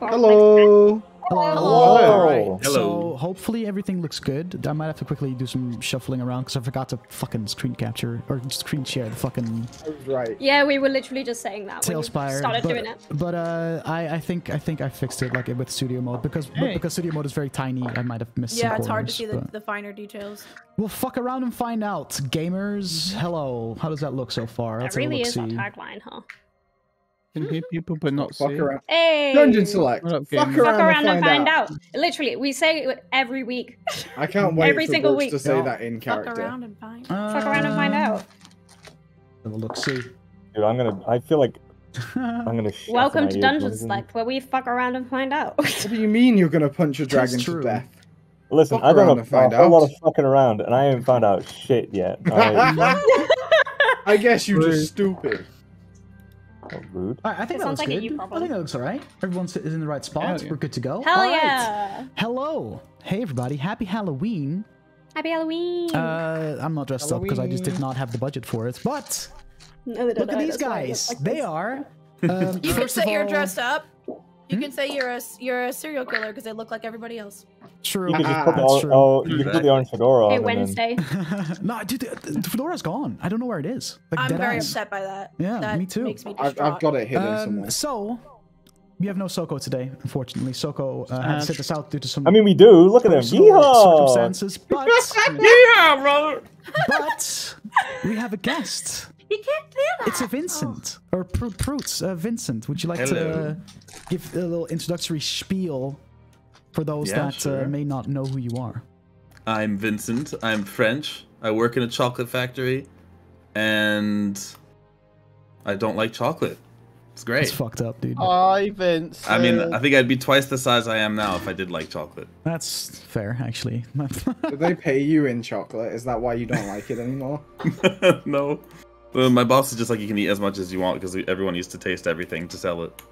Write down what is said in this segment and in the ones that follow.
Hello. Hello. Hello. Alright, Hello. So hopefully everything looks good. I might have to quickly do some shuffling around because I forgot to fucking screen capture or screen share the fucking right. Yeah, we were literally just saying that Tailspire. started but, doing it. But uh, I, I think I think I fixed it like with studio mode because Hey. because studio mode is very tiny. I might have missed. Yeah, some it's hard to see the, but- the finer details. We'll fuck around and find out. Gamers, hello. How does that look so far? That Let's have a really is our tagline, huh? Can hear people but not Fuck see. around. Hey! Dungeon select. What up, Fuck gamers? around, Fuck around and find, out. Literally, we say it every week. I can't wait Every for single Brooks week. to say Yeah. that in character. Fuck around and find. Uh, fuck around and find out. Have a look. See. Dude, I'm gonna. I feel like I'm gonna. Welcome to ears Dungeon when Select, where we fuck around and find out. What do you mean you're gonna punch a That's dragon true. to death? Listen, Fuck I've done around a, and find a whole lot of fucking around, and I haven't found out shit yet. I, I guess you're just stupid. Oh, rude. Alright, I think It that looks like good. I think that looks alright. Everyone's is in the right spot. Yeah. We're good to go. Hell Alright. yeah! Hello. Hey everybody. Happy Halloween. Happy Halloween! Uh, I'm not dressed up because I just did not have the budget for it. But No, look at know, these that's why it guys. like They are. Um, You can first of say you're dressed up. You Hmm? can say you're a s- you're a serial killer because they look like everybody else. True. You could just put the, Ah, or- true. oh, you could put the orange fedora on. Hey, Wednesday. no, dude, the, the fedora's gone. I don't know where it is. Like, I'm very ass. upset by that. Yeah, that me too. Makes me I've. I've got it hidden Um, somewhere. so we have no Soko today, unfortunately. Soko uh, had to sit us out due to some I mean, we do. Look at him. Yeehaw! circumstances, but Yeah, brother. but we have a guest. You can't do that. It's a Vincent or Pr- Proots. Uh, Vincent, would you like to Hello. uh, give a little introductory spiel for those Yeah, that uh, sure. may not know who you are? I'm Vincent. I'm French. I work in a chocolate factory, and I don't like chocolate. It's great. It's fucked up, dude. Hi, Vince. I mean, I think I'd be twice the size I am now if I did like chocolate. That's fair, actually. Did they pay you in chocolate? Is that why you don't like it anymore? no. Well, my boss is just like you can eat as much as you want because everyone used to taste everything to sell it.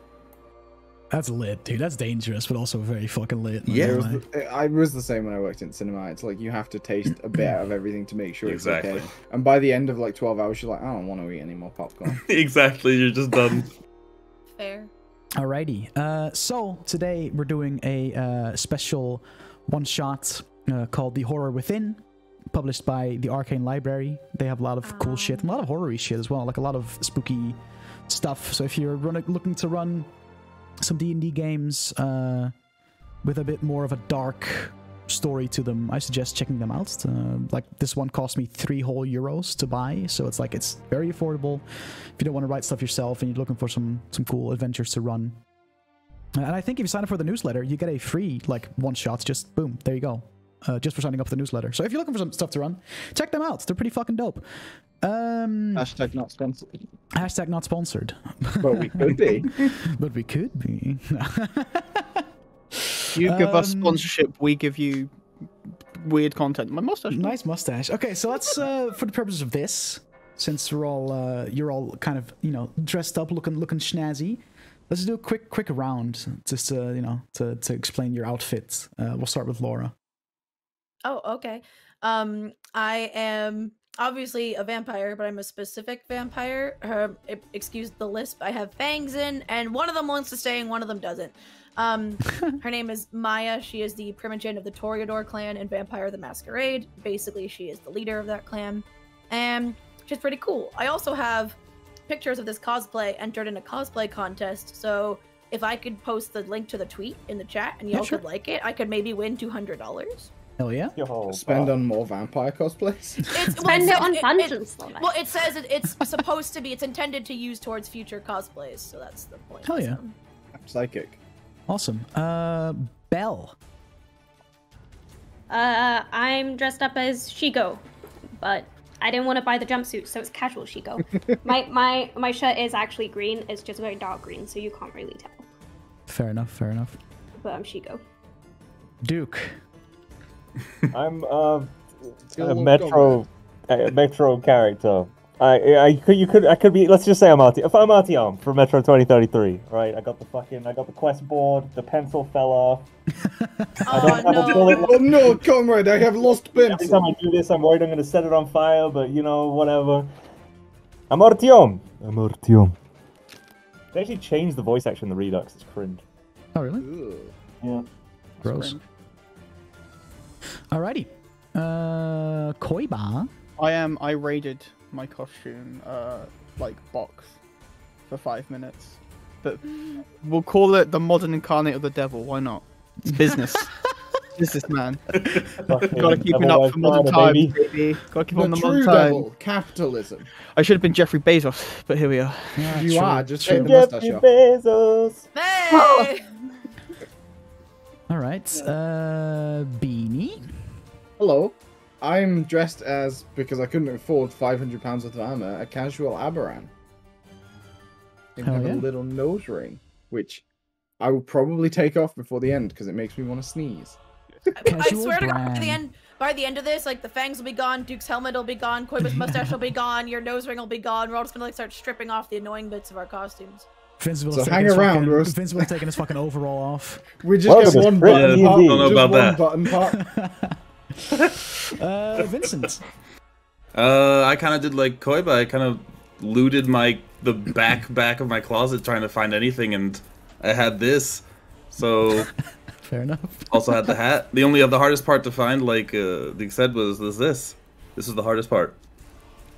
That's lit, dude. That's dangerous, but also very fucking lit. Yeah. Was the, I was the same when I worked in cinema. It's like you have to taste a bit of everything to make sure it's Exactly. okay. And by the end of like 12 hours, you're like, I don't want to eat any more popcorn. exactly. You're just done. Fair. Alrighty. Uh, so today we're doing a uh, special one shot uh, called The Horror Within, published by the Arcane Library. They have a lot of cool shit, and a lot of horror shit as well, like a lot of spooky stuff. So if you're running, looking to run some D&D games uh, with a bit more of a dark story to them, I suggest checking them out. Uh, like this one cost me three whole euros to buy, so it's like it's very affordable if you don't want to write stuff yourself and you're looking for some some cool adventures to run. And I think if you sign up for the newsletter, you get a free like one shot. Just boom, there you go. Uh, just for signing up for the newsletter. So if you're looking for some stuff to run, check them out. They're pretty fucking dope. Um, Hashtag not sponsored. hashtag not sponsored, but we could be. but we could be. You give us Um, sponsorship, we give you weird content. My mustache. nice mustache. Okay, so let's uh, for the purposes of this, since we're all uh, you're all kind of you know dressed up, looking looking snazzy. Let's do a quick quick round, just to you know to to explain your outfit. Uh, we'll start with Laura. Oh, okay. Um, I am obviously a vampire, but I'm a specific vampire. E- excuse the lisp. I have fangs in, and one of them wants to stay, and one of them doesn't. Um, her name is Maya. She is the primogen of the Toreador clan and Vampire the Masquerade. Basically, she is the leader of that clan, and she's pretty cool. I also have pictures of this cosplay entered in a cosplay contest. So if I could post the link to the tweet in the chat and y'all sure. could like it, I could maybe win two hundred dollars. Hell yeah! Yo, Spend wow. on more vampire cosplays. It's, well, Spend it on it- it- Dungeon Select. well, it says it, it's supposed to be. It's intended to use towards future cosplays, so that's the point. Hell yeah. so. I'm psychic. Awesome. Uh, Belle. Uh, I'm dressed up as Shego, but I didn't want to buy the jumpsuit, so it's casual Shego. my my my shirt is actually green. It's just very dark green, so you can't really tell. Fair enough. Fair enough. But I'm Shego. Duke. I'm uh, a metro, a metro character. I, I could, you could, I could be. Let's just say I'm Arti. If I'm Artyom for Metro 2033, right? I got the fucking, I got the quest board. The pencil fell off. I Oh don't have a no! bullet. Oh no, comrade! I have lost Every time I do this, I'm worried I'm gonna set it on fire. But you know, whatever. I'm Artyom. I'm Artyom. They actually changed the voice action in the Redux. It's cringe. Oh, really? Ooh. Yeah. Gross. Strange. Alrighty. Uh, Koiba. I am. I raided my costume, uh, like box, for five minutes. But we'll call it the modern incarnate of the devil. Why not? It's business. business, man. Gotta keep it up for modern times, baby. baby. Gotta keep The on the modern time. devil, capitalism. I should have been Jeffrey Bezos, but here we are. Yeah, you true, are just true. the mustache Jeffrey off. Bezos. Hey! All right. Uh, Beanie. Hello. I'm dressed as because I couldn't afford 500 pounds worth of armor. A casual Aberan. I Hell have yeah. a little nose ring, which I will probably take off before the end because it makes me want to sneeze. I Casual swear to God, by the end, by the end of this, like the fangs will be gone, Duke's helmet will be gone, Koiba's mustache will be gone, your nose ring will be gone. We're all just gonna like start stripping off the annoying bits of our costumes. Vince will So hang his around, fucking- Vince will have taken his fucking overall off. We just Welcome get one Sprint button Easy. pop. Don't know just about one that. button pop. Uh, Vincent. Uh, I kind of did like Koiba. I kind of looted my the back back of my closet trying to find anything, and I had this. So Fair enough. also had the hat. The only the hardest part to find, like uh, Dick said, was was this. This is the hardest part.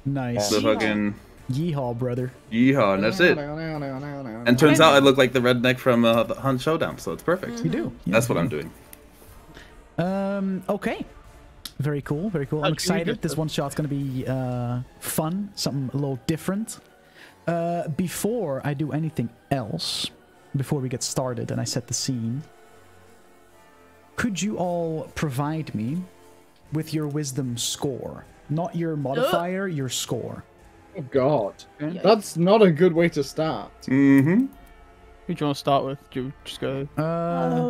Nice. The fucking Yeehaw, brother. yeehaw, and that's it. And turns out I look like the redneck from uh, the Hunt Showdown, so it's perfect. You do. Yeah. That's what I'm doing. Um. Okay. Very cool. Very cool. I'm excited. This one shot's gonna be uh fun. Something a little different. Uh, before I do anything else, before we get started and I set the scene, could you all provide me with your wisdom score? Not your modifier, your score. Oh god, Okay. that's not a good way to start. Mm-hmm. Who do you want to start with? Do you just go? Uh,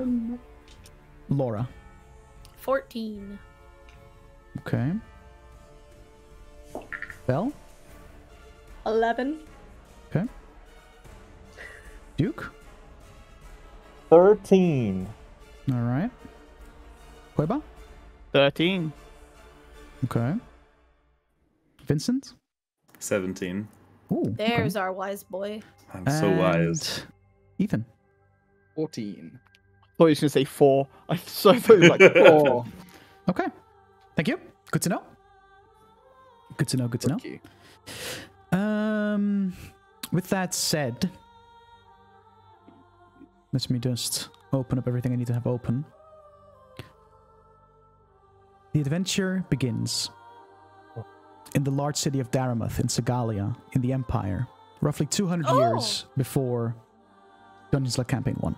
Um, Laura. 14. Okay. Belle. Eleven. Okay. Duke. Thirteen. All right. Koiba. Thirteen. Okay. Vincent. Seventeen. Ooh. okay. There's our wise boy. I'm so wise. And Ethan. 14. thought you was gonna say four. I so thought it was like four. Four. Okay. Thank you. Good to know. Good to know. Good to know. Thank you. Um, with that said, let me just open up everything I need to have open. The adventure begins in the large city of Daramuth in Sagalia in the Empire, roughly 200 Oh! years before Dungeons Like Campaign 1.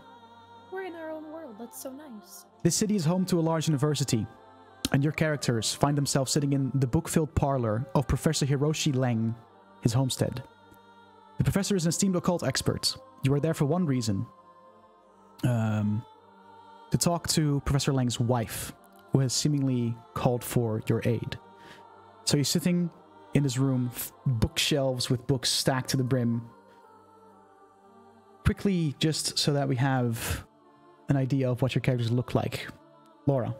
We're in our own world. That's so nice. This city is home to a large university, and your characters find themselves sitting in the book filled parlor of Professor Hiroshi Leng, his homestead. The professor is an esteemed occult expert. You are there for one reason um, to talk to Professor Lang's wife, who has seemingly called for your aid. So you're sitting in this room, bookshelves with books stacked to the brim. Quickly, just so that we have an idea of what your characters look like. Laura,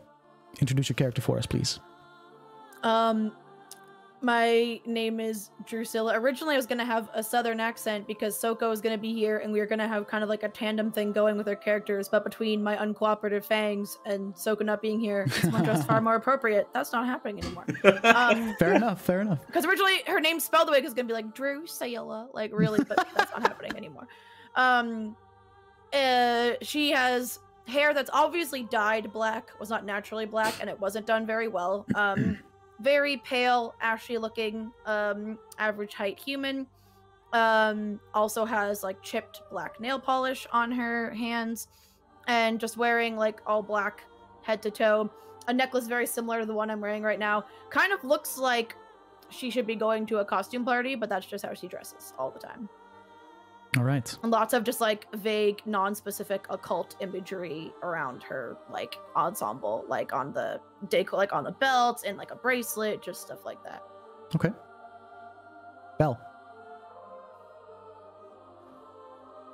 introduce your character for us, please. Um, my name is Drusilla. Originally, I was gonna have a southern accent because Soko was gonna be here, and we were gonna have kind of like a tandem thing going with our characters. But between my uncooperative fangs and Soko not being here, it's more just far more appropriate. That's not happening anymore. Um, Fair enough, fair enough. because originally her name spelled the way was gonna be like Drusilla, like really, but that's not happening anymore. Um, uh, she has hair that's obviously dyed black, was not naturally black, and it wasn't done very well. Um, very pale, ashy looking, um, average height human. Um, also has like chipped black nail polish on her hands, and just wearing like all black head to toe. A necklace very similar to the one I'm wearing right now. Kind of looks like she should be going to a costume party, but that's just how she dresses all the time. All right. And lots of just like vague, non-specific occult imagery around her like ensemble, like on the deco, like on the belt and like a bracelet, just stuff like that. Okay. Belle.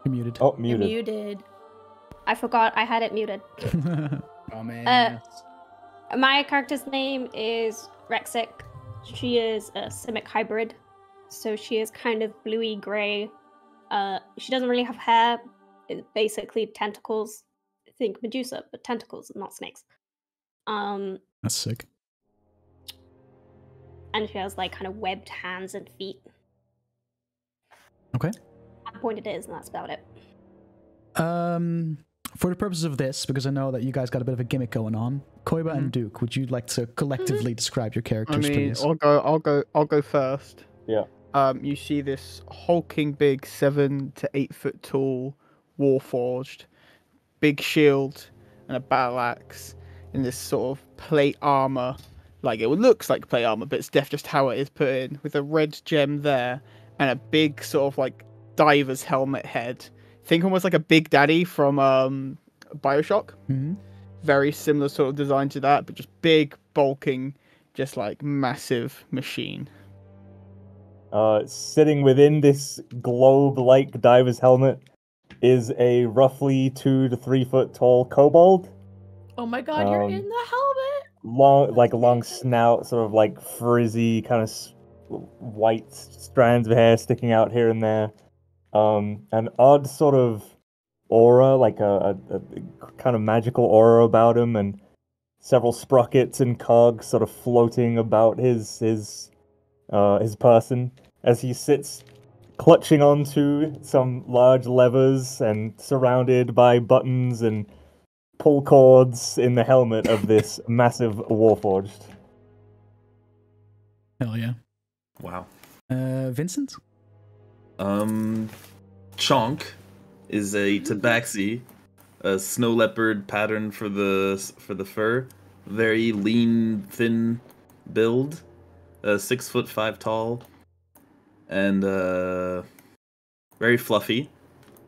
You're muted. Oh, You're muted. muted. I forgot I had it muted. Oh man. Uh, My character's name is Rexic. She is a Simic hybrid, so she is kind of bluey gray. Uh, she doesn't really have hair, it's basically tentacles think Medusa, but tentacles, not snakes. Um, That's sick. and she has like kind of webbed hands and feet. Okay. At pointed ears, and that's about it. Um, for the purposes of this, because I know that you guys got a bit of a gimmick going on, Koiba and Duke, would you like to collectively describe your characters? I characters, mean, please? I'll go. I'll go. I'll go first. Yeah. Um, you see this hulking big seven to eight foot tall warforged, big shield and a battle axe in this sort of plate armor. Like it looks like plate armor, but it's def just how it is put in with a red gem there and a big sort of like diver's helmet head. Think almost like a Big Daddy from um, Bioshock. hmm Very similar sort of design to that, but just big, bulking, just like massive machine. Uh, sitting within this globe-like diver's helmet is a roughly two to three foot tall kobold. Oh my god, you're Um, in the helmet. long like long snout sort of like frizzy kind of s- white strands of hair sticking out here and there um an odd sort of aura like a, a, a kind of magical aura about him and several sprockets and cogs sort of floating about his his uh his person as he sits clutching onto some large levers and surrounded by buttons and pull cords in the helmet of this massive warforged. Hell yeah. Wow. Uh, Vincent? Um, Chonk is a tabaxi, a snow leopard pattern for the for the fur. Very lean, thin build. Uh, six foot five tall, and uh, very fluffy.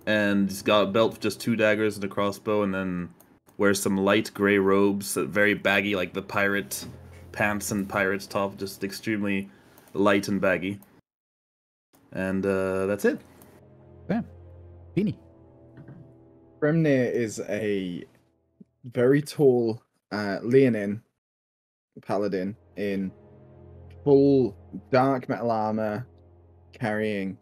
And he's got a belt with just two daggers and a crossbow, and then wears some light gray robes, uh, very baggy, like the pirate pants and pirate top, just extremely light and baggy. And uh, that's it. Bam. Beanie. Remnir is a very tall uh, Leonin paladin in full dark metal armor, carrying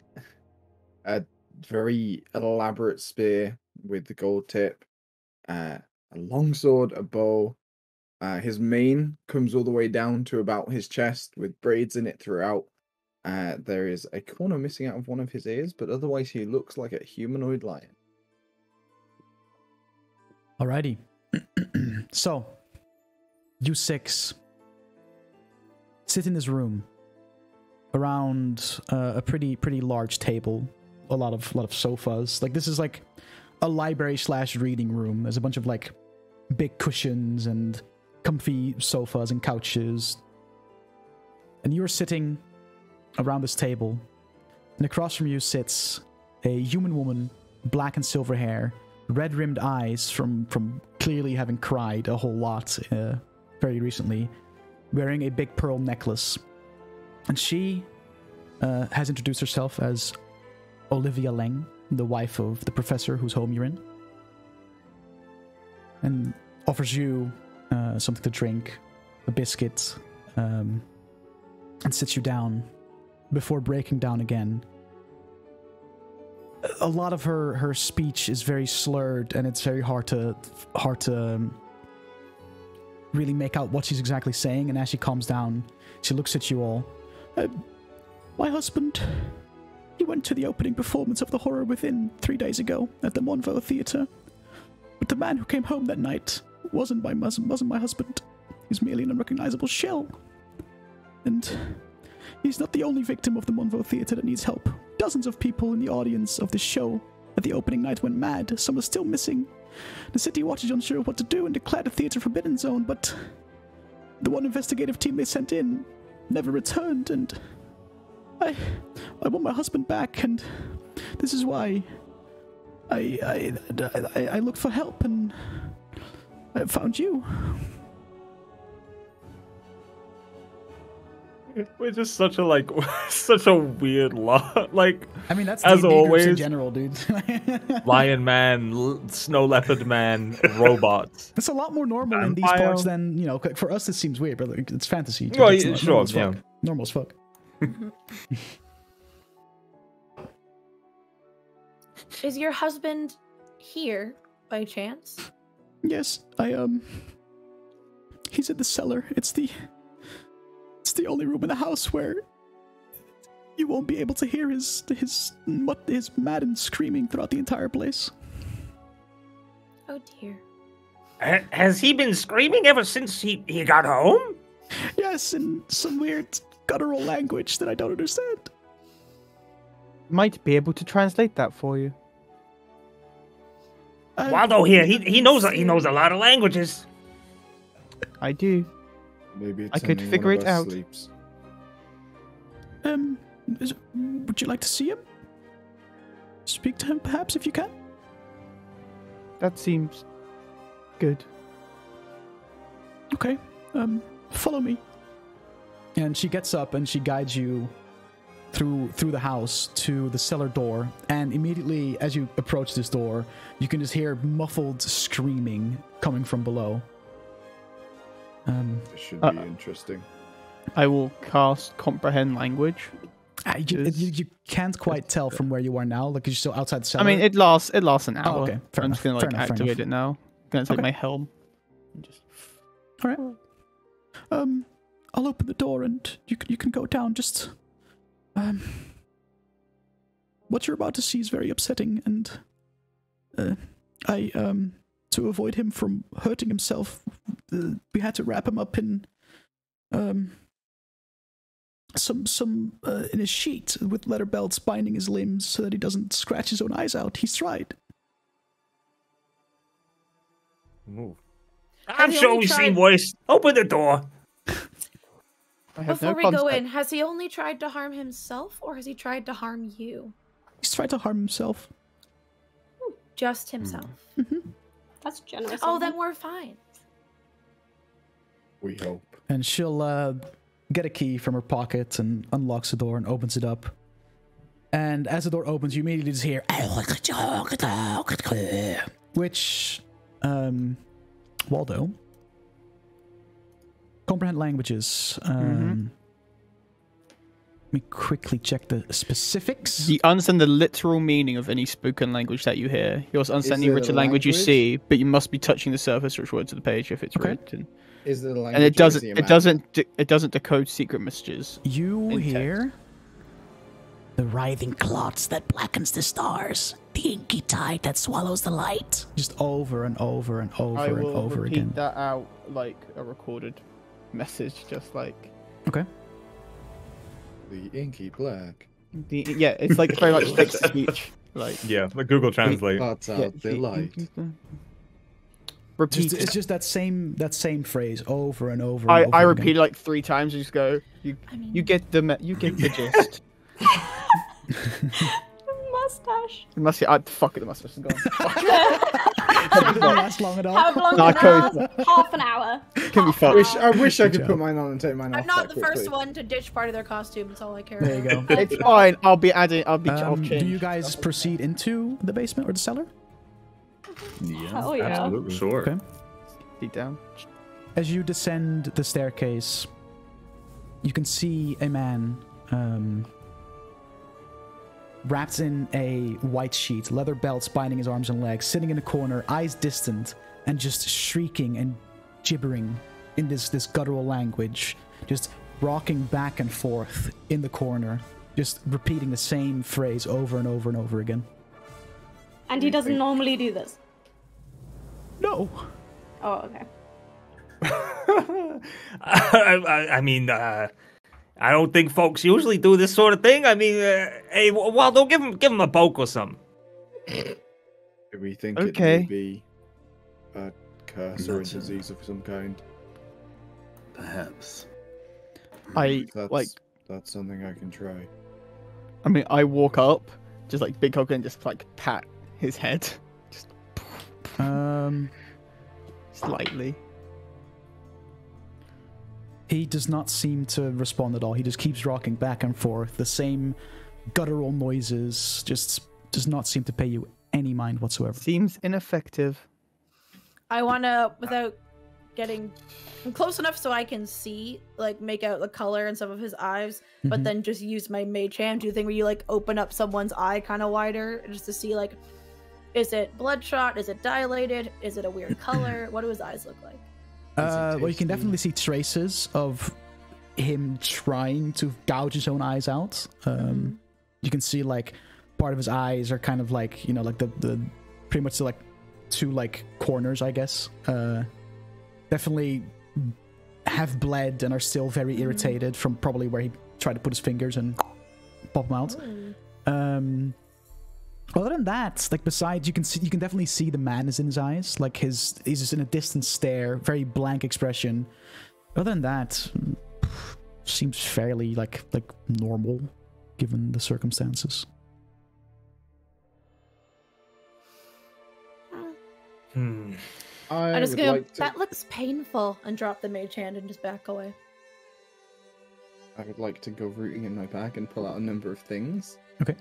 a very elaborate spear with the gold tip, uh, a longsword, a bow. Uh, his mane comes all the way down to about his chest with braids in it throughout. Uh, there is a corner missing out of one of his ears, but otherwise he looks like a humanoid lion. Alrighty. so, you six sit in this room around uh, a pretty pretty large table, a lot of lot of sofas. Like this is like a library slash reading room. There's a bunch of like big cushions and comfy sofas and couches. And you're sitting around this table, and across from you sits a human woman, black and silver hair, red rimmed eyes from from clearly having cried a whole lot uh, very recently, wearing a big pearl necklace, and she uh, has introduced herself as Olivia Leng, the wife of the professor whose home you're in, and offers you uh, something to drink, a biscuit, um, and sits you down before breaking down again. A lot of her her speech is very slurred and it's very hard to hard to um, really make out what she's exactly saying and as she calms down she looks at you all. Uh, my husband he went to the opening performance of the horror within three days ago at the monvo theater but the man who came home that night wasn't my mus- wasn't my husband. He's merely an unrecognizable shell. And he's not the only victim of the monvo theater that needs help. Dozens of people in the audience of this show at the opening night went mad. Some are still missing. The city watch is unsure what to do and declared the theater forbidden zone, but the one investigative team they sent in never returned, and I I want my husband back, and this is why I I I, I looked for help and I found you. We're just such a like, such a weird lot. Like I mean, that's As D&D groups in always- general, dude. lion man, l- snow leopard man, robots. It's a lot more normal in these parts than you know. For us, it seems weird, but like, it's fantasy. Well, it's yeah, not- sure, normal as yeah. fuck. Normal as fuck. Is your husband here by chance? Yes, I um. He's in the cellar. It's the. It's the only room in the house where. You won't be able to hear his his what his madden screaming throughout the entire place. Oh dear. Ha- Has he been screaming ever since he, he got home? Yes, in some weird guttural language that I don't understand. Might be able to translate that for you. Uh, Waldo here, he, he knows he knows a lot of languages. I do. Maybe it's I could figure it out. Sleeps. Um, is, would you like to see him? Speak to him, perhaps, if you can. That seems good. Okay. Um, follow me. And she gets up and she guides you through through the house to the cellar door. And immediately, as you approach this door, you can just hear muffled screaming coming from below. Um, This should Uh, be interesting. I will cast comprehend language. I- you, you, you can't quite tell from where you are now, like you're still outside the cellar. I mean, it lasts. It lasts an hour. Oh, okay. Fair I'm enough, just gonna like enough, activate it now. I'm gonna take Okay. my helm. and Just All right. Um, I'll open the door and you can you can go down. Just um, what you're about to see is very upsetting, and uh, I um to avoid him from hurting himself, uh, we had to wrap him up in um some some uh, in a sheet with leather belts binding his limbs so that he doesn't scratch his own eyes out. He's tried. I'm sure we've seen tried- worse. Open the door. Before no we go in, has he only tried to harm himself or has he tried to harm you? He's tried to harm himself. Just himself. That's generous. Oh, then we're fine. We hope. and she'll uh, get a key from her pocket and unlocks the door and opens it up. And as the door opens, you immediately just hear, which, um, Waldo, comprehend languages. Um, Let me quickly check the specifics. You understand the literal meaning of any spoken language that you hear. You also understand the there a written language you see, but you must be touching the surface or it's words of the page if it's Okay. written. Is there a language And it doesn't. It doesn't. It doesn't decode secret messages. You in hear the writhing clots that blackens the stars, the inky tide that swallows the light. Just over and over and over I and will over repeat again. that out like a recorded message, just like Okay. The inky black. the yeah. It's like very much text to speech. Like Yeah, the Google Translate. Blots out yeah, the light. Repeat. Just, it's just that same that same phrase over and over. And I, over I again. repeat it like three times. You just go. You I mean, you get the you get the gist. mustache. The mustache. I, fuck it. The mustache is gone. It doesn't last long at all. How long? Narcos. an hour? Half an hour. Can be I fucked. wish I wish I could job. put mine on and take mine off. I'm not that the first quickly. one to ditch part of their costume. That's all I care There you go. It's fine. I'll be adding. I'll be. I'll Um, change. do you guys proceed into the basement or the cellar? Yeah, Hell yeah. absolutely. Sure. Okay. Deep down. As you descend the staircase, you can see a man um, wrapped in a white sheet, leather belts binding his arms and legs, sitting in a corner, eyes distant, and just shrieking and gibbering in this, this guttural language, just rocking back and forth in the corner, just repeating the same phrase over and over and over again. And he doesn't normally do this. No! Oh, okay. I, I, I mean, uh, I don't think folks usually do this sort of thing. I mean, uh, hey, Wa- Waldo, give him give him a poke or something. We think it Okay. may be a curse or a a- disease of some kind? Perhaps. I That's, like. that's something I can try. I mean, I walk up, just like big hug, and just like pat his head, just Um, slightly. He does not seem to respond at all. He just keeps rocking back and forth. The same guttural noises. Just does not seem to pay you any mind whatsoever. Seems ineffective. I want to, without getting I'm close enough so I can see, like, make out the color and some of his eyes, but Mhm. then just use my mage hand, do the thing where you, like, open up someone's eye kind of wider just to see, like, Is it bloodshot? Is it dilated? Is it a weird color? what do his eyes look like? Uh, well, you can definitely see traces of him trying to gouge his own eyes out. Um, you can see like part of his eyes are kind of like you know like the the pretty much the, like two like corners, I guess. Uh, definitely have bled and are still very irritated from probably where he tried to put his fingers and pop them out. Ooh. Um, other than that, like besides, you can see you can definitely see the madness in his eyes. Like his he's just in a distant stare, very blank expression. Other than that, seems fairly like like normal given the circumstances. Hmm. I, I just would go, like to. that looks painful, and drop the mage hand and just back away. I would like to go rooting in my bag and pull out a number of things. Okay.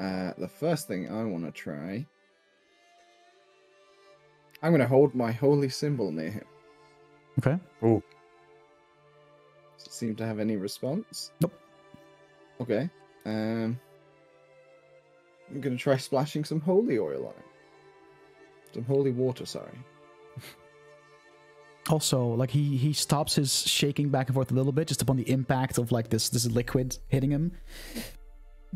Uh, the first thing I want to try. I'm going to hold my holy symbol near him. Okay. Does it seem to have any response? Nope. Okay. Um. I'm going to try splashing some holy oil on it. Some holy water, sorry. Also, like he he stops his shaking back and forth a little bit just upon the impact of like this this liquid hitting him.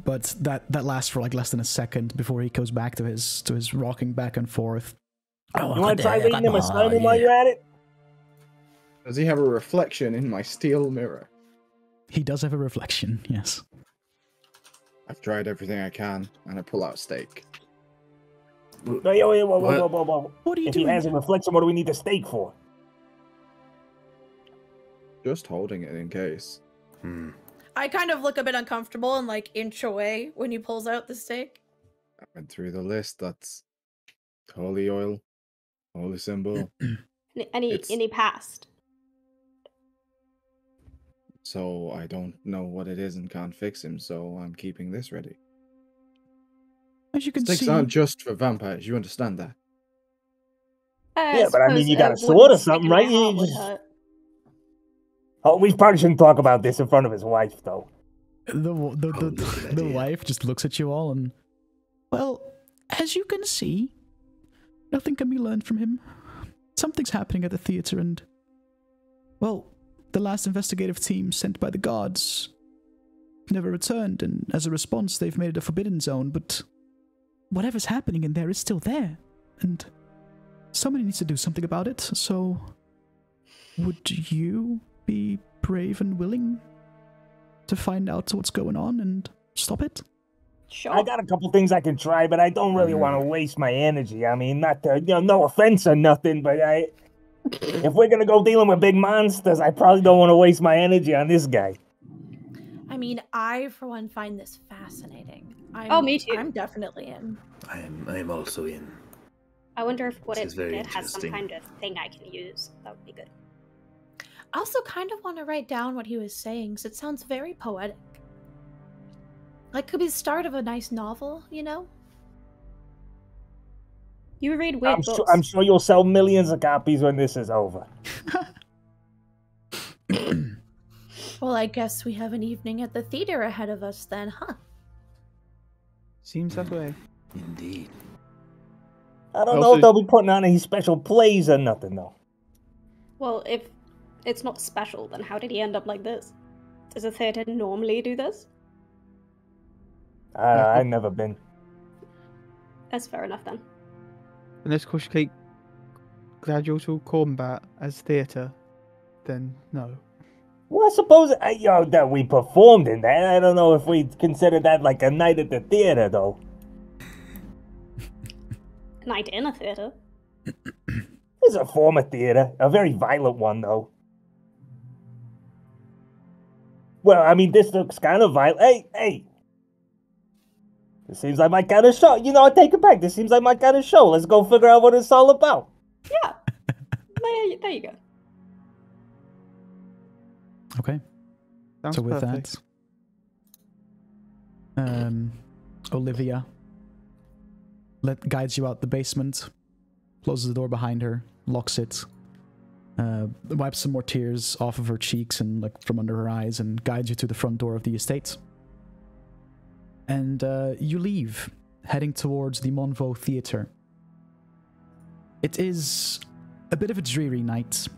But that that lasts for like less than a second before he goes back to his to his rocking back and forth. Oh, You want to try reading him a sermon while you're at it? Does he have a reflection in my steel mirror? He does have a reflection, yes. I've tried everything I can, and I pull out stake. No, yo, yo, whoa, whoa, What? whoa, whoa, whoa. What are you If he has a reflection, what do we need the stake for? Just holding it in case. Hmm. I kind of look a bit uncomfortable and like inch away when he pulls out the stake. I went through the list. That's holy oil, holy symbol. And he, and he, It's- and he passed. so I don't know what it is and can't fix him. So I'm keeping this ready. As you can Sticks see, aren't just for vampires. You understand that? Uh, Yeah, but I mean, you got a sword or something, right? You just- hurt. Oh, we probably shouldn't talk about this in front of his wife, though. the w- the the, oh, Probably a the wife just looks at you all and well, as you can see, nothing can be learned from him. Something's happening at the theater and well, the last investigative team sent by the guards never returned and as a response they've made it a forbidden zone, but whatever's happening in there is still there and somebody needs to do something about it. So would you be brave and willing to find out what's going on and stop it? Sure. I got a couple things I can try, but I don't really want to waste my energy. I mean, not to, you know, no offense or nothing, but I, if we're gonna go dealing with big monsters, I probably don't want to waste my energy on this guy. I mean, I for one find this fascinating. I'm, Oh, me too. I'm definitely in. I am. I am also in. I wonder if what This it is very did has some kind of thing I can use. That would be good. I also kind of want to write down what he was saying, because it sounds very poetic. Like could be the start of a nice novel, you know? You read weird I'm books. sure, I'm sure you'll sell millions of copies when this is over. Well, I guess we have an evening at the theater ahead of us then, huh? Seems that way. Indeed. I don't know if they'll be putting on any special plays or nothing, though. Well, if it's not special, then how did he end up like this? Does a theater normally do this? Uh, I've never been. That's fair enough then. Unless Koshikate gradual combat as theatre, then no. Well, I suppose I, you know, that we performed in that. I don't know if we consider that like a night at the theater, though. Night in a theater. It's a form of theater, a very violent one, though. Well, I mean, this looks kind of violent. Hey, hey. This seems like my kind of show. You know, I take it back. This seems like my kind of show. Let's go figure out what it's all about. Yeah. there, you- there you go. Okay. Sounds so with perfect. that, um, Olivia let guides you out the basement, closes the door behind her, locks it, uh, wipes some more tears off of her cheeks and like from under her eyes, and guides you to the front door of the estate. And uh, you leave heading towards the Monvo Theatre. It is a bit of a dreary night.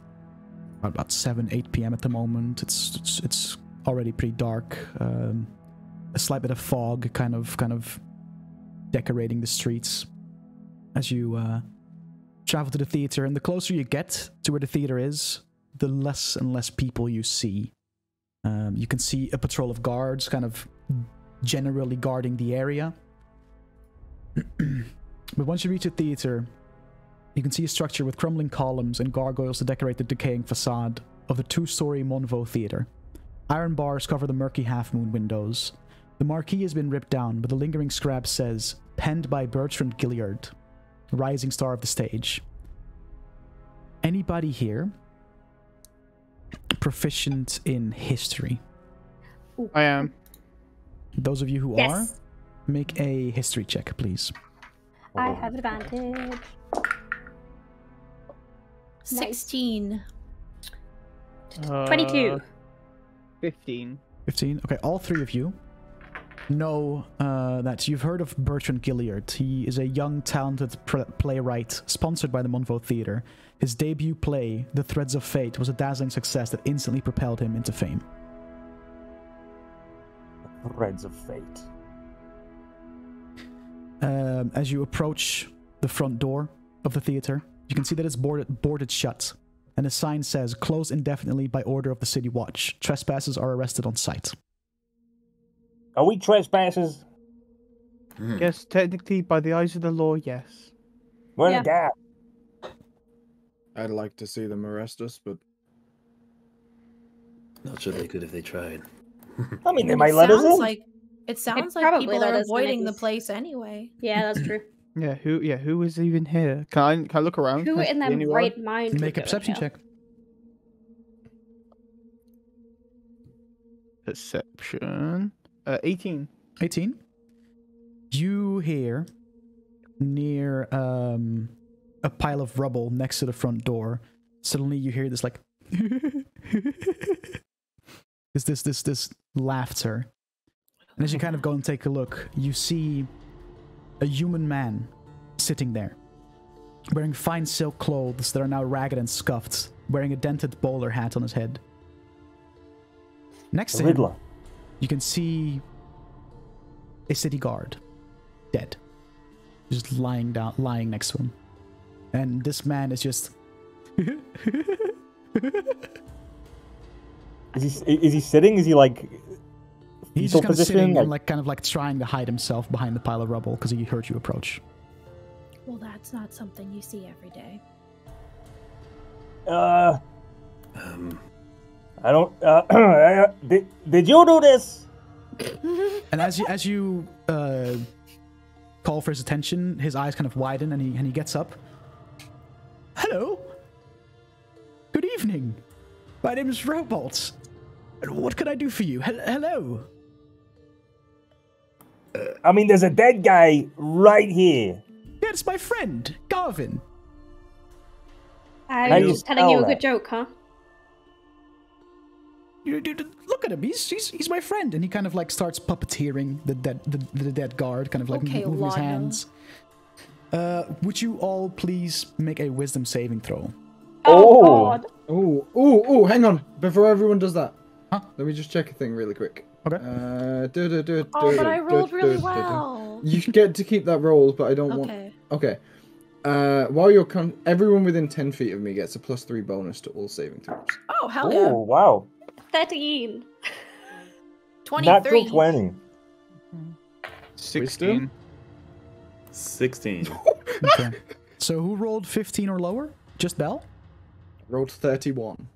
About, about 7, 8 p.m. at the moment. It's it's, it's already pretty dark. Um, a slight bit of fog kind of kind of decorating the streets as you uh, travel to the theater. And the closer you get to where the theater is, the less and less people you see. Um, you can see a patrol of guards kind of generally guarding the area. but once you reach the theater, you can see a structure with crumbling columns and gargoyles to decorate the decaying facade of the two story Monvo Theatre. Iron bars cover the murky half moon windows. The marquee has been ripped down, but the lingering scrap says, penned by Bertrand Gilliard, rising star of the stage. Anybody here proficient in history? I am. Those of you who Yes. are, make a history check, please. I have advantage. 16. Uh, 22. 15. 15. Okay, all three of you know uh, that you've heard of Bertrand Gilliard. He is a young, talented pr- playwright sponsored by the Monvo Theatre. His debut play, The Threads of Fate, was a dazzling success that instantly propelled him into fame. The threads of fate. Um, as you approach the front door of the theater, you can see that it's boarded, boarded shut, and a sign says "Closed indefinitely by order of the City Watch. Trespassers are arrested on sight." Are we trespassers? Hmm. Yes, technically, by the eyes of the law, yes. We're Yeah. the gap. I'd like to see them arrest us, but Not sure they could if they tried. I mean, they It might let us sounds in. like it sounds like people are us in if avoiding the place anyway. Yeah, that's true. Yeah, who? Yeah, who is even here? Can I? Can I look around? Who in their anyone? right mind? Make a perception check. Perception. Uh, 18. 18. You hear near um, a pile of rubble next to the front door. Suddenly, you hear this like this this this this laughter, and as you kind of go and take a look, you see a human man sitting there, wearing fine silk clothes that are now ragged and scuffed, wearing a dented bowler hat on his head. Next The to him, Riddler. You can see a city guard dead just lying down lying next to him and this man is just Is he is he sitting? Is he like he's fetal just kind of sitting Like- and like kind of like trying to hide himself behind the pile of rubble because he heard you approach Well, that's not something you see every day. uh, Um, I don't. Uh, did did you do this? and as you as you uh call for his attention his eyes kind of widen and he and he gets up hello good evening my name is Robolt. What can i do for you Hel- hello I mean, there's a dead guy right here. Yeah, it's my friend, Garvin. I'm How do you just telling you a spell good that? joke, huh? You, you- you- look at him. He's, he's he's my friend, and he kind of like starts puppeteering the dead the, the dead guard, kind of like Okay, moving his Lana. hands. Uh, would you all please make a wisdom saving throw? Oh. God. oh, oh, oh, hang on. Before everyone does that, Huh? let me just check a thing really quick. Okay. Uh, do, do, do, Oh, do, but I do, rolled do, really do, do, do. well. You get to keep that roll, but I don't want. Okay. Okay. Uh, while you're con- everyone within ten feet of me gets a plus three bonus to all saving throws. Oh, hell Oh yeah. wow! 13. Natural 23. twenty. 16. 16. Okay. so who rolled 15 or lower? Just Belle. Rolled thirty-one.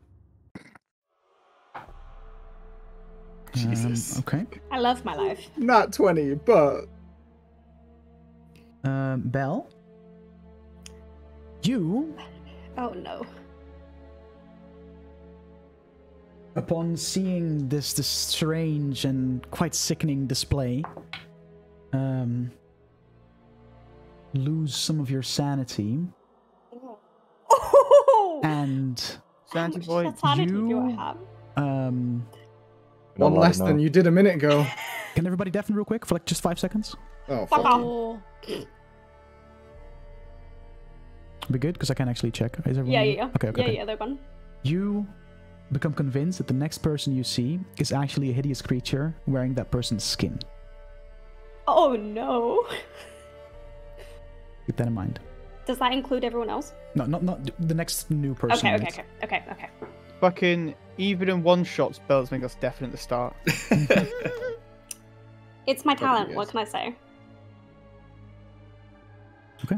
Jesus. Um, okay. I love my life. Not twenty, but Um, Belle. You, Oh no. Upon seeing this this strange and quite sickening display, um, lose some of your sanity Oh! and Sandy boy. sanity do I you- have? um Not one a less no. than you did a minute ago. Can everybody deafen real quick for like just five seconds? Oh, Fuck fuck off. Oh, Be good because I can't actually check. Is everyone? Yeah, yeah, yeah. Okay, okay. yeah, okay. yeah, they're gone. You become convinced that the next person you see is actually a hideous creature wearing that person's skin. Oh no. Keep that in mind. Does that include everyone else? No, not not the next new person. Okay, okay, meet. okay, okay, okay. Fucking even in one shot, spells make us deafened at the start. It's my talent. What can I say? Okay.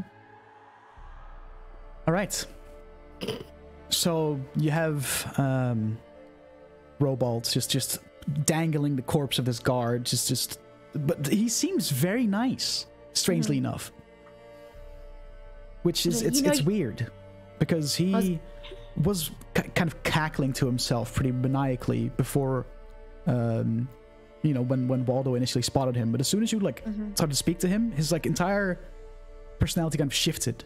All right. So you have um, Robalt just just dangling the corpse of this guard, just just, but he seems very nice. Strangely enough, which is You it's know, it's weird because he was- was ki kind of cackling to himself pretty maniacally before, um, you know, when when Waldo initially spotted him. But as soon as you like Mhm. started to speak to him, his like entire personality kind of shifted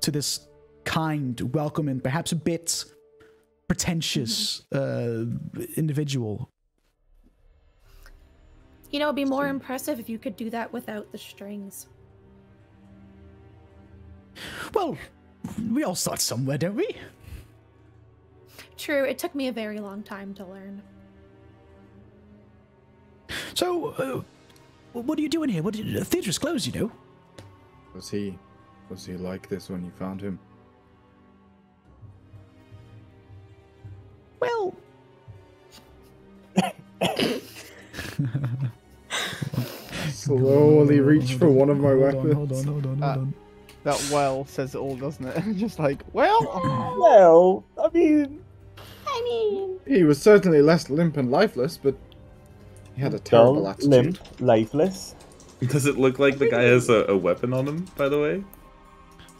to this kind, welcoming, perhaps a bit pretentious uh, individual. you know, it'd be more impressive if you could do that without the strings. Well, we all start somewhere, don't we? True, it took me a very long time to learn. So, uh, what are you doing here? What did, the theater's closed, you know. Was he was he like this when you found him? Well, Slowly reach for one of my hold weapons. On, hold on, hold on, hold Uh, on. That well says it all, doesn't it? Just like, well, Well, I mean, I mean, He was certainly less limp and lifeless, but he had a terrible dull, attitude. limp, lifeless. Does it look like the guy has a, a weapon on him? By the way,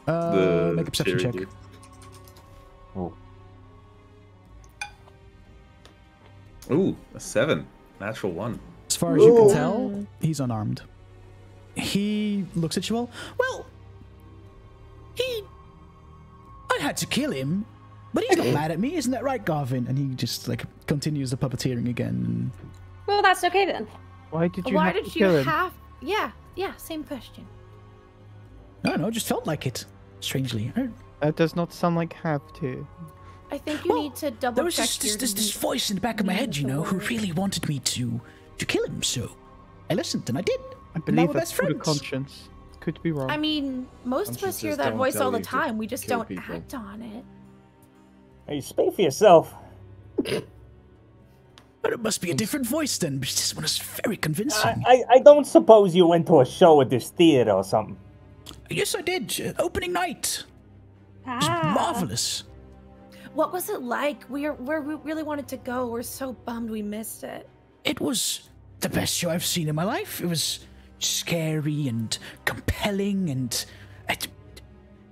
Uh, the make a perception check. Cherokee. Ooh, a seven, natural one. As far as you can tell, he's unarmed. He looks at you all. Well, he. I had to kill him, but he's not mad at me, isn't that right, Garvin? And he just like continues the puppeteering again. well, that's okay then. why did you Why have did to you kill him? have? Yeah, yeah, same question. I don't know, just felt like it. Strangely, I- That does not sound like have to. I think you Well, need to double there was check this, this, your this, this voice in the back of my head, you know, who really wanted me to to kill him. So I listened and I did. I believe we're that's best good of conscience. Could be wrong. I mean, most of us hear that voice all the time. We just don't people. act on it. hey, speak for yourself. But it must be a different voice then. because This one is very convincing. I, I, I don't suppose you went to a show at this theater or something. yes, I did. Uh, opening night. It was Ah. marvelous. What was it like? We're where we really wanted to go. We're so bummed we missed it. It was the best show I've seen in my life. It was scary and compelling, and I'm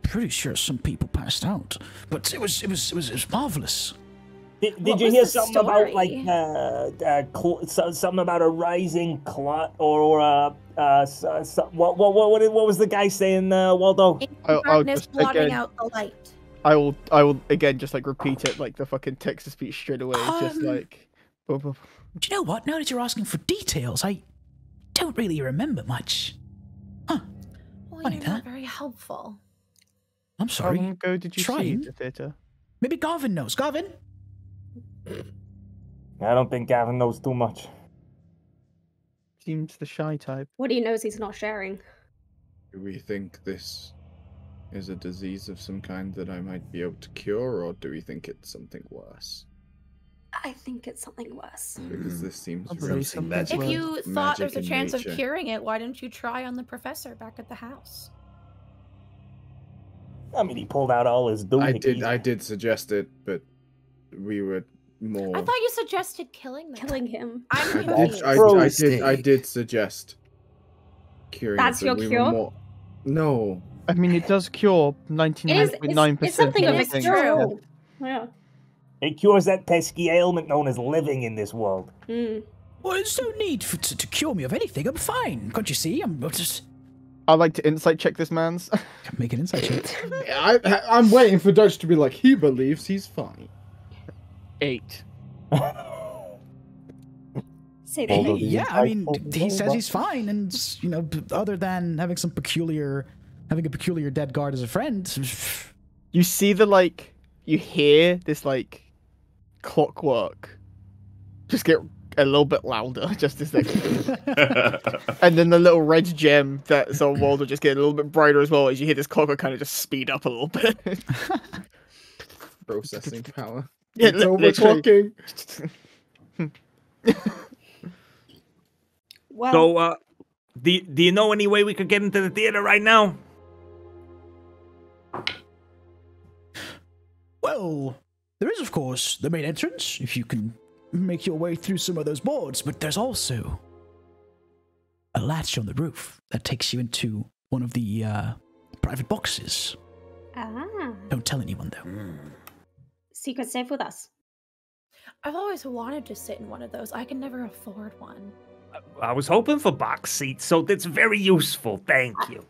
pretty sure some people passed out. But it was it was it was, it was marvelous. Did, did What you hear the something about like uh, uh cl- so, something about a rising clot or uh uh so, so, what, what what what what was the guy saying uh, Waldo? I'll, I'll Darkness just blotting again, out the light. I will, I will again just like repeat it like the fucking text to speech straight away. just Um, like, boom, boom. Do you know what? Now that you're asking for details, I don't really remember much. Well, Funny you're that. not very helpful. I'm How sorry. long ago did you see Trying. the theater? Maybe Garvin knows. Garvin? I don't think Gavin knows too much. Seems the shy type. What he knows he's not sharing. Do we think this is a disease of some kind that I might be able to cure, or do we think it's something worse? I think it's something worse. Because hmm. this seems I really Something something magic. If worse. you thought there's a in chance of curing it, why didn't you try on the professor back at the house? I mean, he pulled out all his I did, I did suggest it, but we were more. I thought you suggested killing them. Killing him. I'm I did, confused. I, Pro I did, I did suggest curing. That's it, your we cure? More... No, I mean, it does cure It is. 99.9% It's, it's something of It a is things. true. Yeah. It cures that pesky ailment known as living in this world. Mm. Well, there's no need for, to, to cure me of anything. I'm fine. Can't you see? I'm I'm just. I like to insight check this man's. Make an insight check. I, I'm waiting for Dutch to be like, he believes he's fine. Eight. say that. the- yeah, I mean, he says he's fine, and you know, other than having some peculiar, having a peculiar dead guard as a friend, You see the like, you hear this like clockwork just get a little bit louder, just as they, and then the little red gem that's on Waldo just get a little bit brighter as well as you hear this clockwork kind of just speed up a little bit. Processing power. Yeah, it's li- literally. overclocking. Well, So, uh, do, do you know any way we could get into the theater right now? Well, there is of course the main entrance if you can make your way through some of those boards, but there's also a latch on the roof that takes you into one of the uh, private boxes. ah, Don't tell anyone though. secret safe with us. I've always wanted to sit in one of those. I can never afford one. I was hoping for box seats, so that's very useful. Thank you.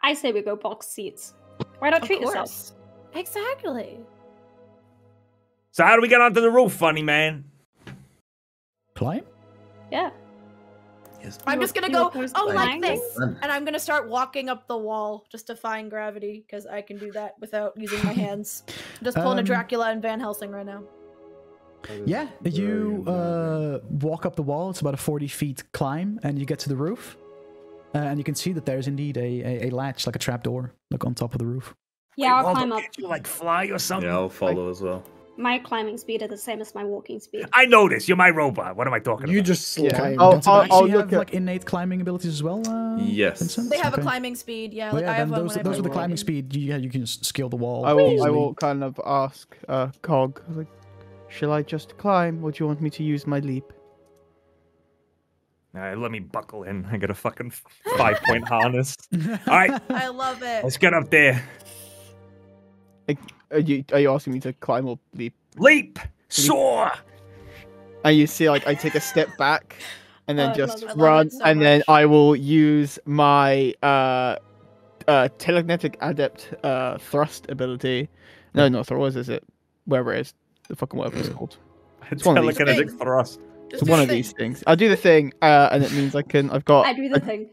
I say we go box seats. Why not treat course. yourself? Exactly. So, how do we get onto the roof, funny man? Climb? Yeah. Yes. I'm You just gonna go, oh, like climbing? this. And I'm gonna start walking up the wall, just defying gravity, because I can do that without using my hands. just pulling a Um, Dracula and Van Helsing right now. Yeah, you uh, walk up the wall. It's about a 40 feet climb, and you get to the roof. Uh, and you can see that there's indeed a, a, a latch, like a trap door, like on top of the roof. Yeah, I'll Waldo, climb up. can't you like fly or something? Yeah, I'll follow as well. My climbing speed is the same as my walking speed. I know this. You're my robot. What am I talking You about? You just Yeah. slime. Oh, Don't you I'll- I'll have at- like innate climbing abilities as well? Uh, Yes. Vincent? They have a climbing speed, yeah. Well, Like yeah, I have then one those, when those play with the climbing speed, you, yeah, you can scale the wall. I will. I will kind of ask uh, Cog. Like, shall I just climb, or do you want me to use my leap? All right, let me buckle in. I got a fucking five point harness. All right, I love it. let's get up there. Are you are you asking me to climb or leap? Leap, soar. And you see, like, I take a step back, and then Oh, just love it. I love run, so and then. I will use my uh, uh, telekinetic adept uh, thrust ability. No, not thrust. Is it? Wherever it is, the fucking whatever it's called. It's one of these Telekinetic things. thrust. It's one of these things. I'll do the thing, uh, and it means I can. I've got. I do the thing.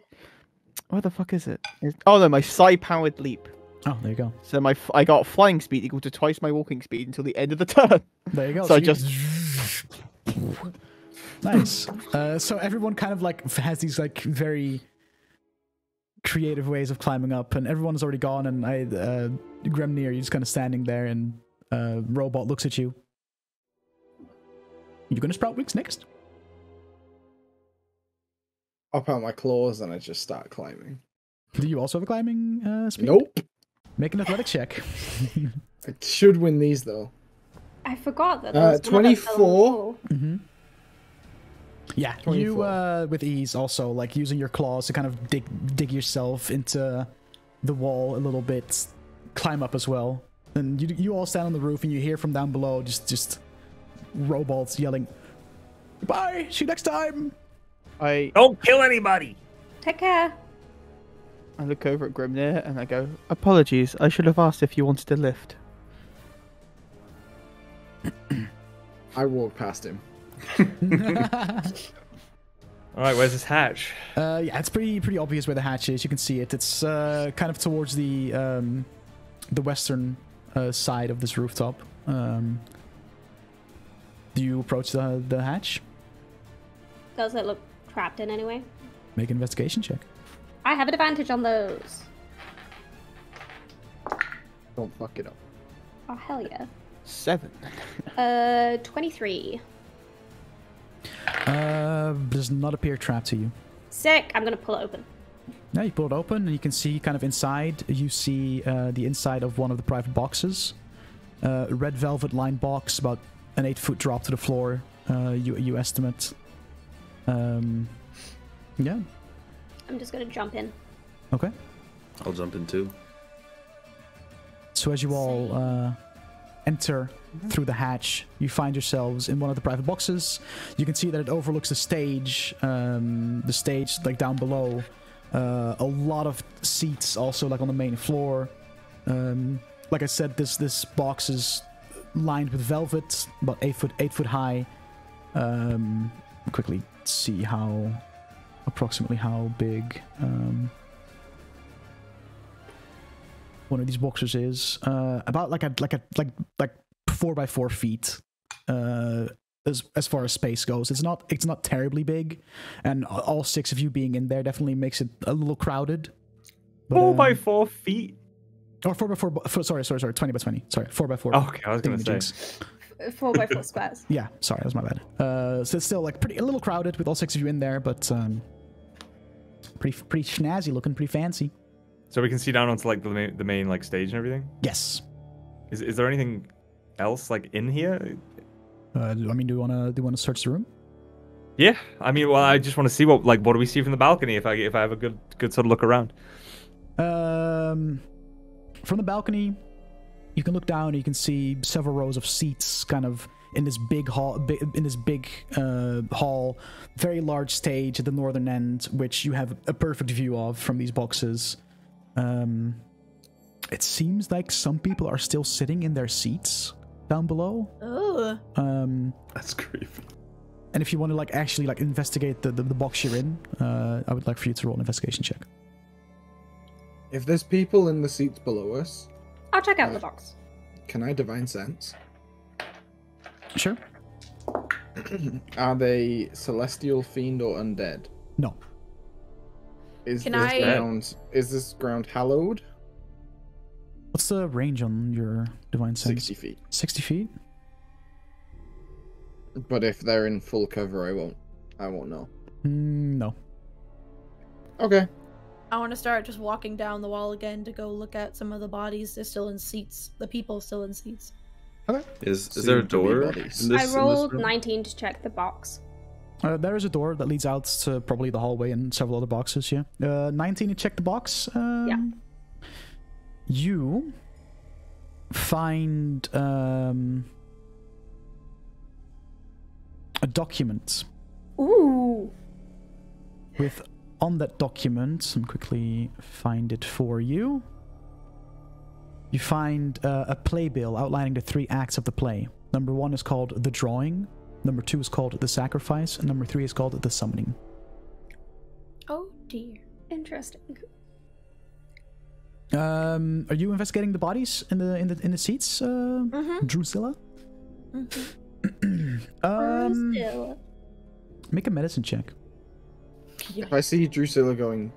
What the fuck is it? Is- Oh no, my psi powered leap. Oh, there you go. So my f- I got flying speed equal to twice my walking speed until the end of the turn. There you go. So I you- just nice. Uh, so everyone kind of like has these like very creative ways of climbing up, and everyone's already gone. And I, uh, Grimnir, you're just kind of standing there, and uh, robot looks at you. You're gonna sprout wings next? Up out my claws and I just start climbing. Do you also have a climbing uh, speed? Nope. Make an athletics check. I should win these though. I forgot that. Uh, there was one of them fell on the 24. floor. hmm Yeah, you uh, with ease also like using your claws to kind of dig dig yourself into the wall a little bit, climb up as well. And you you all stand on the roof and you hear from down below just just robots yelling, "Bye, see you next time." I Don't kill anybody. Take care. I look over at Grimnir and I go, apologies. I should have asked if you wanted a lift. I walk past him. All right, where's this hatch? Uh, yeah, it's pretty pretty obvious where the hatch is. You can see it. It's uh, kind of towards the um, the western uh, side of this rooftop. Um, do you approach the the hatch? Does it look trapped in any way? Make an investigation check. I have an advantage on those. Don't fuck it up. Oh hell yeah. Seven. Uh, twenty-three. Uh, does not appear trapped to you. Sick. I'm gonna pull it open. Now you pull it open and you can see kind of inside. You see uh, the inside of one of the private boxes. Uh, a red velvet lined box, about an eight foot drop to the floor. Uh, you you estimate. Um, yeah. I'm just gonna jump in. Okay. I'll jump in too. So as you all uh, enter through the hatch, you find yourselves in one of the private boxes. You can see that it overlooks the stage. Um, the stage, like down below, uh, a lot of seats, also like on the main floor. Um, like I said, this this box is lined with velvet, about eight foot eight foot high. Um, quickly see how approximately how big um, one of these boxes is. Uh, about like a like a like like four by four feet. Uh, as as far as space goes, it's not it's not terribly big, and all six of you being in there definitely makes it a little crowded. But, Four uh, by four feet. or four by four, four. Sorry, sorry, sorry. Twenty by twenty. Sorry, four by four. Okay, I was gonna say. Four by four squares. Yeah, sorry, that was my bad. Uh, so it's still like pretty a little crowded with all six of you in there, but um, pretty pretty snazzy looking, pretty fancy. So we can see down onto like the main, the main like stage and everything. Yes. Is is there anything else like in here? Uh, I mean, do you wanna do you wanna search the room? Yeah, I mean, well, I just want to see what like what do we see from the balcony if I if I have a good good sort of look around. Um, from the balcony, you can look down. and You can see several rows of seats, kind of in this big hall, in this big uh, hall. Very large stage at the northern end, which you have a perfect view of from these boxes. Um, it seems like some people are still sitting in their seats down below. Ugh. Um, That's creepy. and if you want to like actually like investigate the, the, the box you're in, uh, I would like for you to roll an investigation check. If there's people in the seats below us, I'll check out the box. can I divine sense? Sure. Are they celestial, fiend, or undead? No. Is Can this I- ground is this ground hallowed? What's the range on your divine sense? Sixty feet. 60 feet? But if they're in full cover, I won't. I won't know. Mm, no. Okay. I want to start just walking down the wall again to go look at some of the bodies. They're still in seats. The people still in seats. Is is there a door? in bodies. this- in I this rolled room? 19 to check the box. Uh, there is a door that leads out to probably the hallway and several other boxes, yeah. Uh, 19 to check the box. Um, You find um, a document Ooh. with on that document, I'm quickly find it for you. You find uh, a playbill outlining the three acts of the play. Number one is called The Drawing, number two is called The Sacrifice, and number three is called The Summoning. Oh dear. Interesting. Um, are you investigating the bodies in the in the in the seats, uh, Mm-hmm. Drusilla? mm-hmm. um, Still. make a medicine check. Yeah. If I see Drusilla going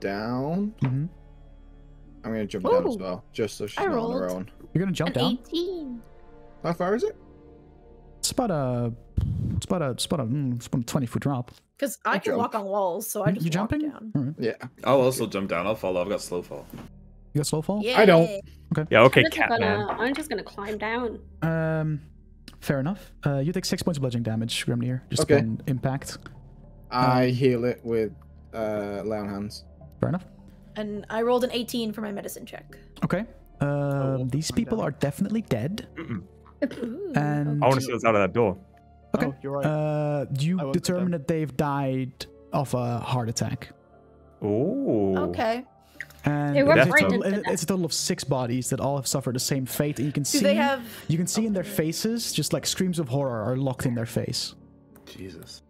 down, hmm I'm gonna jump down as well, just so she's I not on her own. You're gonna jump An down. 18. How far is it? It's about a, it's about a, it's about a, mm, it's about a twenty foot drop. Because I I can walk on walls, so I just you jumping? down. All right. Yeah. I'll also jump down. I'll follow. I've got slow fall. You got slow fall. Yeah. I don't. Okay. Yeah, okay, I'm just, gonna, I'm just gonna climb down. Um, fair enough. Uh, you take six points of bludgeoning damage, Grimnir, just Okay. impact. I heal it with uh lay on hands. Fair enough. And I rolled an 18 for my medicine check. Okay. Um, these people out. are definitely dead. Mm-mm. Ooh, And I want to see what's out of that door. Okay. Oh, you're right. uh, you I won't put determine that they've died of a heart attack. Ooh. Okay. And They were it's, a total, it's a total of six bodies that all have suffered the same fate. And you can Do see they have? you can see in their faces just like screams of horror are locked in their face. Jesus.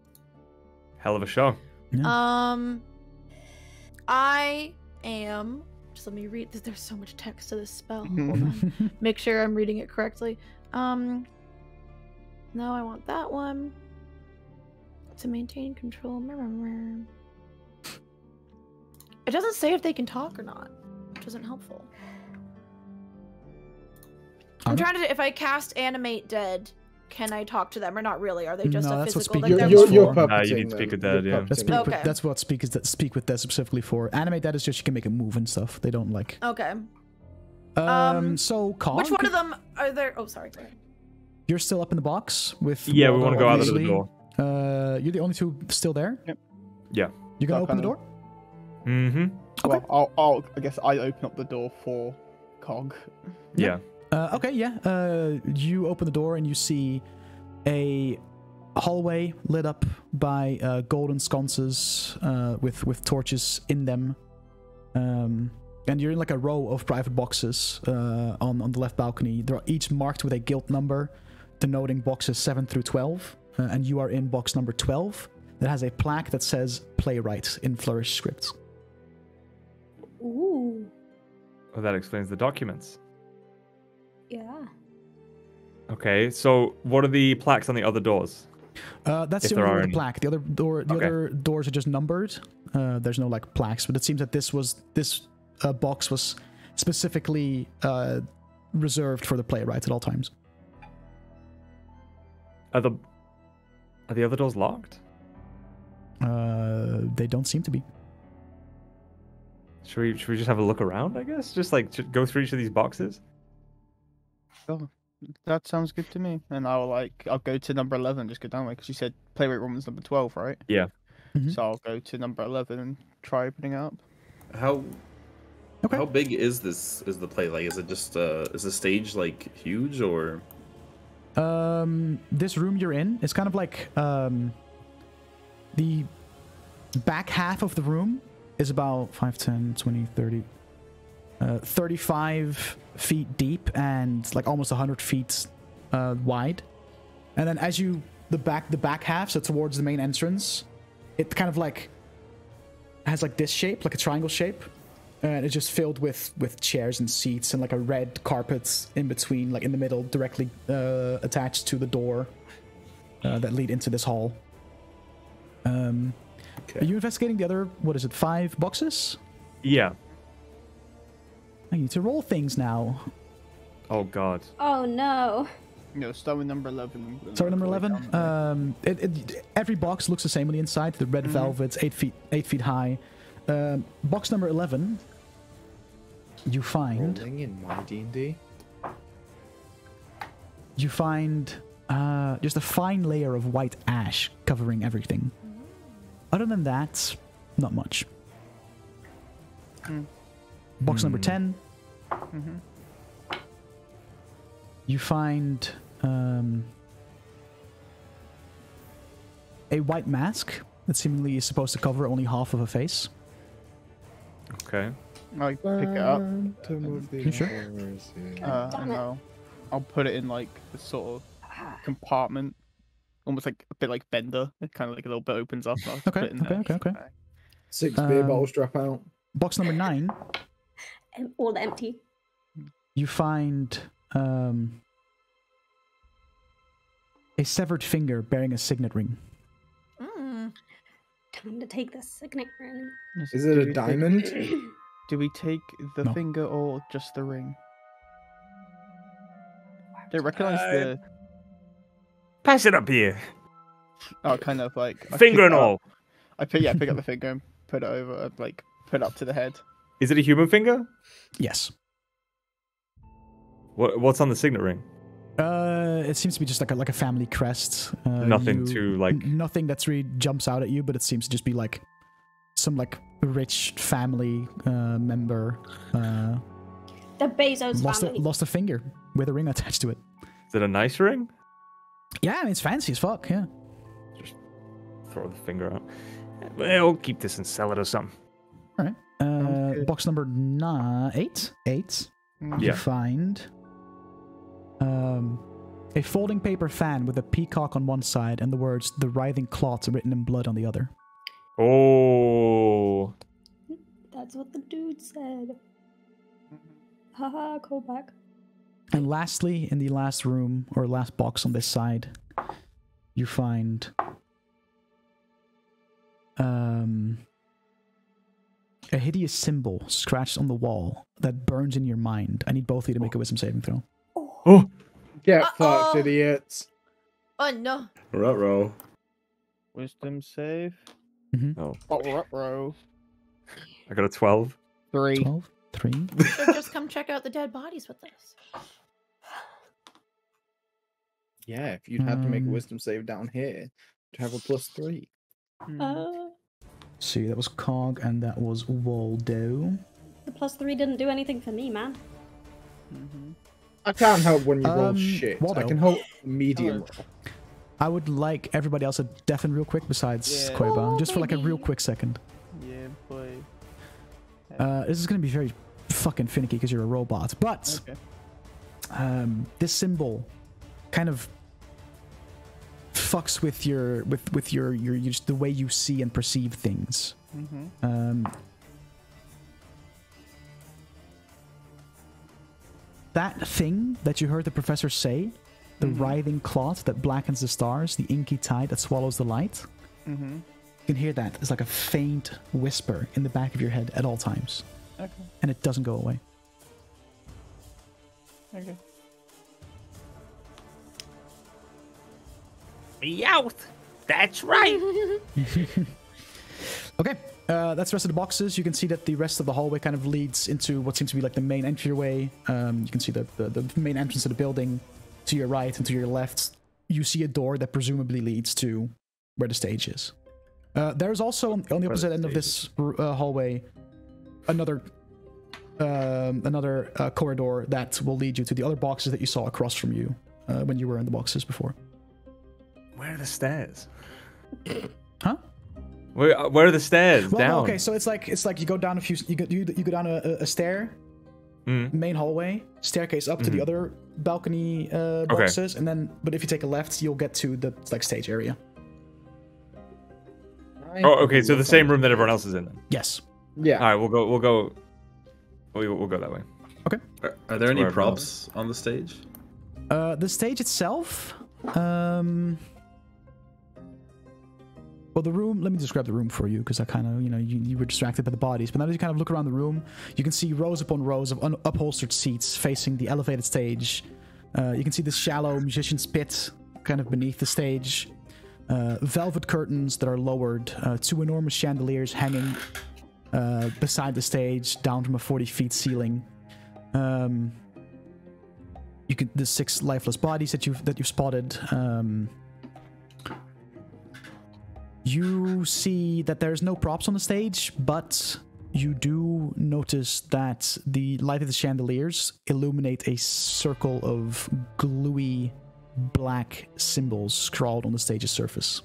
Hell of a show. Um, I am. Just let me read. There's so much text to this spell. Hold on. Make sure I'm reading it correctly. Um, no, I want that one. To maintain control. It doesn't say if they can talk or not, which isn't helpful. I'm trying to. If I cast animate dead, can I talk to them or not really? Are they just No, a that's what physical? speaking Like You're, You're- you're, for- you're you need to speak them. with that, yeah. That's speak them. with, Okay. that's what speak is that speak with that specifically for. Animate that is just you can make a move and stuff. They don't like. okay. Um. Um, so Kong, Which one of them are there? Oh, sorry. Go ahead. You're still up in the box with. Yeah, we want to go out of the door. Uh, you're the only two still there. Yep. Yeah. You gonna I'll open the kinda- door? Mm-hmm. Well, I'll, I'll, I guess I open up the door for Cog. Yeah. Uh, okay, yeah. Uh, you open the door and you see a hallway lit up by uh, golden sconces uh, with with torches in them. Um, and you're in like a row of private boxes uh, on on the left balcony. They're each marked with a guild number, denoting boxes seven through twelve. Uh, and you are in box number twelve. that has a plaque that says playwright in flourish script. Ooh. Well, that explains the documents. Yeah. Okay, so what are the plaques on the other doors? Uh, that's If the only are one with any. a plaque. The other door, the Okay. other doors are just numbered. Uh, there's no like plaques, but it seems that this was this uh, box was specifically uh, reserved for the playwright at all times. Are the are the other doors locked? Uh, they don't seem to be. Should we should we just have a look around? I guess just like go through each of these boxes. Oh, that sounds good to me. And I'll like I'll go to number eleven. Just go down there because you said playwright room is number twelve, right? Yeah. Mhm. So I'll go to number eleven and try opening it up. How Okay. how big is this? Is the play like? Is it just uh? Is the stage like huge or? Um, this room you're in is kind of like um, the back half of the room is about 5, 10, 20, 30, uh, 35 feet deep and like almost 100 feet uh, wide. And then as you the back the back half, so towards the main entrance, it kind of like has like this shape, like a triangle shape. And it's just filled with with chairs and seats and like a red carpet in between, like in the middle, directly uh, attached to the door uh, that lead into this hall. Um, Are you investigating the other? What is it? Five boxes? Yeah. I need to roll things now. Oh God. Oh no. No, start with number eleven. and Sorry, work number eleven. Um, it, it, every box looks the same on the inside. The red velvet's eight feet eight feet high. Um, box number eleven. You find Rolling in my D&D. you find uh, just a fine layer of white ash covering everything. Other than that, not much. Hmm. Box number Hmm. 10 Mhm. You find um, a white mask that seemingly is supposed to cover only half of a face. Okay. I pick it up. Phantom of the You sure? Horrors, yeah. Uh, Damn and it. I'll, I'll put it in like the sort of compartment, almost like a bit like Bender. It kind of like a little bit opens up. and I'll just Okay, put it in okay, okay, okay. Six beer Um, bottles drop out. Box number 9 Em- All empty. you find um, a severed finger bearing a signet ring. Mm. Time to take the signet ring. Is it Do a we take- diamond? Do we take the No. finger or just the ring? They recognize Uh, the? Pass it up here. Oh, kind of like I Finger and up- all. I pick yeah, pick up the finger and put it over, like put it up to the head. Is it a human finger? Yes. What what's on the signet ring? Uh, it seems to be just like a, like a family crest. Uh, Nothing too, like- n- nothing that's really jumps out at you, but it seems to just be like some like rich family uh, member uh, The Bezos lost a, family. lost a finger with a ring attached to it. Is it a nice ring? Yeah, I mean, it's fancy as fuck. Yeah. Just Throw the finger out. We'll keep this and sell it or something. All right. Uh, box number nine, eight, eight. Mm. You Yeah. find um, a folding paper fan with a peacock on one side and the words "the writhing clots" written in blood on the other. Oh. That's what the dude said. Haha, callback. And lastly, in the last room or last box on this side, you find um, a hideous symbol scratched on the wall that burns in your mind. I need both of you to make a wisdom saving throw. Oh. Get Uh-oh. fucked, idiots. Oh no. Ruh-roh. Wisdom save. Oh. Oh, ruh-roh. I got a twelve. Three. 12, 3. So just come check out the dead bodies with us. Yeah, if you'd had to make a Um, wisdom save down here, you'd have a plus three. Mm. Uh, See, that was Cog and that was Waldo. the plus three didn't do anything for me, man. Mhm. I can't help when you roll Um, shit. Waldo. I can help medium roll. I would like everybody else to deafen real quick besides Yeah. Koiba, Oh, just for like a real quick second. Yeah, boy. Uh, this is going to be very fucking finicky because you're a robot, but Okay. um, this symbol kind of fucks with your with with your your, your just the way you see and perceive things. Mm-hmm. Um, that thing that you heard the professor say, the Mhm. writhing cloth that blackens the stars, the inky tide that swallows the light, Mm-hmm. you can hear that. It's like a faint whisper in the back of your head at all times, Okay. and it doesn't go away. Okay. Meowth. That's right. Okay, uh, that's the rest of the boxes. You can see that the rest of the hallway kind of leads into what seems to be like the main entryway. Um, you can see the, the, the main entrance of the building to your right and to your left. You see a door that presumably leads to where the stage is. Uh, there's also on, on the the opposite end of this uh, hallway another um, another uh, corridor that will lead you to the other boxes that you saw across from you uh, when you were in the boxes before. Where are the stairs? Huh? Where, uh, where are the stairs? Well, Down. no, okay, so it's like it's like you go down a few, you go you, you go down a, a stair, Mm. main hallway, staircase up to the Mhm. other balcony uh, Okay. boxes, and then but if you take a left, you'll get to the like stage area. Oh, okay. So the same room that everyone else is in. Then. Yes. Yeah. All right, we'll go. We'll go. We'll, we'll go that way. Are, are there any props on the stage? Uh, the stage itself, um, well, the room. Let me describe the room for you because I kind of, you know, you, you were distracted by the bodies. But now that you kind of look around the room, you can see rows upon rows of upholstered seats facing the elevated stage. Uh, you can see the shallow musician's pit kind of beneath the stage. Uh, velvet curtains that are lowered, uh, two enormous chandeliers hanging uh, beside the stage, down from a 40 feet ceiling. Um, you can the six lifeless bodies that you've that you've spotted. Um, you see that there's no props on the stage, but you do notice that the light of the chandeliers illuminate a circle of gluey black symbols scrawled on the stage's surface.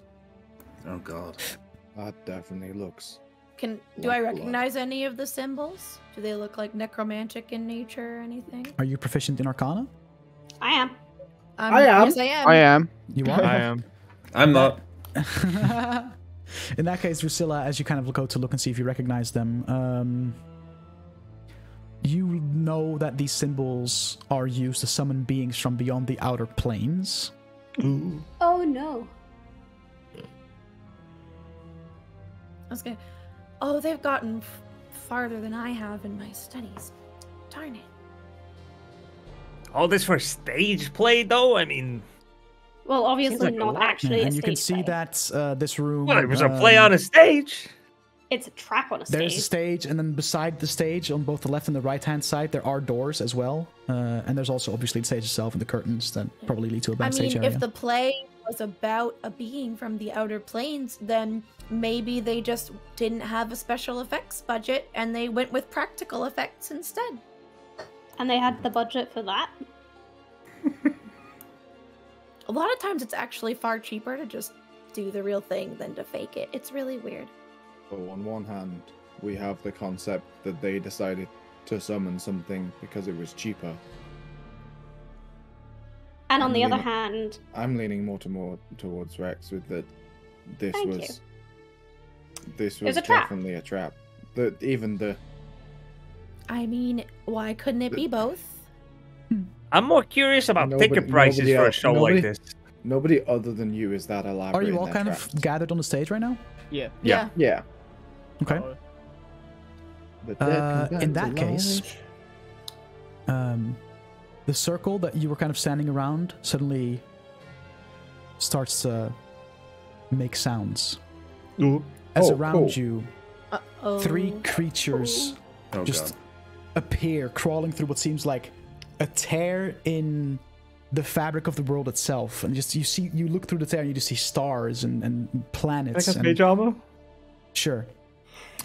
Oh god. That definitely looks. Can do I Like blood. recognize any of the symbols? Do they look like necromantic in nature or anything? Are you proficient in Arcana? I am. Um, I am. Yes, I am. I am. You are. I am. I'm not. In that case, Drusilla, as you kind of go to look and see if you recognize them, um, you know that these symbols are used to summon beings from beyond the outer planes. Oh no. I was gonna. Oh, they've gotten f- farther than I have in my studies. Darn it. All this for stage play, though. I mean, Well, obviously like not actually. and a you can see play. that uh, this room. well, it was a play um, on a stage. it's a track on a stage. There's a stage, and then beside the stage, on both the left and the right hand side, there are doors as well. Uh, and there's also obviously the stage itself and the curtains that probably lead to a backstage mean, area. if the play was about a being from the outer planes, then maybe they just didn't have a special effects budget and they went with practical effects instead. and they had the budget for that. A lot of times it's actually far cheaper to just do the real thing than to fake it. It's really weird. So on one hand, we have the concept that they decided to summon something because it was cheaper. And on the other Leaning- hand, I'm leaning more to more towards Rex with that. This Thank you. was. This was was a trap. definitely a trap. The even the I mean, why couldn't it be both? Hmm. I'm more curious about Nobody- ticket prices nobody for a show nobody- like this. nobody other than you is that alive. are you all kind traps. of gathered on the stage right now? Yeah. Yeah. Yeah. Okay. Oh, The dead Uh, in that to case- um, the circle that you were kind of standing around suddenly starts to make sounds. As Oh, around cool. you, Uh-oh. three creatures Oh just god. appear, crawling through what seems like a tear in the fabric of the world itself. And just you see, you look through the tear, and you just see stars and, and planets. Like a and- armor? Sure.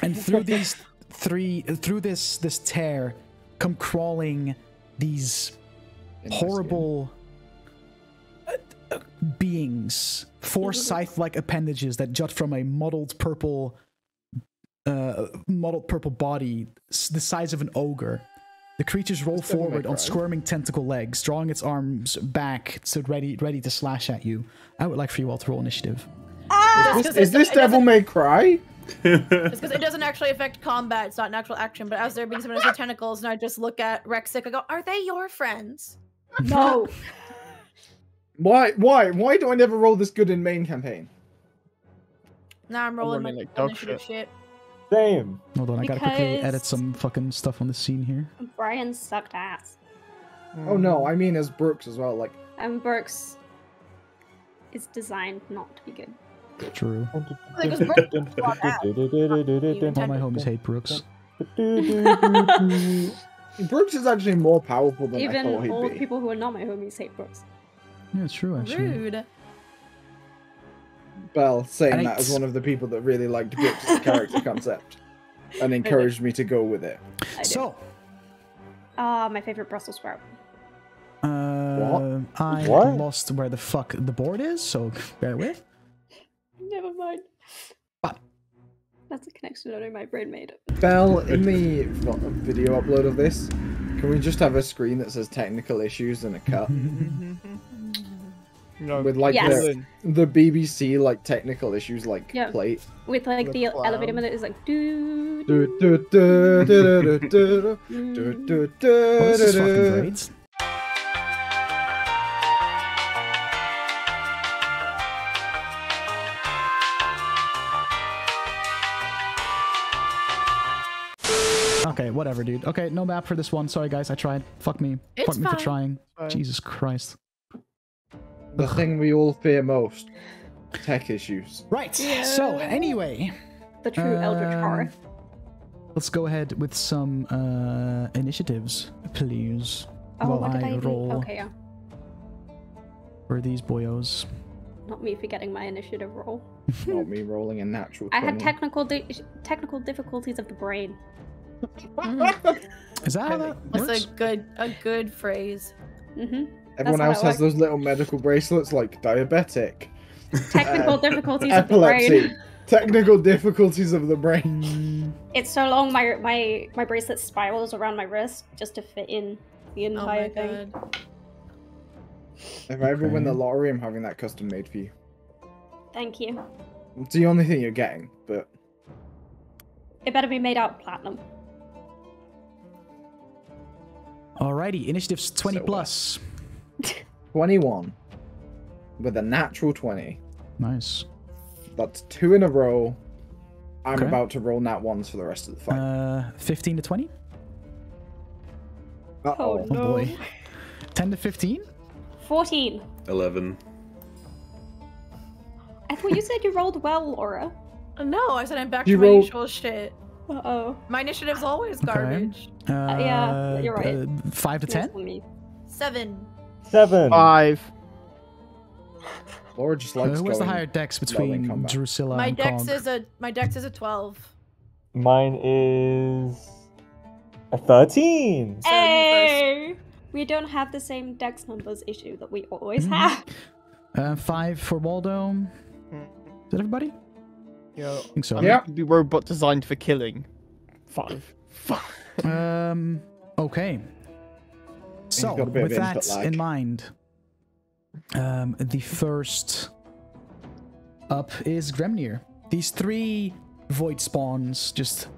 And through these three, through this this tear, come crawling these In my skin. horrible uh, beings, four scythe-like appendages that jut from a mottled purple, uh, mottled purple body, the size of an ogre. The creatures roll This devil may forward on squirming tentacle legs, drawing its arms back so ready ready to slash at you. I would like for you all to roll initiative. Just Is, 'cause is this Devil May Cry? Just because it doesn't actually affect combat, it's not an actual action. But as they're being summoned as their tentacles, and I just look at Rexic, I go, "Are they your friends?" No. Why? Why? Why do I never roll this good in main campaign? Now I'm rolling my rolling like dog initiative shit. Same. Hold on, I gotta quickly edit some fucking stuff on the scene here. Brian sucked ass. Oh no, I mean as Brooks as well. Like, And Brooks is designed not to be good. True. Because Brooke brought out. All my homies hate Brooks. Brooks is actually more powerful than I Even thought he'd all the be. people who are not my homies hate Brooks. Yeah, it's true actually. Rude. Belle saying And that as one of the people that really liked Brooks' character concept and encouraged me to go with it. So, Ah, my favorite Brussels sprout. uh, I What? lost where the fuck the board is, so bear with. Never mind. What? That's a connection only my brain made. Bell, in the video upload of this, can we just have a screen that says technical issues and a cut No, with like Yes. the, the BBC like technical issues like Yeah. plate? With like The the, elevator clown. minute is like du- du- doo. du- du- Oh, this is fucking du- Okay, whatever, dude. Okay, no map for this one. Sorry, guys, I tried. Fuck me. It's Fuck me for trying. Fine. Jesus Christ. The thing we all fear most: tech issues. Right. So, anyway, The true Eldritch Um, horror. let's go ahead with some uh, initiatives, please. Oh, while what did I I, roll roll? Okay, yeah. for these boyos. Not me forgetting my initiative roll. Not me rolling a natural. I had technical di- technical difficulties of the brain. Is that how that That's works? a good, a good phrase. hmm Everyone else has those little medical bracelets like diabetic, Technical Uh, difficulties of the brain. epilepsy, technical difficulties of the brain. It's so long my my my bracelet spirals around my wrist just to fit in the Oh entire my thing. god. If I ever win the lottery, I'm having that custom made for you. Thank you. It's the only thing you're getting, but It better be made out of platinum. Alrighty, initiatives 20 So, uh, plus. 21 with a natural 20. Nice. That's two in a row. I'm Okay. about to roll nat ones for the rest of the fight. Uh, 15 to 20? Uh-oh. Oh boy. 10 to 15? 14. 11. I thought you said you rolled well, Laura. No, I said I'm back You to my usual shit. Uh oh. My initiative's always Okay. garbage. Uh, yeah, you're right. uh, 5 to 10? Seven. Seven. Five. Laura just Uh, likes who has the higher dex low in between combat. Drusilla my and dex Cog? is a my dex is a twelve. Mine is a thirteen. So Hey! We don't have the same dex numbers issue that we always Mhm. have. Uh, 5 for Waldo. Is that everybody? Yeah. I think so. I Yeah. mean, the robot designed for killing. Five. Five. Um. Okay. So, got a bit of with that lag. in mind, um, the first up is Grimnir. These three void spawns just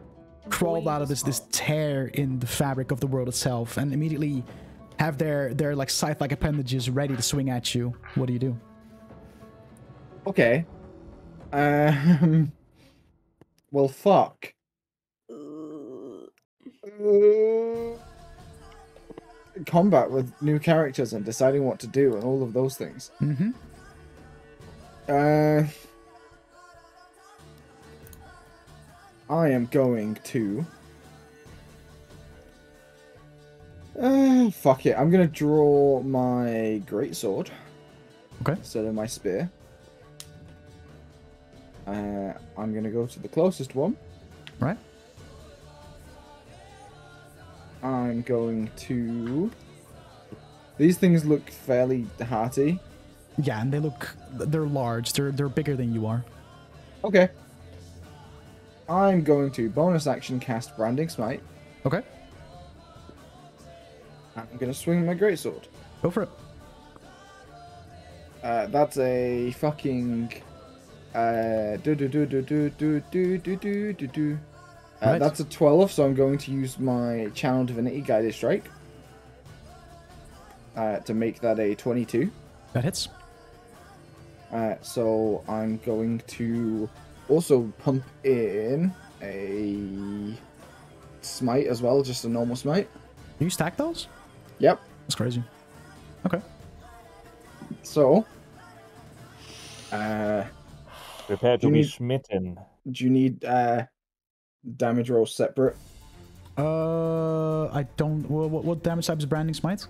crawled out of this this tear in the fabric of the world itself, and immediately have their their like scythe-like appendages ready to swing at you. What do you do? Okay. Um. Well, fuck. Uh, combat with new characters and deciding what to do and all of those things. Mm-hmm. Uh. I am going to. Uh, fuck it. I'm gonna draw my great sword. Okay. Instead of my spear. Uh, I'm gonna go to the closest one. Right. I'm going to. These things look fairly hearty. Yeah, and they look they're large. They're they're bigger than you are. Okay. I'm going to bonus action cast Branding Smite. Okay. I'm gonna swing my greatsword. Go for it. Uh, that's a fucking. Uh, do do do do do do do do do do do. Uh, Right. That's a 12, so I'm going to use my Channel Divinity Guided Strike uh, to make that a 22. That hits. Uh, so I'm going to also pump in a smite as well, just a normal smite. You stack those? Yep. That's crazy. Okay. So, uh, Prepare to be need- smitten. do you need uh, damage rolls separate? Uh, I don't. What, what, what damage type is branding smite?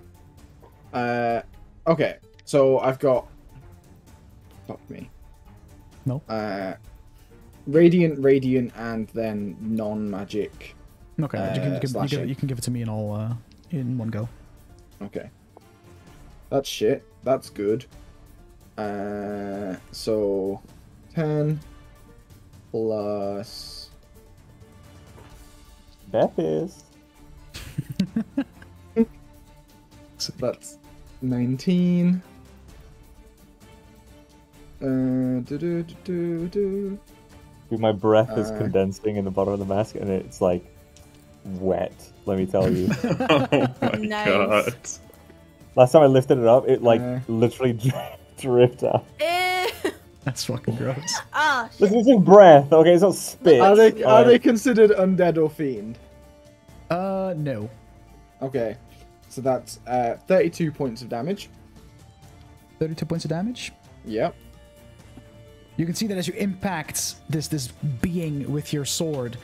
Uh, okay. So I've got. Fuck me. No. Uh, radiant, radiant, and then non-magic. Okay, you, can, you, Uh, can, you, give, you can give it to me in all uh, in one go. Okay. That's shit. That's good. Uh, so ten plus Beth is. that's nineteen. Uh, do do do do do. Dude, my breath is Uh, condensing in the bottom of the mask, and it's like wet. Let me tell you. oh my Nice. god. Last time I lifted it up, it like Uh. literally dripped out. Eh. That's fucking gross. Ah, shit. Listen, this is breath. Okay, it's not spit. Are they are Alright. they considered undead or fiend? Uh, no. Okay, so that's uh, thirty-two points of damage. 32 points of damage. Yep. You can see that as you impact this this being with your sword,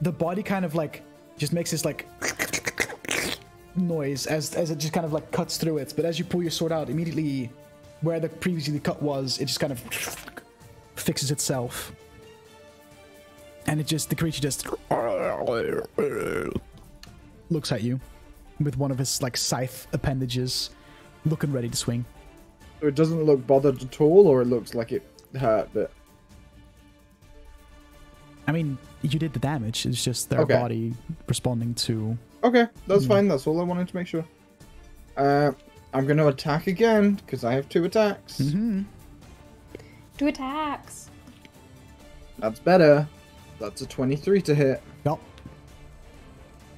the body kind of like just makes this like noise as as it just kind of like cuts through it. But as you pull your sword out, immediately where the previously cut was, it just kind of fixes itself. And it just the creature just looks at you with one of his like scythe appendages, looking ready to swing. So it doesn't look bothered at all, or it looks like it hurt, but I mean, you did the damage. It's just their Okay. body responding to. okay, that's fine. That's all I wanted to make sure. Uh, I'm going to attack again because I have two attacks. Mm-hmm. Two attacks. That's better. That's a 23 to hit.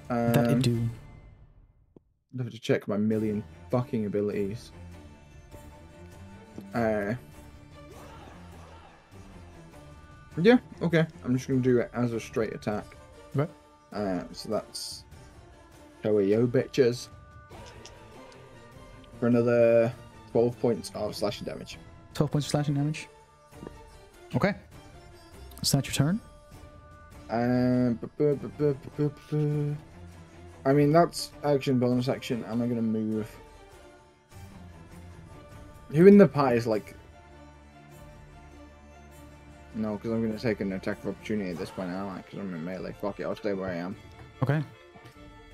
Um, that it do. I have to check my million fucking abilities. Uh. Yeah, okay. I'm just gonna do it as a straight attack. Okay. Uh, so that's Koeo bitches. For another 12 points of slashing damage. 12 points of slashing damage. Okay. Is that your turn? Um, I mean, that's action, bonus action. Am I gonna move? Who in the pie is like? No, because I'm gonna take an attack of opportunity at this point, I? Because I'm in melee. Fuck it, I'll stay where I am. Okay.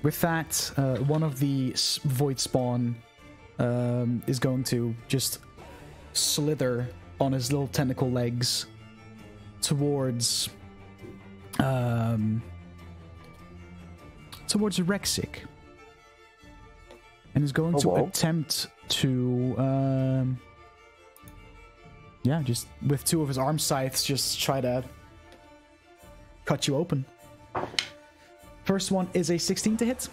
With that, uh, one of the void spawn um, is going to just slither on his little tentacle legs towards um, towards Rexic, and is going Oh, to wow. attempt to um, yeah, just with two of his arm scythes, just try to cut you open. First one is a 16 to hit.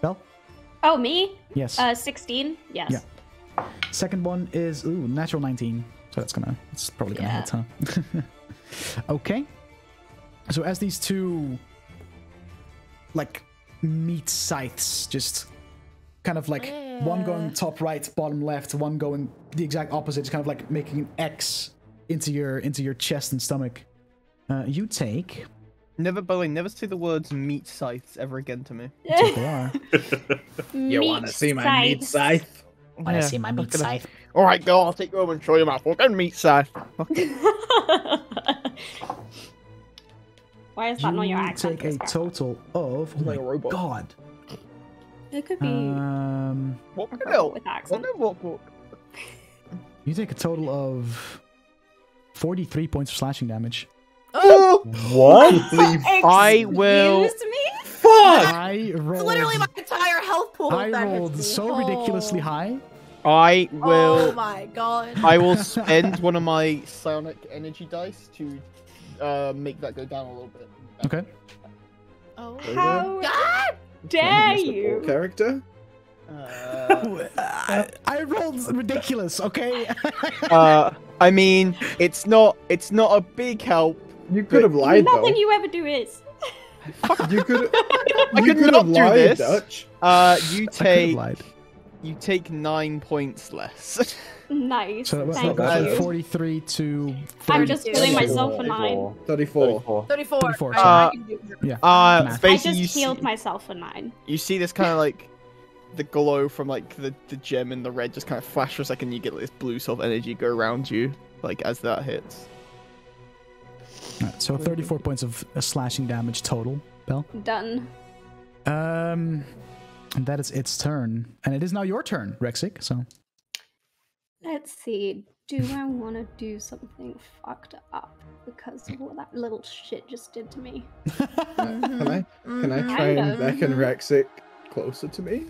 Belle? Oh, me? Yes. Uh, 16? Yes. Yeah. Second one is ooh, natural 19. So that's gonna it's probably gonna hit, huh? okay. So as these two like meat scythes just kind of like one going top right, bottom left, one going the exact opposite, just kind of like making an X into your into your chest and stomach. Uh, you take Never, Bowie, never say the words meat scythes ever again to me. Take they. You want to see my meat scythes. scythe? Wanna see my meat scythe? All right, go. I'll take you over and show you my fucking meat scythe. Why is that not your You accent? take a this total of oh my like a robot. god. It could be Um, What a the hell? with What accent. the walk walk? you take a total of 43 points of slashing damage. Oh, What? I will- Excuse me? fuck! I rolled. It's literally my entire health pool. I if rolled me. so ridiculously Oh. high. I will. Oh my god. I will spend one of my psionic energy dice to uh, make that go down a little bit. Okay. Oh. How God! dare you? Character. Uh, I, I rolled ridiculous. Okay. uh, I mean, it's not. It's not a big help. You could have lied though. Nothing you ever do is. You could. I could could not have do lied, this. Dutch. Uh, you I could have take lied. You take nine points less. Nice. So that was Thank that was you. 43 to. I'm just 32. killing myself for nine. Thirty-four. 34. 34, I- sorry. I can do it. Yeah. Uh, I just healed see, myself for nine. you see this kind of like the glow from like the the gem and the red just kind of flash for a second. You get like, this blue sort of energy go around you, like as that hits. Alright, so 34 points of uh, slashing damage total, Belle. Done. Um, and that is its turn, and it is now your turn, Rexic. So Let's see. Do I want to do something fucked up because of what that little shit just did to me? Uh, Can I? Can I try and beckon Rexic closer to me?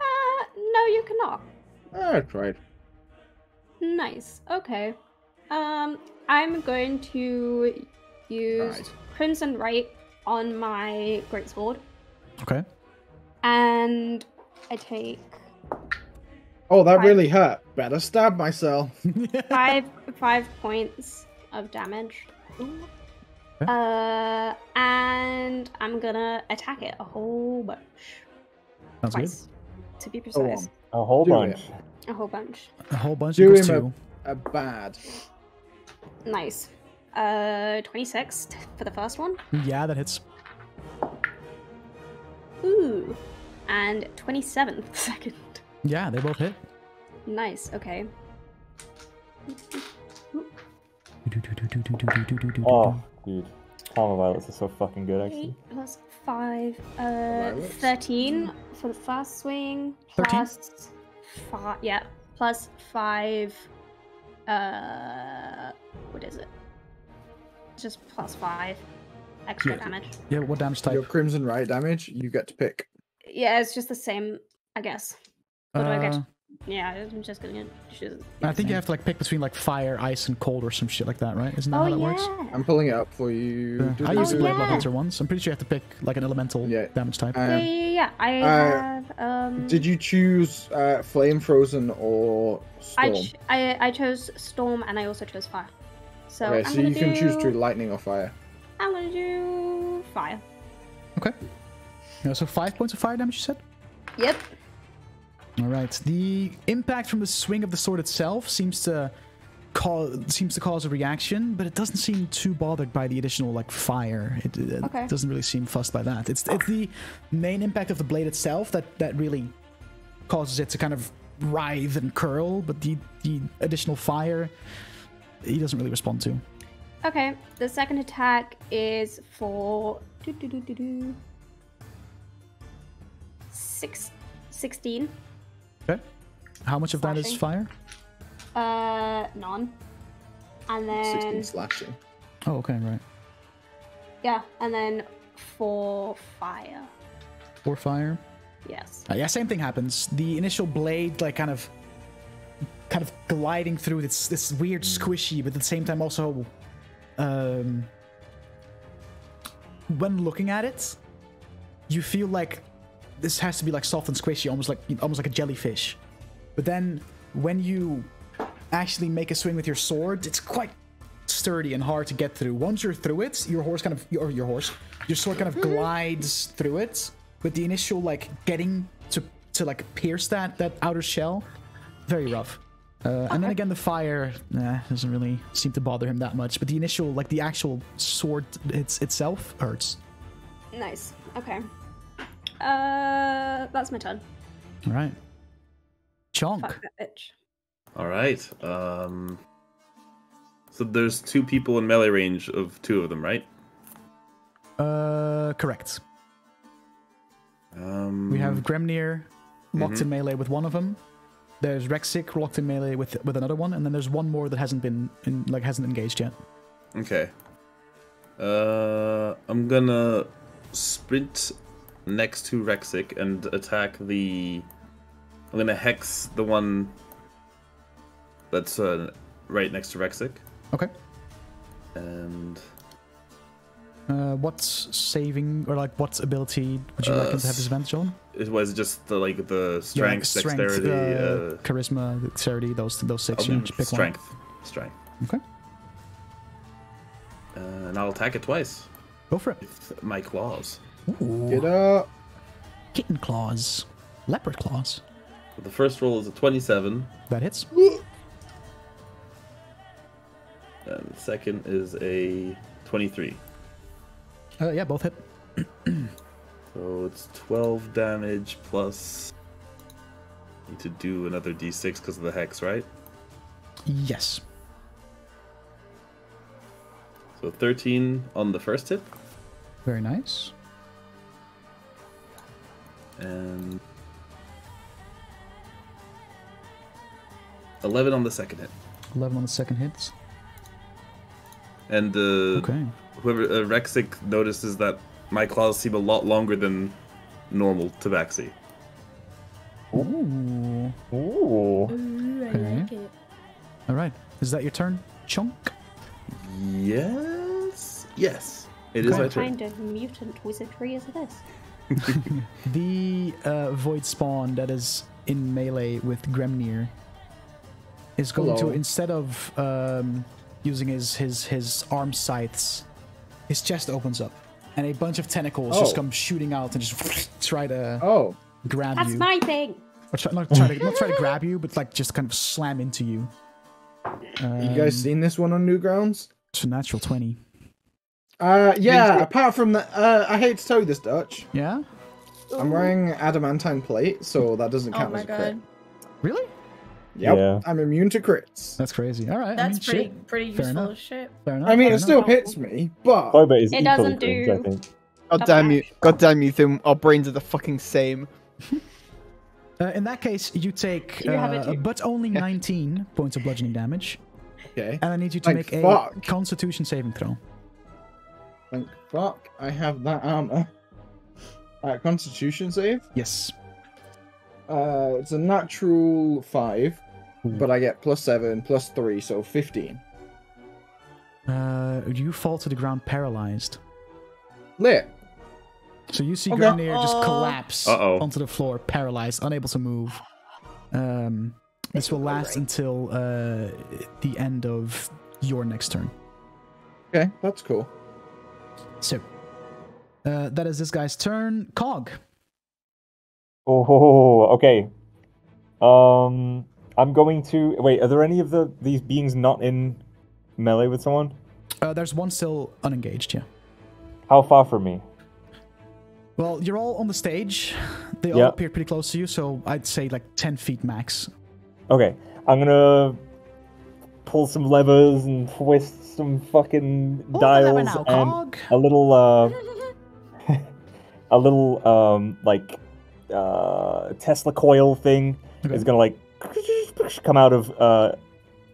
Uh, no, you cannot. Ah, I tried. Nice. Okay. Um, I'm going to use Right. Crimson Rite on my greatsword, okay. and I take Oh, that Five. really hurt. Better stab myself. five five points of damage. Uh, and I'm gonna attack it a whole bunch. Sounds good. To be precise. A whole Do bunch. A whole bunch. A whole bunch Do equals him two. A bad. Nice. Uh, 26 for the first one. Yeah, that hits. Ooh. And 27 for the second. Yeah, they both hit. Nice, okay. Oh, dude. Parma Violets are so fucking good, 8 actually. plus 5, uh, Violets? 13 for the first swing. 13? Plus 5, yeah, plus 5, uh, what is it? Just plus 5 extra Yeah. damage. Yeah, what damage type? Your crimson rite damage, you get to pick. Yeah, it's just the same, I guess. What do I get? Uh, Yeah, I'm just gonna choose. I think you have to like pick between like fire, ice, and cold or some shit like that, right? Isn't that Oh how that yeah. works? I'm pulling it up for you. Yeah. I used to play yeah. Blood Hunter once. I'm pretty sure you have to pick like an elemental Yeah. damage type. yeah, Um, yeah, yeah. I uh, have. Um, Did you choose uh, flame frozen or I, storm? ch- I I chose storm and I also chose fire. So okay, I'm so gonna you can choose do- to lightning or fire. I'm gonna do fire. Okay. Yeah, so five points of fire damage, you said? Yep. All right. The impact from the swing of the sword itself seems to cause seems to cause a reaction, but it doesn't seem too bothered by the additional like fire. It, it Okay. doesn't really seem fussed by that. It's it's the main impact of the blade itself that that really causes it to kind of writhe and curl, but the the additional fire he doesn't really respond to. Okay. The second attack is for do, do, do, do, do. Six, 16. Okay. How much of that is fire? Uh, none. And then 16 slashing. Oh, okay, right. yeah, and then four fire. Four fire. Yes. Uh, yeah, same thing happens. The initial blade, like, kind of, kind of gliding through this this weird squishy, but at the same time also, um, when looking at it, you feel like this has to be like soft and squishy, almost like almost like a jellyfish. But then when you actually make a swing with your sword, it's quite sturdy and hard to get through. Once you're through it, your horse kind of or your horse, your sword kind of glides through it. But the initial like getting to to like pierce that that outer shell, very rough. Uh, And then again, the fire nah, doesn't really seem to bother him that much. But the initial, like the actual sword it's, itself, hurts. Nice. Okay. Uh, that's my turn. All right. Chonk. Fuck that bitch. All right. Um. So there's two people in melee range of two of them, right? Uh, correct. Um. We have Grimnir locked Mhm. in melee with one of them. There's Rexic locked in melee with with another one, and then there's one more that hasn't been in, like hasn't engaged yet. Okay. Uh, I'm gonna sprint next to Rexic and attack the. I'm gonna hex the one that's uh, right next to Rexic. Okay. And Uh, what's saving or like what ability would you like him to have Uh, disadvantage on? It was just the, like the Yeah, like strength, dexterity, uh, uh, charisma, dexterity. Those those 6 I'll You do pick strength. Strength. Okay. Uh, and I'll attack it twice one. Go for it. with my claws. Ooh. Get up. Kitten claws, leopard claws. The first roll is a 27, That hits. and the second is a 23. Uh, yeah, both hit. So it's 12 damage plus. Need to do another d6 because of the hex, right? Yes. So 13 on the first hit, Very nice. and 11 on the second hit. Eleven on the second hits. And uh, Okay. whoever uh, Rexic notices that my claws seem a lot longer than normal tabaxi. Ooh. Ooh. Ooh, I Okay. like it. All right. Is that your turn, Chunk? Yes. Yes. It is Okay. my What kind of mutant wizardry is this? The uh, void spawn that is in melee with Grimnir is going to instead of um, using his his his arm scythes, his chest opens up and a bunch of tentacles just Oh. come shooting out and just try to Oh, grab That's you. That's my thing. Or try, not try to not try to grab you, but like just kind of slam into you. Um, you guys seen this one on Newgrounds? It's a natural twenty. Uh, yeah. Apart from that, uh, I hate to tell you this, Dutch. Yeah. I'm wearing adamantine plate, so that doesn't Oh count my as a crit. god. Really? Yep, Yeah. I'm immune to crits. That's crazy. All right. I That's mean, pretty shit. pretty Fair useful enough. shit. Fair enough. I mean, fair it still enough. hits me, but Boba is It doesn't cringe, I do- think. God damn you! God damn you! Thim, our brains are the fucking same. Uh, in that case, you take You it uh, but only 19 points of bludgeoning damage, okay. and I need you to Thank make a. Constitution saving throw. Thank fuck, I have that armor. Uh, Constitution save. Yes. Uh, it's a natural five, but I get plus seven, plus three, so fifteen. Uh, you fall to the ground paralyzed. Lit. So you see Okay. Grimnir just collapse Uh-oh. onto the floor, paralyzed, unable to move. Um, this will last until uh, the end of your next turn. Okay, that's cool. So, uh, that is this guy's turn. Cog. Oh, okay. Um, I'm going to wait. Are there any of the these beings not in melee with someone? Uh, there's one still unengaged, yeah. How far from me? Well, you're all on the stage. They all Yeah. appear pretty close to you, so I'd say like 10 feet max. Okay, I'm gonna pull some levers and twist some fucking Pull the lever dials now, and Cog. a little uh, a little um like uh Tesla coil thing Okay. is gonna like come out of uh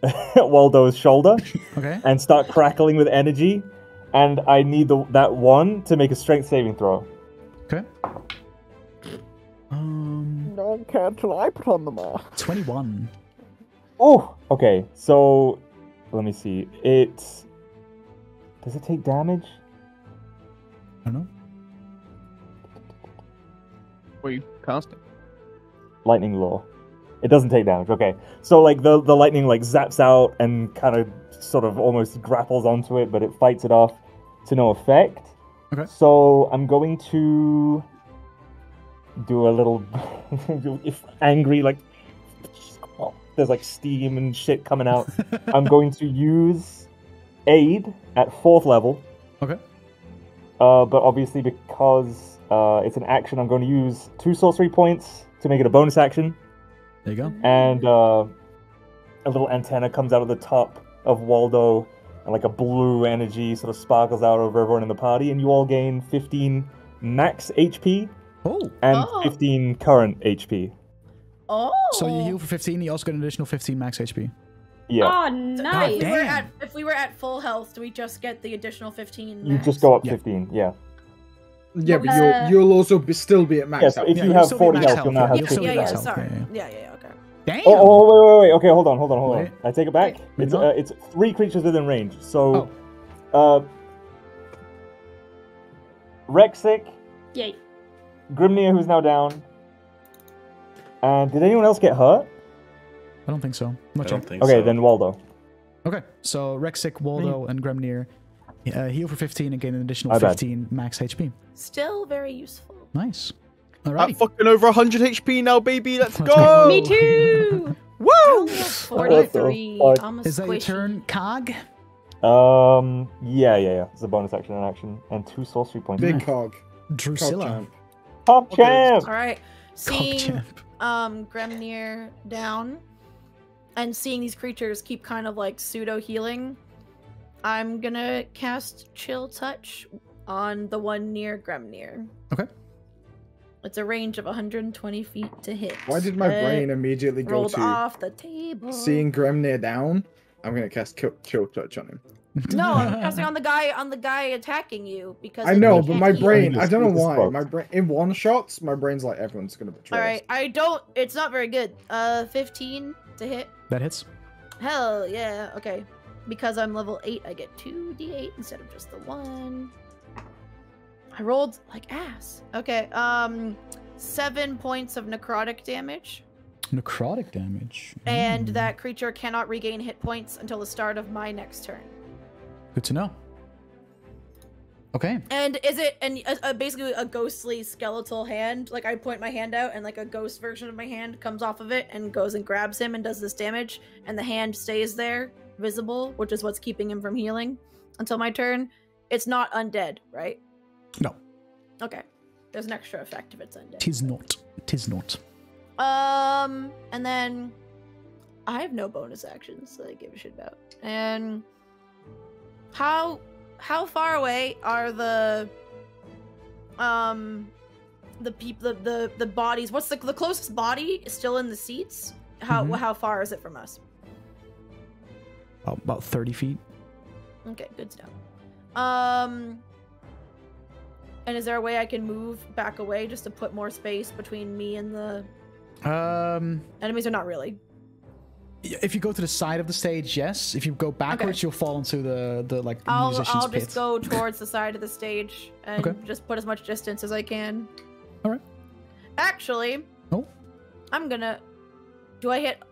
Waldo's shoulder Okay. and start crackling with energy, and I need the, that one to make a strength saving throw. Okay. Um, No one can till I put on the mask. 21. Oh, okay. So let me see. It does it take damage? I don't know. What are you casting? Lightning Lure. It doesn't take damage. Okay. So like the the lightning like zaps out and kind of sort of almost grapples onto it, but it fights it off to no effect. Okay. So I'm going to do a little if angry like there's like steam and shit coming out. I'm going to use aid at fourth level. Okay. Uh, but obviously because uh, it's an action, I'm going to use two sorcery points to make it a bonus action There you go. and uh, a little antenna comes out of the top of Waldo, and like a blue energy sort of sparkles out over everyone in the party, and you all gain 15 max HP Oh, and Oh. 15 current HP. Oh. so you heal for 15, you also get an additional 15 max HP. Yeah, Oh, If nice. we, were Damn. at, if we were at full health, do we just get the additional 15? you just go up 15. Yeah. Yeah, but Uh, you'll you'll also be, still be at max Yes, health. if Yeah, you you'll have 40 max health, you'll now health, have yeah, Yeah, 50 yeah, yeah, health, sorry. yeah, Yeah, yeah, yeah, okay. Damn. Oh, oh, wait, wait, wait. Okay, hold on, hold on, hold on. Wait. I take it back. Wait, It's uh, it's three creatures within range. So, Oh. uh, Rexic, Yay. Grimnir, who's now down, and did anyone else get hurt? I don't think so. I'm I not sure. don't think Okay, so. then Waldo. Okay, so Rexic, Waldo, and Grimnir uh, heal for 15 and gain an additional My bad. 15 max HP. Still very useful. Nice. I'm fucking over 100 HP now, baby. Let's Let's go. go. Me too. Woo! I'm at 43. What I'm a Is that your turn, Cog? Um, yeah, yeah, yeah. It's a bonus action and action, and two sorcery points. Big Nice. cog. Cog Drusilla. champ. Top champ. All right. Seeing um Grimnir down and seeing these creatures keep kind of like pseudo healing, I'm gonna cast Chill Touch on the one near Grimnir. Okay. It's a range of 120 feet to hit. Why did my Uh, brain immediately go rolled to off the table? seeing Grimnir down? I'm gonna cast kill, chill touch on him. No, I'm casting on the guy on the guy attacking you because I know, but my brain, I don't know why. My brain in one shots, my brain's like everyone's gonna betray All us. I don't. It's not very good. Uh, 15 to hit. That hits. Hell yeah. Okay. Because I'm level 8, I get 2d8 instead of just the 1. I rolled like ass. Okay. Um 7 points of necrotic damage Necrotic damage. and Mm, that creature cannot regain hit points until the start of my next turn. Good to know. Okay. And is it and uh, basically a ghostly skeletal hand? Like I point my hand out and like a ghost version of my hand comes off of it and goes and grabs him and does this damage and the hand stays there visible, which is what's keeping him from healing until my turn. It's not undead, right? No, Okay. There's an extra effect if it's undead. tis not. Tis not. Um, and then I have no bonus actions that I give a shit about. And how how far away are the um the people the, the the bodies? What's the the closest body still in the seats? How Mhm. how far is it from us? About, about 30 feet. Okay, good stuff. Um, and is there a way I can move back away just to put more space between me and the Um, enemies? Or not really? if you go to the side of the stage, yes. If you go backwards, you'll fall into the the like I'll musician's I'll pit. just go towards the side of the stage and Okay. just put as much distance as I can. All right. Actually, Oh. I'm gonna. Do I hit?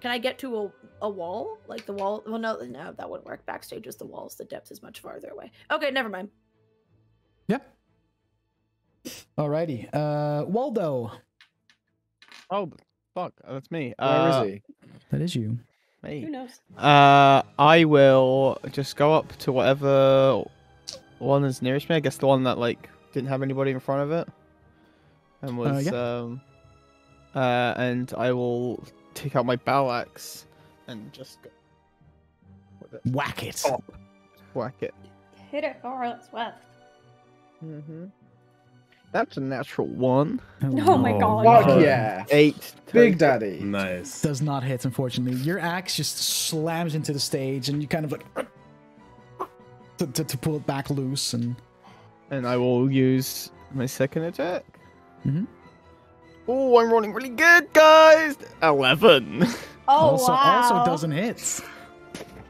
Can I get to a, a wall? Like the wall? Well, no, no, that wouldn't work. Backstage is the walls. The depth is much farther away. Okay, never mind. Yep. Alrighty. Uh, Waldo. Oh, fuck. That's me. Where uh, is he? That is you. Me. Who knows? Uh, I will just go up to whatever one is nearest me. I guess the one that like didn't have anybody in front of it, and was um, uh, and I will take out my battle axe and just go with it. Whack it. Oh. whack it. Hit it for all it's worth. Mm-hmm. That's a natural one. Oh my god. Fuck yeah, Eight. Big Daddy. Nice. Does not hit, unfortunately. Your axe just slams into the stage, and you kind of like to, to, to pull it back loose, and And I will use my second attack. Mhm. Oh, I'm rolling really good, guys. Eleven. Oh also wow. also doesn't hit.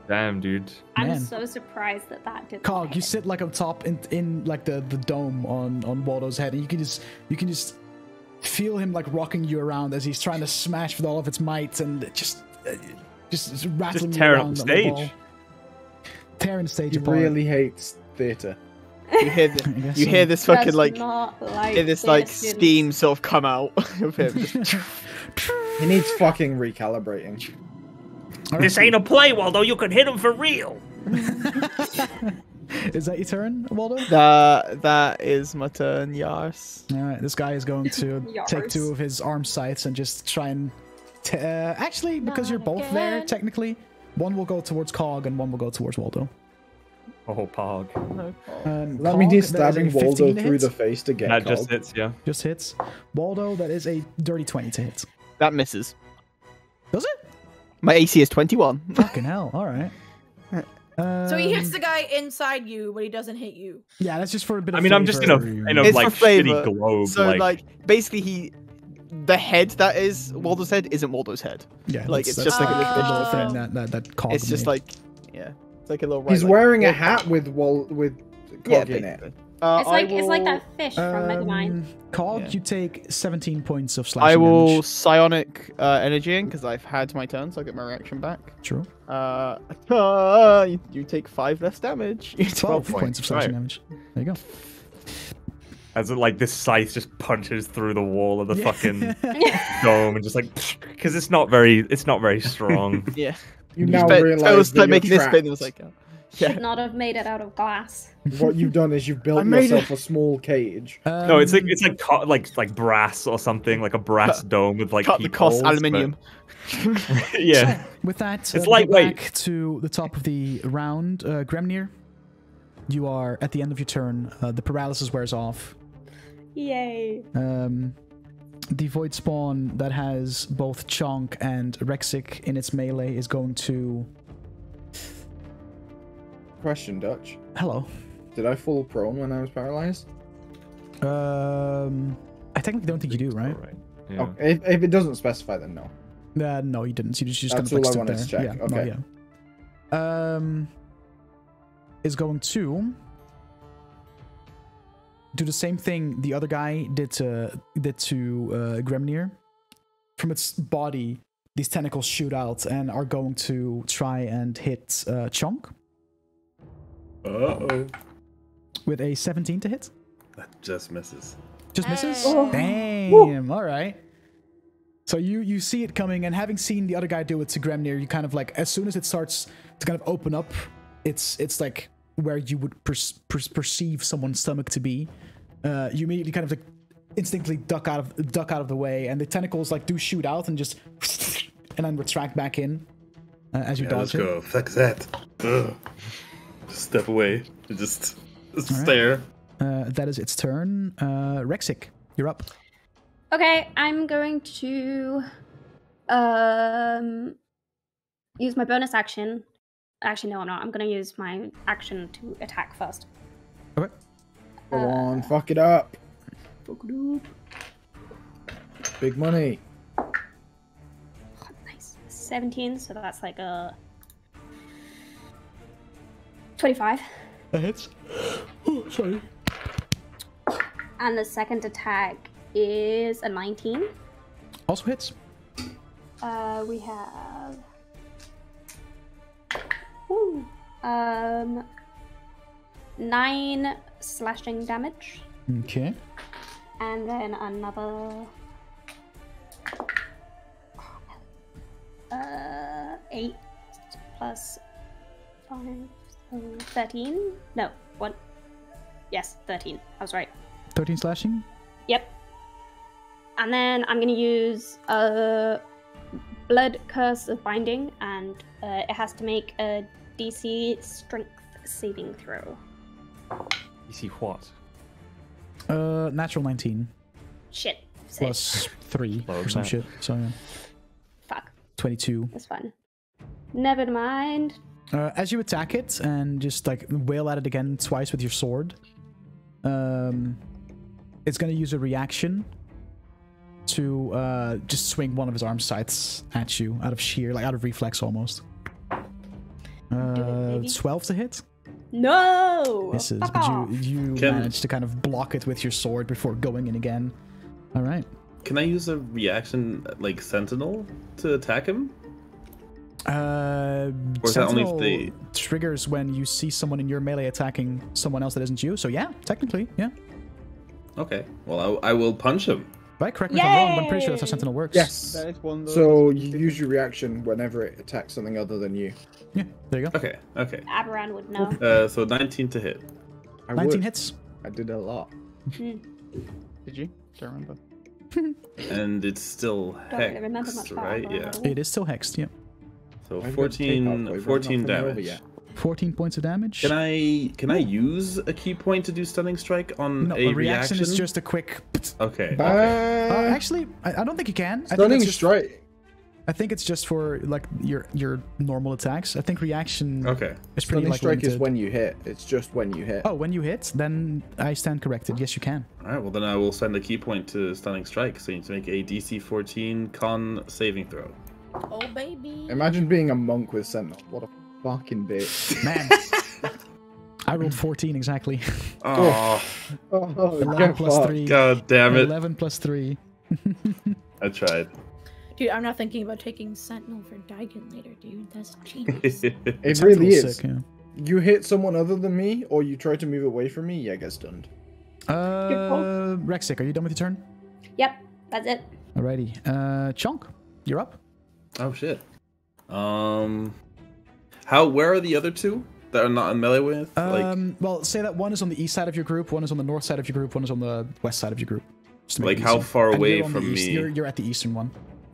Damn, dude. I'm Man. so surprised that that did. Cog, not you hit. sit like up top in in like the the dome on on Waldo's head, and you can just you can just feel him like rocking you around as he's trying to smash with all of its might, and just uh, just, just rattling you tearing up around on the stage. tearing the stage He apart. really hates theater. You hear, I the, you hear this fucking like, not like hear this like this, steam sort of come out of him. Just, He needs fucking recalibrating. This ain't a play, Waldo. You can hit him for real. Is that your turn, Waldo? that that is my turn. Yes. All right, this guy is going to take two of his arm sights and just try and. T- uh, actually, because you're Not both there, technically, one will go towards Cog and one will go towards Waldo. Oh, Pog. No Um, That Cog, he's that is a stabbing Waldo through hit. the face to get That just hits, yeah. Just hits. Waldo, that is a dirty 20 to hit. That misses. Does it? My AC is twenty-one. Fucking hell. All right. So he hits Um, the guy inside you, but he doesn't hit you. Yeah, that's just for a bit of I mean, I'm just in a flavor. in a It's like for flavor. shitty globe. So like, like, basically he, the head that is Waldo's head isn't Waldo's head. yeah, like, it's just like a the little thing fish. that that that Cog it's just made. like, yeah, it's like a little. Right, He's like- wearing a hat with wall with Yeah, in it. Basically. Uh, It's like I it's like that fish from Megamind. Um, Cog, Yeah. you take 17 points of slashing I will damage. psionic uh, energy in because I've had my turn, so I get my reaction back. True. Uh, uh, you, you take five less damage. 12 points of slashing Right. damage. There you go. as it, like this scythe just punches through the wall of the Yeah. fucking dome and just like because it's not very it's not very strong. Yeah. You You now spent- I realize was that like you're making this bit, trapped. it was like, uh, Should not have made it out of glass. What you've done is you've built yourself a small cage. no, it's like Um, it's like co- like like brass or something like a brass dome with like Cut the cost peepholes, but- aluminium. yeah. With that, It's uh, lightweight. back to the top of the round. Uh, Grimnir, you are at the end of your turn. Uh, the paralysis wears off. Yay. Um, the void spawn that has both Chonk and Rexic in its melee is going to. Question, Dutch. Hello. Did I fall prone when I was paralyzed? Um, I technically don't think you do, right? Alright, Yeah. Oh, if, if it doesn't specify, then no. Uh, no, you didn't. You just, you just That's kind of like all I wanted there. to check. Yeah, Okay. no, yeah. Um, is going to do the same thing the other guy did to did to uh, Grimnir. From its body, these tentacles shoot out and are going to try and hit uh, Chonk Uh oh. with a 17 to hit. That just misses. Just misses. Hey. Damn. All right. So you you see it coming, and having seen the other guy do it to Grimnir, you kind of like as soon as it starts to kind of open up, it's it's like where you would per- per- perceive someone's stomach to be. Uh, you immediately kind of like instinctively duck out of duck out of the way, and the tentacles like do shoot out and just and then retract back in uh, as you Yeah, let's it. go. Fuck that. Ugh. Just step away. Just, just All right. stare. Uh, that is its turn. Uh, Rexic, you're up. Okay, I'm going to um use my bonus action. Actually, no, I'm not. I'm going to use my action to attack first. Okay. Go Uh, on, fuck it up. Big money. Nice. 17, so that's like a 25. That hits. Oh, sorry. And the second attack is a 19. Also hits. Uh, we have. Ooh, um, nine slashing damage, Okay. and then another. Uh, eight plus five, so thirteen. No, what? Yes, thirteen. I was right. 13 slashing. Yep. And then I'm gonna use a blood curse of binding, and uh, it has to make a DC strength saving throw. You see what? Uh, natural 19 Shit. Save. plus 3 Lower or some shit. So, yeah. Fuck. 22. That's fine. Never mind. Uh, as you attack it and just like wail at it again twice with your sword, um, it's gonna use a reaction to uh, just swing one of his arm sights at you out of sheer, like out of reflex almost. Uh, baby. 12 to hit. No. Misses, Fuck but off. you you Can- manage to kind of block it with your sword before going in again. All right. Can I use a reaction like Sentinel to attack him? Uh, Or is that only if they- triggers when you see someone in your melee attacking someone else that isn't you. So yeah, technically, yeah. Okay. Well, I, I will punch him. Right, correct me if I'm wrong, but I'm pretty sure that's how Sentinel works. Yes. That is one So you use your reaction whenever it attacks something other than you. Yeah, there you go. Okay. Okay. Aberan would know. Uh, so 19 to hit. I 19 would. hits. I did a lot. Did you? Don't remember. And it's still Don't really remember much right? Yeah. It is still hexed, yeah. So I've got tape halfway, 14, 14 not fully over damage. 14 points of damage. Can I can I use a ki point to do stunning strike on no, a, a reaction, is just a quick. Okay. Uh, okay. actually, I, I don't think you can. I think Stunning just- strike. I think it's just for like your your normal attacks. I think reaction Okay. is pretty Stunning like strike is when you hit. It's just when you hit. Oh, when you hit, then I stand corrected. Yes, you can. All right. Well, then I will send a ki point to stunning strike. So you need to make a DC 14 con saving throw. Oh baby. Imagine being a monk with sentinel. What a fucking bitch. Man. I rolled 14 exactly. Oh, Oh, 11 get plus fucked. 3. god damn it! 11 plus 3. I tried. Dude, I'm not thinking about taking Sentinel for Daigen later, dude. That's genius. It Sounds really is. sick, yeah. You hit someone other than me, or you try to move away from me, yeah, get stunned. Uh, Rexic, are you done with your turn? Yep, that's it. Alrighty. Uh, Chunk, you're up. Oh shit. Um, how? Where are the other two that are not in melee with? like, Um, well, say that one is on the east side of your group, one is on the north side of your group, one is on the west side of your group. Just to make Like how easy. far away you're on the from east- me? You're, you're at the eastern one.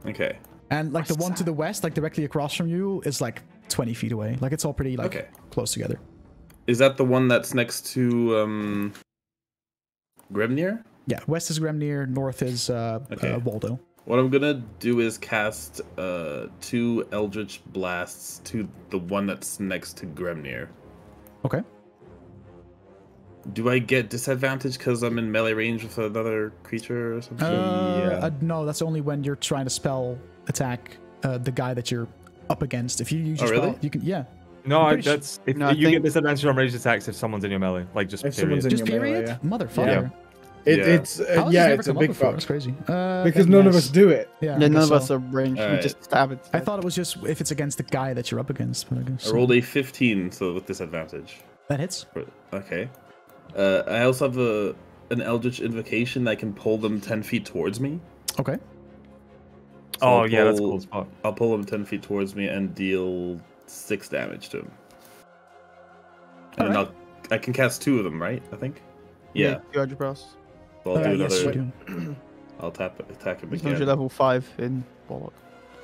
okay. And like the one to the west, like directly across from you, is like 20 feet away. Like it's all pretty like Okay. close together. Is that the one that's next to um, Grimnir? Yeah, west is Grimnir, north is uh, Okay. uh Waldo. What I'm gonna do is cast uh two Eldritch blasts to the one that's next to Grimnir. Okay. Do I get disadvantage because I'm in melee range with another creature or something? Uh, uh, no, that's only when you're trying to spell attack uh, the guy that you're up against. If you use Oh, your really? spell, you can yeah. No, I'm I, that's if No, I you think- get disadvantage on ranged attacks if someone's in your melee, like just If period. Just your melee, period, yeah. motherfucker. It, Yeah. It's uh, yeah, it's a big fuck It's crazy. Uh, because then none of us do it. Yeah, I Yeah, none guess of us so. are ranged. We just stab it. I thought it was just if it's against the guy that you're up against. But I guess I rolled a 15, so with disadvantage. that hits. Okay. Uh, I also have a an Eldritch invocation that can pull them 10 feet towards me. Okay. So oh I'll yeah, that's cool spot. I'll pull them 10 feet towards me and deal 6 damage to him. And then Alright. I'll, I can cast two of them, right? I think? Yeah. two eyebrows. So I'll Uh, do yes, another. you do. I'll tap attack him He's only again. level five in Warlock.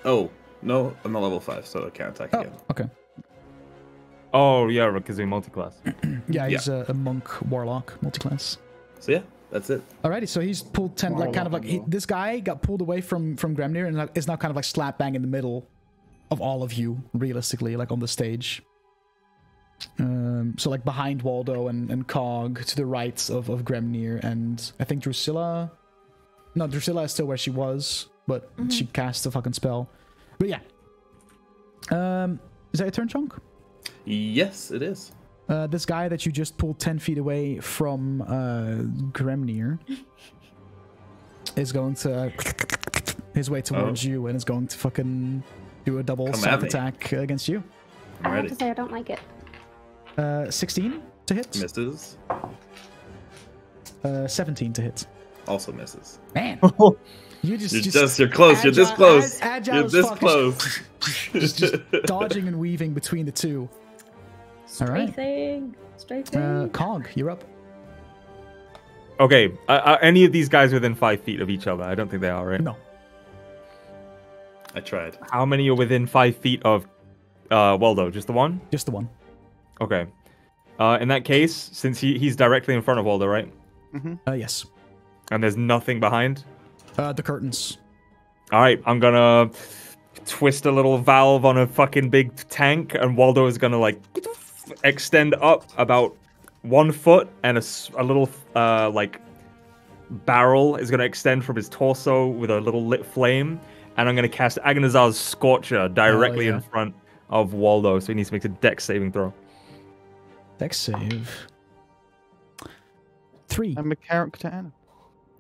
Oh, no, I'm not level 5, so I can't attack Oh, again. okay. Oh yeah, because you're multi-class. Yeah, he's A, a monk warlock multi-class. So yeah, that's it. Alrighty, so he's pulled ten, like kind of like he, this guy got pulled away from from Grimnir and like, is now kind of like slap bang in the middle of all of you, realistically, like on the stage. Um, so like behind Waldo and, and Cog to the right of, of Grimnir and I think Drusilla. No, Drusilla is still where she was, but she cast a fucking spell. But yeah. Um, is that a turn, Chonk? Yes, it is. Uh, this guy that you just pulled 10 feet away from uh, Grimnir is going to his way towards Oh. you and is going to fucking do a double Come at attack against you. I'm I have to say I don't like it. Uh, 16 to hit, Misses. uh, 17 to hit. Also misses. Man, you just, You're just, just, you're close. you're this close. ag- agile you're this fuck. close. just, just dodging and weaving between the two. All right. Strafing. Strafing. Uh, Cog, you're up. Okay, uh, are any of these guys within five feet of each other? I don't think they are, right? No. I tried. How many are within five feet of uh, Waldo? Just the one? Just the one. Okay. Uh, in that case, since he, he's directly in front of Waldo, right? Uh, yes. And there's nothing behind. Uh, the curtains. All right, I'm gonna twist a little valve on a fucking big tank, and Waldo is gonna like extend up about one foot, and a, a little uh, like barrel is gonna extend from his torso with a little lit flame, and I'm gonna cast Aganazzar's Scorcher directly yeah. in front of Waldo, so he needs to make a dex saving throw. Dex save. Three. I'm a character Anna.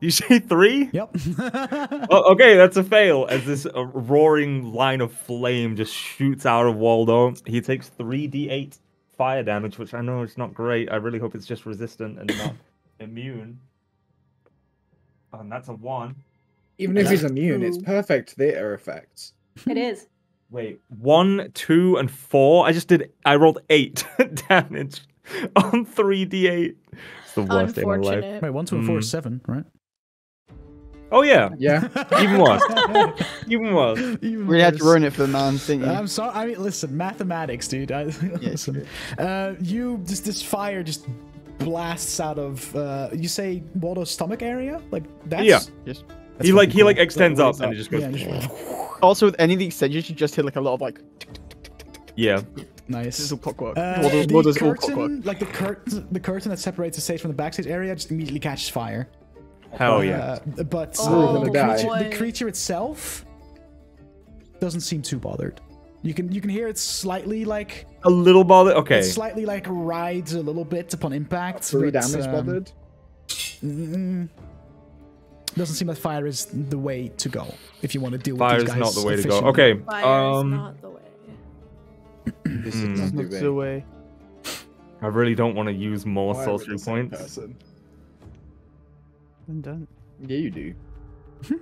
You say three? Yep. Oh, okay, that's a fail. As this uh, roaring line of flame just shoots out of Waldo, he takes three d8 fire damage, which I know is not great. I really hope it's just resistant and not immune. Oh, And that's a one. Even if he's immune, it's Ooh. perfect theater effects. it is. Wait, one, two, and four. I just did. I rolled eight damage on three d8. It's the worst day of my life. Wait, one, two, and four is Mm. seven, right? Oh yeah, Yeah. even worse. even worse. Even Really had to ruin it for the man, didn't you? I'm sorry. I mean, listen, mathematics, dude. I, listen, uh, you just this fire just blasts out of. Uh, you say Waldo's stomach area, like that's Yeah. Yes. That's he like fucking he like extends what up and that? it just goes. Yeah, just- Also, with any of the extensions, you just hear like a lot of like Yeah. Nice. this is Nice. clockwork. Uh, Well, there's- the well, there's all clockwork. curtain, like the curtain, the curtain that separates the stage from the backstage area, just immediately catches fire. Hell yeah. Uh, but Oh, the, creature, the creature itself doesn't seem too bothered. You can you can hear it slightly like A little ball. Okay. it slightly like rides a little bit upon impact. Three damage um, bothered. mm, doesn't seem like fire is the way to go if you want to deal Fire with these guys. Fire is not the way to go. Okay. Fire Um. is not the way. This is mm. not Not the the way. way. I really don't want to use more Why sorcery the points. person? And done. Yeah, you do.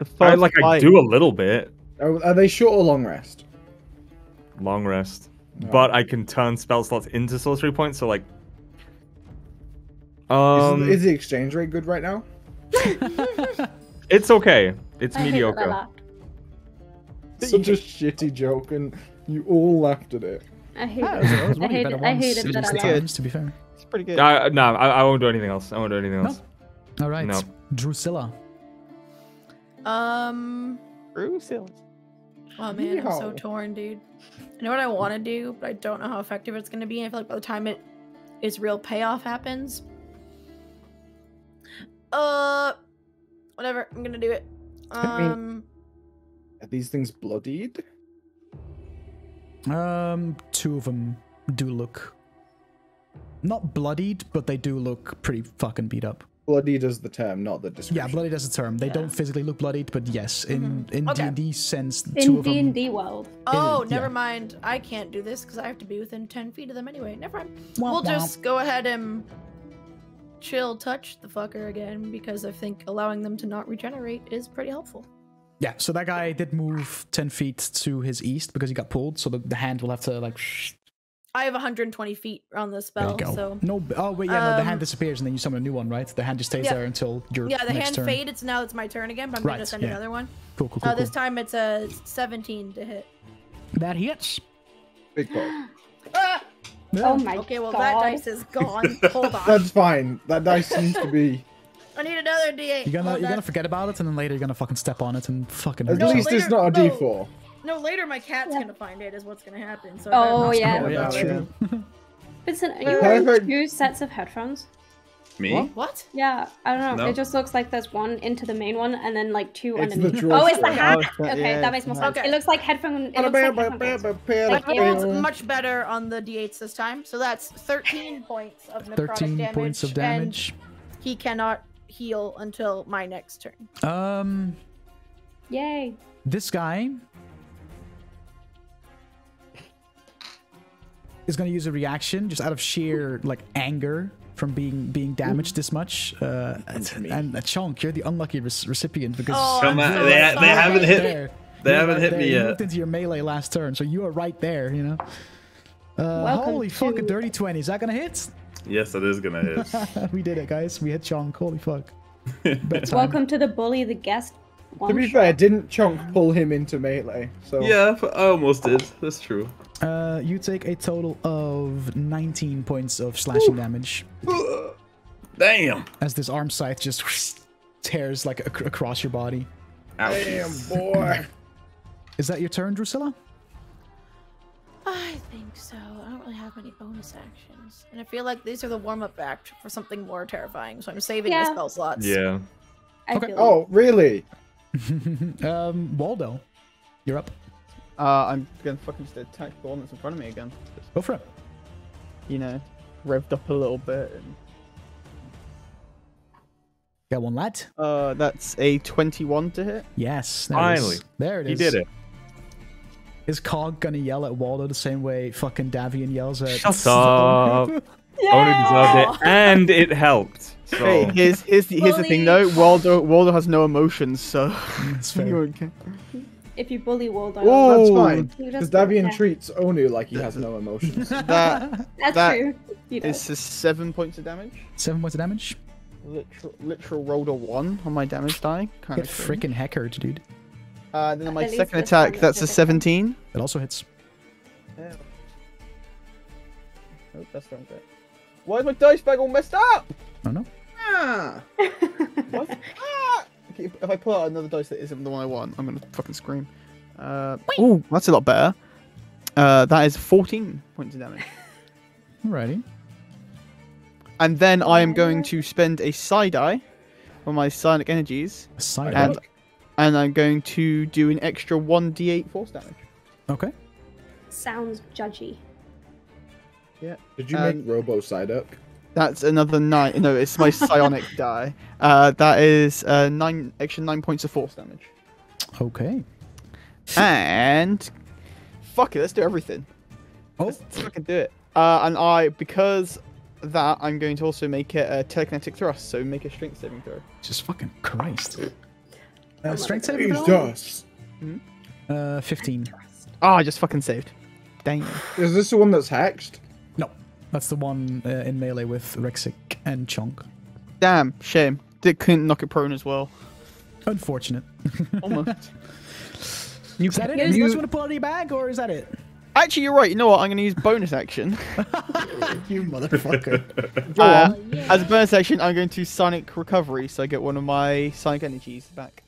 I first like I do a little bit. Are, are they short or long rest? Long rest. No. But I can turn spell slots into sorcery points, so like Is- um is, the exchange rate good right now? it's okay. It's I hate that I mediocre. Such a shitty joke, and you all laughed at it. I hate Ah, it was- it was it. I of your hated, I ones hated in that I recent laughed. to be fair. It's pretty good. Uh, no, I, I won't do anything else. I won't do anything No. else. All right, No. Drusilla. Um. Bruce Hill. Oh man, I'm so torn, dude. I know what I want to do, but I don't know how effective it's going to be. I feel like by the time it its real payoff happens, uh, whatever. I'm gonna do it. I mean- Um, Are these things bloodied? Um, two of them do look not bloodied, but they do look pretty fucking beat up. Bloodied is the term, not the description. Yeah, description. bloodied as a term. They Yeah. don't physically look bloodied, but yes, in in Okay. D and D sense, two of them. In D&D world, oh, yeah. never mind. I can't do this because I have to be within ten feet of them anyway. Never mind. Womp we'll womp. just go ahead and chill touch the fucker again because I think allowing them to not regenerate is pretty helpful. Yeah, so that guy did move ten feet to his east because he got pulled. So the, the hand will have to like. I have 120 feet on the There spell, you go. so No, oh wait, yeah, no, the hand Um, disappears and then you summon a new one, right? The hand just stays Yeah. there until your yeah, the next hand turn. faded, so now it's my turn again. But I'm Right, gonna send yeah. another one. Cool, cool, cool. Uh, this cool. time it's a 17 to hit. That hits. Big boy. Ah! Oh my Okay, well god. that dice is gone. Hold on. That's fine. That dice seems to be. I need another D8. You're gonna Hold you're gonna forget about it, and then later you're gonna fucking step on it and fucking. At hurt No, least it's not a no. D4. No, later my cat's Yeah. gonna find it. Is what's gonna happen. So. Oh, yeah. Oh yeah, true. Vincent, are you wearing two sets of headphones? Me? What? What? Yeah, I don't know. No. It just looks like there's one into the main one and then like two It's the underneath. drawer oh, it's the hat. Oh, okay, yeah, that makes more sense. Okay. It looks like headphone. It looks like headphone cases. I Yeah. much better on the D8s this time, so that's 13 points of necrotic Thirteen damage. points of and damage. he cannot heal until my next turn. Um, Yay. this guy is going to use a reaction just out of sheer like anger from being being damaged this much. Uh, and, me. and uh, Chonk, you're the unlucky rec- recipient because Oh, Come on, so they, they haven't right hit. there. They You're haven't right hit there. me You yet. moved into your melee last turn, so you are right there. You know. Uh, Welcome holy fuck, a dirty twenty. Is that gonna hit? Yes, it is gonna hit. we did it, guys. We hit Chonk. Holy fuck. Welcome to the bully the guest. To be fair, didn't Chonk pull him into melee? So yeah, I almost did. That's true. Uh, you take a total of 19 points of slashing damage Damn. as this arm scythe just tears like ac- across your body. Ouch. Damn boy. Is that your turn, Drusilla? I think so. I don't really have any bonus actions. And I feel like these are the warm up act for something more terrifying, so I'm saving Yeah. the spell slots. Yeah. I Okay. Oh, really? um, Waldo, you're up. Uh, I'm gonna fucking just attack the one that's in front of me again. Just, Go for it. you know, revved up a little bit. And, Got one lad. uh, that's a 21 to hit. Yes. There it is. Finally. There it He did it. Is Cog gonna yell at Waldo the same way fucking Davian yells at? Shut up. Only deserved it, and it helped. So Hey, here's here's the here's the thing though. Waldo Waldo has no emotions, so That's you fair. won't. If you bully Waldo, Oh, That's fine. Because Davian care. treats Onu like he has no emotions. That that's that true. You know. is seven points of damage. Seven points of damage. Literal, literal rolled a one on my damage die. Kind Get of freaking heckered, dude. Uh, then on my At second attack, that's a a 17. It also hits. Yeah. Oh, that's the wrong bit. Why is my dice bag all messed up? Oh no. Ah! What? ah! Okay, if, if I pull out another dice that isn't the one I want, I'm gonna fucking scream. Uh, oh, that's a lot better. Uh, that is 14 points of damage. Alrighty. And then I am going to spend a side eye on my psionic energies, Side and eye. and I'm going to do an extra 1d8 force damage. Okay. Sounds judgy. Yeah. Did you Uh, make Robo Psyduck? That's another nine. No, it's my psionic die. Uh, that is uh, nine extra nine points of force damage. Okay. And fuck it, let's do everything. Oh, Let's fucking do it. Uh, and I because that I'm going to also make it a telekinetic thrust. So make a strength saving throw. just fucking Christ. Uh, my strength saving throw? Jesus. Uh, 15. Ah, I just fucking saved. Dang. Is this the one that's hexed? No, that's the one uh, in melee with Rexic and Chonk. Damn, shame. Dick couldn't knock it prone as well. Unfortunate. Almost. Is that it? you- Unless you want to pull out of your bag, or is that it? Actually, you're right. You know what? I'm going to use bonus action. you motherfucker. Go Uh, on. yeah. As a bonus action, I'm going to psionic recovery, so I get one of my psionic energies back.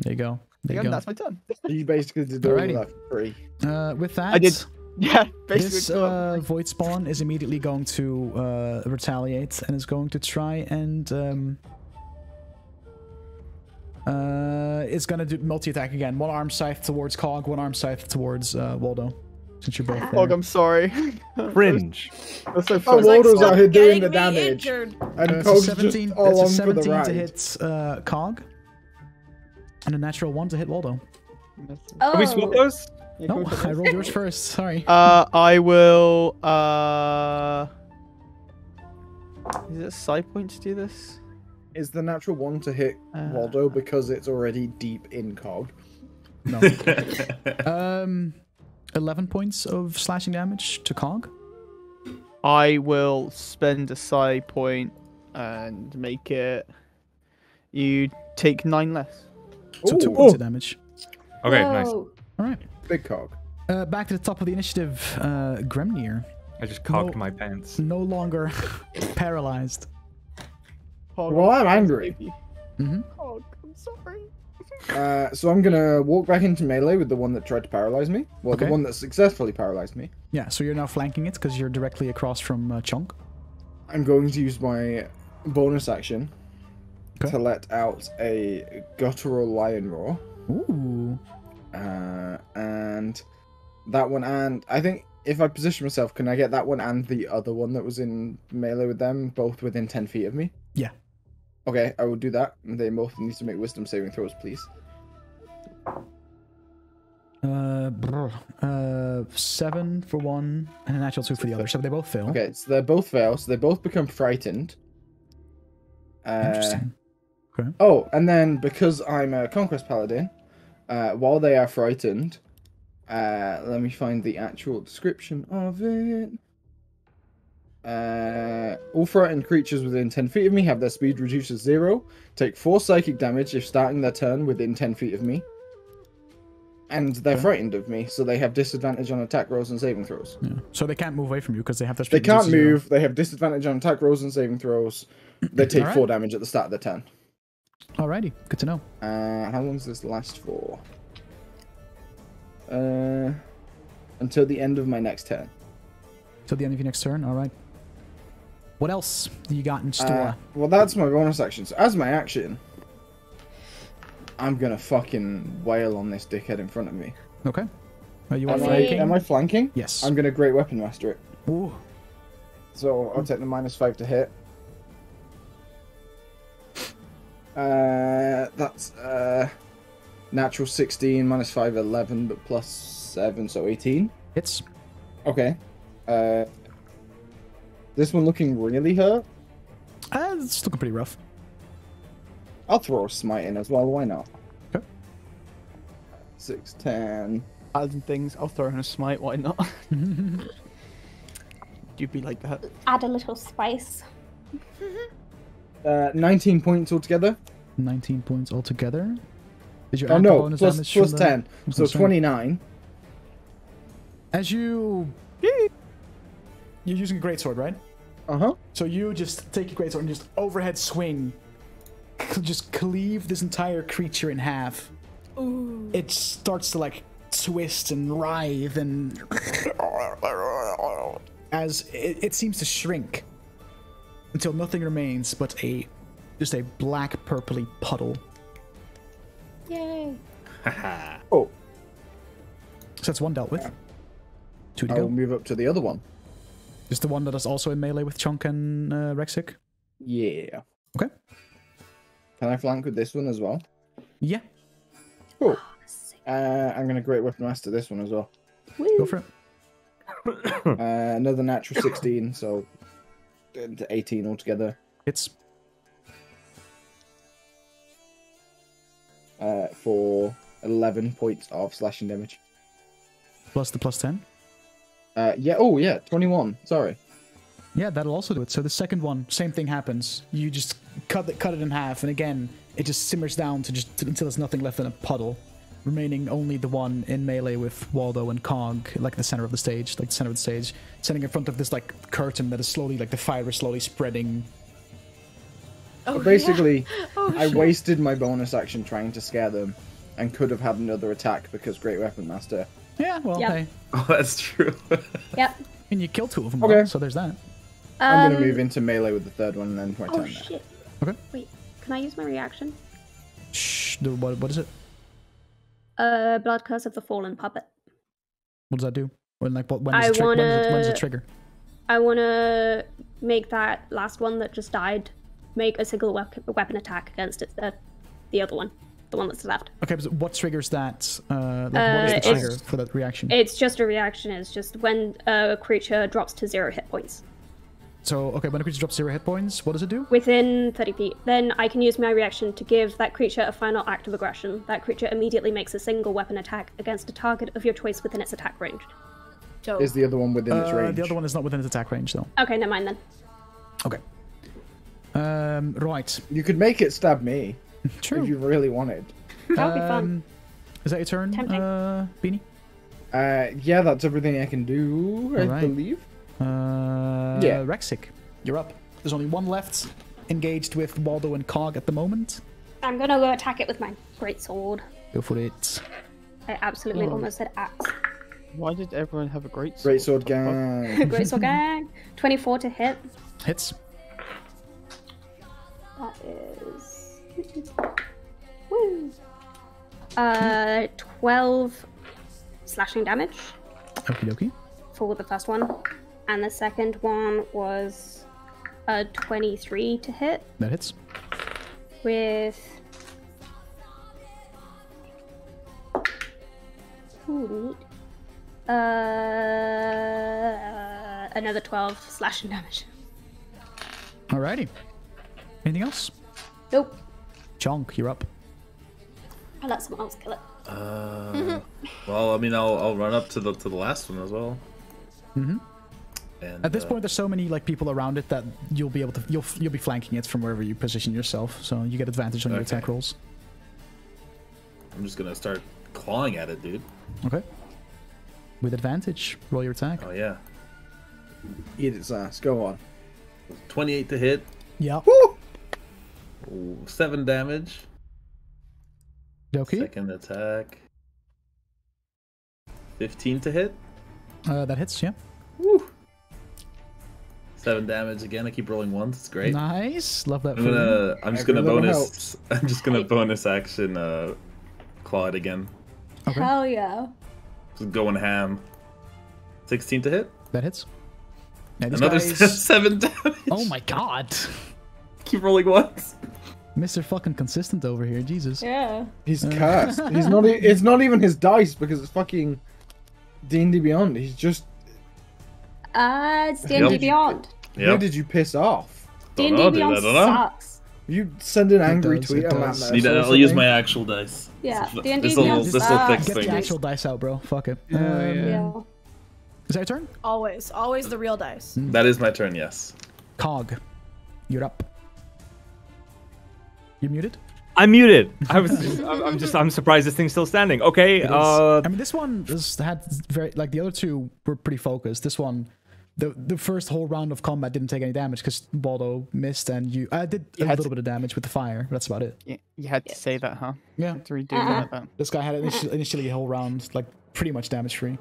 There you go. There you go. that's my turn. You basically did all Alrighty. that free. Uh, with that, I did- Yeah, basically. this uh, void spawn is immediately going to uh, retaliate and is going to try and um, uh, it's going to do multi attack again. One arm scythe towards Cog, one arm scythe towards uh, Waldo. Since you're both there. Cog, I'm sorry. Fringe. That's so Oh. Waldo's stop out here doing the damage. injured. And Uh, it's a Cog's 17, just all that's a on for the ride. to hit uh, Cog, and a natural one to hit Waldo. Oh, Can we swap those? Yeah, No, I rolled yours first. Sorry. Uh, I will. Uh, is it a side point to do this? Is the natural one to hit Uh, Waldo because it's already deep in Cog? No. um, 11 points of slashing damage to Cog. I will spend a side point and make it. You take nine less. So two Ooh. points of damage. Okay, nice. All right. Big Cog. Uh, back to the top of the initiative. Uh, Grimnir, I just cocked No. my pants. no longer paralyzed. Cog, Well, I'm angry. baby. hmm Cog, I'm sorry. Uh, so I'm gonna walk back into melee with the one that tried to paralyze me. Well, Okay. the one that successfully paralyzed me. Yeah, so you're now flanking it because you're directly across from uh, Chonk. I'm going to use my bonus action Okay. to let out a guttural lion roar. Ooh. Uh, and that one, and I think if I position myself, can I get that one and the other one that was in melee with them both within 10 feet of me? Yeah. Okay, I will do that. They both need to make wisdom saving throws, please. Uh, uh, seven for one and a natural two for the other. So they both fail. Okay, so they both fail, so they both become frightened. Uh, Interesting. Oh, and then because I'm a conquest paladin, uh, while they are frightened, uh, let me find the actual description of it. Uh, all frightened creatures within 10 feet of me have their speed reduced to zero, take four psychic damage if starting their turn within 10 feet of me, and they're Okay. frightened of me, so they have disadvantage on attack rolls and saving throws. Yeah. So they can't move away from you because they have their They speed can't reduced to zero. move, they have disadvantage on attack rolls and saving throws. They take Alright. four damage at the start of their turn. Alrighty, good to know. Uh, how long does this last for? Uh, until the end of my next turn. Till the end of your next turn. All right. What else do you got in store? Uh, well, that's my bonus action. So as my action, I'm gonna fucking wail on this dickhead in front of me. okay. Are you Am on I, flanking? am I flanking? Yes. I'm gonna great weapon master it. Ooh. So I'll take the minus five to hit. Uh, that's uh, natural 16 minus 5, 11, but plus 7, so 18. Hits. Okay. Uh, this one looking really hurt. Uh, it's looking pretty rough. I'll throw a smite in as well. Why not? Okay. Six, ten. Paladin things. I'll throw in a smite. Why not? You'd be like that. Add a little spice. Uh, 19 points altogether. 19 points altogether. Did you Oh no, bonus plus, damage plus from the- 10. So 29. As you. You're using a greatsword, right? Uh huh. So you just take your greatsword and just overhead swing just cleave this entire creature in half. Ooh. It starts to like twist and writhe and as it, it seems to shrink until nothing remains but a just a black purpley puddle. Yay. Oh, So that's one dealt with. Two to I'll go. move up to the other one. Is the one that is also in melee with Chonk and uh, Rexic? Yeah. Okay. Can I flank with this one as well? Yeah, Cool. Uh, I'm gonna great weapon master this one as well. go for it. Uh, another natural 16, so uh, 18 altogether. It's Uh, for 11 points of slashing damage. plus the plus 10. Uh, yeah. Oh, yeah. 21. Sorry. Yeah, that'll also do it. So the second one, same thing happens. You just cut it, cut it in half, and again, it just simmers down to just until there's nothing left in a puddle, remaining only the one in melee with Waldo and Cog, like the center of the stage, like the center of the stage, standing in front of this like curtain that is slowly, like the fire is slowly spreading. Oh, But basically, Oh, I shit. wasted my bonus action trying to scare them, and could have had another attack because great weapon master. Yeah, well, Yep. hey, Oh, that's true. Yep. and you kill two of them. Okay. well, so there's that. I'm Um, gonna move into melee with the third one and then my Oh turn there. shit. Okay. Wait, can I use my reaction? Shh. the- What, what is it? Uh, Blood Curse of the Fallen Puppet. What does that do? When like what? When I does, tri- when does it, when does it wanna- trigger? I want to make that last one that just died make a single weapon, weapon attack against it, uh, the other one, the one that's left. Okay, but what triggers that? Uh, like, what is Uh, the trigger for that reaction? It's just a reaction. It's just when a creature drops to zero hit points so okay, when a creature drops zero hit points, what does it do? within 30 feet, then I can use my reaction to give that creature a final act of aggression. That creature immediately makes a single weapon attack against a target of your choice within its attack range. So, Is the other one within its Uh, range? the other one is not within its attack range, though. Okay, never mind then. Okay. Um, right. You could make it stab me True. if you really wanted. That would be fun. Um, Is that your turn, Tempting. uh, Beanie? Uh, yeah, that's everything I can do. I Alright. believe. Uh, Yeah. Rexic, you're up. There's only one left, engaged with Waldo and Cog at the moment. I'm gonna go attack it with my great sword. Go for it. I absolutely Oh. almost said axe. Why did everyone have a great sword? Great sword What the fuck? gang. great sword gang. 24 to hit. Hits. That is. Woo! Uh, 12 slashing damage Okie dokie. for the first one. And the second one was a 23 to hit That hits. with. Ooh, neat. Uh, another 12 slashing damage. Alrighty. Anything else? Nope. Chonk, you're up. I'll let someone else kill it. Uh, well, I mean, I'll I'll run up to the to the last one as well. Mhm. And At this uh, point, there's so many like people around it that you'll be able to you'll you'll be flanking it from wherever you position yourself, so you get advantage on your attack rolls. I'm just gonna start clawing at it, dude. Okay. With advantage, roll your attack. Oh yeah, Eat its ass. Go on. 28 to hit, Yeah. Ooh, seven damage. Okay. Second attack. 15 to hit. Uh, that hits. Yeah. Seven damage again. I keep rolling ones. It's great. Nice. Love that. I'm gonna. I'm just gonna little bonus. I'm just gonna bonus action. Uh, claw it again. Okay. Hell yeah. Just going ham. 16 to hit. That hits. Yeah, this Another guy's- seven damage. Oh my god. Keep rolling ones. Mr. fucking consistent over here. Jesus. Yeah. He's cursed. He's not. e- It's not even his dice because it's fucking D and D Beyond. He's just. Uh, it's D&D Yep. Beyond. Who did you piss off? Don't D&D know. Beyond I don't know. sucks. You send an angry does, tweet it on that. mess Need I'll use my actual dice. Yeah, This- D&D this'll- Beyond this'll sucks. fix Get the things. actual dice out, bro. Fuck it. Yeah, Um, yeah. Yeah. Is that your turn? always, always the real dice. That is my turn. Yes. Cog. You're up. You're muted? I'm muted. I was. I'm I'm just. I'm surprised this thing's still standing. Okay. Uh, I mean, this one has had very like the other two were pretty focused. This one the the first whole round of combat didn't take any damage because Waldo missed and you. I did You a little to- bit of damage with the fire. That's about it. You, you had to say that, huh? Yeah, To redo it like that. this guy had initially, initially a whole round like pretty much damage free.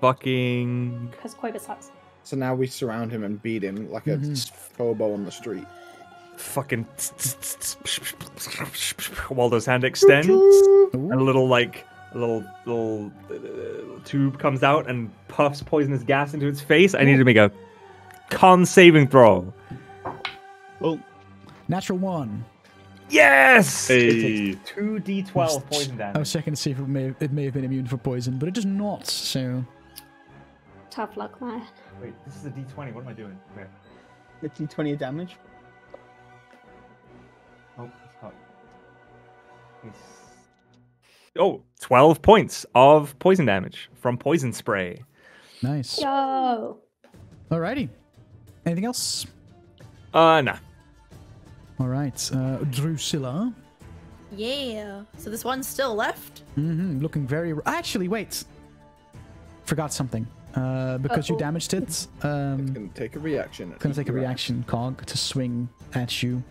Fucking. Because Quibus sucks. So now we surround him and beat him like a Mhm. hobo on the street. Fucking. Waldo's hand extends. And a little like a little little uh, tube comes out and puffs poisonous gas into its face. I need to make a con saving throw. Oh, Natural one. Yes. Hey. It takes two d12 poison damage. I was checking to see if it may it may have been immune for poison, but it does not. So Tough luck, man. Wait, this is a d20. What am I doing? Where? the d20 of damage. Oh, it's hot. It's... Oh, 12 points of poison damage from poison spray. nice. Yo! Alrighty. Anything else? Uh, nah. All right. Uh, Drusilla. Yeah. So this one's still left. Mm hmm Looking very. Actually, wait. Forgot something. Uh, because you Uh-oh. damaged it, um, it's going to take a reaction. It's gonna take a reaction cog to swing at you.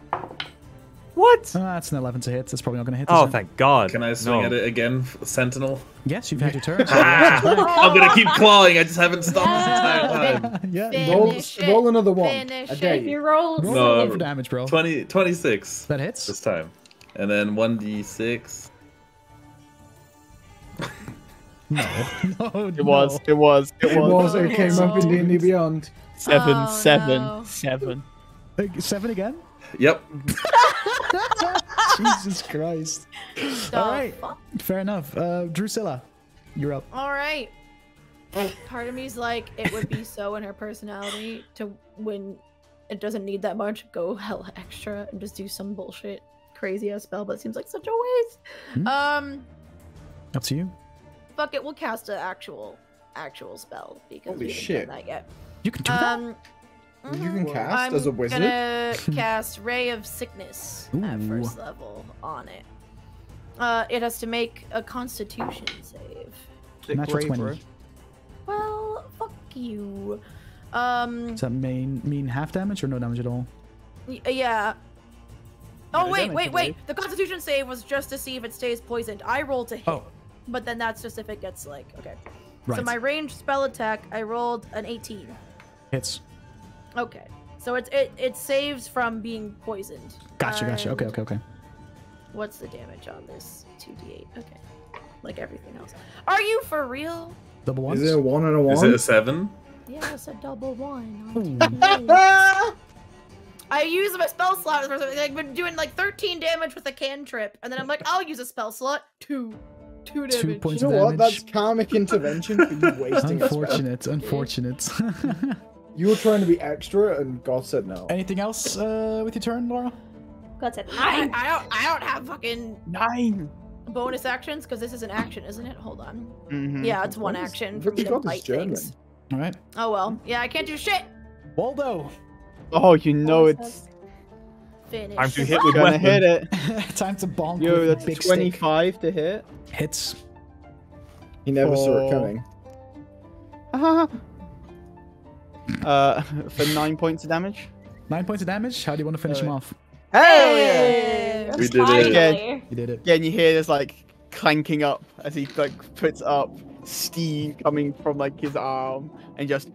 What? Uh, that's an 11 to hit. That's probably not gonna hit. Oh, it? thank God. Can I swing No. at it again, Sentinel? Yes, you've had your turn. I'm gonna keep clawing. I just haven't stopped this entire time. yeah. Roll, it. roll another one. Finish a it. day. You roll. Roll No, for damage, bro. 20, 26 That hits. this time, and then one d6. No, no, It was, it was, it It was. was. It came up in D&D Beyond. Seven, Oh, seven, no. seven. Seven again? Yep. Jesus Christ. The All right. fuck? Fair enough. Uh, Drusilla, you're up. All right. Part of me's like, it would be so in her personality to when it doesn't need that much, go hella extra and just do some bullshit crazy ass spell, but it seems like such a waste. Hmm. Um, Up to you. fuck it, we'll cast an actual actual spell because Holy we haven't shit. done that yet. You can do that. Um, You can cast I'm as a wizard. gonna cast Ray of Sickness at first level on it. Uh, it has to make a Constitution save. Natural Brave, 20. bro. Well, fuck you. Um, Does that mean mean half damage or no damage at all? y- yeah. Oh Yeah, wait, wait, wait! The Constitution save was just to see if it stays poisoned. I rolled to hit, Oh, but then that's just if it gets like okay. right. So my ranged spell attack, I rolled an 18. Hits. Okay, so it's it it saves from being poisoned. Gotcha, gotcha. Okay, okay, okay. What's the damage on this? 2d8. Okay, like everything else. Are you for real? Double ones. Is it a one and a one? Is it a seven? Yeah, it's a double one. On I use my spell slot. for something. I've been doing like 13 damage with a cantrip, and then I'm like, I'll use a spell slot. Two, two damage. Two points You of know what? damage. That's karmic intervention for you wasting a spell. Unfortunate, unfortunate. You were trying to be extra, and God said no. Anything else uh, with your turn, Laura? God said I, nine. I don't I don't have fucking Nine. bonus actions because this is an action, isn't it? Hold on. Mm-hmm. Yeah, it's one What is- action what for me the to fuck bite things. All right. Oh well. Yeah, I can't do shit. Waldo. Oh, you know it's Finish. Time to it. hit with gonna hit it. Time to bonk Yo, with that's big a stick. 25 to hit. Hits. He never saw Oh. it coming. uh, for nine points of damage. Nine points of damage. How do you want to finish him Uh, off? Hell! Hey. We did it. Finally. You did it. Yeah, and you hear this like clanking up as he like puts up steam coming from like his arm and just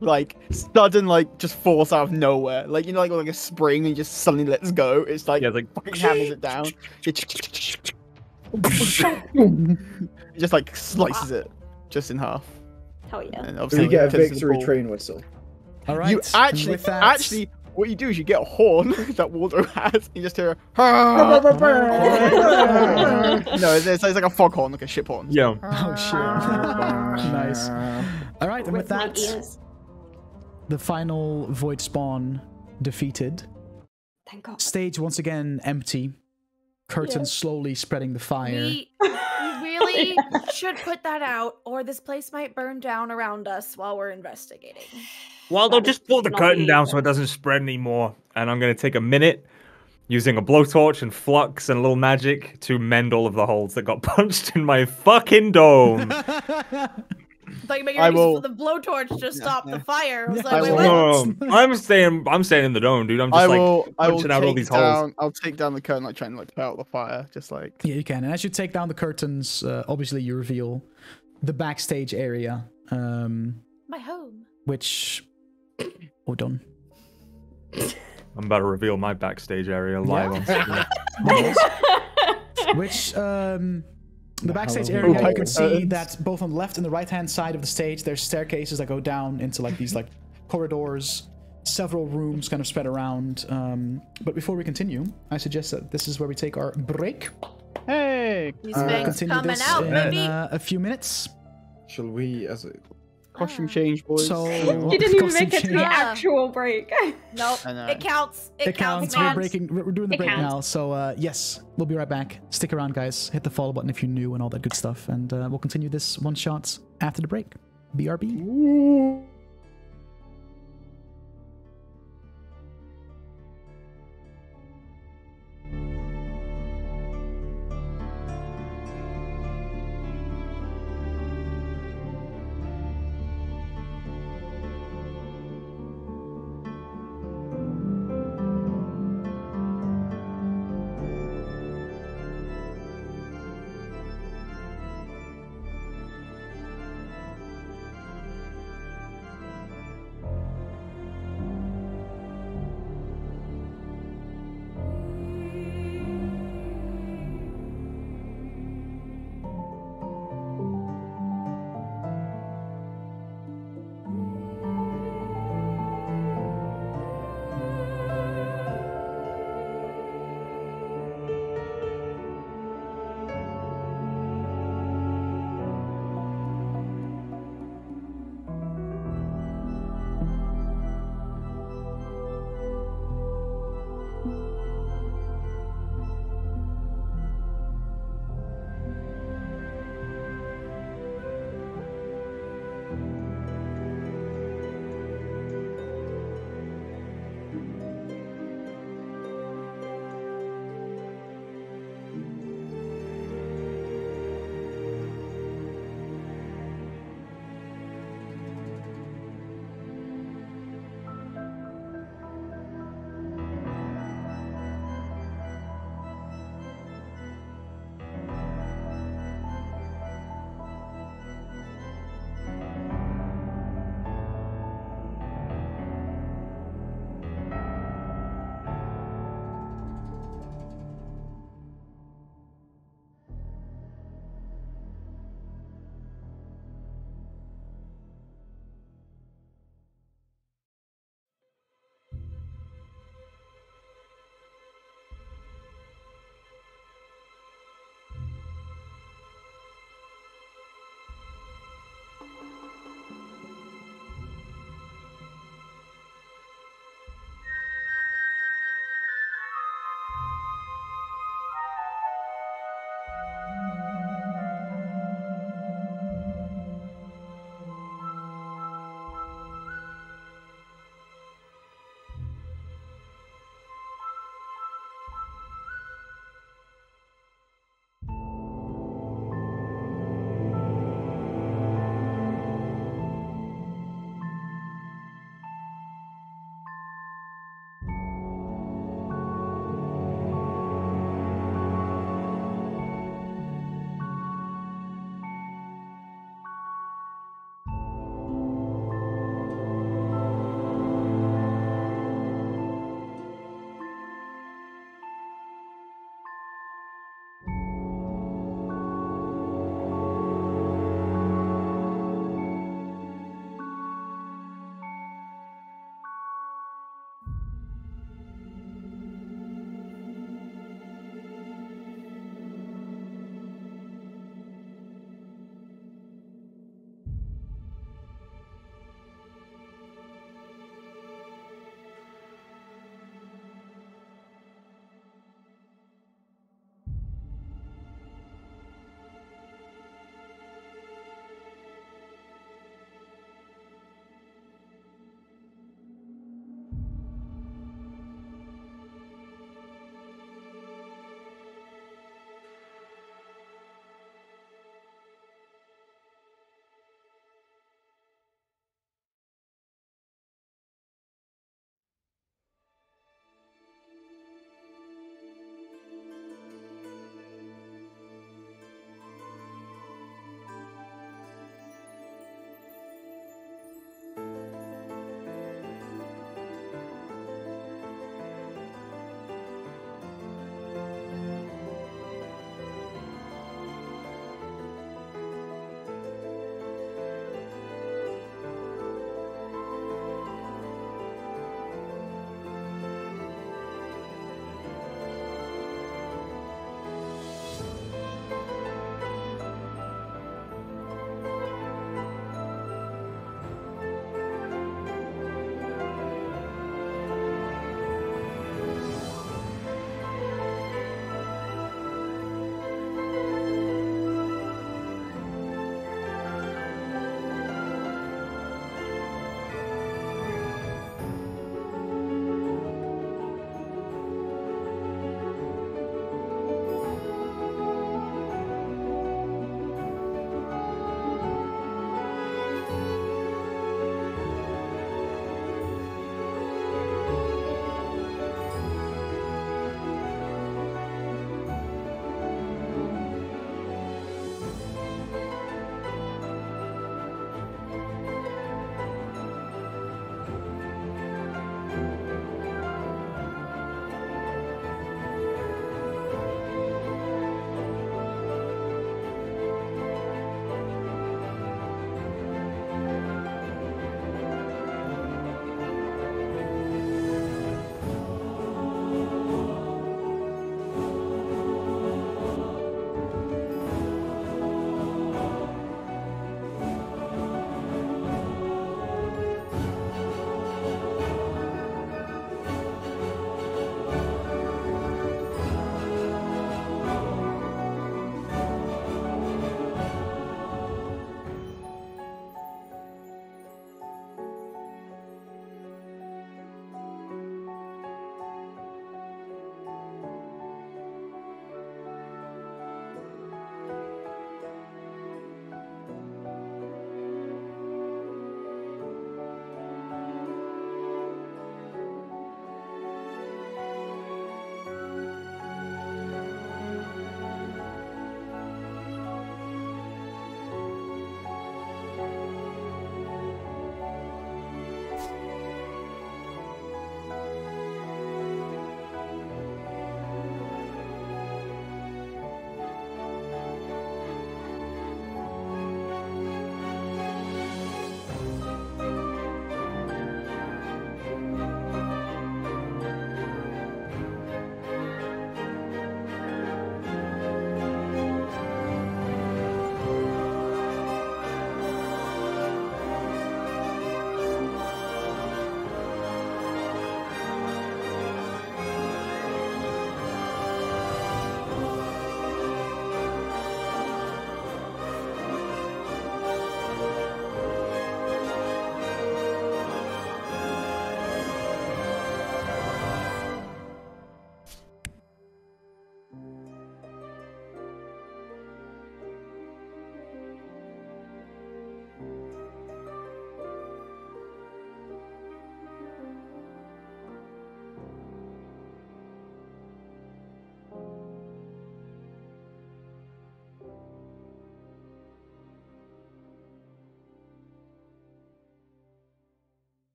like sudden like just falls out of nowhere. Like you know like like a spring and just suddenly lets go. It's like Yeah, it's like fucking hammers it down. It just like slices it just in half. Hell yeah. And obviously you get a victory train whistle. All right. You actually, that- actually, what you do is you get a horn that Waldo has, and you just hear. A, no, it's, it's, it's like a foghorn, like a ship horn. Yeah. Oh, oh shit. nice. All right, and with Rip my that, the final void spawn defeated. Thank God. Stage once again empty. Curtains slowly spreading the fire. We, we really should put that out, or this place might burn down around us while we're investigating. Waldo, That just pull the curtain me. down so it doesn't spread anymore. And I'm going to take a minute using a blowtorch and flux and a little magic to mend all of the holes that got punched in my fucking dome. thought you were I making will- the blowtorch to stopped yeah. the fire. I was Yeah. like, I wait, will- what? No, no, no. I'm staying. I'm staying in the dome, dude. I'm just I like. I will punching out all take these holes. I'll take down the curtain, like trying to like put out the fire, just like. Yeah, you can. And as you take down the curtains, uh, obviously you reveal the backstage area, um, My home. which. Oh, done. I'm about to reveal my backstage area live on stream. Which um, the backstage Halloween area, you can curtains. see that both on the left and the right hand side of the stage, there's staircases that go down into like these like corridors, several rooms kind of spread around. Um, but before we continue, I suggest that this is where we take our break. Hey, These Uh, Continue coming this out, in baby. uh, a few minutes. Shall we, as a costume change, boys. So You didn't even make it to the change. Ah. actual break. Nope. It counts. It, It counts. man. We're breaking. We're we're doing the It break counts. now. So uh, yes, we'll be right back. Stick around, guys. Hit the follow button if you're new and all that good stuff, and uh, we'll continue this one shots after the break. BRB. cold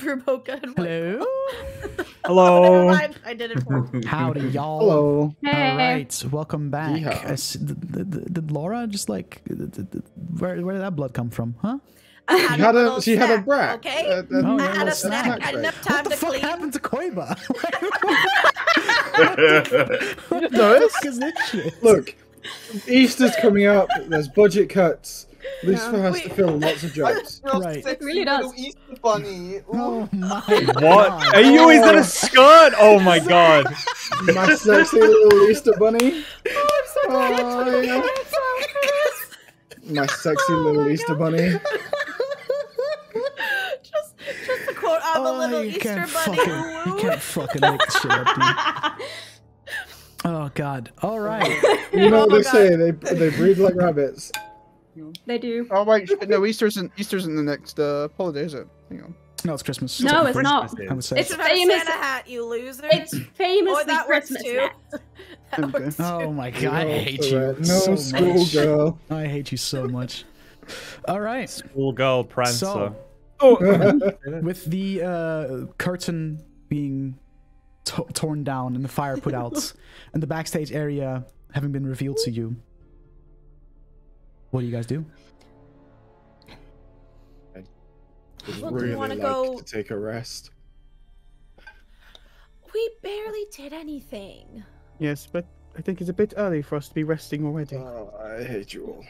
brew mocha. And Hello. Hello. Never I did it for him. Howdy, y'all. Hello. Hey. right, welcome back. Yeehaw. Uh, s- Did, did, did Laura just like did- did- did- where where did that blood come from? Huh? I She had, had a little she had a snack, brat. Okay. uh, uh, Oh, I had a snack. snack I had enough time what the to fuck clean. happened to Koiba? what No, the it's- fuck is this shit? Look, Easter's coming up. There's budget cuts. Lucifer has to Wait. fill lots of jobs. Right. It really does. Easter bunny. Oh Ooh. Oh my What? god. Are you? Is that a skirt? Oh my god. My sexy little Easter bunny. Oh, I'm so oh, glad Oh, it's yeah. Chris. My sexy Oh little my Easter God. bunny. just, just the quote. I'm a Oh, little you Easter can't bunny. fucking, you can't fucking make this shit up, dude. Oh god. All right. You know Oh what my they say? They they breed like rabbits. They do. Oh wait, no, Easter isn't Easter isn't the next uh, holiday, is it? Hang on. No, it's Christmas. No, it's not. I would say. It's Should a famous- Santa hat, you loser. It's famously Oh, that Christmas too. That Okay. too. Oh my god, I hate you Tourette, so No school much. girl. I hate you so much. All right. Schoolgirl prancer. So, Oh. with the uh, curtain being to- torn down and the fire put out, and the backstage area having been revealed to you, what do you guys do? Would Well, do you really wanna like go- to take a rest. We barely did anything. Yes, but I think it's a bit early for us to be resting already. Oh, I hate you all.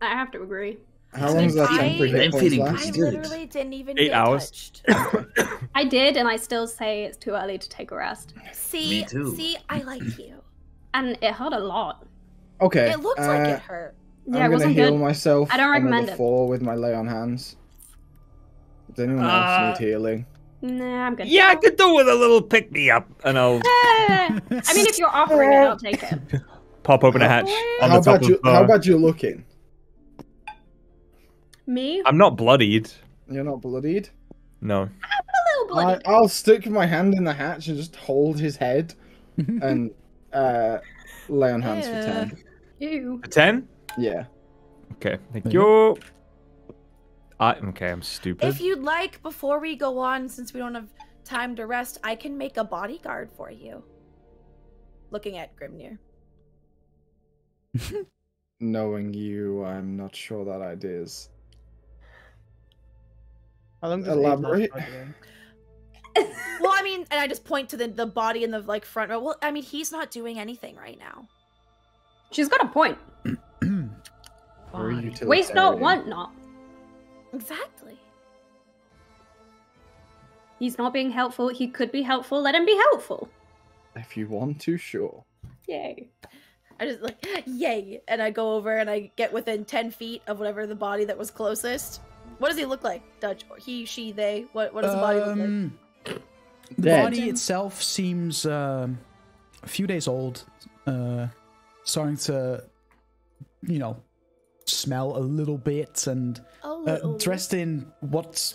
I have to agree. How long does that I- temporary hit I'm points feeling I last? Good. literally didn't even Eight get hours. touched. I did, and I still say it's too early to take a rest. See, Me too. see, I like you. And it hurt a lot. Okay. It looks uh, like it hurt. Yeah, I'm gonna wasn't heal good. myself. I don't another recommend it. Four with my lay on hands. Does anyone Uh, else need healing? Nah, I'm good. Yeah, I could do with a little pick me up, and I'll I mean, if you're offering it, I'll take it. pop open a hatch on How the top bad of. you? How bad you looking? Me? I'm not bloodied. You're not bloodied. No. A little bloody. I, I'll stick my hand in the hatch and just hold his head and uh, lay on hands for ten. Ew. A ten. Yeah. Okay. Thank There you. I okay. I'm stupid. If you'd like, before we go on, since we don't have time to rest, I can make a bodyguard for you. Looking at Grimnir. Knowing you, I'm not sure that idea's. How long does Elaborate. by the way? Well, I mean, and I just point to the, the body in the like front row. Well, I mean, he's not doing anything right now. She's got a point. Very Waste not, want not. Exactly. He's not being helpful. He could be helpful. Let him be helpful. If you want to, sure. Yay. I just like, yay! And I go over and I get within 10 feet of whatever the body that was closest. What does he look like? Dutch? He, she, they? What, what does the body look like? Um, The Dead. body itself seems um a few days old, uh, starting to, you know, smell a little bit, and uh, little. dressed in what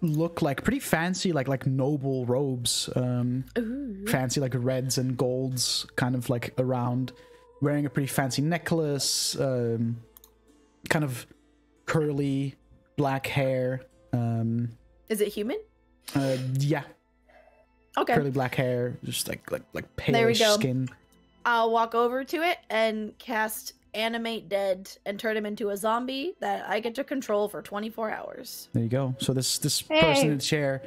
look like pretty fancy, like like noble robes, um, Ooh. fancy like reds and golds, kind of like around, wearing a pretty fancy necklace, um, kind of curly black hair. Um, Is it human? uh, yeah, Okay. curly black hair, just like like like There we go. skin. I'll walk over to it and cast Animate Dead and turn him into a zombie that I get to control for 24 hours. There you go. So this this person in the chair,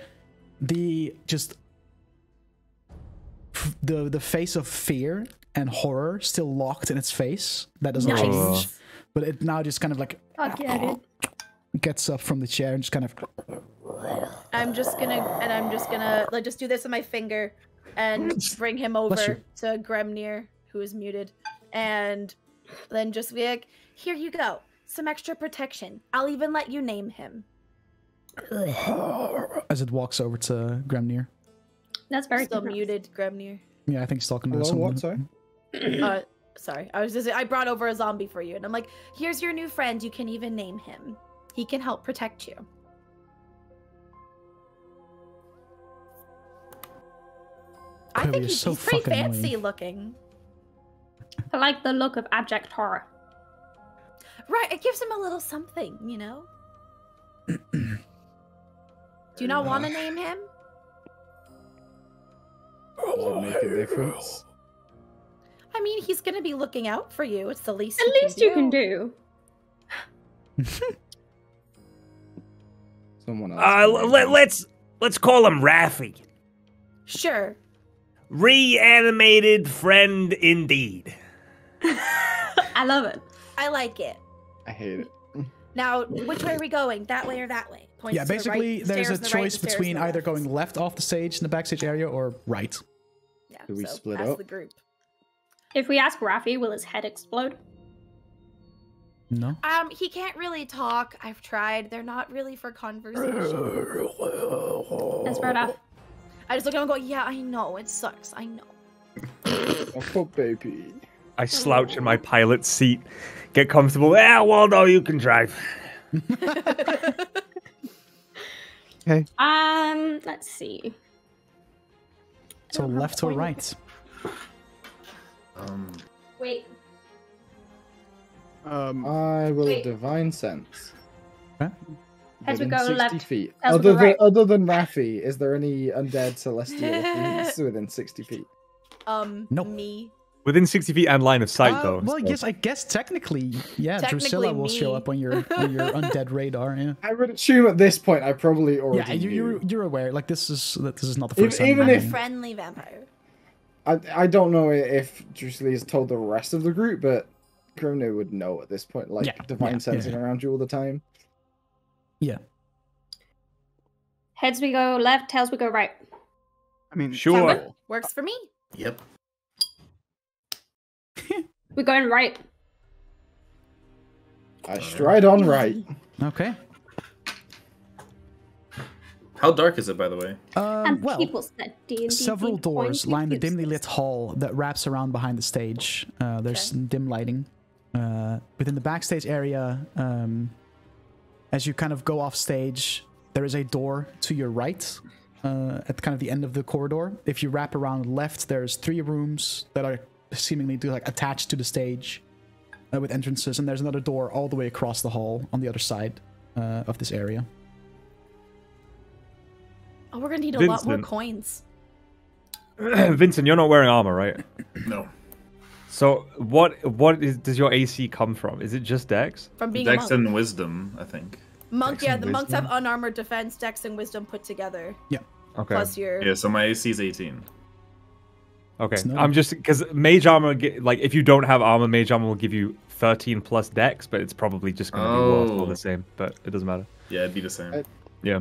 the just f- the the face of fear and horror still locked in its face. That doesn't Nice. change, but it now just kind of like Fuck yeah, gets up from the chair and just kind of I'm just gonna, and I'm just gonna like just do this with my finger and bring him over to Grimnir, who is muted, and then just be like, "Here you go, some extra protection. I'll even let you name him." as it walks over to Grimnir. That's very Still generous. muted, Grimnir. Yeah, I think he's talking to Hello, someone. what? Sorry. uh, sorry, I was just I brought over a zombie for you, and I'm like, "Here's your new friend. You can even name him. He can help protect you." I think he's, so he's pretty fucking fancy annoying. looking. I like the look of abject horror. Right, it gives him a little something, you know? Do you not want to name him? Does it make a difference? I mean, he's gonna be looking out for you. It's the least. At he least you can do. Someone else. Uh, can l- let, let's let's call him Raffy. Sure. Reanimated friend indeed. I love it. I like it. I hate it. Now, which way are we going? That way or that way? Points yeah, to the basically, right, there's a to the right, choice the between either left. going left off the stage in the backstage area or right. Yeah, Do we so split that's up? the group. If we ask Rafi, will his head explode? No. Um, he can't really talk. I've tried. They're not really for conversation. That's fair enough. I just look at him and go, "Yeah, I know. It sucks. I know." Oh, baby. I slouch in my pilot seat, get comfortable. Yeah, Waldo, you can drive. Okay. Um, let's see. So left or right? Um, Wait, Um, I will Wait. divine sense. Huh? As we Within go 60 left, feet. as we Other go than, right. other than Raffi, is there any undead celestial within 60 feet? Um, Nope. me. Within 60 feet and line of sight, Uh, though. well, so- yes, I guess technically, yeah, Technically Drusilla will show up on your on your undead radar. Yeah, I would assume at this point I probably already yeah, you, you're you're aware. Like this is that this is not the Even- first time. even you're I'm a if- meeting. friendly vampire. I, I don't know if Drusilla has told the rest of the group, but Grimnir would know at this point. Like Yeah, divine yeah, yeah, sensing yeah. around you all the time. Yeah. Heads we go left, tails we go right. I mean, Sure. Works for me. yep. We're going right. I stride on right. Okay. How dark is it, by the way? Um, and well, people said D&D several doors line the dimly lit hall that wraps around behind the stage. Uh, there's Okay. dim lighting. Uh, within the backstage area, um, as you kind of go off stage, there is a door to your right uh, at kind of the end of the corridor. If you wrap around left, there's three rooms that are seemingly do, like attached to the stage uh, with entrances, and there's another door all the way across the hall on the other side uh, of this area. Oh, we're gonna need a lot more coins. Vincent, you're not wearing armor, right? No. So what what is, does your AC come from? Is it just Dex? From being Dex a monk. and wisdom, I think. Monk, Dex yeah, and the monks have unarmored defense, dex, and wisdom put together. Yeah. Okay. Plus your. Yeah, so my AC is 18. Okay. I'm just because mage armor, like if you don't have armor, mage armor will give you 13 plus Dex, but it's probably just going to be worth all Oh. the same. But it doesn't matter. Yeah, it'd be the same. I- Yeah.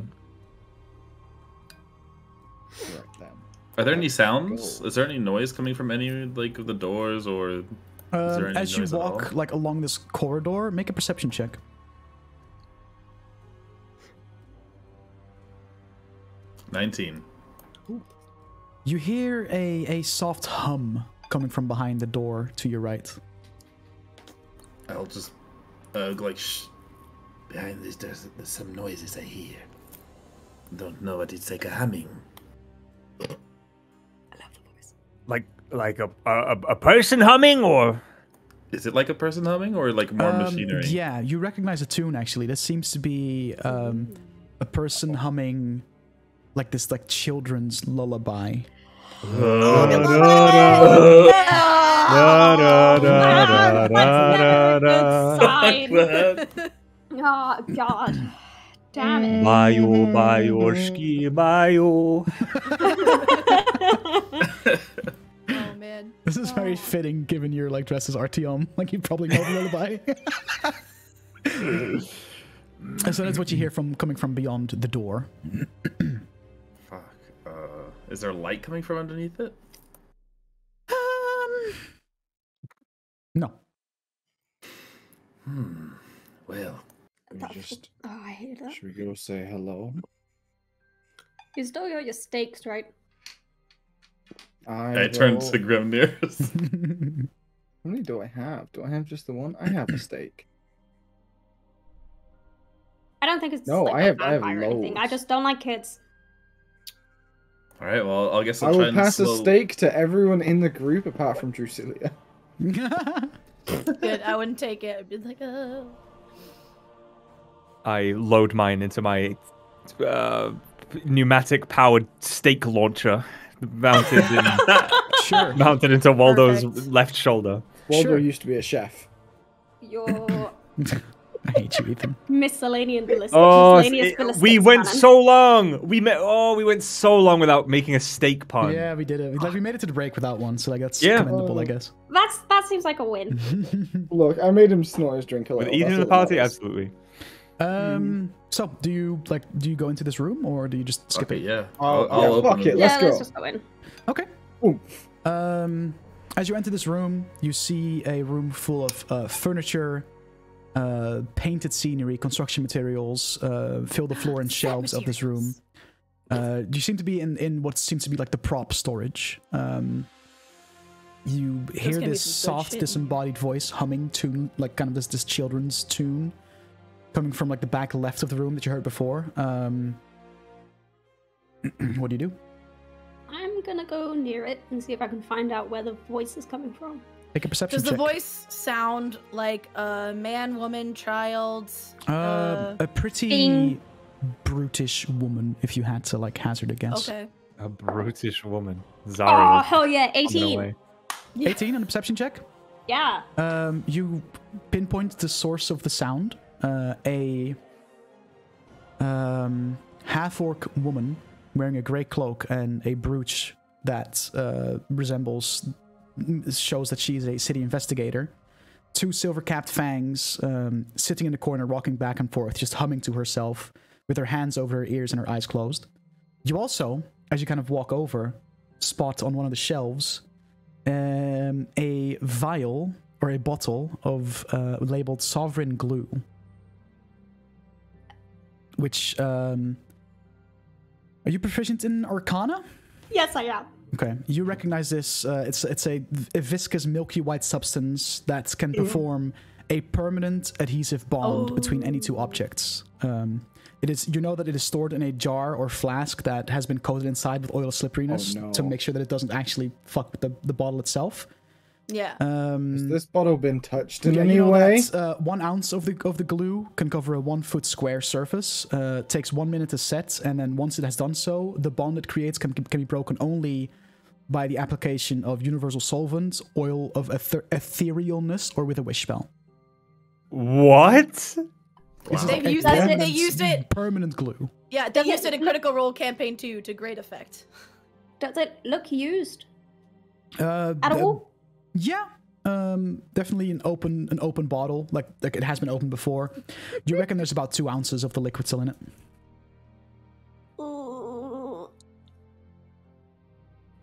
Are there any sounds? Is there any noise coming from any like of the doors or? Um, there any as you noise at walk all? like along this corridor, make a perception check. Nineteen. You hear a, a soft hum coming from behind the door to your right. I'll just uh like shh. Behind this, there's, there's some noises I hear. Don't know what it's like a humming. Like like a a, a person humming or Is it like a person humming or like more Um, machinery? Yeah, you recognize a tune actually. This seems to be um, a person humming like this like children's lullaby. Oh god. Damn it. Mayo, mayo, ski, mayo. Oh man. This is very oh. fitting given you're like dressed as Artyom. Like you probably know the lullaby. so that's what you hear from coming from beyond the door. Fuck. Is there light coming from underneath it? Um, no. Hmm. Well, We just Oh, I hate that. should we go say hello? You still got your stakes, right? I, I turned will- to Grimnir. How many do I have? Do I have just the one? I have a stake. I don't think it's No, like I a have- I have vampire or anything. I just don't like kids. All right. Well, I guess I'll I try will and pass a slow- stake to everyone in the group apart from Drusilla. Good. I wouldn't take it. I'd be like, oh. I load mine into my uh, pneumatic powered stake launcher mounted in, Sure. mounted into Waldo's Perfect. left shoulder. Waldo Sure. used to be a chef. Your I hate you, Ethan. miscellaneous ballistic. Oh, miscellaneous it- ballistics we went cannon. so long. We met. Oh, we went so long without making a steak pun. Yeah, we did it. Like we made it to the break without one, so like that's Yeah. commendable, I guess. That's that seems like a win. Look, I made him snort his drink a With little. Ethan in the party, matters. absolutely. Um. So, do you like? Do you go into this room, or do you just skip Okay, it? yeah. Oh, I'll, I'll yeah, open fuck them. it, yeah, let's let's go. just go in. Okay. Ooh. Um, as you enter this room, you see a room full of uh, furniture, uh, painted scenery, construction materials, uh, fill the floor and shelves of this room. Uh, you seem to be in, in what seems to be like the prop storage. Um, you hear this soft, shit disembodied voice humming tune, like kind of this this children's tune, coming from like the back left of the room that you heard before. Um, what do you do? I'm gonna go near it and see if I can find out where the voice is coming from. Make a perception Does the check. voice sound like a man, woman, child? Uh, Uh, a pretty Bing. brutish woman, if you had to like hazard a guess. okay. A brutish woman. Oh hell yeah, 18. away. 18 on a perception check. Yeah. Um, you pinpoint the source of the sound. Uh, a um, half orc woman wearing a grey cloak and a brooch that uh, resembles, shows that she's a city investigator. Two silver capped fangs um, sitting in the corner, rocking back and forth, just humming to herself with her hands over her ears and her eyes closed. You also, as you kind of walk over, spot on one of the shelves um, a vial or a bottle of uh, labeled sovereign glue, which um, are you proficient in Arcana? Yes, I am. Okay, you recognize this. Uh, it's it's a, a viscous, milky white substance that can perform a permanent adhesive bond between any two objects. Um, it is you know that it is stored in a jar or flask that has been coated inside with oil slipperiness Oh, no. to make sure that it doesn't actually fuck with the, the bottle itself. Yeah. Um, Has this bottle been touched in yeah, any you know way? that, uh, one ounce of the of the glue can cover a one foot square surface. Uh, takes one minute to set, and then once it has done so, the bond it creates can can be broken only by the application of universal solvent, oil of ether- etherealness, or with a wish spell. What? This is They've used it- they permanent- used it- Permanent glue. Yeah, they Does used it it in Critical Role Campaign 2 to great effect. Does it look used Uh, at the- all? Yeah. Um, definitely an open an open bottle, like like it has been opened before. Do you reckon there's about two ounces of the liquid still in it?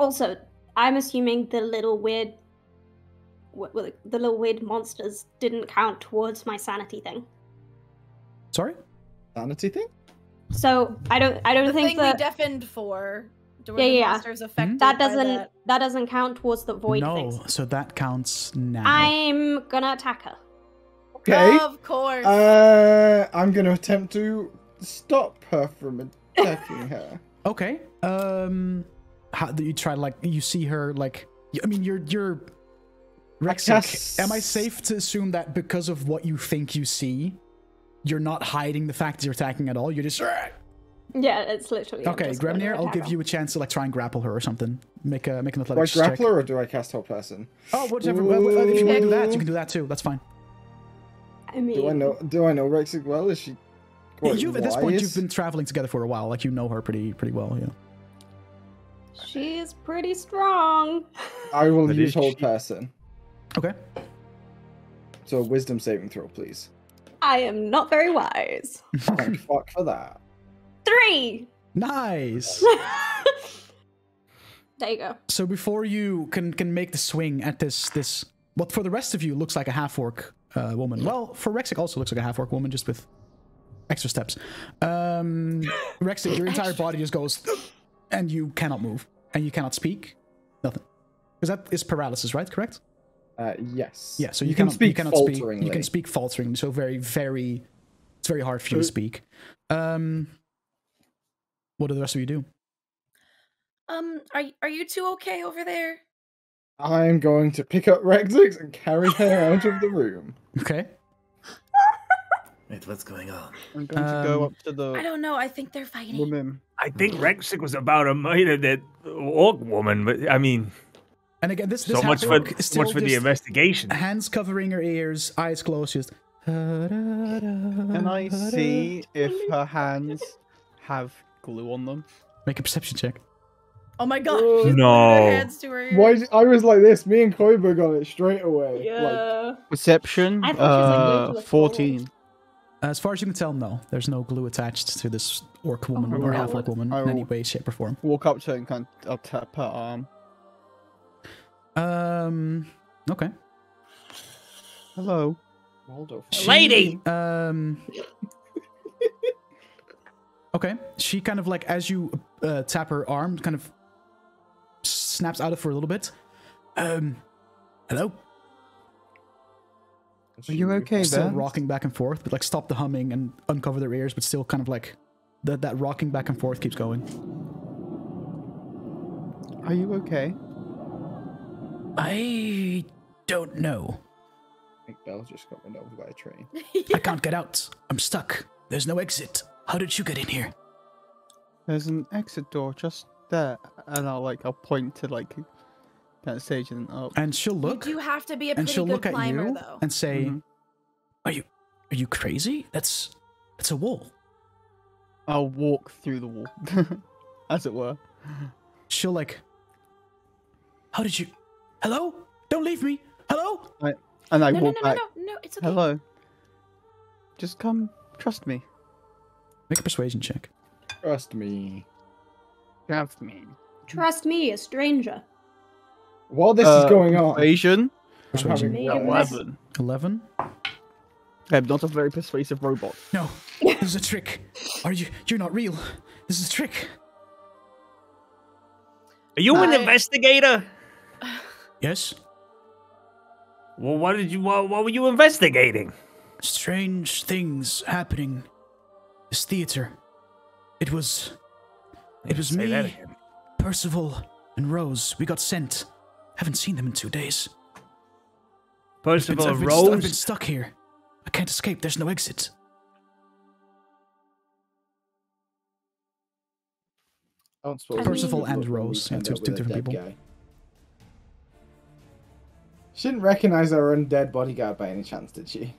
Also, I'm assuming the little weird, what, what, the little weird monsters didn't count towards my sanity thing. Sorry. Sanity thing? So I don't, I don't The think thing that we deafened for. Yeah, the yeah. monsters affected that doesn't that? that doesn't count towards the void no, things. so that counts now. I'm gonna attack her. Okay. Of course. Uh, I'm going to attempt to stop her from attacking her. Okay. Um, how do you try to like you see her like? I mean, you're you're. Rexic, cast- am I safe to assume that because of what you think you see, you're not hiding the fact that you're attacking at all? You're just Yeah, it's literally. Okay. just Grimnir, I'll attack give you a chance to like try and grapple her or something. Make a make an Do I athletics check. grapple her or do I cast hold person? Oh, whatever. well, well, If you want to do that, you can do that too. That's fine. I mean, Do I know? Do I know Rexic well? Is she? quite you've at this point you've been traveling together for a while. Like you know her pretty pretty well. Yeah. She is pretty strong. I will But use is hold she- person. Okay. So wisdom saving throw, please. I am not very wise. Thank fuck for that. Three. Nice. there you go. So before you can can make the swing at this this what for the rest of you looks like a half orc uh, woman. Well, for Rexic also looks like a half orc woman, just with extra steps. Um, Rexic, your entire body just goes, and you cannot move, and you cannot speak, nothing. Because that is paralysis, right? Correct? Uh, yes. Yeah. So you, can cannot, speak you cannot speak. You can speak faltering. So very very, it's very hard for you to speak. Um, what do the rest of you do? Um, are are you two okay over there? I'm going to pick up Rexix and carry her out of the room. Okay. Wait, what's going on? I'm going to go Um, up to I don't know. I think they're fighting. woman. I think Rexic was about to murder that orc woman, but I mean, And again, this, this so much for is so much for the investigation. Hands covering her ears, eyes closed, just. Can Can I see if her hands have glue on them? Make a perception check. Oh my god. Oh. she's No. Her hands to her ears. Why? did- I was like this. Me and Koiba got it straight away. Like, Yeah. Perception. I thought she was, like, way Uh, too fourteen. As far as you can tell, no. There's no glue attached to this orc woman Oh, or half orc woman I in any way, shape, or form. Walk up to her and kind of, I'll tap her arm. Um. Okay. Hello. Waldo. Lady! Um. okay. She kind of like as you uh, tap her arm, kind of snaps out of for a little bit. Um. Hello. Are you okay Still there? rocking back and forth, but like stop the humming and uncover their ears, but still kind of like that that rocking back and forth keeps going. Are you okay? I don't know. I think Belle just got run over by a train. I can't get out. I'm stuck. There's no exit. How did you get in here? There's an exit door just there, and I'll like I'll point to like that stage and up. And she'll look, You do have to be a and pretty she'll good look at climber, you though. and say, Mhm. "Are you, are you crazy? That's, that's a wall." I'll walk through the wall, as it were. She'll like, "How did you? Hello? Don't leave me. Hello?" And I no, no, walk no, no, back. no, no, it's okay. Hello. Just come. Trust me. Make a persuasion check. Trust me. Trust me. Trust me, a stranger. While this Uh, is going on, Persuasion. I'm having Maybe one. less- Eleven. Eleven. I'm not a very persuasive robot. No, this is a trick. Are you? You're not real. This is a trick. Are you an investigator? Yes. Well, what did you? What, what were you investigating? Strange things happening. This theater. It was. It was me. again. Percival and Rose, we got sent. Haven't seen them in two days. I've been, Percival I've been stu- I've been stuck here. I can't escape. There's no exit. I don't suppose Percival and look when we Rose, yeah, two- two different people. guy. She didn't recognize our undead bodyguard by any chance, did she?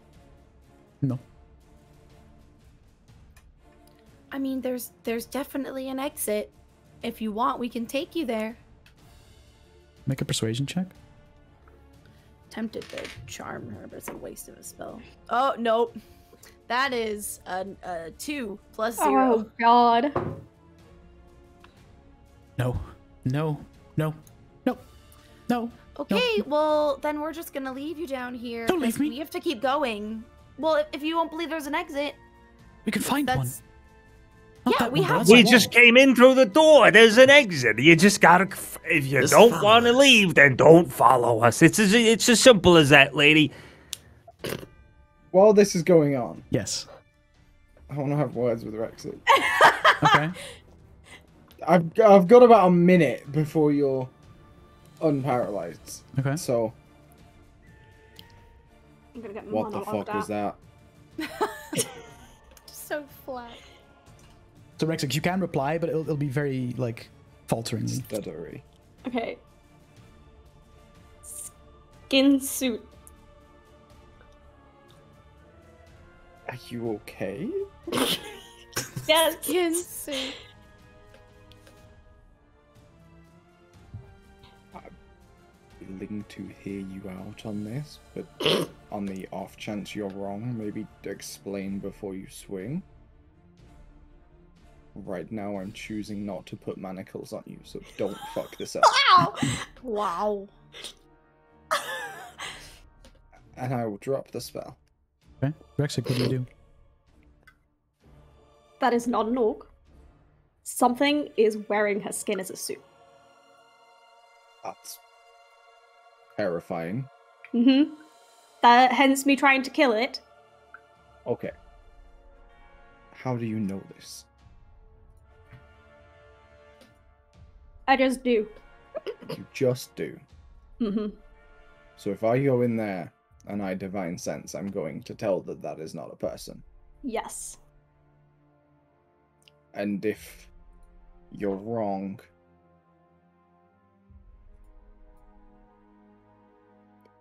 No. I mean, there's there's definitely an exit. If you want, we can take you there. Make a persuasion check. Tempted to charm her, but it's a waste of a spell. Oh nope, that is a, a two plus oh, zero. Oh god. No. No. No. No. No. Okay, well then we're just gonna leave you down here. Don't leave 'cause me. We have to keep going. Well, if, if you won't believe there's an exit, We can find one. That's Not Yeah, that we have We just wall. came in through the door. There's an exit. You just gotta. If you Just don't want to leave, then don't follow us. It's as it's as simple as that, lady. While this is going on, Yes. I want to have words with Rexit. Okay. I've I've got about a minute before you're unparalyzed. Okay. So I'm gonna get what the fuck was at. that? so flat. So Rexix, you can reply, but it'll, it'll be very like falteringly. Stuttery. Okay. Skin suit. Are you okay? Yes. Skin suit. I'm willing to hear you out on this, but on the off chance you're wrong, maybe explain before you swing. Right now, I'm choosing not to put manacles on you, so don't fuck this up. Ow! Wow. And I will drop the spell. Okay. Rexix, what do you do? That is not an orc. Something is wearing her skin as a suit. That's terrifying. Mm-hmm. That hence me trying to kill it. Okay. How do you know this? I just do. You just do. Mm-hmm. So if I go in there and I divine sense, I'm going to tell that that is not a person. Yes. And if you're wrong,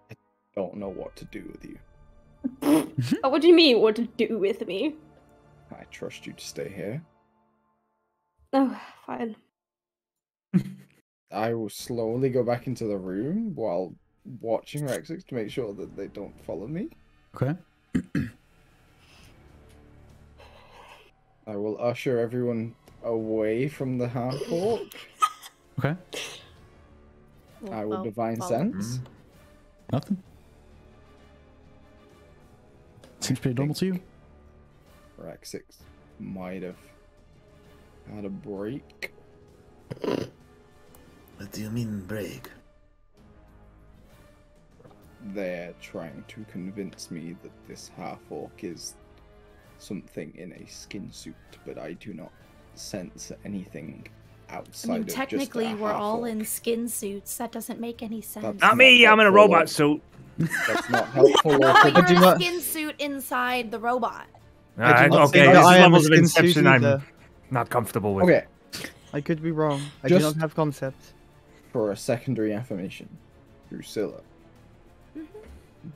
I don't know what to do with you. Oh, what do you mean? What to do with me? I trust you to stay here. Oh, fine. I will slowly go back into the room while watching Rexix to make sure that they don't follow me. Okay. I will usher everyone away from the half orc. Okay. I will Well, divine follow. sense. Mm. Nothing. Seems pretty normal to you. Rexix might have had a break. What do you mean break? They're trying to convince me that this half orc is something in a skin suit, but I do not sense anything I outside mean, of just technically, a we're all half-orc. in skin suits. That doesn't make any sense. That's Not me. I'm in a robot suit. That's not helpful. no, or but could- you're do in a not- skin suit inside the robot. I do Uh, not okay, this that I a levels of inception I'm not comfortable with. Okay, I could be wrong. I Just- do not have concept. For a secondary affirmation, Drusilla, Mhm.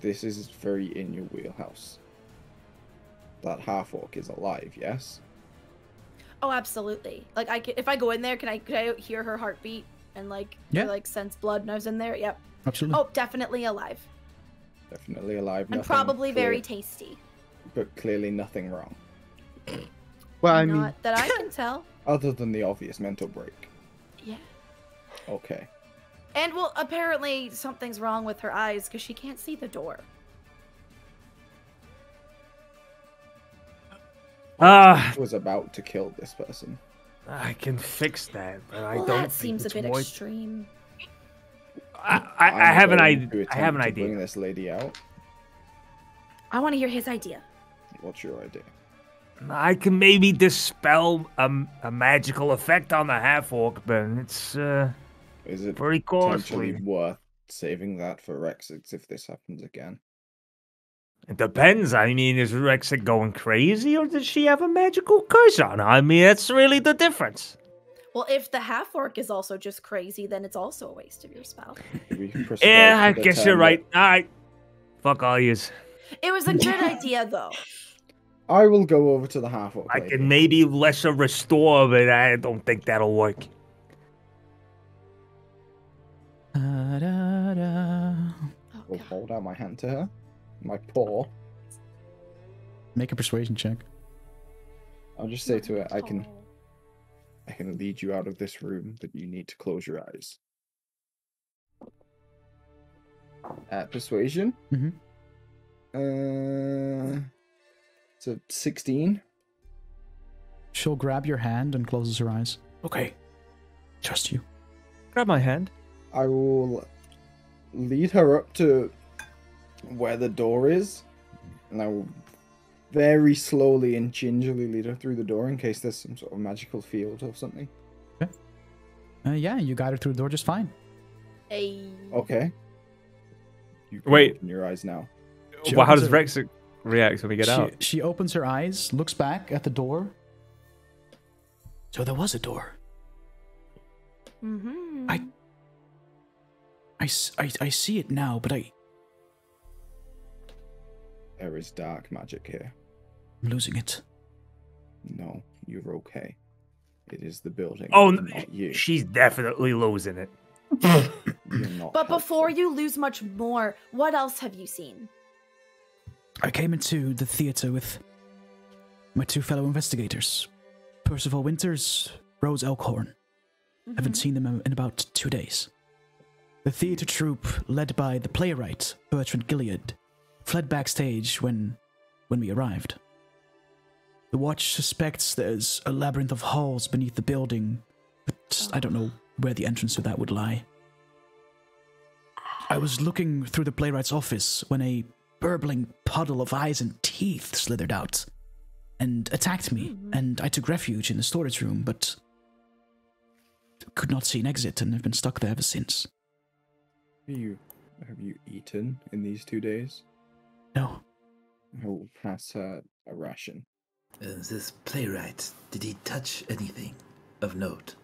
this is very in your wheelhouse. That half orc is alive, yes? Oh, absolutely. Like, I can, if I go in there, can I can I hear her heartbeat and like Yeah. or, like sense blood and I was in there? Yep. Absolutely. Oh, definitely alive Definitely alive. and nothing probably very tasty. but clearly nothing wrong, Well, I mean, that I can tell. other than the obvious mental break. Yeah. Okay. And well, apparently something's wrong with her eyes because she can't see the door. Ah, was about to kill this person. I can fix that, but I well, don't. that think seems a it's bit worth- extreme. I, I, I have an idea. I have an attempt to Bring idea. this lady out. I want to hear his idea. What's your idea? I can maybe dispel a, a magical effect on the half orc, but it's uh, Is it very potentially costly. worth saving that for Rexix if this happens again? It depends. I mean, is Rexa going crazy, or does she have a magical curse on her? I mean, that's really the difference. Well, if the half orc is also just crazy, then it's also a waste of your spell. Yeah, I guess you're determine- right. All right, fuck all yous. It was a good idea, though. I will go over to the half orc. I lady. can maybe lesser restore, but I don't think that'll work. Da, da, da. Oh, will God. hold out my hand to her. My paw. Make a persuasion check. I'll just say to her, I can. I can lead you out of this room, but you need to close your eyes. At persuasion? mm-hmm. Uh it's a sixteen. She'll grab your hand and closes her eyes. Okay. Trust you. Grab my hand. I will lead her up to where the door is, and I will very slowly and gingerly lead her through the door in case there's some sort of magical field or something. Uh, yeah, you guide her through the door just fine. Hey. Okay. You can Wait. open your eyes now. She Well, how opens does her- Rex react when we get she, out? She opens her eyes, looks back at the door. So there was a door. Mm-hmm. I- I, s- I, I see it now, but I, There is dark magic here. I'm losing it. No, you're okay. It is the building. Oh, not you. she's definitely losing it. You're not. But before you lose much more, what else have you seen? I came into the theater with my two fellow investigators, Percival Winters, Rose Elkhorn. Mm-hmm. Haven't seen them in about two days. The theater troupe, led by the playwright Bertrand Gilead, fled backstage when when we arrived. The watch suspects there's a labyrinth of halls beneath the building, but I don't know where the entrance to that would lie. I was looking through the playwright's office when a burbling puddle of eyes and teeth slithered out and attacked me, and I took refuge in the storage room, but could not see an exit and have been stuck there ever since. Have you have you eaten in these two days? No, I will pass her a ration. Uh, this playwright, did he touch anything of note?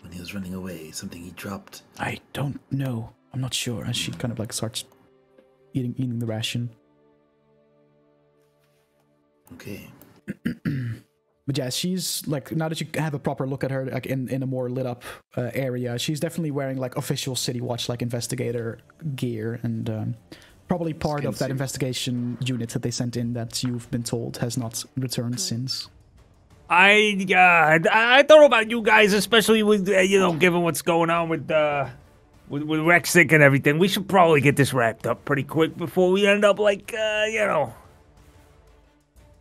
When he was running away, something he dropped? I don't know. I'm not sure. And she kind of like starts eating eating the ration. Okay. But yeah, she's like now that you have a proper look at her, like in, in a more lit up uh, area, she's definitely wearing like official City Watch like investigator gear and um, probably part Skin of that suit. investigation unit that they sent in that you've been told has not returned since. I uh, I I don't know about you guys, especially with uh, you know, given what's going on with uh with with Rexic and everything. We should probably get this wrapped up pretty quick before we end up like uh, you know.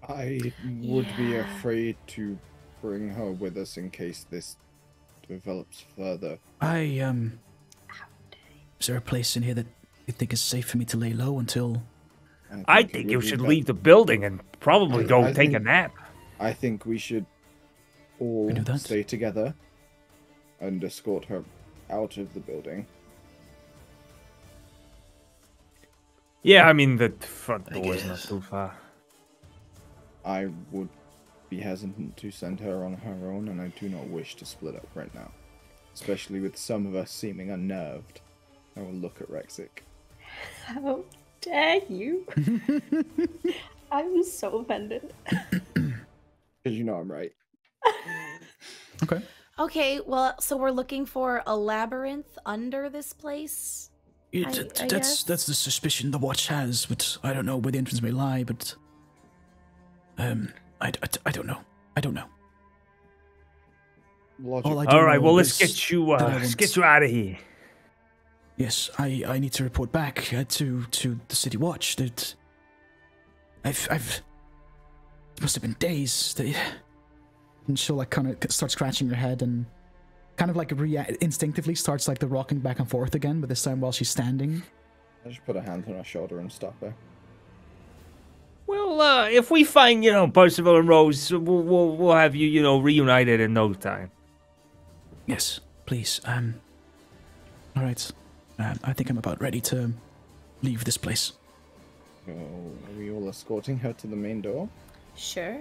I would be afraid to bring her with us in case this develops further. I um, is there a place in here that you think is safe for me to lay low until? I it think you should be- leave the building and probably I- go I take a nap. I think we should all do that. stay together and escort her out of the building. Yeah, I mean the front door is not too far. I would be hesitant to send her on her own, and I do not wish to split up right now. Especially with some of us seeming unnerved. I will look at Rexic. How dare you? I'm so offended. Because you know I'm right. Okay. Okay, well, so we're looking for a labyrinth under this place. Yeah, I- t- I t- that's guess. that's the suspicion the watch has, but I don't know where the entrance may lie. But um, I, I, I don't know. I don't know. Logic. All I All right, well let's get you uh, let's get you out of here. Yes, I, I need to report back uh, to to the city watch that I've I've it must have been days. That, and she'll like kind of start scratching her head and kind of like rea- instinctively starts like the rocking back and forth again, but this time while she's standing. I just put a hand on her shoulder and stop her. Well, uh, if we find you know Percival and Rose, we'll we'll, we'll have you you know reunited in no time. Yes, please. Um. All right. Um, I think I'm about ready to leave this place. So, are we all escorting her to the main door? Sure.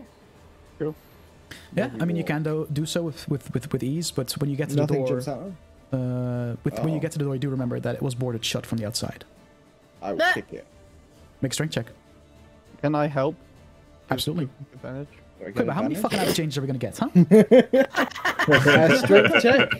Yeah, I mean you can do, do so with, with, with, with ease, but when you get to Nothing the door, jumps out. uh, with when you Oh. get to the door, you do remember that it was boarded shut from the outside. I will Ah. kick it. Make a strength check. Can I help? Absolutely. Advantage. Do I get Okay, but how many fucking out changes are we gonna get, huh? uh, strength check.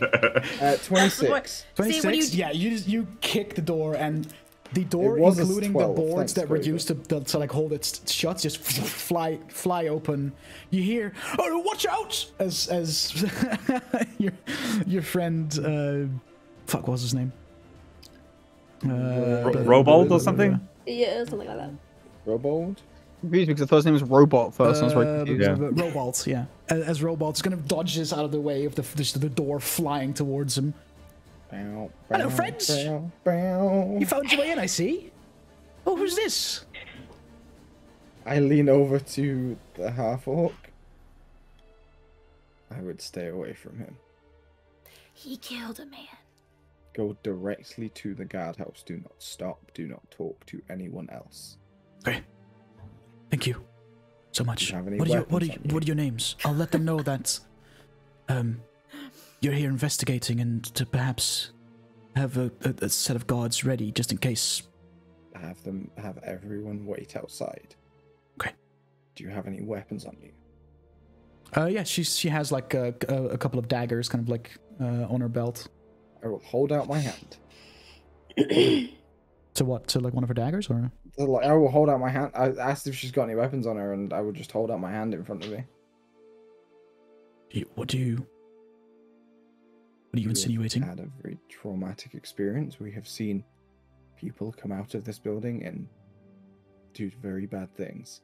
Uh, 26. See, you- Yeah, you just, you kick the door and the door, including 12, the boards that were Graver. used to, to, to like hold it shut, just fly fly open. You hear, "Oh, watch out!" As as your your friend, uh, fuck, what was his name? Uh, Robold or something? blah, Yeah, something like that. Robold? Confused because the first name was Robot first. and I was very Uh, confused. Yeah. blah, blah, Robalt, yeah. As, as Robalt's kind of dodges out of the way of the the, the door flying towards him. Bow, Hello, friends. Bow, bow. You found your way in, I see. Oh, who's this? I lean over to the half orc. I would stay away from him. He killed a man. Go directly to the guardhouse. Do not stop. Do not talk to anyone else. Okay. Thank you so much. you have any what are your what are, you, you? what are your names? I'll let them know that um you're here investigating and to perhaps have a, a, a set of guards ready just in case. Have them have everyone wait outside. Okay. Do you have any weapons on you? Uh yeah, she's she has like a, a, couple of daggers kind of like uh, on her belt. I will hold out my hand. To what? To like one of her daggers or like, I will hold out my hand. I asked if she's got any weapons on her, and I would just hold out my hand in front of me. you, what do you What are you We have insinuating? Had a very traumatic experience. We have seen people come out of this building and do very bad things.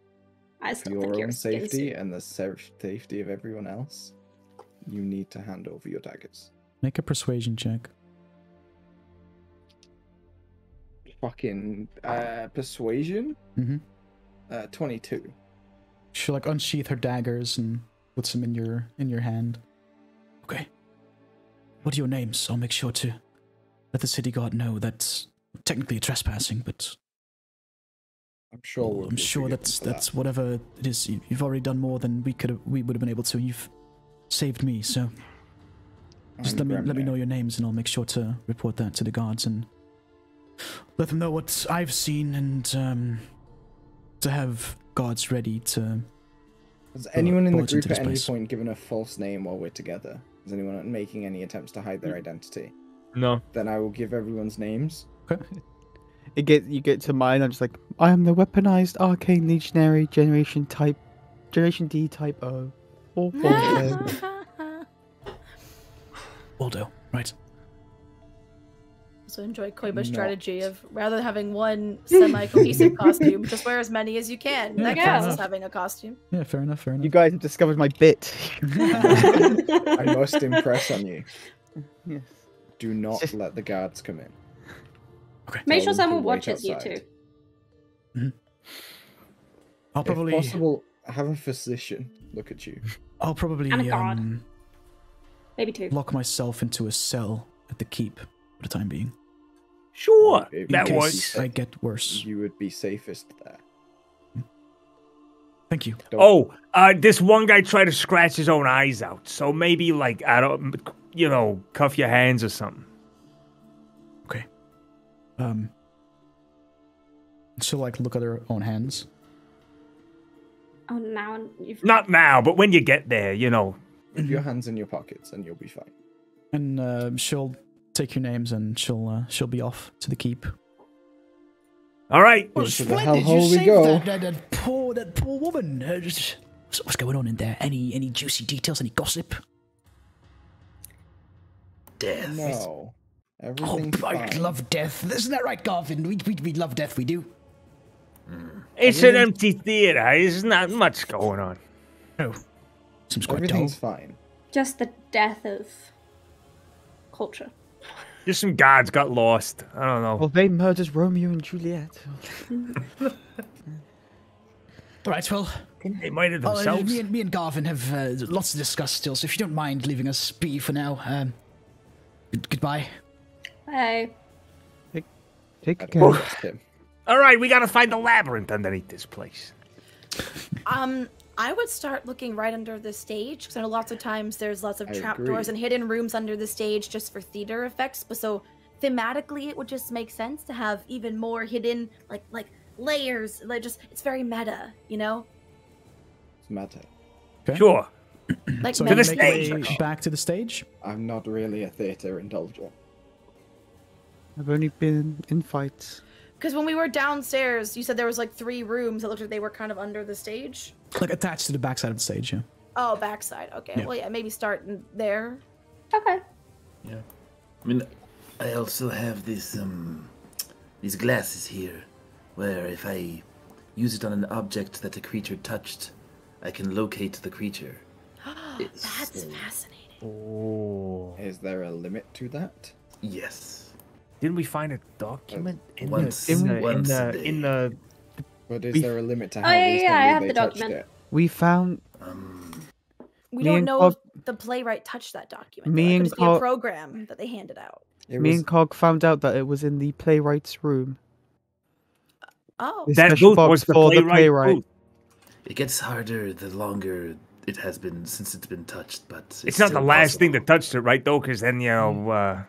I For your think you're own safety suit. and the safety of everyone else, you need to hand over your daggers. Make a persuasion check. Fucking uh, persuasion. Mm-hmm. Uh, twenty-two. She'll like unsheath her daggers and puts them in your in your hand. Okay. What are your names? I'll make sure to let the city guard know that's technically trespassing, but I'm sure. We'll I'm sure forgiven that's that. that's whatever it is. you- You've already done more than we could. We would have been able to. You've saved me, so just I'm let me let me know your names, and I'll make sure to report that to the guards and let them know what I've seen, and um, to have guards ready to. Has anyone in the group into at any place. point given a false name while we're together? Is anyone making any attempts to hide their identity? No. Then I will give everyone's names. Okay. It get you get to mine. I'm just like I am the weaponized arcane legionary generation type, generation D type O. Or bullshit. Waldo, right? So enjoy Koiba's Not. strategy of rather than having one semi-cohesive costume, just wear as many as you can. Yeah, that fair counts as enough. having a costume. Yeah, fair enough. Fair enough. you guys have discovered my bit. I must impress on you. yes. Do not let the guards come in. Make Tell sure someone wait watches you outside. too. I'll probably. If possible, have a physician look at you. I'll probably And a guard. um, Maybe two. lock myself into a cell at the keep for the time being. Sure, In In that case works. I get worse. You would be safest there. Thank you. Don't- Oh, uh, this one guy tried to scratch his own eyes out. So maybe, like, I don't, you know, cuff your hands or something. Okay. Um. She'll like look at her own hands. Oh, now you've. Not now, but when you get there, you know. Put your hands in your pockets and you'll be fine. and uh, she'll take your names and she'll uh, she'll be off to the keep. All right. Well, to the hellhole we go. That, that, that poor that poor woman. Uh, just- what's, what's going on in there? Any any juicy details? Any gossip? Death. No. Oh, Everything's I love death. Isn't that right, Garvin? We, we, we love death. We do. It's an empty theater. There's not much going on. Oh, seems quite dull. Fine. Just the death of culture. Just some gods got lost. I don't know. Well, they murdered Romeo and Juliet. All right. Well, They might have uh, themselves. me and me and Garvin have uh, lots to discuss still. So if you don't mind leaving us be for now, um, good- goodbye. Bye. Take I'd care. All right, we gotta find the labyrinth underneath this place. Um, I would start looking right under the stage because I know lots of times there's lots of I trapdoors and hidden rooms under the stage just for theater effects. But so thematically, it would just make sense to have even more hidden, like like layers. Like just it's very meta, you know, It's matter. Sure. like So To the make meta- way stage. back to the stage. I'm not really a theatre indulger. I've only been in fights. Because when we were downstairs, you said there was like three rooms that looked like they were kind of under the stage. Like attached to the backside of the stage, yeah. Oh, backside. Okay. Yeah. Well, yeah, maybe start there. Okay. Yeah. I mean, I also have this um, these glasses here, where if I use it on an object that a creature touched, I can locate the creature. It's, That's uh, fascinating. Oh. Is there a limit to that? Yes. Didn't we find a document in Once- the in the in the, in the But is We- there a limit to how Oh, how yeah, yeah, I have the touched document. it? We found Um, We don't know Cog- if the playwright touched that document. Me and could just be a Cog- program that they handed out. It me was and Cog found out that it was in the playwright's room. Oh, The that special booth box was the for the playwright, playwright. booth. it gets harder the longer it has been since it's been touched, but it's, It's, not the still last thing that touched it, right? Though, because then you know. Uh,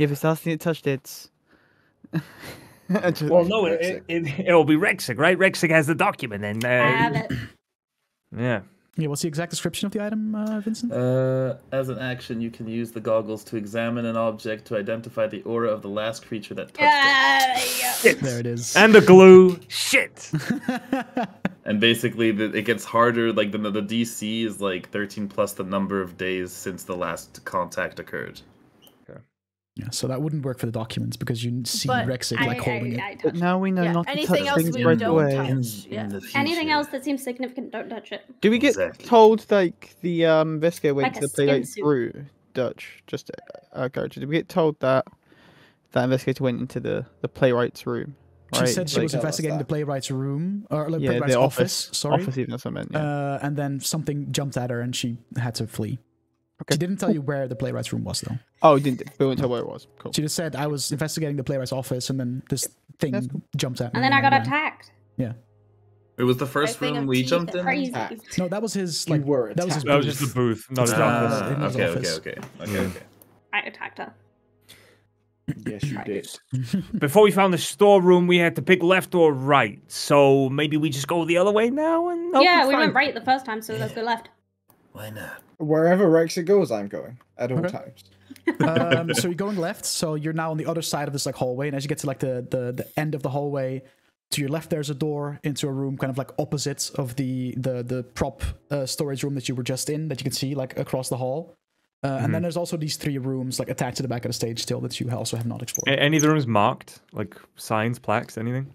Yeah, if it's the last thing that touched it. Just- well, no, it, it, it it'll be Rexic, right? Rexic has the document, and uh, I have it. yeah. Yeah, what's the exact description of the item, uh, Vincent? Uh, as an action, you can use the goggles to examine an object to identify the aura of the last creature that touched it. Yeah, yeah. there it is. And the glue. Shit. And basically, the, it gets harder. Like the the DC is like 13 plus the number of days since the last contact occurred. Yeah, so that wouldn't work for the documents because you see But Rexic I, like holding I, I it. But now we know Yeah, not to touch else things we right don't away. touch. In, yeah. in. Anything else that seems significant, don't touch it. Do we get Exactly. told like the um investigator went Like to the playwright skin suit. through Dutch? Just uh, character. Did we get told that that investigator went into the the playwright's room? She Right? said she like, was tell us investigating the playwright's room or like yeah, playwright's the office. office. Sorry. Office, even that's what I meant. Yeah. Uh, and then something jumped at her and she had to flee. Okay. She didn't tell you where the playwright's room was though. oh, we didn't. We won't tell where it was. Cool. She just said I was investigating the playwright's office and then this thing That's cool. jumped at me. And then I got ran. attacked. It was the first thing room we teeth jumped in. Crazy. No, that was his You like. were that was his attacked. That was just the booth, not his Just office. office. in Ah, his okay, okay, okay, okay, Mm. okay. I attacked her. Yes, you did. Before we found the storeroom, we had to pick left or right. So maybe we just go the other way now and hope yeah, we find- went right the first time, so let's go left. Why not? Wherever Rexic goes, I'm going at all Okay. times. um, so you're going left. So you're now on the other side of this like hallway, and as you get to like the the, the end of the hallway, to your left there's a door into a room, kind of like opposite of the the the prop uh, storage room that you were just in, that you can see like across the hall. Uh, And then there's also these three rooms like attached to the back of the stage still that you also have not A- explored. Any of the rooms marked? Like signs, plaques, anything?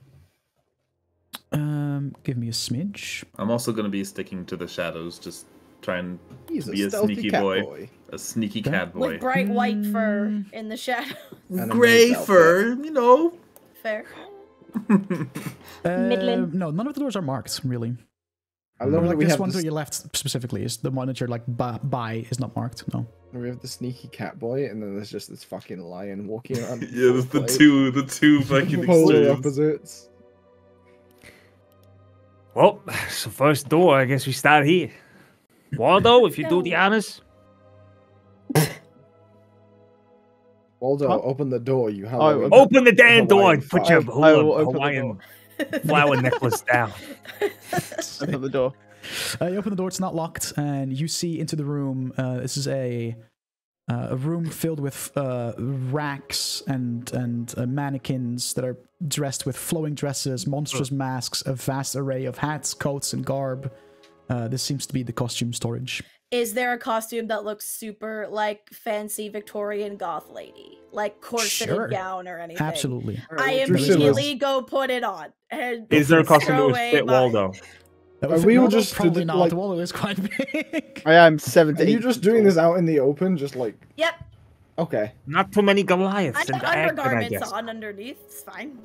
Um, give me a smidge. I'm also gonna be sticking to the shadows, just try and He's be a stealthy sneaky cat boy. boy. a sneaky cat boy. With bright white fur in the shadow. Gray fur, you know. Fair. Midland. Uh, No, none of the doors are marked really. I love Like that we this have, one to s- your left specifically is the one that you're like by, by is not marked. No. we have the sneaky cat boy, and then there's just this fucking lion walking around. Yeah, full there's the two, the two fucking polar extremes. opposites. Well, it's the first door. I guess we start here. Waldo, if you do the honors. Waldo, Huh? open the door. You have. Oh, Open the damn door Hawaiian and put your five. I will hula open Hawaiian flower necklace down. Open the door. Uh, you open the door; it's not locked, and you see into the room. Uh, this is a uh, a room filled with uh, racks and and uh, mannequins that are dressed with flowing dresses, monstrous masks, a vast array of hats, coats, and garb. Uh, this seems to be the costume storage. Is there a costume that looks super like fancy Victorian goth lady? Like corseted Sure. gown or anything? Absolutely. I immediately go put it on. And Is there a costume that throw would fit Waldo? Are we all Waldo? just probably the- not. like- The Waldo is quite big. I am seven Are you just doing this out in the open, just like Yep. okay? Not too many Goliaths I in have I undergarments guess. on underneath. It's fine.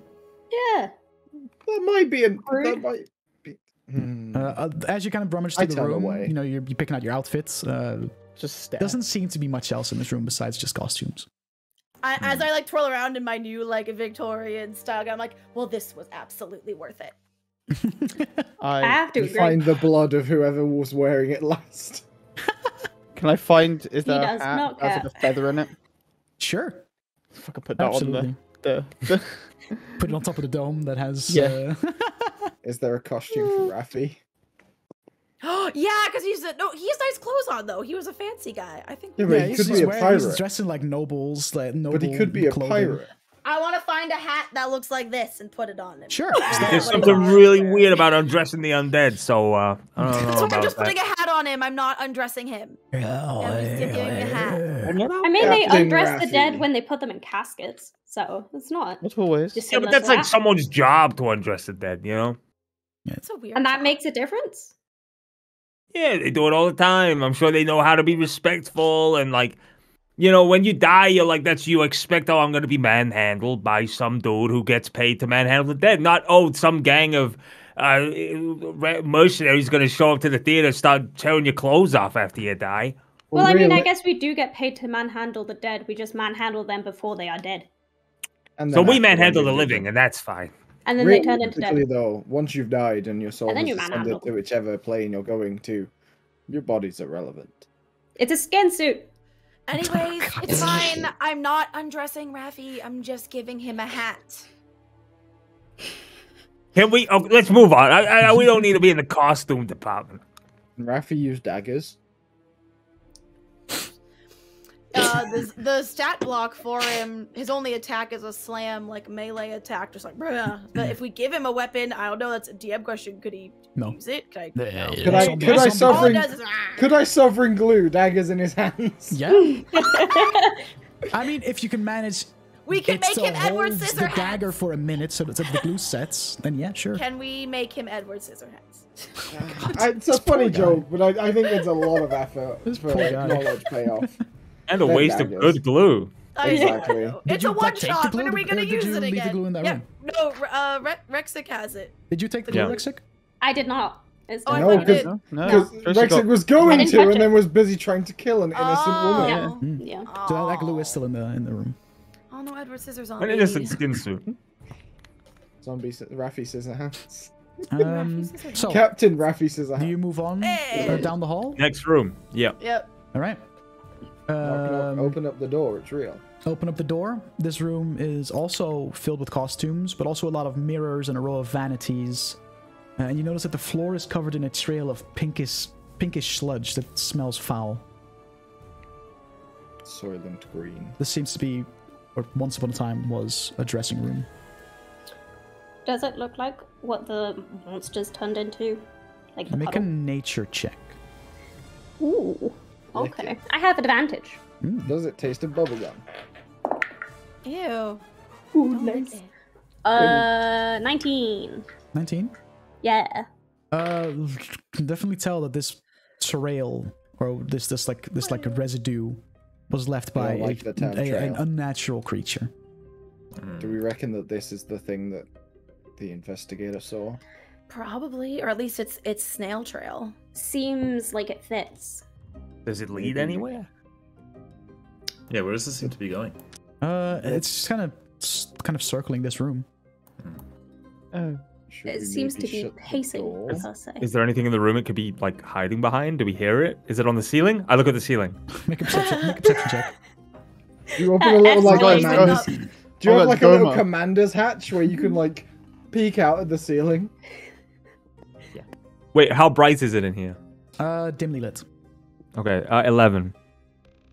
Yeah. That might be a. That might be. Hmm. Uh, uh, as you kind of rummage I through the room, away. you know, you're, you're picking out your outfits. Uh, Just stare. doesn't seem to be much else in this room besides just costumes. I, Hmm. As I like twirl around in my new like Victorian style, I'm like, well, this was absolutely worth it. I I, have to find the blood of whoever was wearing it last. can I find? Is He there a hat has care. like a feather in it? Sure, Fucking put that absolutely. on the. the, Put it on top of the dome that has. Yeah. Uh, Is there a costume for Raffi? yeah, because he's a, no, he has nice clothes on though. He was a fancy guy. I think. Yeah, but yeah, he he's, could be a wearing- he's pirate. dressed in like nobles, like noble But he could be a clothing. pirate. I want to find a hat that looks like this and put it on him. Sure. There's something wants? really weird about undressing the undead, so uh, I don't know That's why I'm just that. putting a hat on him. I'm not undressing him. I'm giving a hat. I mean, they Captain undress the dead when they put them in caskets, so it's not. not always. Just Yeah, but that's like that. someone's job to undress the dead, you know? It's a weird. And that job. makes a difference. Yeah, they do it all the time. I'm sure they know how to be respectful and like, you know, when you die, you're like, that's you expect. Oh, I'm gonna be manhandled by some dude who gets paid to manhandle the dead. Not oh, some gang of uh, mercenaries gonna show up to the theater, and start tearing your clothes off after you die. Well, I mean, I guess we do get paid to manhandle the dead. We just manhandle them before they are dead, And So we manhandle the living, and that's fine. And then they turn into Realistically, dead. though, once you've died and your soul And then is you to whichever plane you're going to, your body's irrelevant. It's a skin suit. Anyways, God. it's fine. I'm not undressing Raffi. I'm just giving him a hat. Can we? Oh, let's move on. I, I, we don't need to be in the costume department. And Raffi used daggers. Uh, the, the stat block for him, his only attack is a slam, like melee attack, just like. Bruh. But if we give him a weapon, I don't know. That's a DM question. Could he No. use it? Could I? Yeah, no. yeah, Could I- could I zombie- suffer- All it Sovereign- is. "Ah." Could I sovereign glue daggers in his hands? Yeah. I mean, if you can manage We can it make still him Edward holds the dagger for a minute so that the glue sets, then yeah, sure. Can we make him Edward Scissorhands? I, it's a This funny guy. joke, but I, I think it's a lot of effort This for poor knowledge payoff. And a waste of good glue. Exactly. Did It's you, a like, one take shot. When are we gonna use you it leave the again? glue in that yeah. room? No, uh, Re- Rexic has it. Did you take the glue, Yeah. Rexic? I did not. It's Oh, No, thought you did. because No, because no. Rexic was going to, and it. then was busy trying to kill an innocent Oh. woman. Yeah. Mm. Yeah. So that glue is still in the in the room. Oh no, Edward Scissors on An innocent skin suit. Zombie, s- Raffi scissor hands. Um, so, Captain Raffi says, do you move on Hey. down the hall? Next room. Yeah. Yep. All right. Open up, Um, open up the door. It's real. open up the door. This room is also filled with costumes, but also a lot of mirrors and a row of vanities. Uh, and you notice that the floor is covered in a trail of pinkish, pinkish sludge that smells foul. Soylent Green. This seems to be, or once upon a time was, a dressing room. Does it look like what the monsters turned into? Like the Make a nature check. Ooh. Okay. I have advantage. Does it taste of bubblegum? Ew. Ooh, nice. Uh, 19. 19. Yeah. Uh, can definitely tell that this trail or this this like this like a residue was left by don't like a- a- an unnatural creature. Do we reckon that this is the thing that the investigator saw? Probably, or at least it's it's snail trail. Seems like it fits. Does it lead anywhere? Yeah, where does this seem to be going? Uh, it's kind of kind of circling this room. Oh. Should It seems to be shut the pacing, door? per. Is there anything in the room it could be like hiding behind? Do we hear it? Is it on the ceiling? I look at the ceiling. Make a perception, make a perception check. Do you open Uh, a little like excellent. commander's? Do you Oh, have like a little Goma. commander's hatch where you can like peek out at the ceiling? Yeah. Wait, how bright is it in here? Uh, dimly lit. Okay, uh, 11.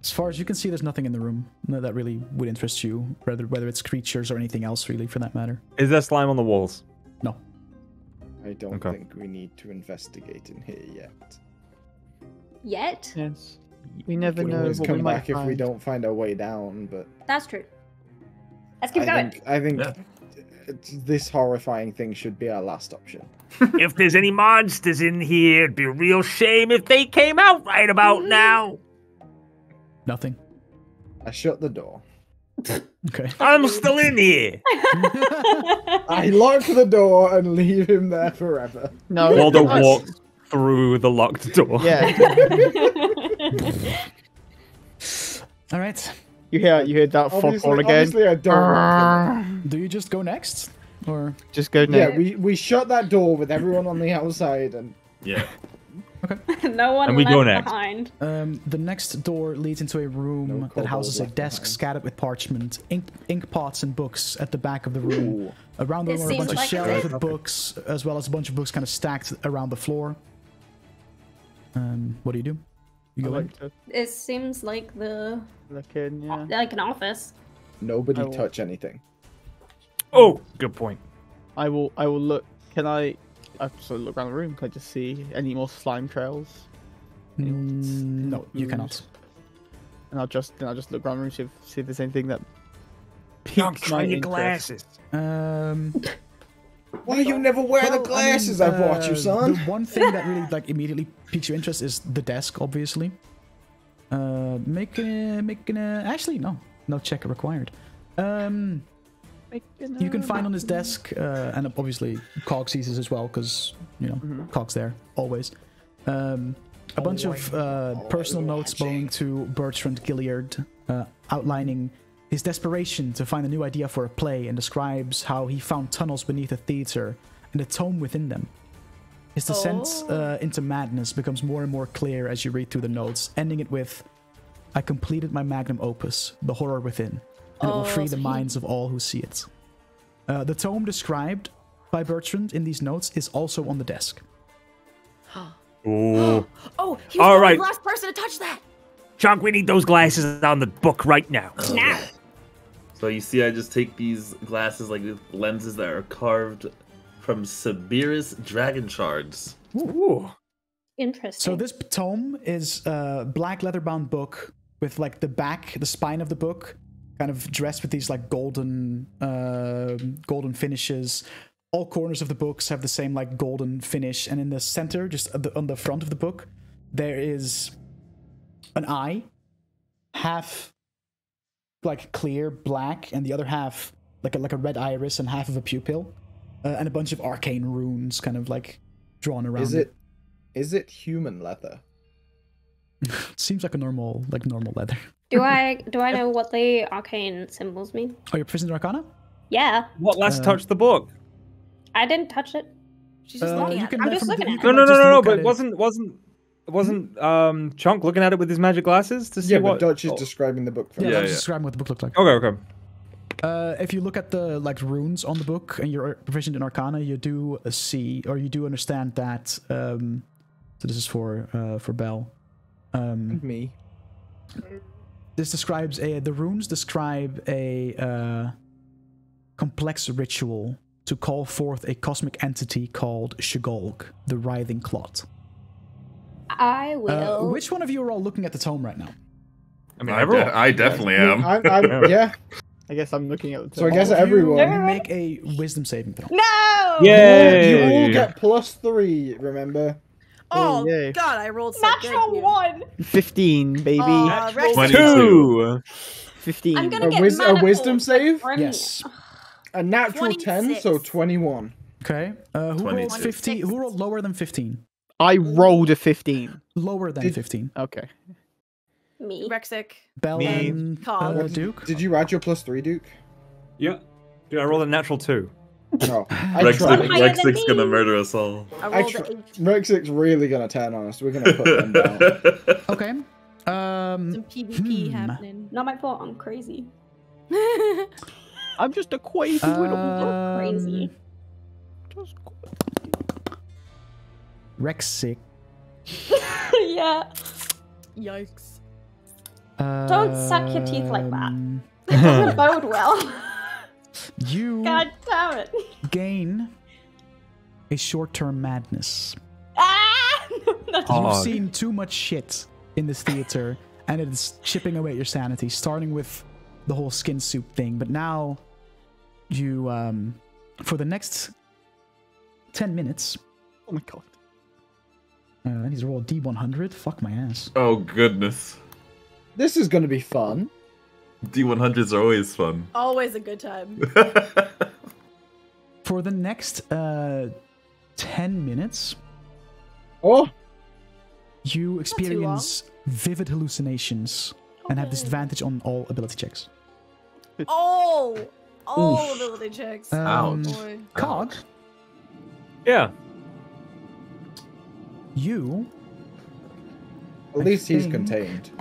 As far as you can see, there's nothing in the room that really would interest you, whether whether it's creatures or anything else, really, for that matter. Is there slime on the walls? No. I don't Okay. think we need to investigate in here yet. Yet? Yes. We never We know always what we come might back if we don't find our way down, but That's true. Let's keep I going. think I think Yeah. It's- this horrifying thing should be our last option. if there's any monsters in here, it'd be a real shame if they came out right about mm-hmm. now. Nothing. I shut the door. Okay. I'm still in here. I lock the door and leave him there forever. No. Waldo that's- walks through the locked door. Yeah. All right. You hear you hear that Obviously, football again. obviously I don't. lock the door. Do you just go next, or Just go next? Yeah, we we shut that door with everyone on the outside, and Yeah. Okay. no one And we left go next. behind. um, the next door leads into a room No that houses a desk behind. scattered with parchment, ink, ink pots, and books at the back of the room. Ooh. Around the This room are a bunch seems of shelves a- with books, as well as a bunch of books kind of stacked around the floor. Um, what do you do? You go like to It seems like the look in, yeah. like an office. nobody will- touch anything. Oh, good point. I will I will look can I I just look around the room, can I just see any more slime trails? Mm, no, more you ooze? cannot. And I'll just then I'll just look around the room see if see if there's anything that Don't piques try my your interest. glasses. Um, Why you never wear well, the I mean, glasses I, bought you, uh, son? The one thing that really like immediately piques your interest is the desk, obviously. Uh, making making a actually no, no check required. Um, you can find on his desk, uh, and obviously Cog sees this as well because you know Mhm. Cog's there always. Um, a bunch of uh, personal notes belonging to Bertrand Gilliard, uh, outlining his desperation to find a new idea for a play, and describes how he found tunnels beneath a theater and a tome within them. His descent Oh. uh, into madness becomes more and more clear as you read through the notes, ending it with, "I completed my magnum opus, The Horror Within, and it will Oh, free so the he- minds of all who see it." Uh, the tome described by Bertrand in these notes is also on the desk. Ooh. Oh, he's All the right. last person to touch that. Chonk, we need those glasses on the book right now. Now. So you see, I just take these glasses, like with lenses that are carved from Siberys dragon shards. Ooh. Interesting. So this tome is a black leather bound book with like the back, the spine of the book, kind of dressed with these like golden, uh, golden finishes. All corners of the books have the same like golden finish, and in the center, just at the, on the front of the book, there is an eye, half like clear black, and the other half like a, like a red iris and half of a pupil, uh, and a bunch of arcane runes kind of like drawn around. Is it is it human leather? Seems like a normal, like normal leather. do I do I know what the arcane symbols mean? Oh, you're Prisoner Arcana? Yeah, What last Uh, touched the book? I didn't touch it. She's just Uh, looking at it. I'm just looking you at can, No, no, no, no, no. But it. wasn't wasn't wasn't um Chonk looking at it with his magic glasses to see Yeah, what? but Dutch is oh. describing the book for Yeah. I Yeah, yeah. describing what the book looked like. Okay, okay. Uh, if you look at the like runes on the book and you're proficient in Arcana, you do uh, see or you do understand that. Um, so this is for uh, for Belle. Um, Me. this describes a the runes describe a uh, complex ritual to call forth a cosmic entity called Shigolg, the writhing clot. I Uh, will. which one of you are all looking at the tome right now? I mean, I, de- I definitely am. I'm, I'm, yeah. I guess I'm looking at the. Tome. So I guess All of you everyone. make a wisdom saving throw. no! Yay! You all get plus three. Remember? Oh, yay. God, I rolled so Natural good. one! Fifteen, baby. Aw, Rex- 22. Fifteen. I'm gonna A, get wis- a wisdom save. Grimnir. Yes. A natural ten, so twenty-one. Okay. Uh, who rolled 22. 15? Who rolled lower than 15? I rolled a fifteen. Lower than Did- 15. Okay. Me. Rexic. Belle Me. and Cog. uh, Duke. Did you add your plus three, Duke? Yeah. Dude, I rolled a natural two. No. I Rex, tried. Higher than Rexic's gonna murder us all. I I rolled tr- Rexic's really gonna turn on us. We're gonna put them down. Okay. Um, Some PvP Hmm. happening. Not my fault, I'm crazy. I'm just a crazy um, little. crazy. Rexic. yeah. Yikes. Don't suck your teeth like that. Um, It doesn't bode well. You God damn it. gain a short-term madness. Ah! Not. You've seen too much shit in this theater, and it is chipping away at your sanity, starting with the whole skin soup thing. But now, you, um, for the next 10 minutes, Oh my god. Uh, I need to roll a d100. Fuck my ass. oh goodness. This is gonna be fun. D100s are always fun. Always a good time. For the next uh, 10 minutes, Oh, you experience vivid hallucinations and have disadvantage on all ability checks. Oh! All ability checks. Um, oh boy. Cog, Yeah. You, at I least he's contained.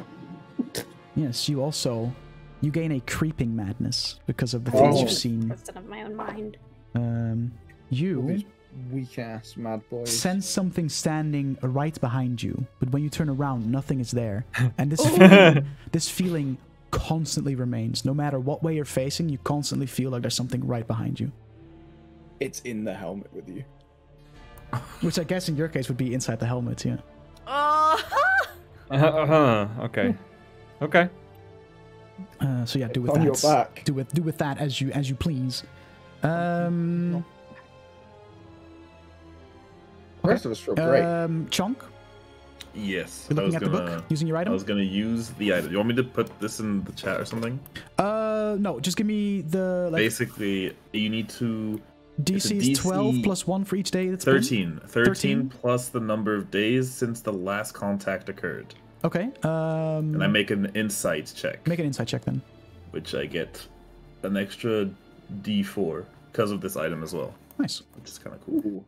yes, you also, you gain a creeping madness because of the Oh. things you've seen. President of my own mind. Um, you These weak ass mad boys. sense something standing right behind you, but when you turn around, nothing is there. And this feeling, this feeling constantly remains. No matter what way you're facing, you constantly feel like there's something right behind you. It's in the helmet with you. Which I guess in your case would be inside the helmet, yeah. Oh! Uh-huh. Okay. Okay. Uh, so yeah, do with on your that. back. Do with do with that as you as you please. Um, The rest of us feel great. um, Chonk, yes. you're I was looking at the gonna. book using your item. I was gonna use the item. You want me to put this in the chat or something? Uh, no, just give me the like Basically, you need to DC's DC 12 plus 1 for each day that's 13, 13. 13 plus the number of days since the last contact occurred. Okay. Um, and I make an insight check. Make an insight check then. Which I get an extra d4 because of this item as well. Nice. Which is kind of cool.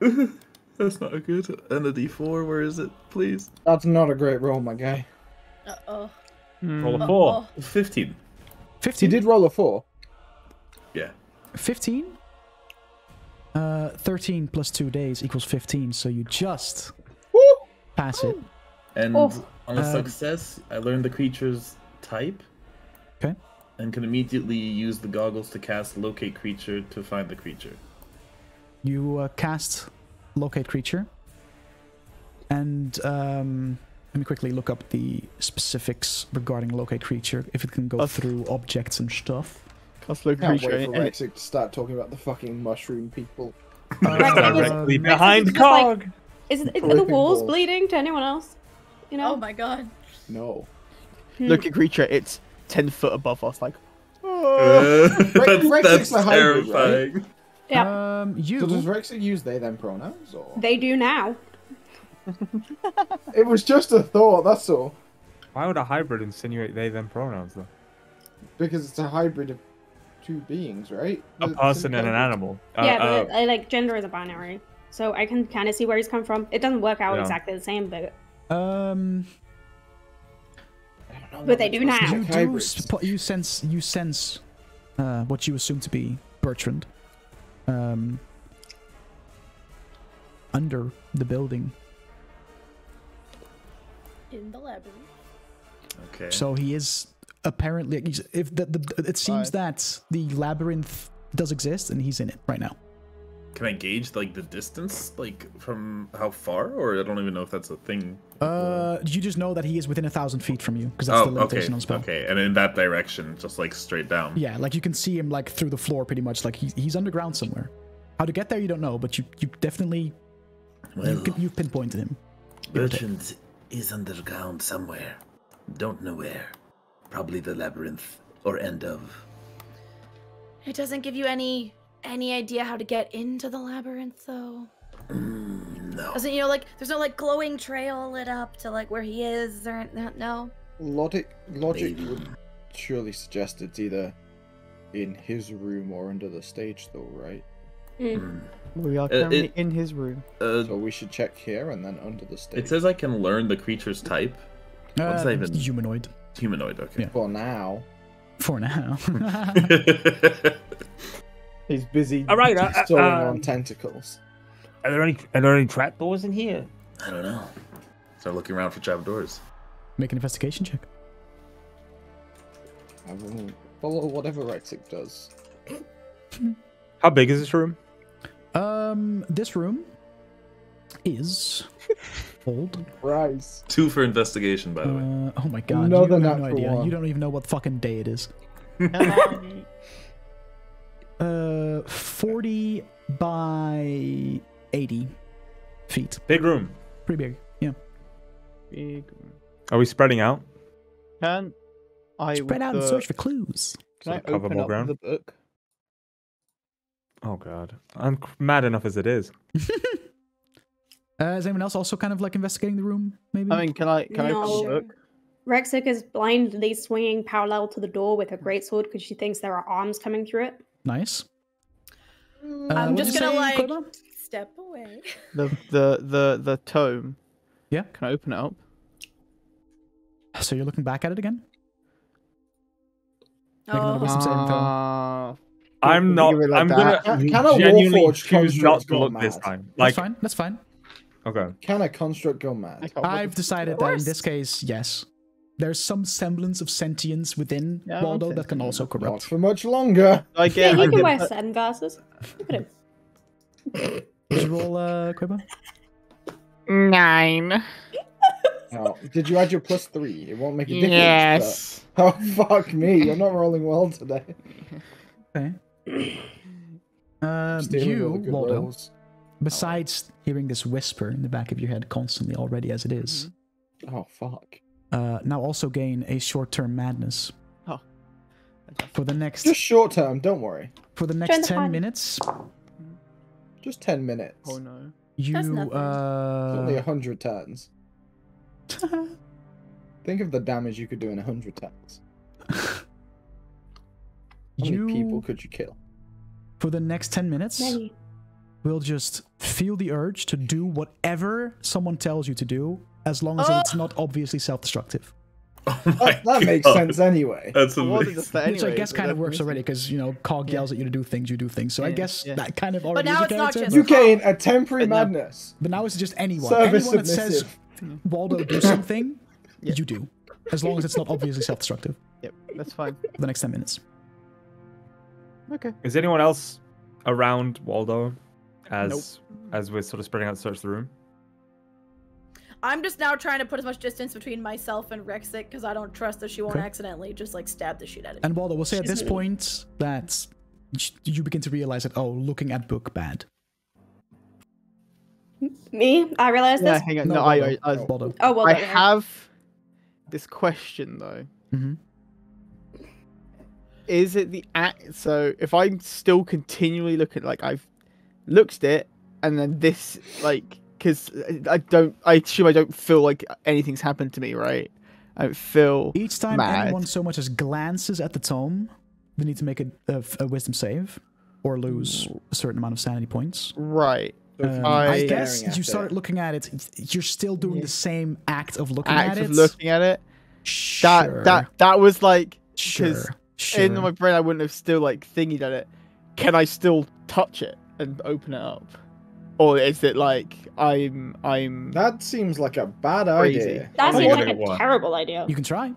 That's not good. And a d4, where is it, please? That's not a great roll, my guy. Uh oh. Roll a 4. Uh -oh. 15. 15. He did roll a 4. 15. Uh, 13 plus 2 days equals 15, so you just Woo! pass it. And Oh. on a Um, success, I learn the creature's type. Okay. And can immediately use the goggles to cast locate creature to find the creature. You uh, cast locate creature. And um, let me quickly look up the specifics regarding locate creature, if it can go through objects and stuff. Cast low Can't creature. wait for and Rexic to start talking about the fucking mushroom people. Directly behind Just like- Cog. Is, is are the walls balls. bleeding to anyone else? You know? Oh my god. No. Look at creature. It's ten foot above us. Like. Uh, that's that's a hybrid, right? yeah. Um, you. So does Rexic use they them pronouns or? They do now. It was just a thought. That's all. Why would a hybrid insinuate they them pronouns though? Because it's a hybrid of two beings, right? A The person and an animal. Uh, yeah, uh, but I like gender is a binary, so I can kind of see where he's come from. It doesn't work out Yeah. exactly the same, but Um, I don't know But they do now. you do sp- you sense you sense uh, what you assume to be Bertrand. Um, under the building, In the labyrinth. Okay. so he is apparently. If the, the it seems Five. that the labyrinth does exist and he's in it right now. Can I gauge like the distance, like from how far, or I don't even know if that's a thing. Uh, you just know that he is within a thousand feet from you because that's oh, the limitation okay, on spell. okay, and in that direction, just like straight down. Yeah, like you can see him like through the floor, pretty much. Like he's he's underground somewhere. How to get there, you don't know, but you you definitely you Well, can, you've pinpointed him. give or take. Bertrand is underground somewhere. Don't know where. Probably the labyrinth or end of. It doesn't give you any any idea how to get into the labyrinth, though. Mm, no. Doesn't you know like there's no like glowing trail lit up to like where he is or no? no? Logic, logic Maybe. would surely suggest it's either in his room or under the stage, though, right? Mm. We are Uh, currently it- in his room. Uh, So we should check here and then under the stage. it says I can learn the creature's type. What's Uh, that even? humanoid Humanoid. Okay. For now, for now. he's busy All right, uh, uh, sawing um, on tentacles. Are there any are there any trapdoors in here? I don't know. Start looking around for trapdoors. Make an investigation check. I will follow whatever Rexic does. How big is this room? Um, this room is old. Rise. Two for investigation, by the way. Uh, oh my god, Another you have no idea. one. You don't even know what fucking day it is. Uh, 40 by 80 feet. Big room. Pretty big. Yeah. Big. Are we spreading out? Can I Spread out the, and search for clues. Can I cover open more up ground? the book? Oh god, I'm mad enough as it is. Uh, is anyone else also kind of like investigating the room? Maybe. I mean, can I can I No. open the book? Rexic is blindly swinging parallel to the door with her greatsword because she thinks there are arms coming through it. nice. Uh, I'm just gonna say, like Quiver? step away. The the the the tome. Yeah. Can I open it up? So you're looking back at it again? Make Oh, wisdom saving throw. Ah, I'm not. of like I'm that. gonna Can, can a genuinely Warforged choose not to look mad? this time. That's Like, fine. That's fine. Okay, Can a construct go mad? I can't I've decided that in this case, yes. There's some semblance of sentience within Yeah, Waldo that can sentient. also Not corrupt. for much longer. I Yeah, get. he I can get wear the- sunglasses. Look at him. Did you roll, uh, Quiver? Nine. Oh, did you add your plus three? It won't make a difference. Yes. but- Oh fuck me! You're not rolling well today. Okay. Um, Stealing all you, the Waldo, rolls. Besides hearing this whisper in the back of your head constantly already as it is, Oh fuck! uh, now also gain a short-term madness. Oh. For the next Just short term. Don't worry. for the next the ten party. minutes, Just ten minutes. Oh no. you That's nothing. It's only a uh hundred turns. Think of the damage you could do in a hundred turns. How many you people could you kill? for the next 10 minutes Many. Will just feel the urge to do whatever someone tells you to do as long as it's ah. not obviously self-destructive Oh That, that makes sense anyway. That's I wanted to amazing. say which i guess kind of works missing. already because you know cog Yeah. yells at you to do things you do things so i guess yeah. that kind of already But now is a it's not character, just- You but- gain a temporary But no- madness. but now it's just anyone Service anyone that says waldo do something Yeah. you do as long as it's not obviously self-destructive Yep, that's fine. for the next 10 minutes Okay. is anyone else around Waldo as as we're sort of spreading out to search the room? I'm just now trying to put as much distance between myself and Rexic because I don't trust that she won't Okay. accidentally just like stab the shit out of me. and waldo we'll say at this me. point that you begin to realize that oh looking at book bad Me? I realize Yeah, this. hang on. No, No, I, I, Waldo. I, waldo Oh well. I there we go. have this question though. hmm Is it the act? So if I'm still continually looking, like I've looked at it, and then this, like, because I don't, I assume I don't feel like anything's happened to me, right? I don't feel. Each time mad. anyone so much as glances at the tome, they need to make a, a, a wisdom save or lose a certain amount of sanity points. Right. Um, I, I- guess staring at you it- looking at it. You're still doing the same act of looking Act at of it. looking at it. sure, That that that was like sure, sure. in my brain I wouldn't have still like thingied at it. Can I still touch it and open it up? Or is it like I'm I'm That seems like a bad Crazy. idea. That seems like a What? terrible idea. you can try.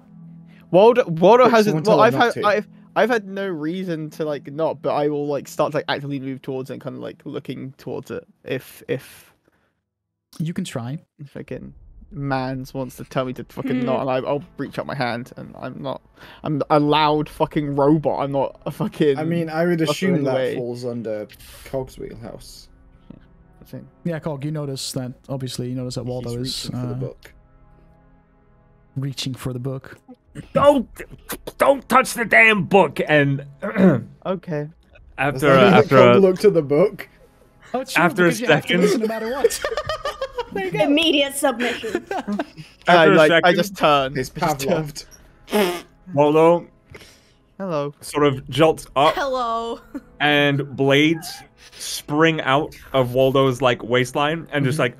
Waldo Waldo has someone well I've had to. I've I've had no reason to like not, but I will like start to like actively move towards it and kind of like looking towards it if if You can try. fucking Mans wants to tell me to fucking Hmm. not, and I, I'll reach out my hand, and I'm not. I'm a loud fucking robot. I'm not a fucking. I mean, I would assume that way. falls under Cog's wheelhouse. thing. Yeah, Cog, you notice that. Obviously, you notice that Waldo He's is reaching for the uh, book. reaching for the book. Don't don't touch the damn book. And okay. after uh, after Cog a, looked at the book. Oh, it's true, After a because you have to second- no matter what. there you go. Immediate submission. I, After a like I second- just turn. His I just turn. Pavloved. Waldo Hello. sort of jolts up Hello. and blades spring out of Waldo's like waistline and just like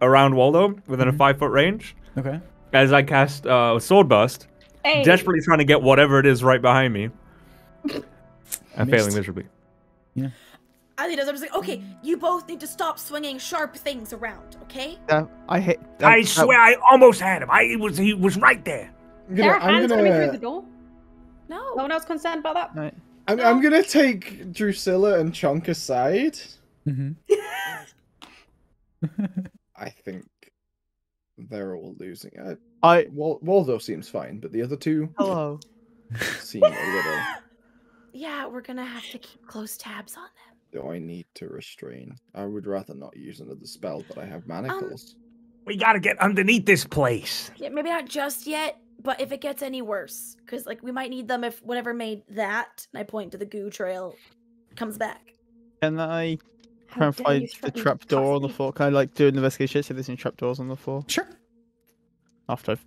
around Waldo within a five foot range. Okay. As I cast uh, sword burst, Hey. desperately trying to get whatever it is right behind me, and failing miserably. As he does, I'm just like, okay, you both need to stop swinging sharp things around, okay? Uh, I hit. I uh, swear I almost had him. I he was he was right there. I'm There gonna, are hands I'm coming through the door. No. No one else concerned about that. Right. I'm, I'm gonna take Drusilla and Chonk aside. hmm I think they're all losing. I, I. Wal- Waldo seems fine, but the other two Hello. seem a little. Yeah, we're gonna have to keep close tabs on them. Do I need to restrain? I would rather not use another spell, but I have um, manacles. We gotta get underneath this place. Yeah, maybe not just yet, but if it gets any worse, because like we might need them if whatever made that, and I point to the goo trail, comes back. Can I How try and find the trap door on the floor? Can I like do an investigation see if there's any trap doors on the floor Sure. after I've.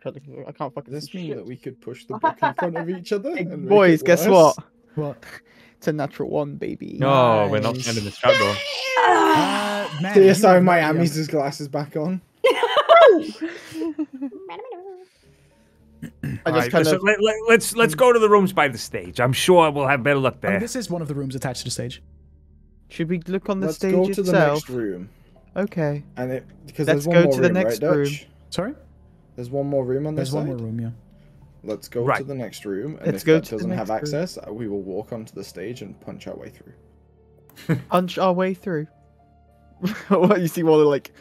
tried to- I can't fucking Does this see mean shit. that we could push the book in front of each other? Hey, boys, guess what? What? It's a natural one, baby. No, we're not Nice. sending this trapdoor. Uh, man, CSI you have. Miami's his glasses back on. I just Alright, kind so of. let, let, let's let's go to the rooms by the stage. I'm sure we'll have better luck Oh, there. this is one of the rooms attached to the stage. Should we look on the Let's stage go to the next room. Okay. And it because Let's there's one go more to the room, next right, room. Dutch? Sorry? There's one more room on There's this one more room, yeah. Let's go to the next room, and Let's if go that to doesn't have next room. access, uh, we will walk onto the stage and punch our way through. Punch our way through. what you see, Waldo like.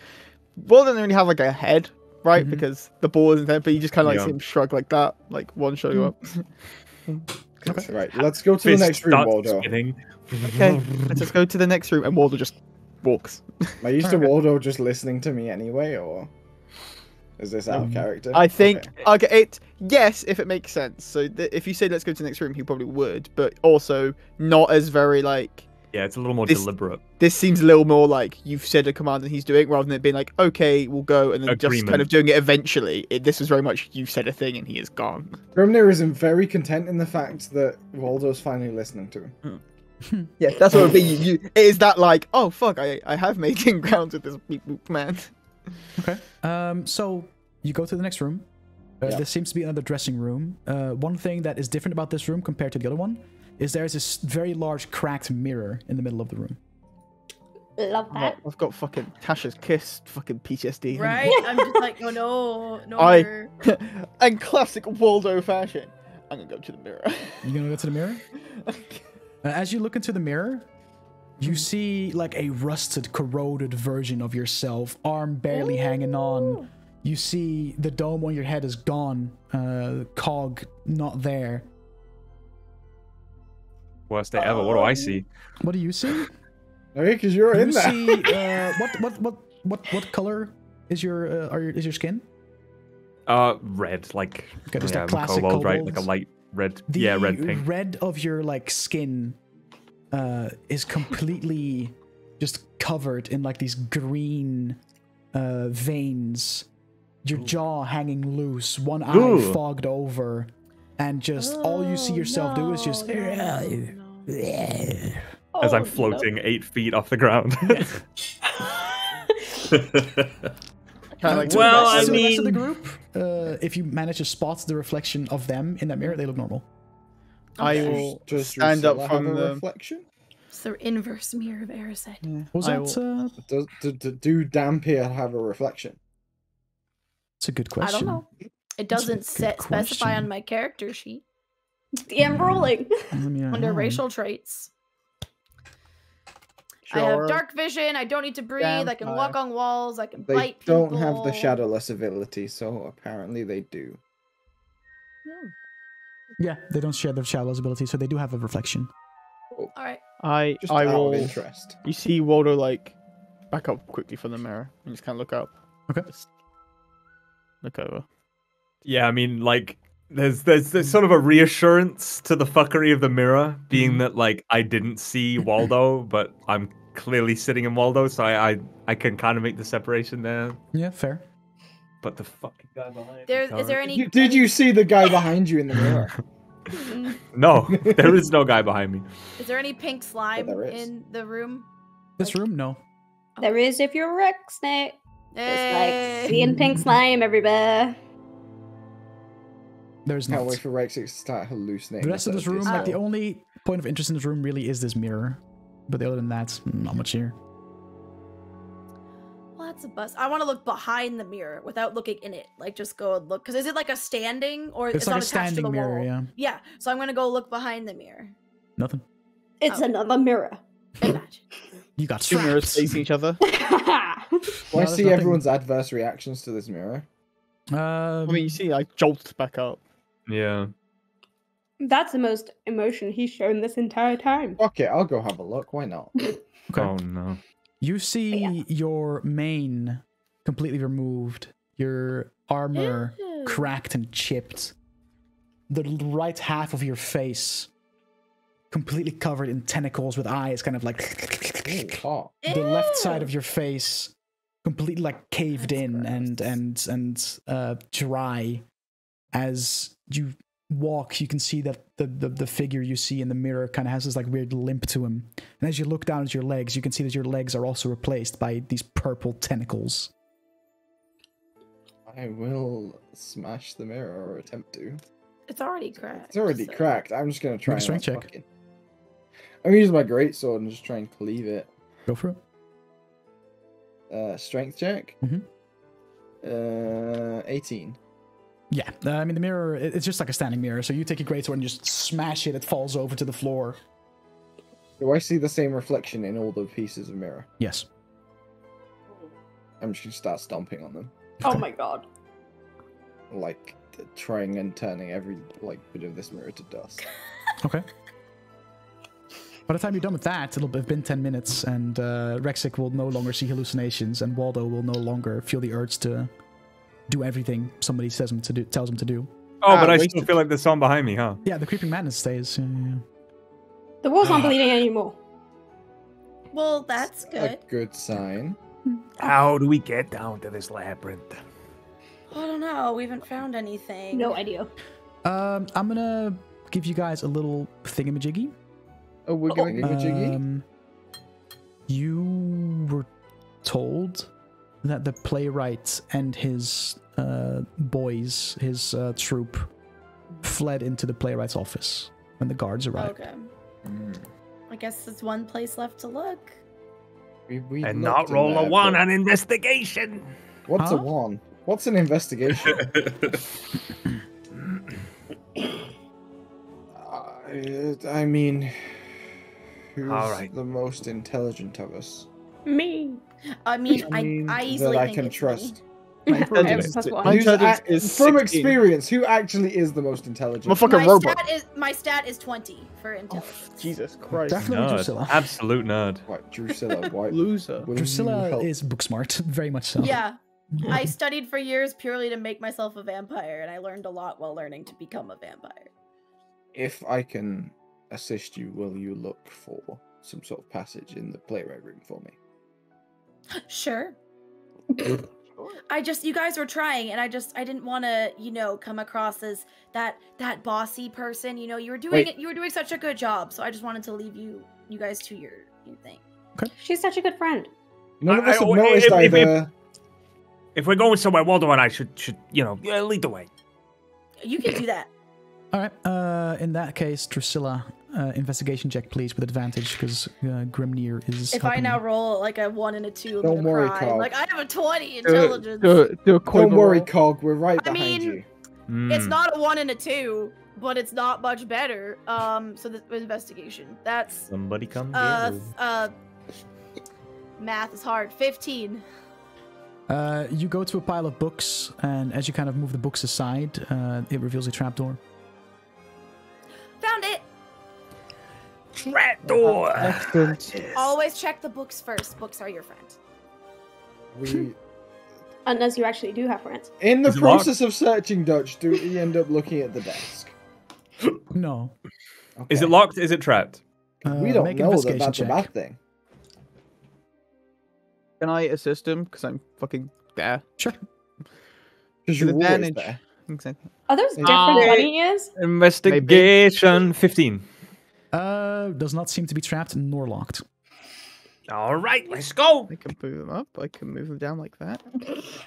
Waldo doesn't really have like a head, right? Mhm. Because the ball isn't there, but you just kind of like Yeah. see him shrug like that, like one show you up. Okay. Right, let's go to Fist the next room, Waldo. spinning. okay, let's just go to the next room, and Waldo just walks. Am I used to Waldo just listening to me anyway, or is this out of Um, character? I think Okay. okay. it yes, if it makes sense. So th- if you say let's go to the next room, he probably would, but also not as very like. Yeah, it's a little more This- deliberate. This seems a little more like you've said a command and he's doing, rather than it being like, okay, we'll go, and then just kind of doing it eventually. It, this was very much you said a thing and he is gone. Grimnir isn't very content in the fact that Waldo's finally listening to him. Yeah, that's what it would be. You, you, it is that like, oh fuck, I I have making grounds with this beep boop man. Okay. Um, so you go to the next room. Uh, Yeah. This seems to be another dressing room. Uh, one thing that is different about this room compared to the other one is there's this very large cracked mirror in the middle of the room. Love I've that. got- I've got fucking Tasha's kiss, fucking PTSD. Right? I'm just like, oh no, no I- mirror. and classic Waldo fashion. I'm gonna go to the mirror. You gonna go to the mirror? Uh, as you look into the mirror, you see like a rusted, corroded version of yourself, arm barely hanging on. You see the dome on your head is gone, uh, cog not there. Worst day ever. What do I see? What do you see? Okay, because you're in you there. see uh, what what what what what color is your uh, are your, is your skin? Uh, red, like Okay, just yeah, that classic kobold, right? Like a light red. The yeah, red pink. red of your like skin uh, is completely just covered in like these green uh, veins. Your jaw hanging loose, one eye Ooh. fogged over. and just all you see Oh, yourself do is just no, no, no. As Oh, I'm floating eight feet off the ground. Like Well, I rest, the rest of the mean- group, uh, if you manage to spot the reflection of them in that mirror, they look normal. I Okay. will Does stand up from have a the. reflection? It's the inverse mirror of Erised. Yeah, Was I that? will- Uh, Does do, do, do Dhampir have a reflection? it's a good question. I don't know. It doesn't set, specify on my character sheet DM rolling. Let me, uh, under racial traits. I have dark vision. I don't need to breathe. I can walk on walls. I can They bite people. don't have the shadowless ability, so apparently they do. Yeah, they don't share the shadowless ability, so they do have a reflection. All right. I Just I out will. of interest. You see Waldo like back up quickly from the mirror and just kind of look up. Okay. Just look over. Yeah, I mean, like, there's there's there's sort of a reassurance to the fuckery of the mirror, being Mhm. that like I didn't see Waldo, but I'm clearly sitting in Waldo, so I I, I can kind of make the separation there. Yeah, fair. But the fucking guy behind. me There is can't. there any? You- Did you see the guy behind you in the mirror? Mm. No, there is no guy behind me. Is there any pink slime there is. in the room? This room, no. Oh. There is if you're a wreck snake. Just like seeing pink slime everywhere. There's Can't not. wait for Rex to start hallucinating. The rest of this room, as like the oh. only point of interest in this room really is this mirror. But other than that, not much here. Well, that's a bus. I want to look behind the mirror without looking in it. Like, just go and look. Because is it like a standing or It's, it's, like not a attached to the mirror, wall? yeah. Yeah. So I'm gonna go look behind the mirror. Nothing. It's Oh. another mirror. Imagine. You got Two mirrors facing each other. Can I see nothing- everyone's adverse reactions to this mirror? Uh, I mean, you see, I jolt back up. Yeah. That's the most emotion he's shown this entire time. Fuck it, I'll go have a look. Why not? Okay. Oh no. You see your mane completely removed, your armor Ew. cracked and chipped, the right half of your face completely covered in tentacles with eyes kind of like Ooh, the left side of your face completely like caved That's in and and and uh dry. As you walk you can see that the, the the figure you see in the mirror kind of has this like weird limp to him and as you look down at your legs you can see that your legs are also replaced by these purple tentacles I will smash the mirror or attempt to. It's already cracked. It's already so- cracked. I'm just gonna try Make a strength check. fucking- I'm gonna use my greatsword and just try and cleave it. go for it Uh, strength check. Mhm. Uh, 18. Yeah uh, i mean the mirror, it's just like a standing mirror so you take your greatsword and just smash it it falls over to the floor Do I see the same reflection in all the pieces of mirror? yes I'm just gonna start stomping on them, Oh my god. like trying and turning every like bit of this mirror to dust. Okay. By the time you're done with that, it'll have been 10 minutes, and uh, Rexic will no longer see hallucinations, and Waldo will no longer feel the urge to do everything somebody says him to do, tells him to do. Oh, but Ah, I still feel like there's someone behind me, huh? Yeah, the creeping madness stays. Yeah, yeah, yeah. The walls aren't bleeding anymore. Well, that's A good. good sign. How do we get down to this labyrinth? I don't know. We haven't found anything. No idea. Um, I'm gonna give you guys a little thingamajiggy. Oh, we're gonna give a jiggy. Um, you were told that the playwright and his uh, boys, his uh, troop, fled into the playwright's office when the guards arrived. Okay. Hmm. I guess there's one place left to look. We, we And not in roll a one but on investigation. What's a one? What's an investigation? Uh, I mean, who's All right. the most intelligent of us Me. I mean, I, mean, I, that easily that I can it's trust? My Every intelligence, plus one. my Who's intelligence ac- is from 16. experience, who actually is the most intelligent? Motherfucker My robot. stat is my stat is twenty for Oh, intelligence. Jesus Christ. Definitely Nerd. Drusilla. Absolute nerd. What, Drusilla? Why? Loser. will Drusilla is book smart, very much so. Yeah. I studied for years purely to make myself a vampire, and I learned a lot while learning to become a vampire. If I can assist you, will you look for some sort of passage in the playwright room for me? Sure. I just you guys were trying and I just I didn't want to, you know, come across as that that bossy person, you know. You were doing Wait. it you were doing such a good job. So I just wanted to leave you you guys to your your thing. Okay. She's such a good friend. None of I- us have I- noticed if- if- if- If we're going somewhere, Waldo and I should should you know uh, lead the way. You can do that. All right. Uh, in that case, Drusilla, uh, investigation check, please, with advantage, because uh, Grimnir is. If I now you. roll like a 1 and a 2, I'm Don't worry, cry. Carl. Like I have a 20 Do, intelligence. do, do a Don't worry. Cog. We're right I behind mean, you. It's Hmm. not a 1 and a 2, but it's not much better. Um so the investigation. That's Somebody come uh get uh math is hard. 15. Uh, you go to a pile of books, and as you kind of move the books aside, uh, it reveals a trapdoor. Trapdoor. Excellent. Always check the books first. Books are your friend. We, Unless you actually do have friends. in the Is process of searching Dutch, do we end up looking at the desk? No. Is it locked? Is it trapped? Uh, We don't make an know that investigation that's a check. bad thing. Can I assist him? Because I'm fucking there. Sure. Because you're advantage. there. Exactly. Are those different Ah. bunny ears? Investigation 15. Uh, does not seem to be trapped nor locked. All right, let's go. I can move them up. I can move them down like that.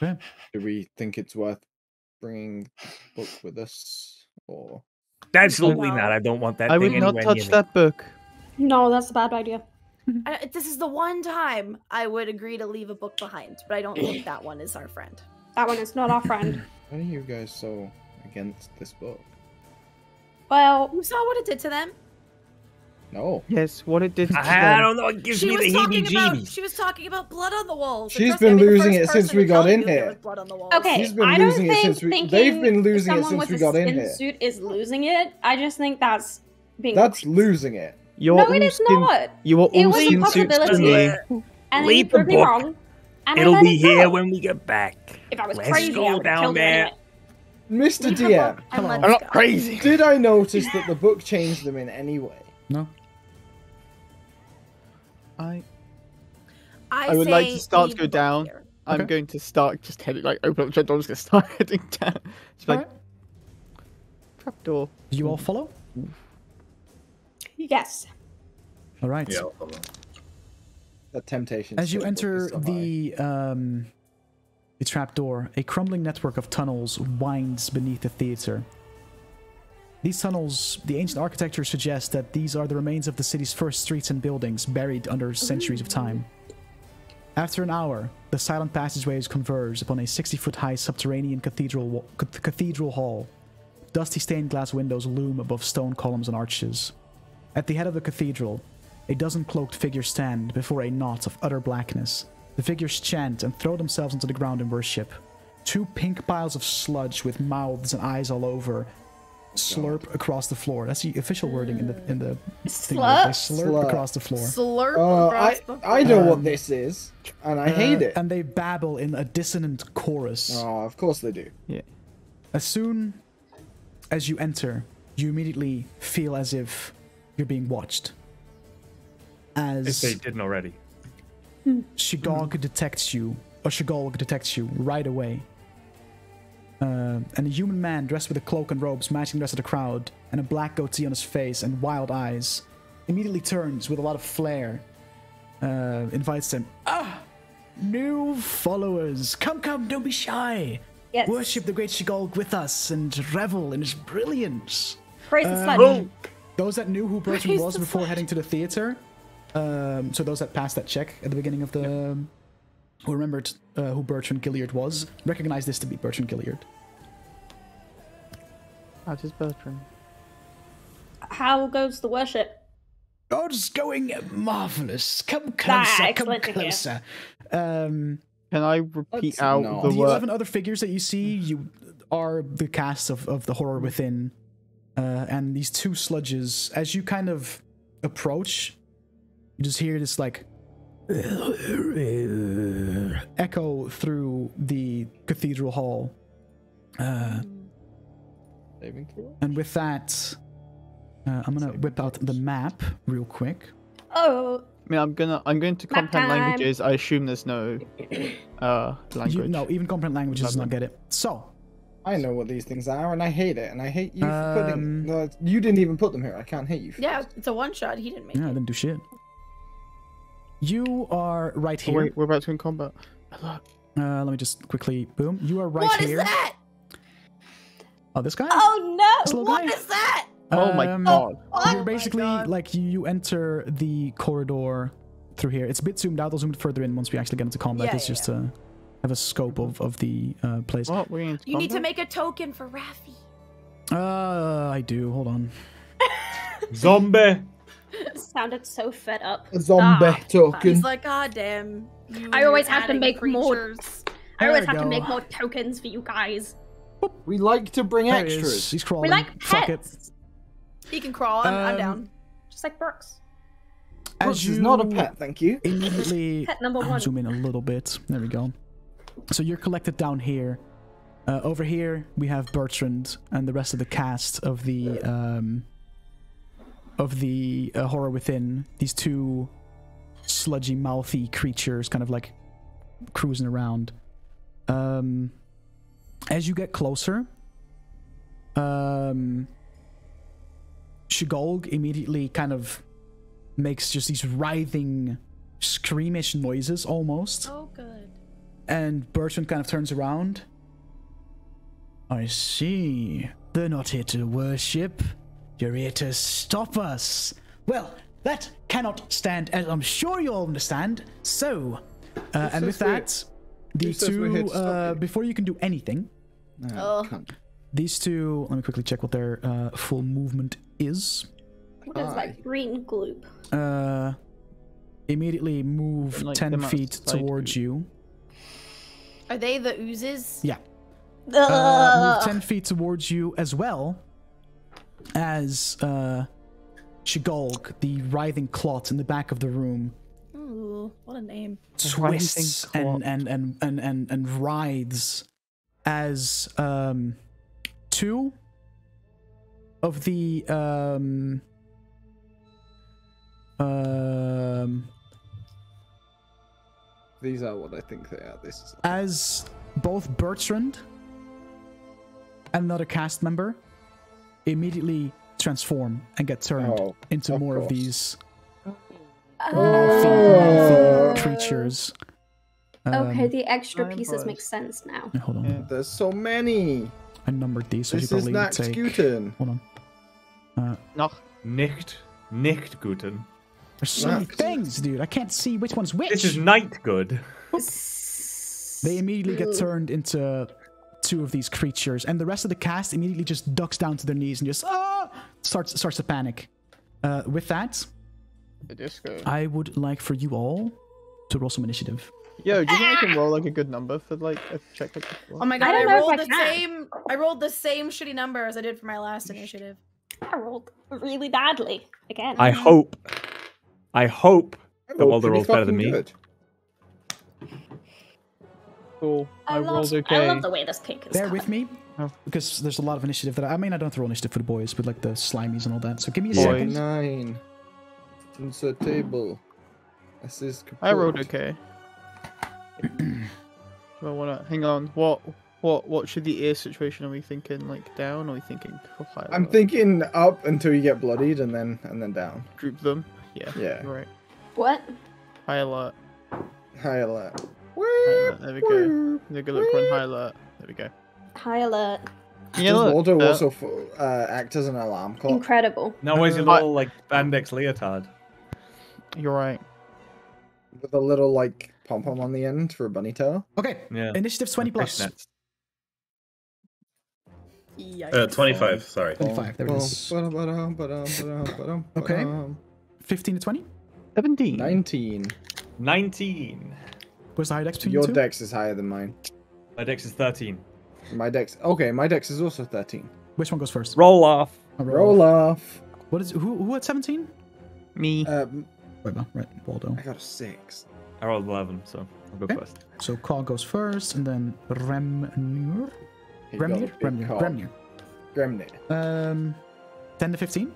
Do we think it's worth bringing the book with us? Or Absolutely No. not. I don't want that I thing would not touch near me. that book. No, that's a bad idea. I, this is the one time I would agree to leave a book behind, but I don't think that one is our friend. That one is not our friend. why are you guys so against this book? Well, You saw what it did to them. No. Yes, what it did. to I, them. don't know. It gives She me the heebie-jeebies. She was talking about blood on the walls. and She's trust me, been I'd be the losing it since we got in here. blood on the walls. okay. She's been I don't losing it think since we- they've been losing it since we got in skin here. Suit is losing it. I just think that's being. That's losing it. You're no, all it is skin- not. You are It all was a skin suits to possibility. me. And Leave you the book. wrong. And It'll be it go. here when we get back. If I was Let's crazy, go I would down killed there. Mr. Leave the DM, book and Hello. let's I'm not crazy. did I notice that the book changed them in any way? No. I, I, I would like to start to go down. here. I'm Okay. going to start just heading like open up the door. I'm just gonna start heading down. Just like Alright. trapdoor. You all follow? Yes. All right. Yeah, I'll follow. That temptation. As you enter is so high. the um, the trapdoor, a crumbling network of tunnels winds beneath the theater. These tunnels, the ancient architecture suggests that these are the remains of the city's first streets and buildings buried under centuries of time. After an hour, the silent passageways converge upon a 60 foot high subterranean cathedral, cathedral hall. Dusty stained glass windows loom above stone columns and arches. At the head of the cathedral, a dozen cloaked figures stand before a knot of utter blackness. The figures chant and throw themselves onto the ground in worship. Two pink piles of sludge with mouths and eyes all over slurp across the floor. That's the official wording in the in the thing. Slurp? They slurp, Slurp. across the floor. Slurp Uh, across I, the I know what Um, this is, and I hate Uh, it. And they babble in a dissonant chorus. Oh, of course they do. Yeah. As soon as you enter, you immediately feel as if you're being watched. As if they didn't already. Shigog detects you, or Shigog detects you right away. Uh, and a human man dressed with a cloak and robes matching the rest of the crowd, and a black goatee on his face and wild eyes, immediately turns with a lot of flair, uh, invites them. Ah, new followers, come, come, don't be shy. Yes. Worship the great Shigog with us and revel in his brilliance. Praise the Um, sludge. Those that knew who Bertrand was before flag. heading to the theater, um, so those that passed that check at the beginning of the, um, who remembered uh, who Bertrand Gilliard was, recognized this to be Bertrand Gilliard. How does Bertrand? How goes the worship? God's going marvelous. Come Ah, closer, come excellent to hear. closer. Um, Can I repeat Let's- out no. the the word? eleven other figures that you see, you are the cast of, of the horror within, uh, and these two sludges. As you kind of approach, you just hear this like echo through the cathedral hall. Uh, Saving throw? and with that, uh, I'm gonna whip out the map real quick. Oh, I mean, I'm gonna I'm going to Map comprehend languages. I assume there's no uh language. You, no, even comprehend languages does not get it. So, I know what these things are, and I hate it, and I hate you for putting. Um, No, you didn't even put them here. I can't hate you. For Yeah, this. it's a one shot. He didn't make yeah, I didn't do shit. You are right Oh, here. wait, we're about to in combat. Uh, let me just quickly boom. You are right What is here. What is that? Oh, this guy. Oh no! little What guy? is that? Oh my Um, god. Oh You're my basically God. like you, you enter the corridor through here. It's a bit zoomed out. I'll zoom it further in once we actually get into combat. Yeah, it's yeah, just to have a scope of, of the uh, place. What? We're into You need to make a token for Raffi. Uh, I do. Hold on. Zombie. Sounded so fed up. A zombie Ah, token. He's like, God damn. I always have to adding make more- I always we have to make more tokens for you guys. we like to bring There he is. extras. He's crawling. We like Fuck it. pets, He can crawl. I'm, I'm Um, down. just like Brooks. Brooks is not a pet, thank you. Immediately Pet number I'll one. zoom in a little bit. There we go. So you're collected down here. Uh, over here we have Bertrand and the rest of the cast of the um, of the uh, horror within. These two sludgy, mouthy creatures, kind of like cruising around. Um, as you get closer, um, Shigolg immediately kind of makes just these writhing, screamish noises almost. Oh, good. And Bertrand kind of turns around. I see. They're not here to worship. You're here to stop us. Well, that cannot stand, as I'm sure you all understand. So, uh, and with that, the who says we're here two, to stop uh, you? before you can do anything, Oh. these two, let me quickly check what their uh, full movement is. What is that green gloop? Uh, immediately move Like 10 feet outside towards you. Are they the oozes? Yeah. Uh, move 10 feet towards you as well as uh, Shigolg, the writhing clot in the back of the room, Ooh, what a name. twists and, and, and, and, and, and writhes as um, two of the um, um, These are what I think they are. This is as both Bertrand and another cast member immediately transform and get turned Oh, into of more of these Uh, mouthy, mouthy creatures. okay, Um, the extra I'm pieces make sense now. hold on. Yeah. There's so many. I numbered these, so I This should is probably not take. Skuten. Hold on. Uh, Noch. Nicht. Nicht guten. there's so many things, dude. I can't see which one's which. This is night good. They immediately get turned into two of these creatures, and the rest of the cast immediately just ducks down to their knees and just ah starts starts to panic. Uh, with that, The disco. I would like for you all to roll some initiative. Yo, do you think I can roll like a good number for like a check like? Oh my god, I I, don't know if rolled I the can. same I rolled the same shitty number as I did for my last initiative. I rolled really badly again. I hope. I hope that Waldo pretty rolls better than me. good. Cool. I, I, love, rolled I okay. love the way this cake is Bear cut. with me, Oh. because there's a lot of initiative that I, I mean I don't have to roll initiative for the boys, but like the slimies and all that. So give me a Boys. second. Nine. Insert table. Assist. I rolled okay. Do I wanna hang on? What what what should the ear situation are we thinking? Like down or are we thinking higher? I'm up? thinking up until you get bloodied, and then and then down. group them. Yeah. Yeah. Right. What? High alert. High alert. High. There we go. They're gonna look run high alert. There we go. High alert. Yeah, Does look, Waldo uh, also f- uh, act as an alarm clock? Incredible. Now where's your little like spandex leotard? You're right. With a little like pom pom on the end for a bunny tail. Okay, Yeah. initiative 20 plus. Uh, 25, sorry. 25, there it is. is. Okay. 15 to 20? Seventeen. 19. 19. Where's the high dex between Your you two? dex is higher than mine. My dex is 13. My dex. Okay, my dex is also 13. Which one goes first? Roll off. I'll Roll off. What is who? Who had 17? Me. Um, Wait, no, right, Waldo. I got a 6. I rolled 11, so I'll go Okay. first. So Cog goes first, and then Remnir. He got a Remnir? big Remnir. cock. Remnir. Gremnir. Um, 10 to 15.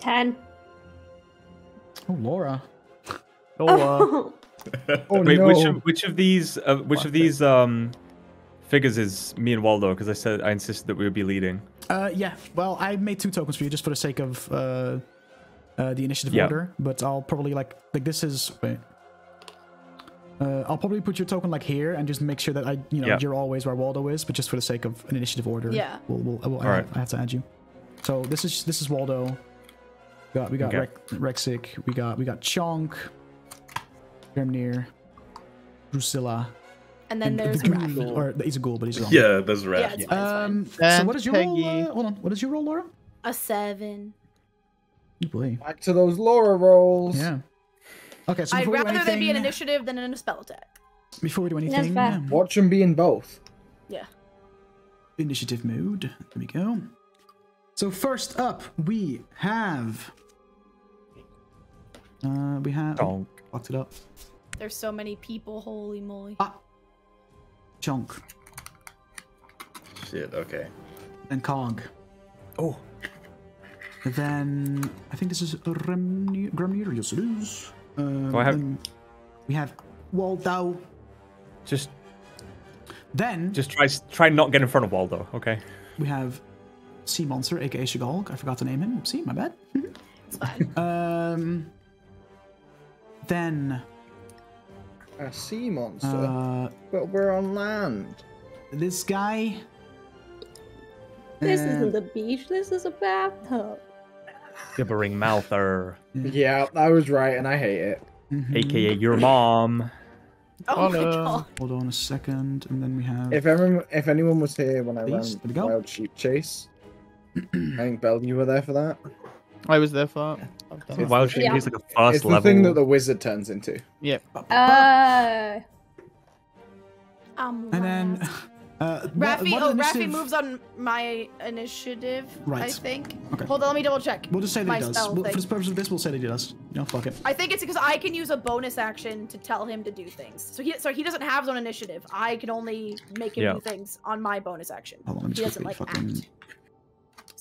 Ten. Oh, Laura. Sure. Oh, Oh Wait, no! which of which of these uh, which of these um figures is me and Waldo? Because I said I insisted that we would be leading. Uh, yeah. Well, I made two tokens for you just for the sake of uh, uh, the initiative Yeah. order. But I'll probably like like this is wait. Uh, I'll probably put your token like here and just make sure that I, you know, Yeah. you're always where Waldo is. But just for the sake of an initiative order, Yeah. we'll, we'll, we'll I, Alright. have, I have to add you. So this is this is Waldo. We got we got Okay. Rexic. We got we got Chonk, Grimnir, Drusilla. And then and there's the Raph. ghoul, or he's a ghoul, but he's a zombie. Yeah, that's Yeah, right. it's fine, it's fine. Um. So what is your roll? Peggy. Uh, hold on. What is your roll, Laura? A seven. Oh boy. Back to those Laura rolls. Yeah. Okay, so I'd before we do rather they be an initiative than in a spell attack. Before we do anything, fair. um, Watch them be in both. Yeah. initiative mode. There we go. So first up, we have. Uh, we have. Donk. Fucked it up. There's so many people. Holy moly. Ah. Chonk Shit. Okay. and Cog. Oh, Then I think this is Grimnir. Yes, it is. Uh, I have- then We have Waldo. just Then just try try not get in front of Waldo. Okay. we have Sea Monster, aka Shigalk. I forgot to name him. See, my bad. It's fine. Um. Then A sea monster. uh, but we're on land. this guy. this uh, isn't the beach. This is a bathtub. Gibbering mouther, Yeah, I was right, and I hate it. aka your mom. Oh my no. god. Hold on a second, and then we have. If everyone, if anyone was here when I Please, ran there we go. Wild Sheep Chase, I think Bell, you were there for that. I was there for that. I've done It's that. Wild the Yeah. is like a first it's the level. thing that the wizard turns into. Yeah. Uh, Um, and then. Uh, what- Raffi, what oh, Raffi initiative- moves on my initiative, right. I think. Okay. Hold on, let me double check. We'll just say that he does. We'll, for thing. the purpose of this, we'll say that he does. You know, fuck it. I think it's because I can use a bonus action to tell him to do things. So he so he doesn't have his own initiative. I can only make him Yeah. do things on my bonus action. Hold on, let me He doesn't like fucking. act.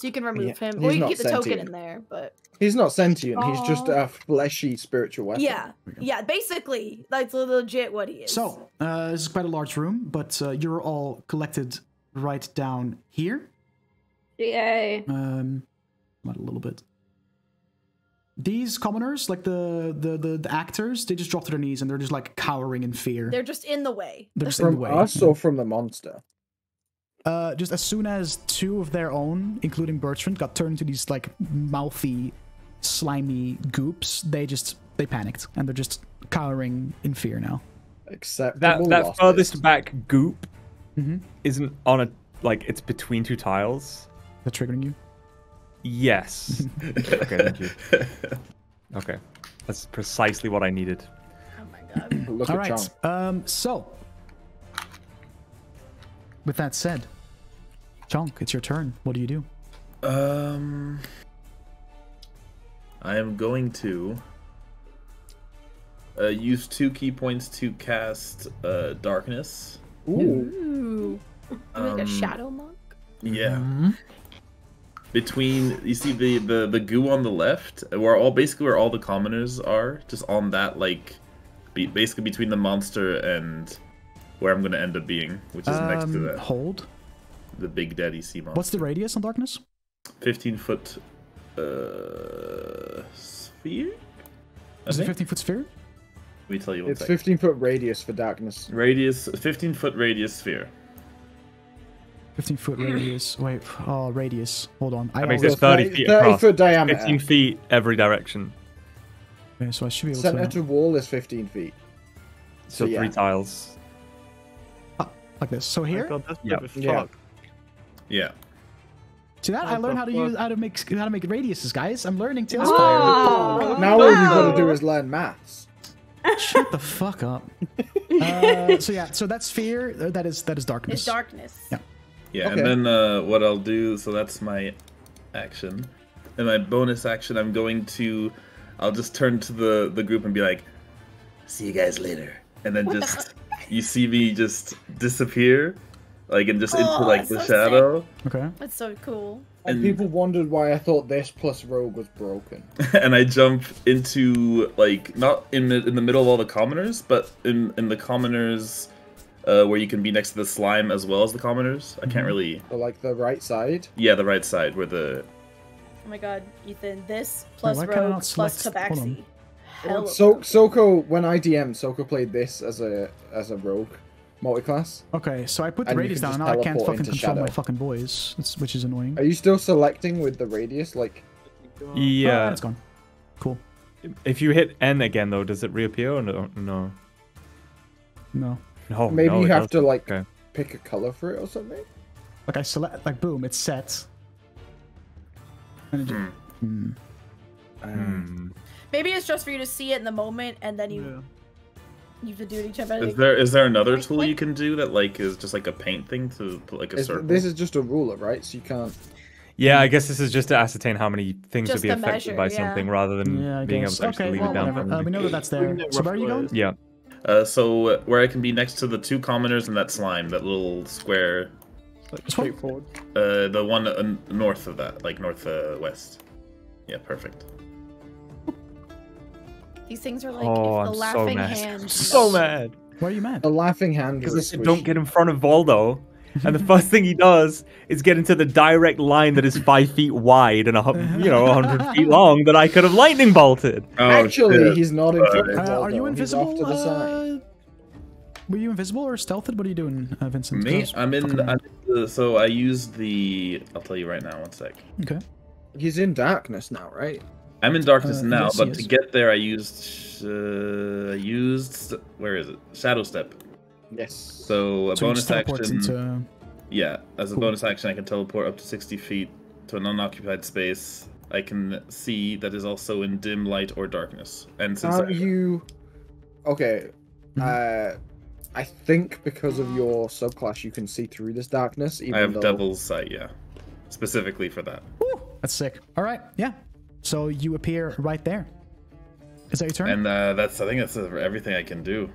So you can remove him. he's Or you can not keep the token in there, but He's not sentient. He's just a fleshy spiritual weapon. yeah. Yeah, basically, that's legit what he is. So, uh, this is quite a large room, but uh, you're all collected right down here. yay. Um, not a little bit. These commoners, like the, the the the actors, they just drop to their knees and they're just like cowering in fear. they're just in the way. They're just in the From way. us yeah. or from the monster? Uh, just as soon as two of their own, including Bertrand, got turned into these like mouthy, slimy goops, they just they panicked and they're just cowering in fear now. Except That that furthest back goop Mhm. isn't on a like it's between two tiles. They're triggering you. Yes. okay, thank you. Okay, that's precisely what I needed. Oh my god. Look All at right. Chonk. Um. So, with that said, Chonk, it's your turn. What do you do? Um, I am going to uh, use two ki points to cast uh, darkness. Ooh. Ooh. You're like a Um, shadow monk? Yeah. Mm-hmm. Between you see the, the the goo on the left, where all basically where all the commoners are, just on that like, be, basically between the monster and where I'm gonna end up being, which is next to Um, the hold. the big daddy sea monster. What's the radius on darkness? 15 foot uh sphere? I Is it 15 foot sphere? Let me tell you one It's second. 15 foot radius for darkness. Radius, 15 foot radius sphere. 15 foot radius. Wait. Oh, radius. Hold on. I That makes always- it 30 30 feet 30 across. foot diameter. 15 feet every direction. Okay, so I should be able Center to to wall is 15 feet. So, So, three yeah. tiles. Like this. So here. God, Yeah. bit Yeah. shock. Yeah. See that? I What learned how to fuck? use how to make how to make radiuses, guys. I'm learning TaleSpire. Oh. Now all you've got Wow. to do is learn maths. Shut the fuck up. uh, so yeah, so that's sphere uh, that is that is darkness. It's darkness. Yeah. Yeah, Okay. and then uh, what I'll do, so that's my action. And my bonus action, I'm going to, I'll just turn to the, the group and be like, see you guys later. And then just, you see me just disappear, like and just into Oh, like the so shadow. Okay. That's so cool. And And- people wondered why I thought this plus rogue was broken. and I jump into like not in the in the middle of all the commoners, but in in the commoners uh, where you can be next to the slime as well as the commoners. I can't Mhm. really. So like the right side. Yeah, the right side where the Oh my god, Ethan, this plus why Rogue plus select- hold on. Tabaxi. Hell So Soko, when I DM'd, Soko played this as a as a rogue multiclass. Okay, so I put the radius down, now I can't fucking into control my fucking boys, which is annoying. Are you still selecting with the radius? Like, Oh, Yeah. it's gone. Cool. If you hit N again though, does it reappear or no? No. No. No. maybe no, you have to doesn't. like Okay. pick a color for it or something. Like I select, like boom, it's set. And it just, Hmm. Hmm. Um, Hmm. Maybe it's just for you to see it in the moment, and then you Yeah. you have to do it each other. is there is there another tool what? you can do that like is just like a paint thing to put like a is- circle? this is just a ruler, right? So you can't. Yeah, I guess this is just to ascertain how many things Just would be affected measure, by yeah. something rather than Yeah, being able guess. to actually okay, leave well, it down. whatever. Uh, permanently. we know that that's there. So where are you going? Yeah. Uh, so uh, where I can be next to the two commoners and that slime, that little square, Like straightforward. uh, the one uh, north of that, like north uh, west. Yeah, perfect. These things are like oh, if I'm the so laughing mad. hand. So mad. Why are you mad? The laughing hand Because I said, don't get in front of Voldo. And the first thing he does is get into the direct line that is five feet wide and a you know hundred feet long that I could have lightning bolted. Oh, Actually, shit. he's not in front of Uh, are you Voldo, off invisible? to the side. Uh, were you invisible or stealthed? What are you doing, uh, Vincent? Me? 'Cause I'm in. I'm in the, so I used the. I'll tell you right now. One sec. Okay. He's in darkness now, right? I'm in darkness Uh, now, yes, but yes. to get there, I used. Uh, used. Where is it? Shadow step. Yes. So a So bonus action. into. Yeah, as a Cool. bonus action, I can teleport up to 60 feet to an unoccupied space. I can see that is also in dim light or darkness. And since Aren't I, you? Okay. Mhm. Uh, I think because of your subclass, you can see through this darkness. Even I have though... Devil's Sight, yeah, specifically for that. That's sick. All right. Yeah. So you appear right there. Is that your turn? And uh, that's I think that's everything I can do.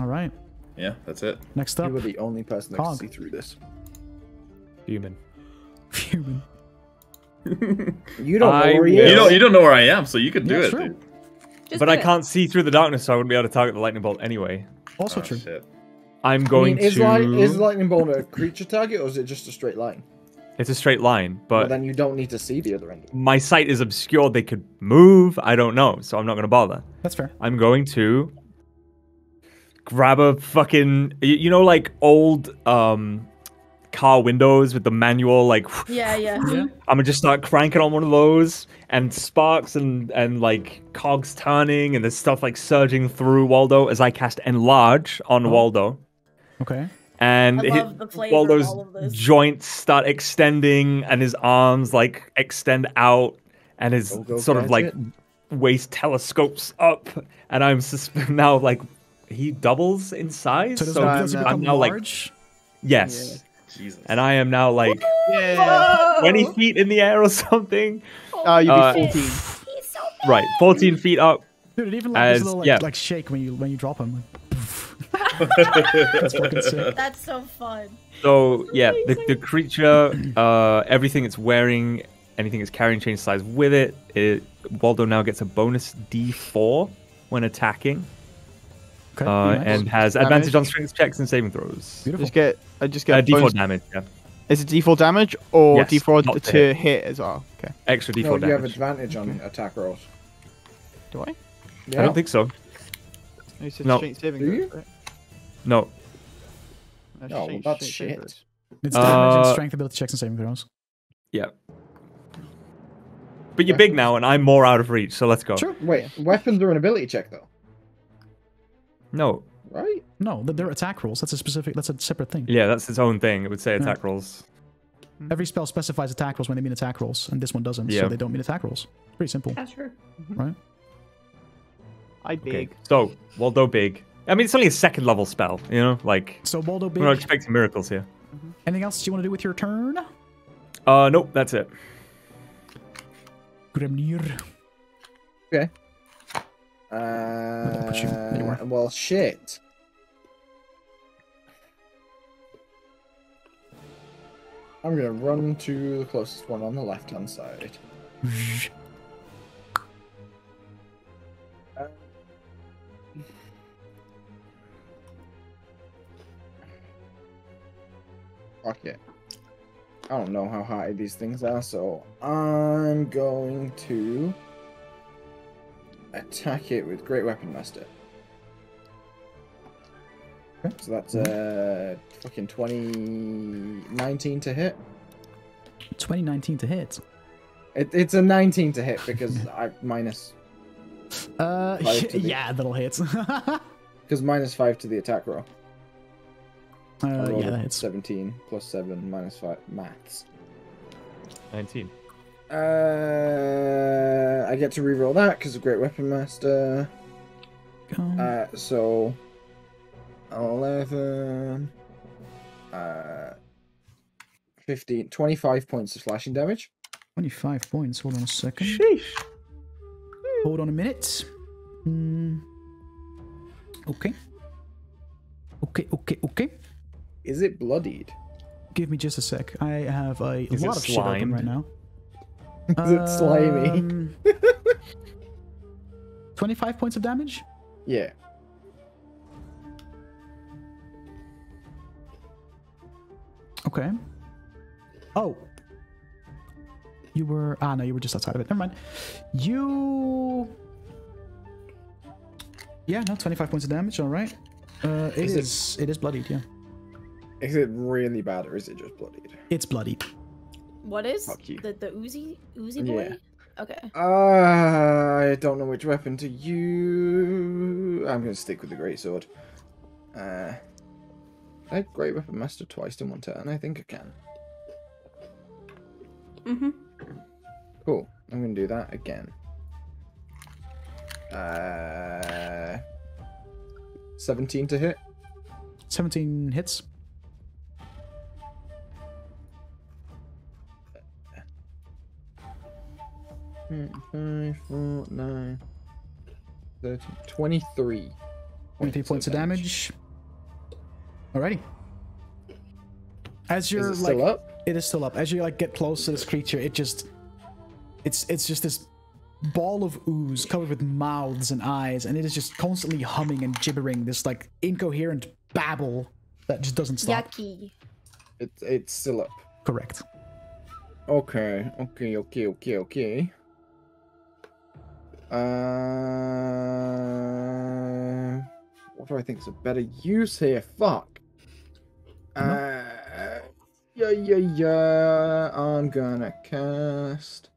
All right. Yeah, that's it. Next up, You were the only person that Cog. can see through this. Human. human. You don't I know where he is. You don't you don't know where I am, so you can do Yeah, it. true. dude. Just but do I it. can't see through the darkness, so I wouldn't be able to target the lightning bolt anyway. Also Oh, true. shit. I'm I going mean, is, to. light, is lightning bolt a creature target or is it just a straight line? It's a straight line, Well, but then you don't need to see the other end. my sight is obscured. They could move. I don't know, so I'm not going to bother. That's fair. I'm going to grab a fucking you, you know like old um car windows with the manual like Yeah, yeah. Yeah. I'm gonna just start cranking on one of those and sparks and and like cogs turning and there's stuff like surging through Waldo as I cast enlarge on Oh. Waldo Okay. And I it- love the flavor of Waldo's all of this. joints start extending and his arms like extend out and his Go, go, sort of like Cratchit. waist telescopes up and I'm sus- now like he doubles in size So does, so it, does it I'm now, like, large? yes Jesus. and I am now like Yeah. 20 feet in the air or something Oh, you'd be Uh, 14. He's so big. right 14 feet up Dude, it even like does As- a little like, yeah. like shake when you when you drop him. That's fucking sick. That's so fun. So yeah, the, the creature, uh, everything it's wearing, anything it's carrying, changes size with it. It Waldo now gets a bonus D4 when attacking, Okay. uh, nice. and has Damage. advantage on strength checks and saving throws. Beautiful. Just get. I just Uh, get. D4 bonus- damage, yeah, Is it D4 damage or Yes, D4 to, to hit. hit. as well? Okay. extra D4 No, you have advantage on attack rolls. Do I? Yeah. I don't think so. You said No. strength saving Do you? throws, right? No, No, No, strength- that's strength shit. throws. It's damage and Uh, strength, ability checks, and saving throws. yeah. But you're big now, and I'm more out of reach. So let's go. Sure. Wait, weapons are an ability check though, No, right? No, they're attack rolls. That's a specific. That's a separate thing. yeah, that's its own thing. It would say Yeah. attack rolls. Every spell specifies attack rolls when they mean attack rolls, and this one doesn't, Yeah. so they don't mean attack rolls. Pretty simple, That's true. right? I big. Okay. big. So Waldo big. I mean, it's only a second level spell. You know, like So Baldo big. we're not expecting miracles here. Anything else you want to do with your turn? Uh, nope, that's it. Grimnir. Okay. that put you Uh, anywhere? well, shit. I'm gonna run to the closest one on the left hand side. Fuck it. I don't know how high these things are, so I'm going to attack it with Great Weapon Master. Okay, So that's uh fucking 2019 to hit. 2019 to hit. It, it's a 19 to hit because I minus Uh, to the- yeah, that'll hit. because minus five to the attack roll. I Uh, yeah, a that hits. 17 plus seven minus five maths. 19. Uh, I get to reroll that because of Great Weapon Master. Go. Uh, so 11, uh, 15, 25 points of slashing damage. 25 points. Hold on a second. Sheesh. Hold on a minute. Hmm. Okay. Okay, okay, okay. Is it bloodied? Give me just a sec. I have a Is lot of shit open slimed? right now. Is it slimy? Um, 25 points of damage? Yeah. Okay. Oh. You were. Ah, no, you were just outside of it. Never mind. You. Yeah, no, 25 points of damage. All right. Uh, it Is it- is. It is bloodied. Yeah, Is it really bad or is it just bloodied? it's bloodied. What is Fuck you. the the Uzi Uzi boy? Yeah. Okay. Uh, I don't know which weapon to use. I'm gonna stick with the great sword. Uh, I had great weapon master twice in one turn. I think I can. Mm-hmm. Cool. I'm gonna do that again. Uh, 17 to hit. 17 hits. Hmm, Five, four, nine, 13, 23. 23 points of damage. Alrighty. As you're it still like, up? it is still up. As you like get close to this creature, it just, it's it's just this ball of ooze covered with mouths and eyes, and it is just constantly humming and gibbering this like incoherent babble that just doesn't stop. Yucky. It's it's still up. Correct. Okay, okay, okay, okay, okay. Uh, what do I think is a better use here? Fuck. Uh, yeah, yeah, yeah. I'm gonna cast.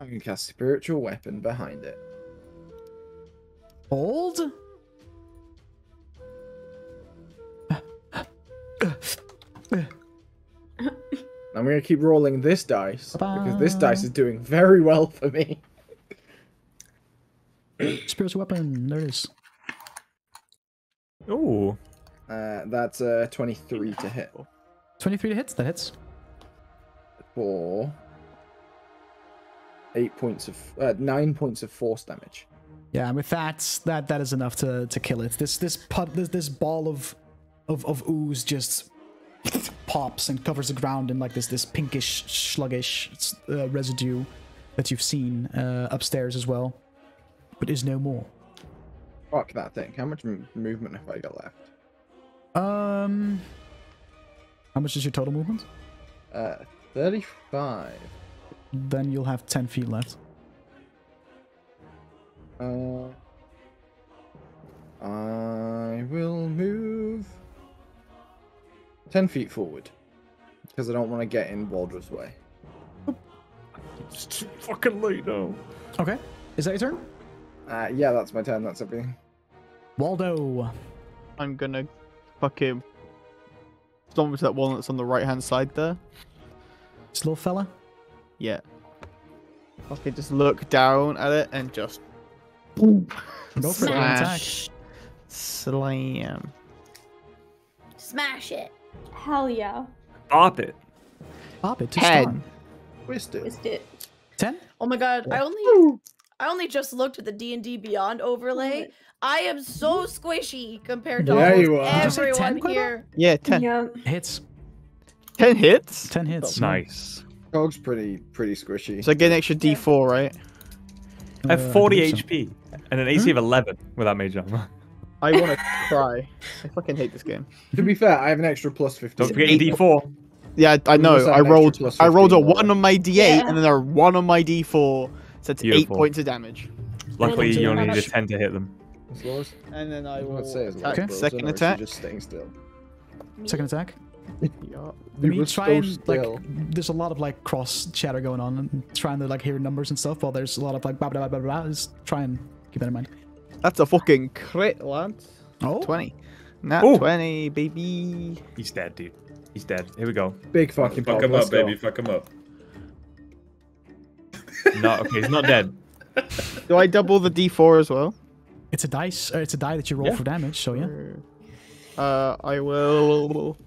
I can cast spiritual weapon behind it. Hold. I'm gonna keep rolling this dice because this dice is doing very well for me. Spiritual weapon. There it is. Ooh. Uh, that's uh 23 to hit 23 to hits. That hits. for eight points of uh, nine points of force damage. Yeah, with that, that that is enough to to kill it. This this put this this ball of of of ooze just pops and covers the ground in like this this pinkish sluggish uh, residue that you've seen uh, upstairs as well, but is no more. Fuck that thing. How much movement have I got left? Um, how much is your total movement? Uh, 35. Then you'll have ten feet left. Uh, I will move 10 feet forward because I don't want to get in Waldra's way. It's too fucking late now. Okay, is that your turn? Uh, yeah, that's my turn. That's everything. Waldo. I'm gonna fucking stomp into that one that's on the right hand side there. This little fella. Yeah. Okay, just look down at it and just boom. Go for it. Attack. Smash. slam. Smash it. Hell yeah. Stop it. Pop it to Ten. Twist it. Twist it. Ten. Oh my god, I only I only just looked at the D&D Beyond overlay. I am so squishy compared to Yeah, almost you are. Did you say 10, here. Yeah, 10. Yeah. Hits. 10 hits? 10 hits. Nice. Dog's pretty pretty squishy. So I get an extra d4, right? I have Uh, 40 so. HP and an AC of 11 without mage armor. I want to cry. I fucking hate this game. to be fair, I have an extra plus fifteen. Don't forget your D4. Yeah, I, I know. I rolled. I rolled a one on my d8 Yeah. and then a one on my d4. So it's eight points of damage. Luckily, you only need a 10 to hit them. As long as- And then I I will about say, as long attack. as Bro's second in, or attack. Just staying still. Second attack. Yeah. Let me was try and still. like. There's a lot of like cross chatter going on, and trying to like hear numbers and stuff. While there's a lot of like blah blah blah blah blah. Just try and keep that in mind. That's a fucking crit, lads. Oh, 20. Nat Ooh. 20, baby. He's dead, dude. He's dead. Here we go. Big fucking Fuck pop. him Let's up, go. baby. Fuck him up. No, okay, he's not dead. Do I double the d4 as well? it's a dice. Or it's a die that you roll Yeah. for damage. So yeah. Uh, I will.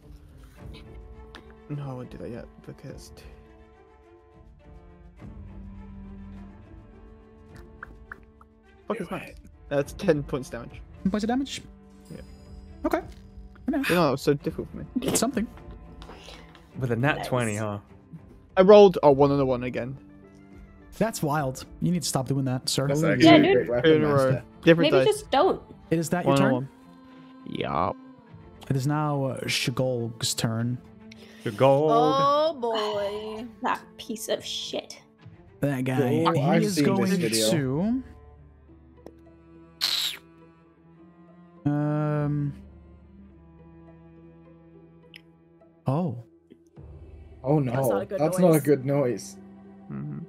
No, I won't do that yet because. Fuck is that? That's 10 points damage. Ten points of damage. Yeah. Okay. You know, that was so difficult for me. It's something. With a nat Nice. 20, huh? I rolled a one on a one again. That's wild. You need to stop doing that, sir. That's Oh, actually- Yeah, you're a dude. great weapon a master. Different Maybe dice. just don't. Is that your One on turn? one. Yeah. It is now uh, Shagolg's turn. The gold. Oh boy. That piece of shit. That guy. Oh, he I've is this going video. to. Um. Oh. Oh no, That's not a good that's not a noise. good noise. Mhm.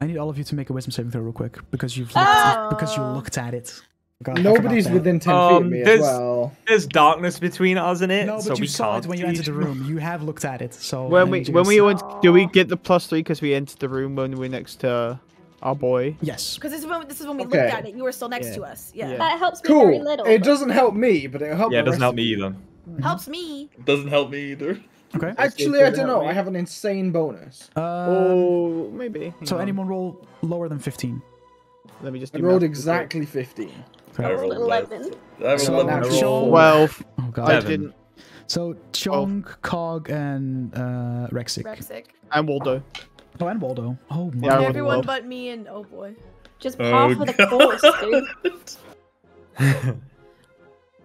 I need all of you to make a wisdom saving throw real quick because you've looked, Ah. because you looked at it. God, Nobody's within ten feet Um, of me as well. There's darkness between us and it, No, but so you we saw can't it when you see entered the room. You have looked at it, so. When we when we to- went, do we get the plus three because we entered the room when we're next to our boy? Yes. Because this is when this is when we Okay. looked at it. You were still next Yeah. to us. Yeah. Yeah. That helps me very Cool. little. It but- doesn't help me, but it helps. Yeah, it doesn't help me either. Helps me. Doesn't help me either. Okay. Actually, I don't know. I have an insane bonus. Um, Oh, maybe. so Hang on. anyone roll lower than 15? Let me just. I rolled math quick. exactly fifteen. I rolled Eleven. less. I rolled So 11. natural Sean- Twelve. Oh god. I didn't. So Chonk, Cog, and uh, Rexic. Rexic. And Waldo. Oh, and Waldo. Oh my. Yeah, Everyone well. but me and oh boy. Just Oh, par for the God. course, dude.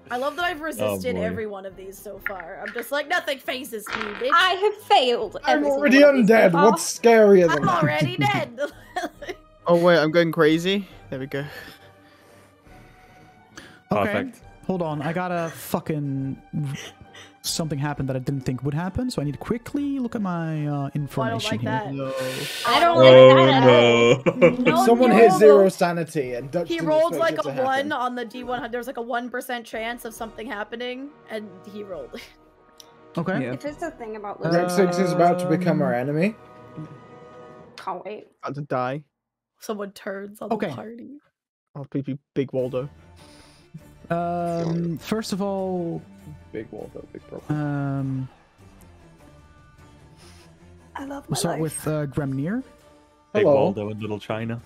I love that I've oh, resisted boy. every one of these so far. I'm just like nothing phases me, bitch. I have failed. I'm already one of these so undead. What's scarier than I'm that? already dead. Oh wait, I'm going crazy. There we go. Okay. Perfect. Hold on. I gotta fucking. Something happened that I didn't think would happen, so I need to quickly look at my uh, information like here. that. No. I don't Oh like that at no. No, Someone no. hit zero sanity, and Dutch he rolled like a one happen. on the D100. There was like a one percent chance of something happening, and he rolled. Okay. Yeah. If it's a thing about lizards, Rexic is about to become our enemy. can't wait. About to die. Someone turns on Okay. the party. Oh, PP Big Waldo. Um. First of all, Big Waldo, big problem. um, I love we'll start life. with uh, Grimnir. Big Hello. Waldo and Little China.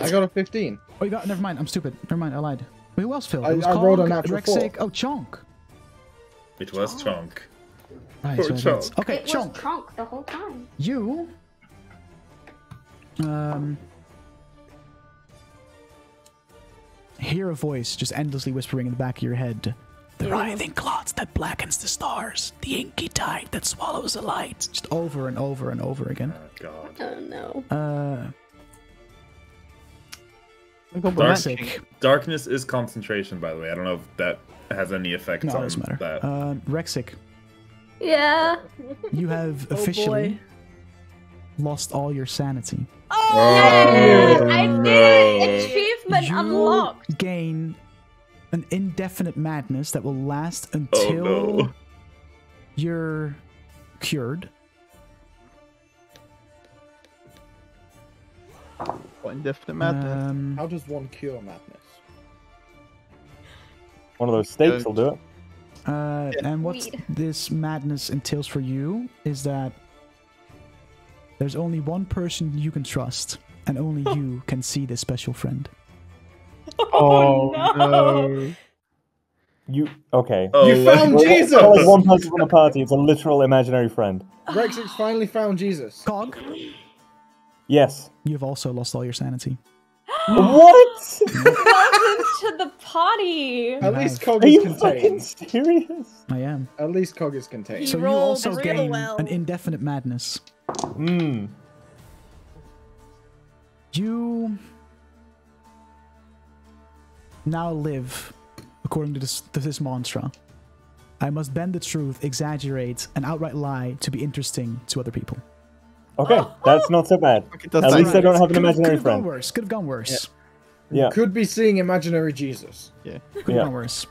I got a fifteen. Oh, you got. Never mind. I'm stupid. Never mind. I lied. Wait, who else filled? I- It was I rolled a Cog, natural Rexic. Oh, Chonk. It was Chonk. Right, Poor right, right. Chonk. Okay, it was Chonk. The whole time. You. Um. Hear a voice just endlessly whispering in the back of your head. The writhing clots that blackens the stars, the inky tide that swallows the light. Just over and over and over again. Oh god. Oh no. Uh, Dark- Rexic. Darkness is concentration, by the way. I don't know if that has any effect No, it on doesn't matter. that. Uh, Rexic, Yeah. you have Oh officially boy. lost all your sanity. Oh, Oh, yes! I did it! Achievement you unlocked. gain an indefinite madness that will last Oh until no. you're cured. What indefinite madness. Um, How does one cure madness? One of those stakes will do it. uh, and what this madness entails for you is that there's only one person you can trust, and only you can see this special friend. Oh, Oh, no. You okay? Oh, You found Well, Jesus! It's not like one person from the party. It's a literal imaginary friend. Rexic's finally found Jesus. Cog, Yes. you've also lost all your sanity. what? Welcome to the party. At least Nice. Cog Are is you fucking contained. serious? I am. At least Cog is contained. He So you also real gain well. an indefinite madness. Hmm. You now live according to this, to this mantra. I must bend the truth, exaggerate, and outright lie to be interesting to other people. Okay, that's not so bad. It At sound least I don't have an Could've- imaginary could've gone friend. worse. Could have gone worse. Yeah. Could be seeing imaginary Jesus. Yeah. Could have Yeah. gone worse.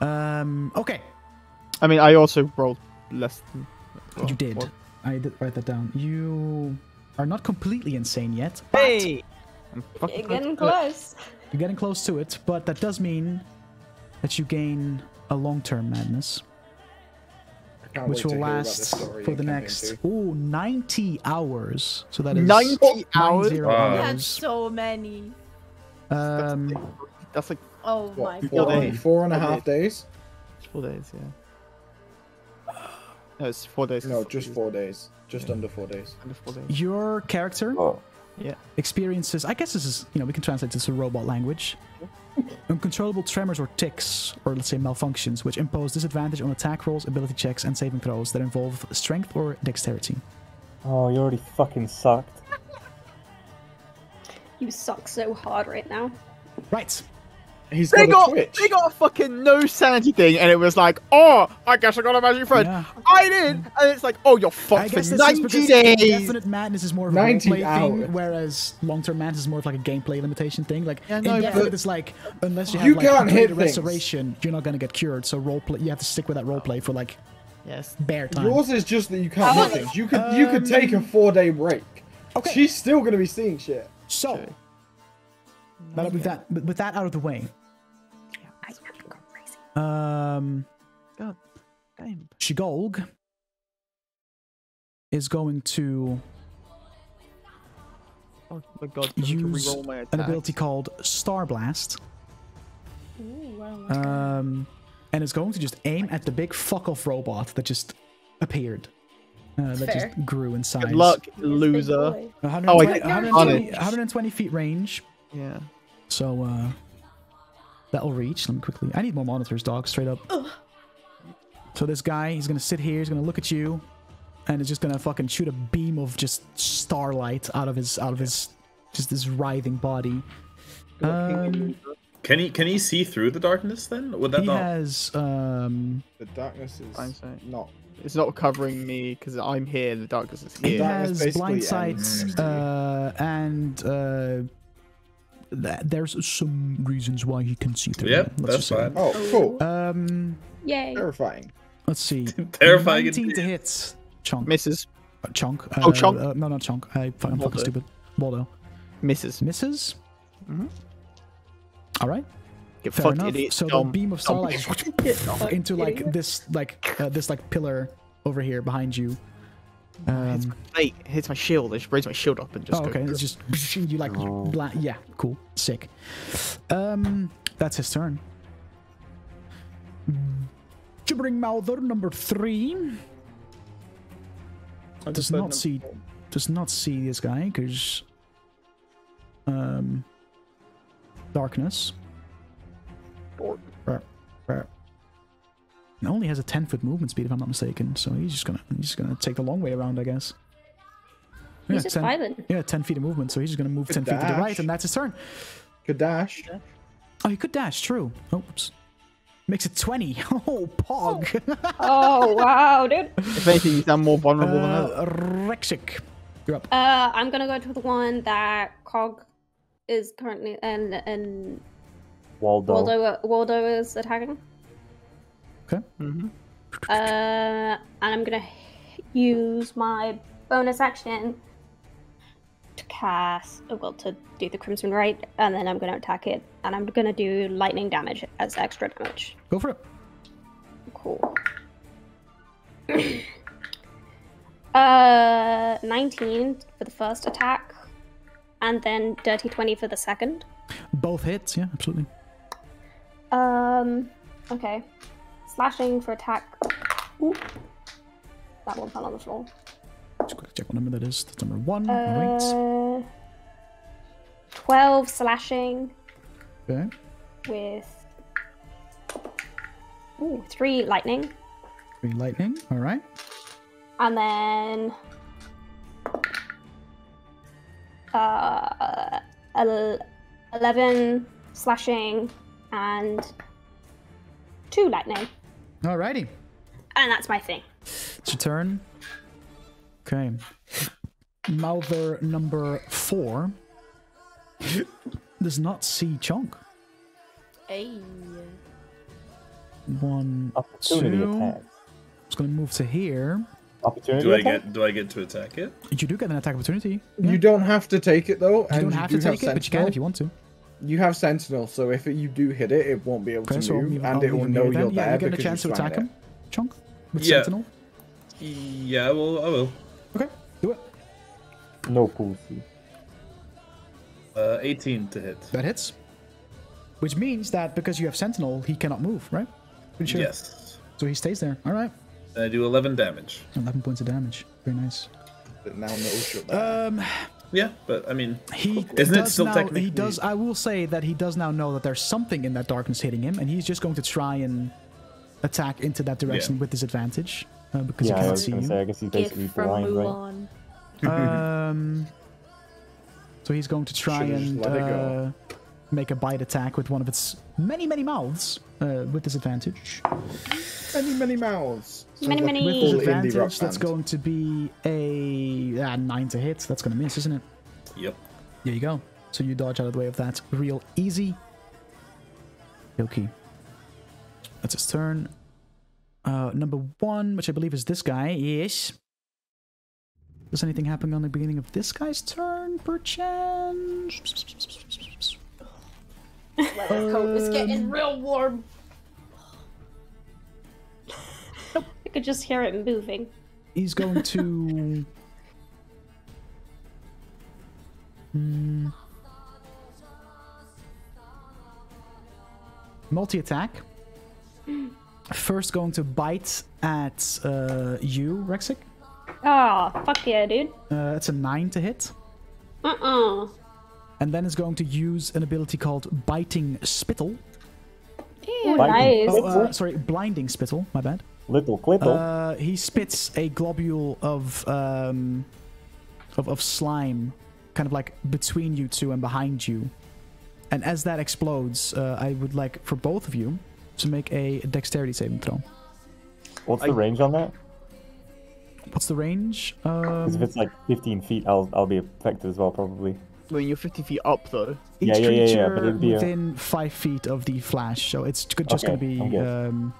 Um. Okay. I mean, I also rolled less than. well, you did. what- I did write that down. You are not completely insane yet. Hey! I'm fucking You're close getting close. You're getting close to it, but that does mean that you gain a long-term madness, which will to hear about this last for the next into. ooh 90 hours. So that is 90 hours? 90 Wow. That's so many. Um, That's like Oh What, my four, god. days. four and a Four days. days? four days, yeah. No, it's four days. No, just four days. Just under four days. Under four days. your character Oh. Yeah. experiences. I guess this is you know we can translate this to robot language. Uncontrollable tremors or tics, or let's say malfunctions, which impose disadvantage on attack rolls, ability checks, and saving throws that involve strength or dexterity. Oh, you already fucking sucked. You suck so hard right now. Right. He's They got, got, a they got a fucking no sanity thing, and it was like, oh, I guess I got a magic friend. Yeah. I did, and it's like, oh, you're I fucked for guess this is 90 days. Indefinite madness is more of a 90 roleplay thing, whereas long-term madness is more of like a gameplay limitation thing. Like Yeah, no, indefinite but- is like unless you have You like can't hit greater things. restoration, you're not gonna get cured. So roleplay, you have to stick with that role play for like Yes. bare time. Yours is just that you can't hit things. You could you could take a Um, four day break. okay. She's still gonna be seeing shit. So, Okay. but with that with that out of the way, um, God damn. Shigolg is going to Oh my god. I to use my an ability called Star Blast. Ooh, wow. Um, and it's going to just aim at the big fuck off robot that just appeared. Uh, that Fair. just grew in size. Good luck, loser. 120, Oh, I- 120, Punished. 120 feet range. Yeah. So uh, that'll reach. Let me quickly. I need more monitors, dog. Straight up. So this guy, he's gonna sit here. He's gonna look at you, and is just gonna fucking shoot a beam of just starlight out of his out of his just this writhing body. Um, Can he can he see through the darkness then? Would that he not? has um The darkness is Blind sight. not. It's not covering me because I'm here. The darkness is he here. darkness has blind basically sight ends next to you. uh, and uh, th- there's some reasons why he can see through. Yep, that's just say. fine. Oh, cool. Um, Yay. Terrifying. let's see. Terrifying 19 to hit. Chonk. Misses. Uh, Chonk. Uh, Oh, Chonk. Uh, no, not Chonk. I, I'm fucking stupid. Waldo. Misses. Misses. Mhm. All right. Get Fair enough. idiot. So the beam of Dumb. starlight into like Idiot. this, like uh, this, like pillar over here behind you. Hits Um, my plate, hits my shield. I just raise my shield up and just oh, go. okay. It's just you like bla- yeah, cool, sick. Um, that's his turn. Gibbering Mouther number three I does not see them. does not see this guy because um darkness. Brr, brr. Only has a ten foot movement speed if I'm not mistaken, so he's just gonna he's just gonna take the long way around, I guess. He's just 10, vibing. yeah, ten feet of movement, so he's just gonna move Good ten feet to the right, and that's his turn. Could dash. Oh, he could dash, true. Oh, oops. Makes it twenty. Oh, pog. Oh wow, dude. If anything, you sound more vulnerable than uh. Rexic, you're up. Uh, I'm gonna go to the one that Cog is currently and and Waldo. Waldo Waldo is attacking. Mm-hmm. Uh, and I'm gonna use my bonus action to cast, oh, well, to do the Crimson Rite, and then I'm gonna attack it, and I'm gonna do lightning damage as extra damage. Go for it. Cool. uh, 19 for the first attack, and then dirty 20 for the second. Both hits, yeah, absolutely. Um, okay. Slashing for attack. Ooh. That one fell on the floor. Just quickly check what number that is. That's number one. Uh, 12 slashing Okay. with. Ooh, 3 lightning. Three lightning. Alright. And then. Uh, 11 slashing and 2 lightning. Alrighty. And that's my thing. It's your turn. Okay. Mouther number four does not see Chonk. Hey. One, Opportunity two. attack. It's gonna move to here. Opportunity Do I attack. get do I get to attack it? You do get an attack opportunity. You don't have to take it though. You don't have do to take it, but you can if you want to. You have Sentinel, so if you do hit it, it won't be able Okay, to so I'll move, and it will leave him know here then. you're Yeah, there you get a chance to attack swung him, Chonk, with Yeah. Sentinel. Yeah, I will. I will. Okay, do it. No pussy. Uh, 18 to hit. That hits. Which means that because you have Sentinel, he cannot move, right? Pretty sure. Yes. So he stays there. All right. And I do 11 damage. 11 points of damage. Very nice. But now no shut there. Um, Yeah, but I mean, he Isn't it does still now, technically- He does. I will say that he does now know that there's something in that darkness hitting him, and he's just going to try and attack into that direction with disadvantage uh, because Yeah, he I can't was see you. say. I guess he's basically from blind, right? Um, so he's going to try Should've and uh, make a bite attack with one of its many, many mouths uh, with disadvantage. many, many mouths. Sounds Many, many- With full indie rock disadvantage, that's going to be a ah, nine to hit. That's going to miss, isn't it? yep. There you go. So you dodge out of the way of that real easy. Okay. That's his turn. Uh, number one, which I believe is this guy, yes. Does anything happen on the beginning of this guy's turn, perchance? Leather coat is Um, getting real warm. I could just hear it moving. He's going to. Hmm. Multi attack. First, going to bite at uh, you, Rexic. Oh, fuck yeah, dude. Uh, it's a 9 to hit. Uh-uh. And then it's going to use an ability called Biting Spittle. Ooh, Biting nice. Oh, uh, sorry, Blinding Spittle, my bad. Little clittle. Uh, he spits a globule of, um, of of slime, kind of like between you two and behind you. And as that explodes, uh, I would like for both of you to make a dexterity saving throw. What's the range on that? What's the range? 'Cause if Um, it's like 15 feet, I'll I'll be affected as well, probably. When you're 50 feet up, though. each yeah, yeah, yeah, yeah, but creature it'd be a- within five feet of the flash, so it's just Okay, going to be. Um,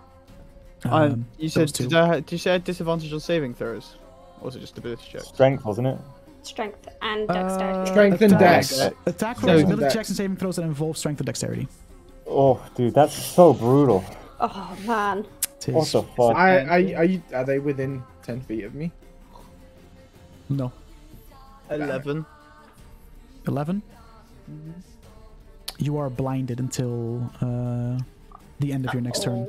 um, you said those two. did, I, did you say I had disadvantage on saving throws? Or was it just ability checks? Strength, wasn't it? Strength and dexterity. Uh, Strength and attacks- dex. Attack So- rolls, ability Dex. checks, and saving throws that involve strength and dexterity. Oh, dude, that's so brutal. Oh, man. What the fuck? I, I, are, you, are they within 10 feet of me? No. 11. 11. Mm-hmm. You are blinded until uh, the end of your next turn.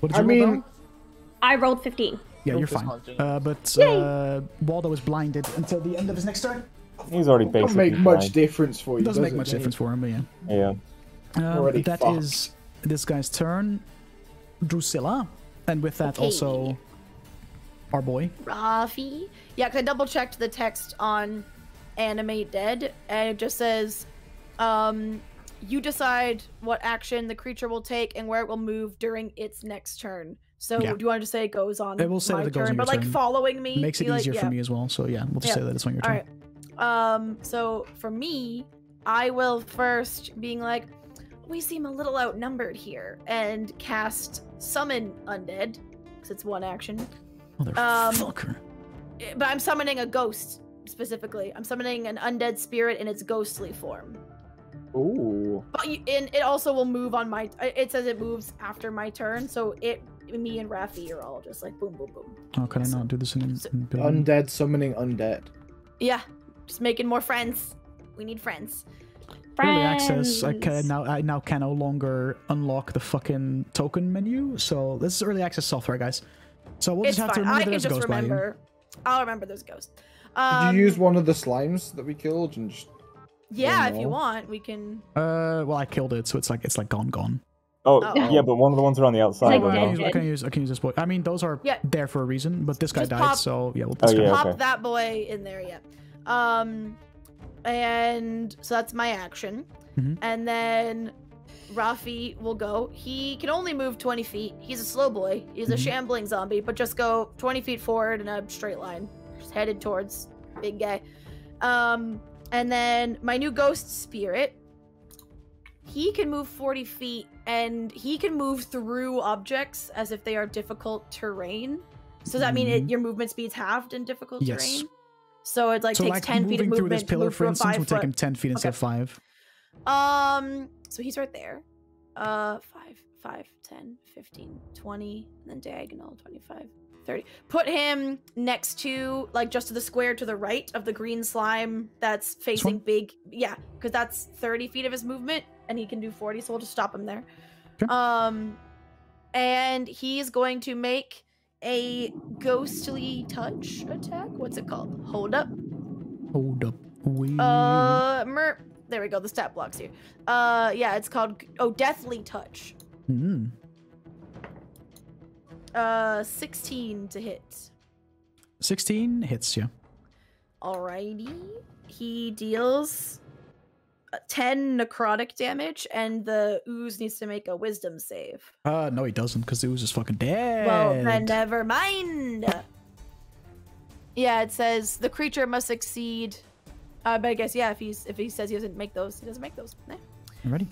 What did I you roll mean, down? I rolled 15. Yeah, you're fine. Uh, but uh, Waldo is blinded until the end of his next turn. He's already it doesn't basically make much blind. difference for you. doesn't make does much Jay? difference for him, but yeah. Yeah. Um, Already that fucked. is this guy's turn. Drusilla. And with that, Okay. also our boy. Raffi. Yeah, because I double checked the text on Animate Dead, and it just says, um, you decide what action the creature will take and where it will move during its next turn. So Yeah. do you want to just say it goes on It will say that it goes turn, on your but like turn. following me? Makes it be like, easier yeah. for me as well. So yeah, we'll just Yeah. say that it's on your All turn. right. Um. So for me, I will first being like, we seem a little outnumbered here, and cast summon undead because it's one action. Um, Motherfucker. Eh, But I'm summoning a ghost specifically. I'm summoning an undead spirit in its ghostly form. Ooh. But you, and it also will move on my. It says it moves after my turn, so it, me and Raffi are all just like boom, boom, boom. oh, can I not do this in, in building? Undead summoning undead. Yeah, just making more friends. We need friends. Early access. I can now. I now can no longer unlock the fucking token menu. So this is early access software, guys. So we'll It's just have fine. to I remember can there's a just ghost by you. remember. I'll remember there's a ghost. Did Um, you use one of the slimes that we killed and just Yeah, if you want, we can. Uh, well, I killed it, so it's like it's like gone, gone. Oh, Oh. yeah, but one of the ones around the outside. Like I can use, I can use. I can use this boy. I mean, those are Yeah. there for a reason. But this guy Just died, pop- so yeah. Well, Oh, this guy yeah, pop okay. that boy in there, yeah. Um, and so that's my action. Mhm. And then Raffi will go. He can only move 20 feet. He's a slow boy. He's a Mhm. shambling zombie, but just go 20 feet forward in a straight line, just headed towards big guy. Um, and then my new ghost spirit. He can move 40 feet and he can move through objects as if they are difficult terrain. So does that mean it, Mhm. your movement speed's halved in difficult Yes. terrain? So it like so takes like 10 feet of movement through this pillar, for instance, would take him ten feet instead of five. Um, so he's right there. Uh, 5, 5, 10, 15, 20, and then diagonal 25, 30. Put him next to, like, just to the square to the right of the green slime that's facing big. Yeah, because that's 30 feet of his movement, and he can do 40, so we'll just stop him there. Okay. Um, and he's going to make a ghostly touch attack. What's it called? Hold up. Hold up. We. Uh, mer- there we go. The stat blocks here. Uh, yeah, it's called oh, deathly touch. Hmm. Uh, sixteen to hit. Sixteen hits you. Alrighty. He deals uh, ten necrotic damage, and the ooze needs to make a wisdom save. Uh, no, he doesn't, because the ooze is fucking dead. Well, then never mind. Yeah, it says the creature must succeed. Uh, but I guess yeah, if he's if he says he doesn't make those, he doesn't make those. Eh. Ready?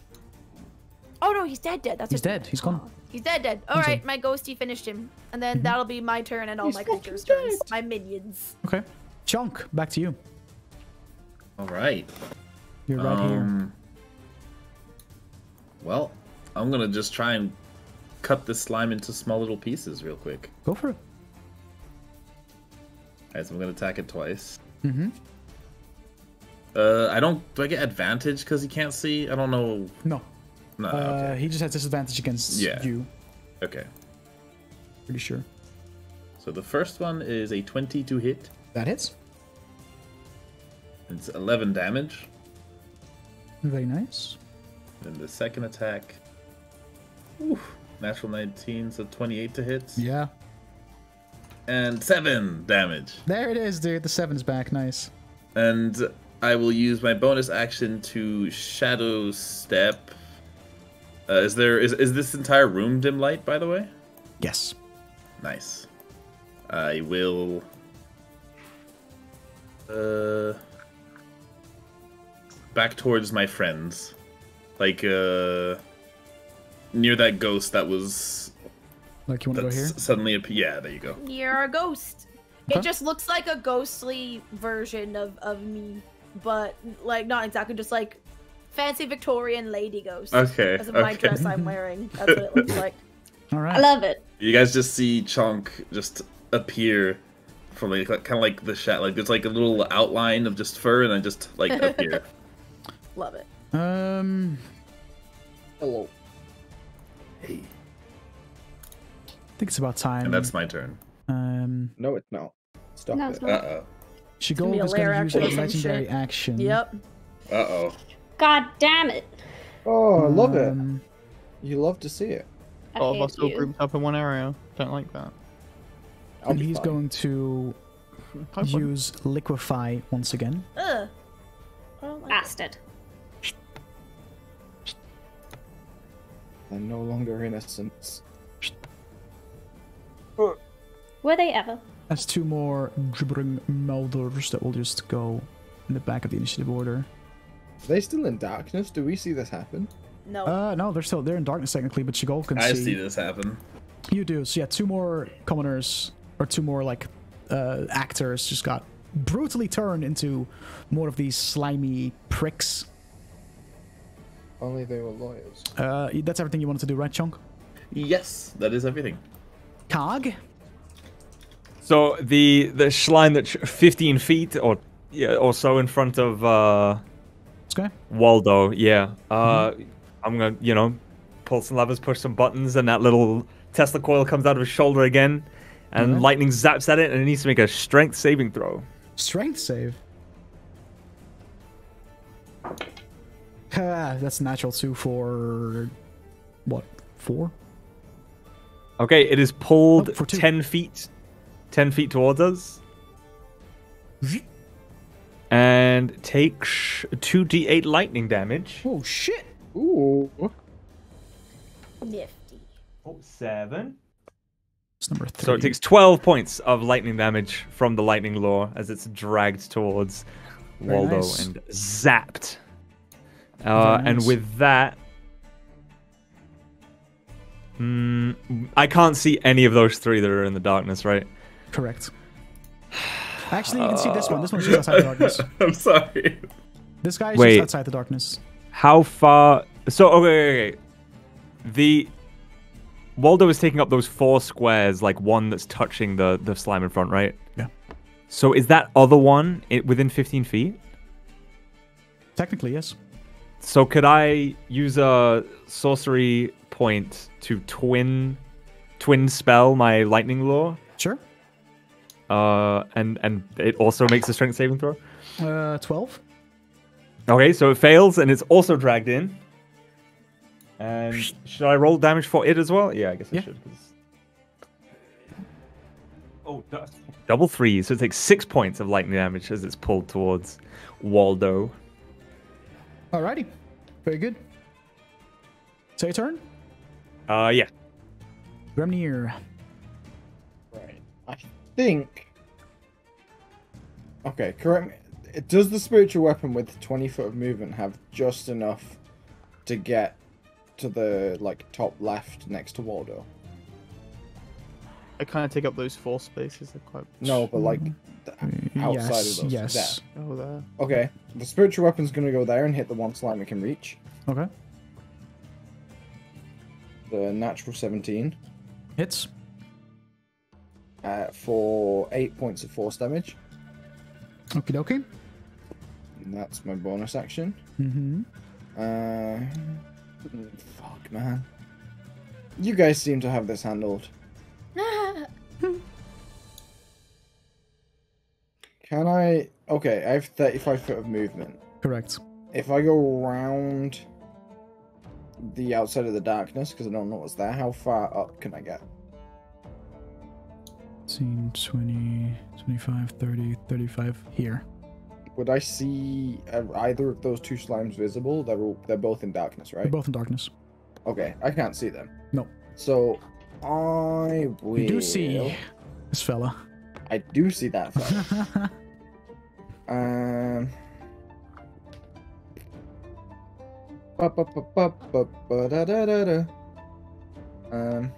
Oh no, he's dead. Dead. That's He's dead. He's gone. Aw, He's dead. Dead. All He's right, dead. my ghosty finished him, and then Mhm. that'll be my turn and all He's my creatures' turns. My minions. Okay. Chonk, back to you. All right. You're right here. Um, Well, I'm gonna just try and cut this slime into small little pieces real quick. Go for it. Alright, so I'm gonna attack it twice. Mm-hmm. Uh, I don't. Do I get advantage because he can't see? I don't know. No. No. Uh, okay. He just has disadvantage against Yeah. you. Okay. Pretty sure. So the first one is a 20 to hit. That hits. It's 11 damage. Very nice. And the second attack. Oof, natural 19, so 28 to hit. Yeah. And 7 damage. There it is, dude. The seven's back. Nice. And I will use my bonus action to shadow step. Uh, is there is is this entire room dim light by the way? Yes. Nice. I will uh back towards my friends. Like uh near that ghost that was Like you want to go that here? suddenly appeared. Yeah, there you go. You're a ghost. Okay. It just looks like a ghostly version of of me, but like not exactly, just like fancy Victorian lady ghost. Okay, Because of my okay. dress I'm wearing. That's what it looks like. All right. I love it. You guys just see Chonk just appear from like, kind of like the shot, like there's like a little outline of just fur, and then just like appear. Love it. Um, Hello. hey, I think it's about time. and that's my turn. Um, No, it's not. Stop No, it. Uh oh. Shigol be a is going to use a action or some legendary action. Yep. Uh oh. God damn it. Oh, I love it. Um, You love to see it. I All of us all you. grouped up in one area. Don't like that. I'll and he's fine. going to Hi, use liquefy once again. Ugh. I don't it. Bastard. They're no longer innocent. Were they ever? As two more gibbering mouthers that will just go in the back of the initiative order. Are they still in darkness? Do we see this happen? No. Uh, no, they're still they're in darkness technically, but Shigol can I see. I see this happen. You do. So yeah, two more commoners or two more like uh, actors just got brutally turned into more of these slimy pricks. Only they were lawyers. Uh, that's everything you wanted to do, right, Chonk? Yes, that is everything. Cog. So the the shrine that's 15 feet or yeah or so in front of uh Guy. Waldo, yeah. Uh, I'm gonna, you know, pull some levers, push some buttons, and that little Tesla coil comes out of his shoulder again, and Alright. lightning zaps at it, and it needs to make a strength saving throw. Strength save. Ah, that's natural two for what? Four? Okay, it is pulled Oh, for ten feet, ten feet towards us, and takes two d8 lightning damage. Oh shit! Ooh. Nifty. Oh, seven. It's number three. So it takes 12 points of lightning damage from the lightning lure as it's dragged towards Very Waldo nice. and zapped. Uh, Very And with that, mm, I can't see any of those three that are in the darkness, right? correct. Actually, you can see this one. This one's just outside the darkness. I'm sorry. This guy is Wait. just outside the darkness. How far? So okay, okay, okay. The Waldo is taking up those four squares, like one that's touching the the slime in front, right? Yeah. So is that other one i within 15 feet? Technically, yes. So could I use a sorcery point to twin twin spell my lightning lure? Uh, and and it also makes a strength saving throw. Uh, twelve. Okay, so it fails and it's also dragged in. And should I roll damage for it as well? Yeah, I guess I Yeah. should. Oh, double three. So it takes six points of lightning damage as it's pulled towards Waldo. Alrighty. Very good. So your turn. Uh, yeah. Grimnir. Right. I think. Okay, correct me. Does the spiritual weapon with 20 foot of movement have just enough to get to the like top left next to Waldo? I kind of take up those four spaces. They're quite. No, but like th- mm-hmm. outside yes. of those. Yes. Oh, there. There. Okay, the spiritual weapon's gonna go there and hit the one slime it can reach. Okay. The natural 17 Hits. Uh, for eight points of force damage. Okie dokie. And that's my bonus action. Mm-hmm. Uh, fuck, man. You guys seem to have this handled. Can I? Okay, I have 35 foot of movement. Correct. If I go around the outside of the darkness, because I don't know what's there, how far up can I get? 15, 20, 25, 30, 35. Here. Would I see either of those two slimes visible? They're they're both in darkness, right? They're both in darkness. Okay, I can't see them. No. So I will. You do see this fella. I do see that. Fella. um. ba- ba- ba- ba- ba- ba- da- da- da- da. Um.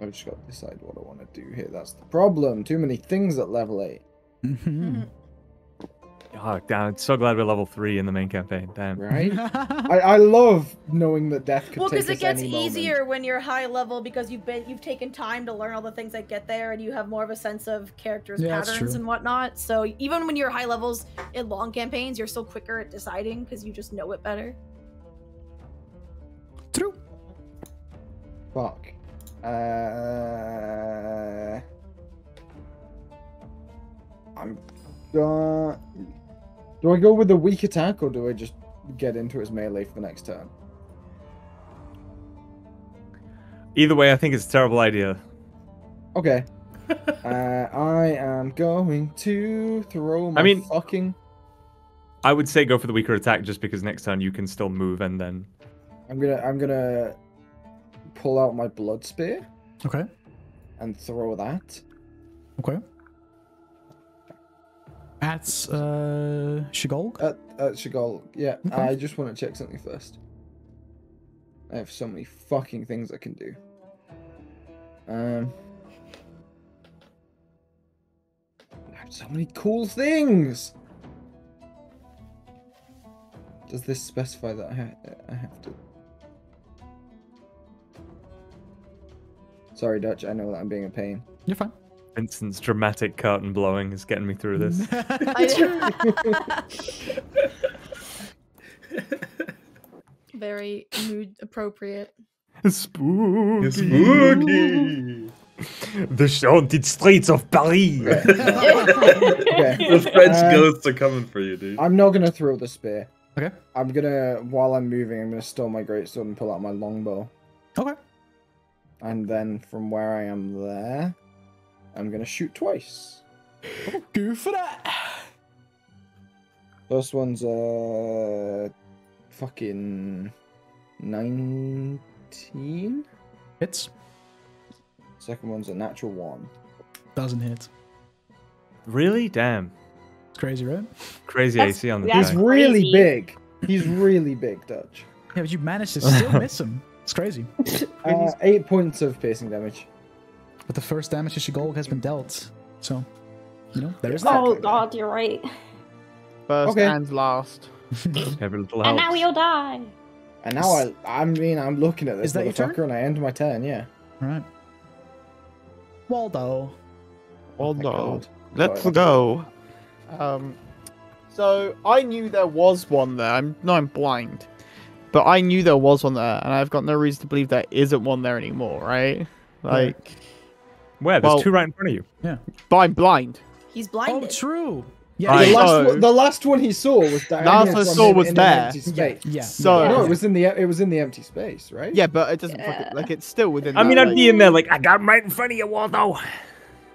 I've just got to decide what I want to do here. That's the problem. Too many things at level eight. hmm Oh, damn, I'm so glad we're level three in the main campaign. Damn. Right? I, I love knowing that death could Well, take because it gets any moment. easier when you're high level because you've been you've taken time to learn all the things that get there, and you have more of a sense of characters' Yeah, patterns and whatnot. So even when you're high levels in long campaigns, you're still quicker at deciding because you just know it better. True. Fuck. Uh, I'm gonna. Do I go with the weak attack or do I just get into his melee for the next turn? Either way, I think it's a terrible idea. Okay. uh, I am going to throw my mean- fucking. I would say go for the weaker attack just because next turn you can still move and then. I'm gonna. I'm gonna pull out my blood spear Okay. and throw that. Okay. At uh, Shigolg. At, at. Yeah, Okay. I just want to check something first. I have so many fucking things I can do. Um. I have so many cool things! Does this specify that I, ha- I have to? Sorry, Dutch, I know that I'm being a pain. You're fine. Vincent's dramatic curtain blowing is getting me through this. Very mood appropriate. Spooky. Spooky. The haunted streets of Paris. Okay. The French Um, ghosts are coming for you, dude. I'm not gonna throw the spear. Okay. I'm gonna while I'm moving, I'm gonna stow my greatsword and pull out my longbow. Okay. And then from where I am there, I'm gonna shoot twice. Go for that. First one's uh fucking nineteen. Hits. Second one's a natural one. Doesn't hit. Really? Damn. It's crazy, right? Crazy That's- AC on the that's He's guy. really big. He's really big, Dutch. Yeah, but you managed to still miss him. It's crazy. Uh, eight points of piercing damage. But the first damage to Shagolg has been dealt. So, you know, there's that. Oh god, you're right. First Okay. and last. Every little And now you'll die. And now I, I mean, I'm looking at this Is that your turn? motherfucker, and I end my turn. Yeah. Alright. Waldo. Well, Thank no. Let's Sorry. go. Um, so I knew there was one there. I'm no, I'm blind, but I knew there was one there, and I've got no reason to believe there isn't one there anymore, right? Like, Where? There's Well- two right in front of you. but I'm blind. He's blind. Oh, true. Yeah, I The last, know. one, the last one he saw was down Last one I saw was in there. empty space. yeah. So- yeah. No, it was in the it was in the empty space, right? Yeah, but it doesn't Yeah. fucking like it's still within. I mean, I'd like- be in there like, I got him right in front of you, Waldo.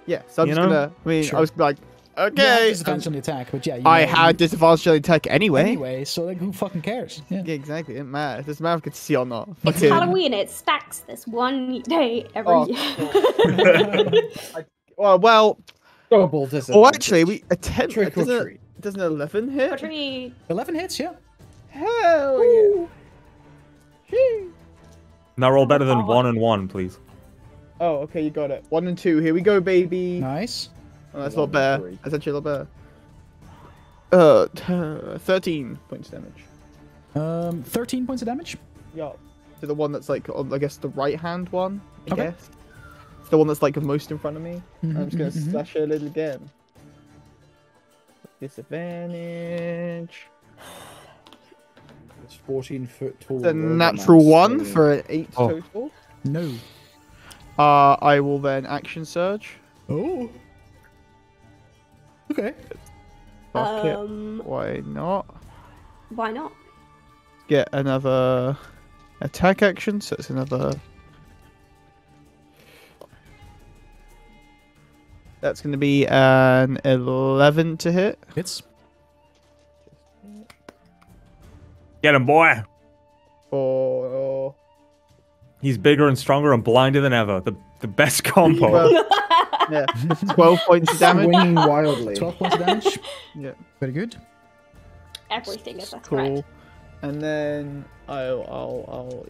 yeah. So I'm you just know? gonna. I mean, Sure. I was like, You had okay. disadvantage um, on the attack, but yeah, you I know, had disadvantage on the attack anyway. anyway. So like, who fucking cares? Yeah. Yeah, exactly. It doesn't matter. It doesn't matter if I could see or not. It's Fucking- Halloween. It stacks this one day every Oh, year. Oh, well, well. Double disadvantage. Oh, actually, we a ten. trick or doesn't, treat. doesn't an eleven hit? Pottery. Eleven hits. Yeah. Hell yeah. Shee. Now roll better than Oh. one and one, please. Oh, okay, you got it. One and two. Here we go, baby. Nice. Oh, that's a lot One and better. three. That's actually a lot better. Uh, t- thirteen points of damage. Um, thirteen points of damage. Yeah. To the one that's like, on, I guess, the right hand one. I Okay. guess. It's the one that's like the most in front of me. I'm Mhm, just gonna mhm, mhm. slash it a little again. Disadvantage. It's 14 foot tall. It's a natural man one swinging. for an eight Oh. total. No. Uh, I will then action surge. Oh. Okay. Fuck it. Um, Why not? why not? Get another attack action, so it's another. That's going to be an 11 to hit. Hits. Get him, boy. Or. He's bigger and stronger and blinder than ever. The the best combo. Well, yeah, 12 points of damage. Swinging wildly. Twelve points of damage. Yeah. Very good. Everything is a threat. Cool. And then I'll, I'll, I'll.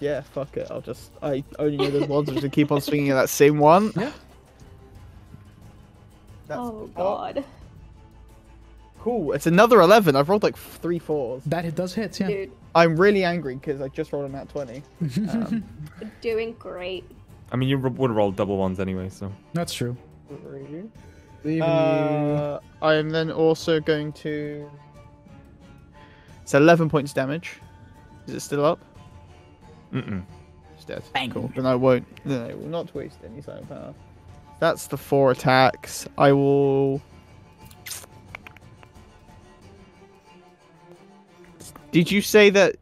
Yeah, fuck it. I'll just. I only know there's ones, I'm just gonna keep on swinging at that same one. Yeah. That's Oh god, cool. It's another 11. I've rolled like three fours. That hit does hit. Yeah. dude, I'm really angry because I just rolled a nat 20. Um, doing great. I mean, you would have rolled double ones anyway, so. That's true. Leaving. Uh, I am then also going to. It's 11 points damage. Is it still up? Mm-mm. It's dead. Bang. Cool. Then I won't. Then I will not waste any silent power. That's the four attacks. I will. Did you say that?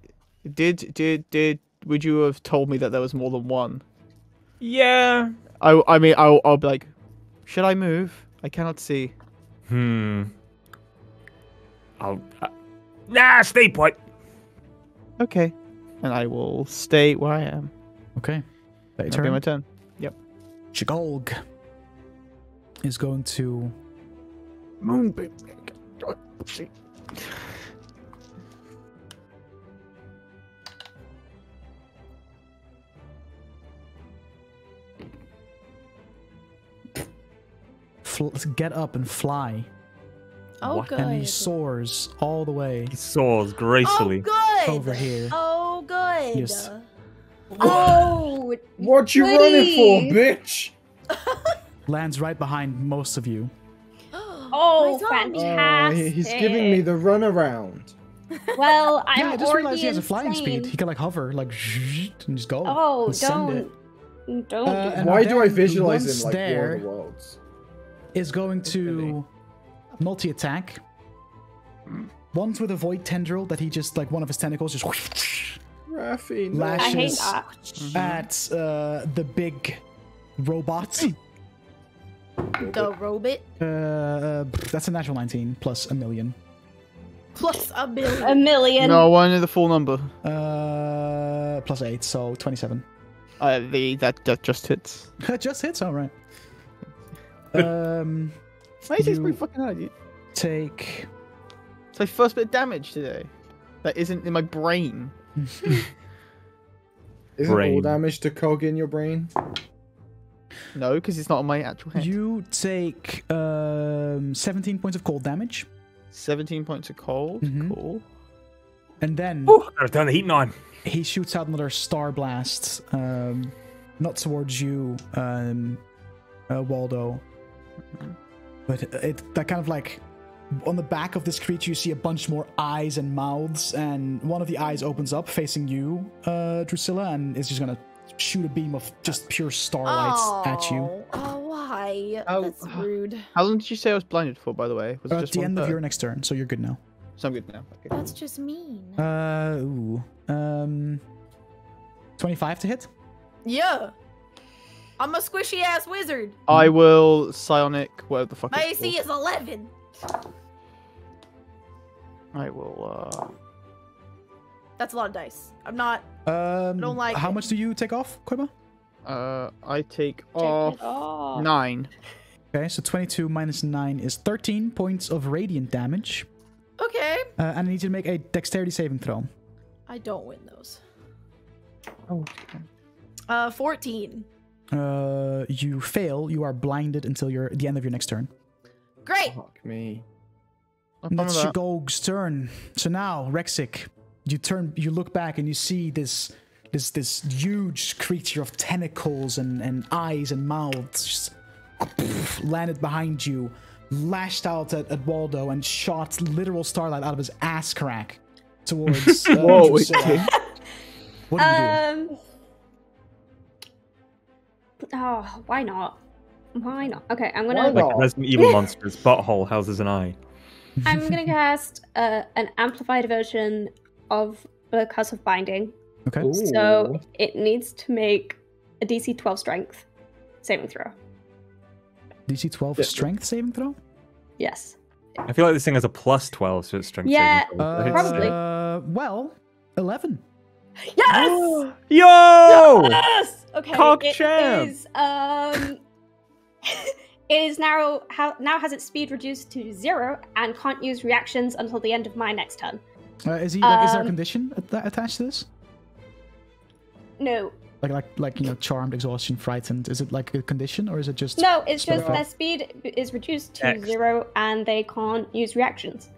Did did did? Would you have told me that there was more than one? Yeah. I I mean I'll I'll be like, should I move? I cannot see. Hmm. I'll. Uh, nah, stay put. Okay. And I will stay where I am. Okay. That your Okay, my turn. Yep. Shagolg is going to Moonbeam. Get up and fly, Oh, What? good. and he soars all the way He soars oh, gracefully. good. over here. Oh, good. Yes. Oh, What you Goody. running for, bitch? lands right behind most of you. Oh, My zombie. Oh, fantastic! he- he's giving me the runaround. Well, I'm yeah, I just realized he has a flying speed. He can like hover, like and just go. Oh, and send it. don't, don't. Uh, do Why do I visualize once him like War of the Worlds? Is going to multi attack. Once with a void tendril that he just like one of his tentacles just Raffi, no. Lash- I hate ashes. that. at uh, the big robot. The robot Uh, uh, that's a natural 19 plus a million. plus a A million. No, I know the full number. Uh, plus 8, so 27. Uh, the that that just hits. That just hits, alright. Um, Nice, it's pretty fucking hard. dude. take. It's my first bit of damage today. That isn't in my brain. Isn't all damage to cog in your brain? No, because it's not on my actual head. You take um, 17 points of cold damage, 17 points of cold. Mhm. Cool. and then Whew, gotta turn the heat on. he shoots out another star blast, um, not towards you, um, uh, Waldo, but it that kind of like on the back of this creature you see a bunch more eyes and mouths, and one of the eyes opens up facing you, uh, Drusilla, and is just gonna shoot a beam of just pure starlight at you. Oh, oh, why? Oh, That's rude. How long did you say I was blinded for, by the way? Was it Uh, just at the one end of your next turn, so you're good now. So I'm good now. Okay. That's just mean. Uh, ooh, um, twenty-five to hit. yeah. I'm a squishy ass wizard. I will psionic whatever the fuck. My it's AC is 11. I will. uh... That's a lot of dice. I'm not. Um, don't like how it. much do you take off, Koiba? Uh, I take Take off off. nine. Okay, so 22 minus 9 is 13 points of radiant damage. Okay. Uh, and I need you to make a dexterity saving throw. I don't win those. Oh, Uh, 14. Uh, you fail, you are blinded until your the end of your next turn. Great. Fuck me. And that's Shagolg's turn. So now, Rexic, you turn, you look back and you see this, this, this huge creature of tentacles and, and eyes and mouths just landed behind you, lashed out at, at Waldo and shot literal starlight out of his ass crack towards. Uh, Whoa, What do you do? Oh, why not? Why not? Okay, I'm gonna. not? There's some evil monsters. Butthole houses an eye. I'm gonna cast uh, an amplified version of the Curse of Binding. Okay. So it needs to make a DC 12 Strength saving throw. DC 12 Yeah. strength saving throw? Yes. I feel like this thing has a plus 12, so it's strength Yeah, saving throw. Uh, Probably. Uh, well, 11. Yes. Yo! Yes. Okay. Cock it champ! is, um. it is now ha- now has its speed reduced to zero and can't use reactions until the end of my next turn. Uh, is he like? is there a Um, condition at- attached to this? No, Like, like, like you know, charmed, exhaustion, frightened. Is it like a condition, or is it just? no, it's just their speed is reduced to X. zero and they can't use reactions.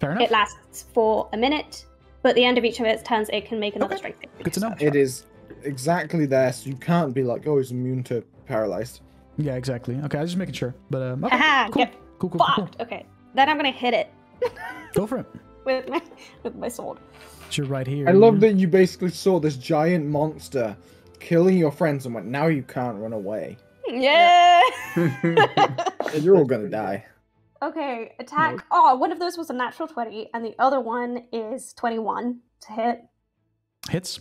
Fair enough. It lasts for a minute, but at the end of each of its turns, it can make another Okay. strength. Good to know. It is exactly there, so you can't be like, oh, he's immune to paralyzed. Yeah, exactly. Okay, I was just making sure. But um, okay, Haha, cool. get cool, cool, cool, cool. Okay, then I'm gonna hit it Go for it. with my with my sword. You're right here. I love that you basically saw this giant monster killing your friends and went, now you can't run away. Yeah. You're all gonna die. Okay, attack. Oh, one of those was a natural twenty, and the other one is twenty-one to hit. hits.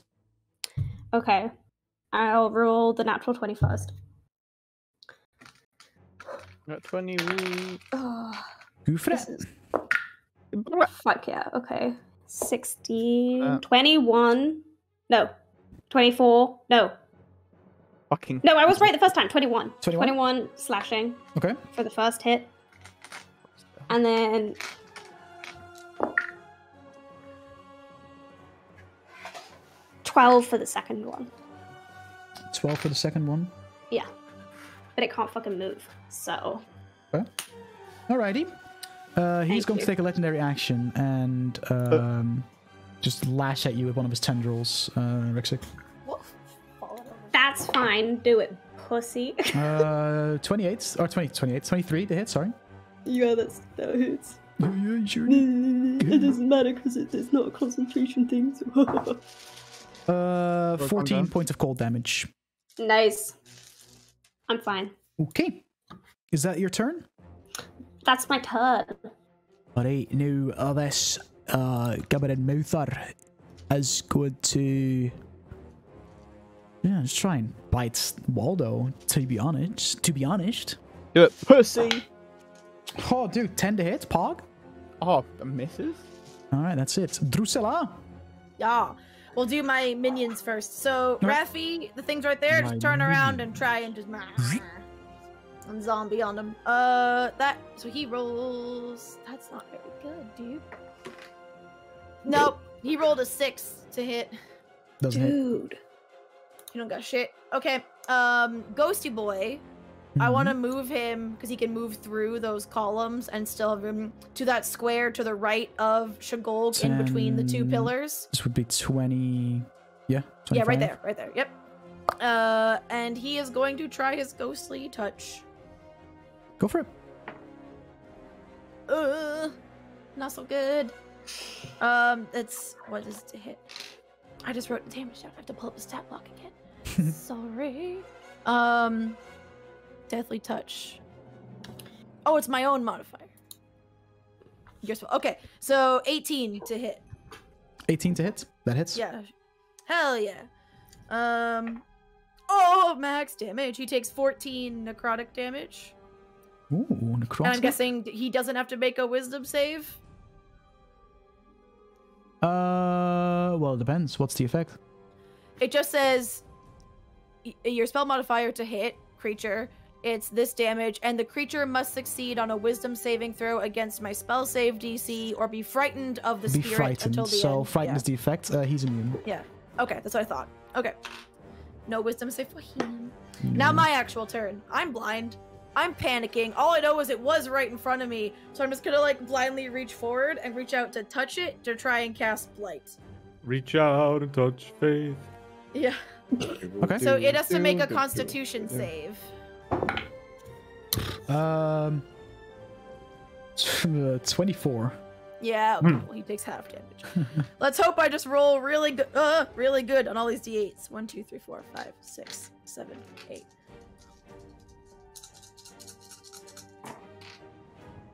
Okay, I'll roll the natural twenty first. Got 20. Oh, Go for this it. is fuck yeah. Okay, 16, Uh. 21. No, twenty-four. No, Fucking. no, I was right the first time. 21. 21? 21 slashing Okay. for the first hit. And then twelve for the second one. Twelve for the second one. Yeah. But it can't fucking move. So Alrighty. Uh, he's Thank going you. to take a legendary action and um, just lash at you with one of his tendrils, uh, Rexic. that's fine. Do it, pussy. Uh, 28 or 20, 28, 23 to hit. Sorry. Yeah, that's that hurts. Yeah, yeah, sure. it doesn't matter because it, it's not a concentration thing. So. Uh, 14 points of cold damage. nice. I'm fine. Okay. Is that your turn? That's my turn. Alright, now uh, this uh, Gibbering Mouther is going to. Yeah, just try and bite Waldo, to be honest. To be honest. Do it, pussy. Oh, dude, 10 to hit, Pog. Oh, misses. Alright, that's it. Drusilla. Yeah. We'll do my minions first. So, Alright. Raffi, the thing's right there. My Just turn around and try and just and zombie on him. Uh, that. So he rolls. That's not very good, dude. Nope. He rolled a six to hit. Doesn't hit. Dude. You don't got shit. Okay. Um, Ghosty Boy. I Mhm. want to move him because he can move through those columns and still have room to that square to the right of Shagolg in between the two pillars. This would be 20. Yeah, 25. Yeah, right there, right there. Yep. Uh, and he is going to try his ghostly touch. Go for it. Uh, not so good. Um, it's what is it to hit? I just wrote damage down. I have to pull up the stat block again. Sorry. Um, deathly touch. Oh, it's my own modifier. Guess what? Okay, so 18 to hit. 18 to hit. That hits. Yeah. Hell yeah. Um. Oh, max damage. He takes 14 necrotic damage. Ooh, And necrotic. I'm guessing he doesn't have to make a wisdom save. Uh, well, it depends. What's the effect? It just says your spell modifier to hit creature. It's this damage, and the creature must succeed on a wisdom saving throw against my spell save DC or be frightened of the Be spirit frightened. until the So end. frightened yeah. is the effect. Uh, he's immune. yeah. Okay, that's what I thought. Okay. No wisdom save for him. Now my actual turn. I'm blind. I'm panicking. All I know is it was right in front of me, so I'm just gonna like blindly reach forward and reach out to touch it to try and cast blight. Reach out and touch faith. Yeah. Okay. So it has to make a Constitution save. Um, uh, 24. Yeah, okay, well, he takes half damage. Let's hope I just roll really good, uh, really good on all these d8s. One, two, three, four, five, six, seven, eight.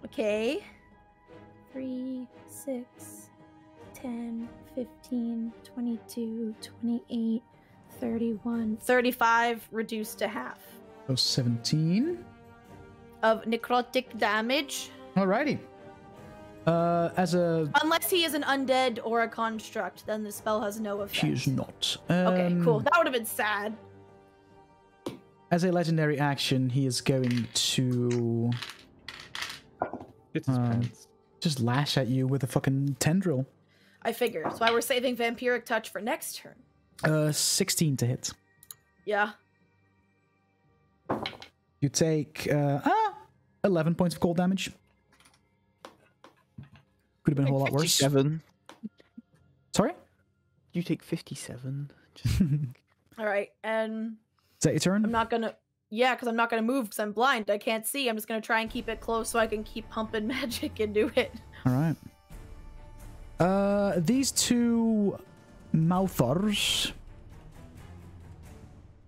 Okay. Three, six, 10, 15, 22, 28, 31, 35, reduced to half So 17. of necrotic damage. Alrighty. Uh, as a Unless he is an undead or a construct, then the spell has no effect. he is not. Okay, Um, cool. That would have been sad. As a legendary action, he is going to It's his Um, pants. just lash at you with a fucking tendril. I figured. That's why we're saving vampiric touch for next turn. Uh, 16 to hit. Yeah. You take uh, ah, 11 points of cold damage. Could have been a whole lot worse. 57. Sorry? You take 57. All right, and Is that your turn? I'm not gonna. Yeah, because I'm not gonna move because I'm blind. I can't see. I'm just gonna try and keep it close so I can keep pumping magic into it. All right. Uh, these two mouthers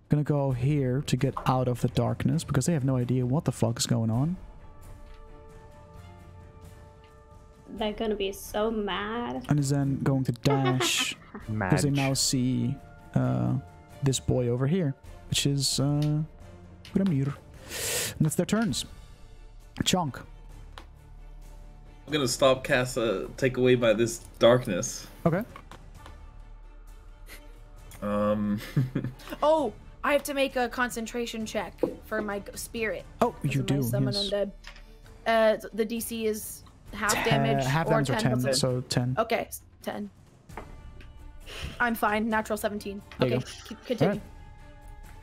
gonna go here to get out of the darkness because they have no idea what the fuck is going on. They're gonna be so mad. And is then going to dash because they now see uh, this boy over here, which is uh, Grimnir. And that's their turns. Chonk. I'm gonna stop cast uh, take away by this darkness. Okay. Um, Oh, I have to make a concentration check for my spirit. Oh, you do. Summon yes. undead. Uh, the DC is half Te- damage half or damage or 10. 10, so 10. Okay, 10. I'm fine. Natural 17. There okay, keep, continue.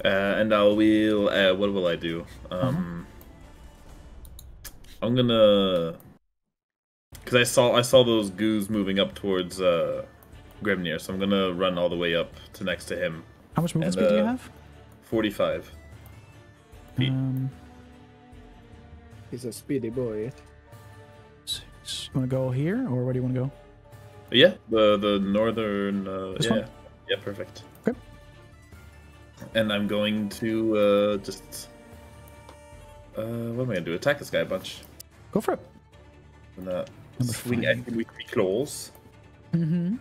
uh, and I will. Uh, what will I do? Uh-huh. Um, I'm gonna. Cause I saw I saw those goos moving up towards uh, Grimnir, so I'm gonna run all the way up to next to him. How much movement and, speed do you uh, have? 45. feet. Um, He's a speedy boy. six. You want to go here, or where do you want to go? Yeah, the the northern. Uh, This yeah, one? yeah, perfect. Okay. And I'm going to uh, just. Uh, what am I gonna do? Attack this guy a bunch. Go for it. I'm gonna Number swing five. at him with my claws. Mm-hmm.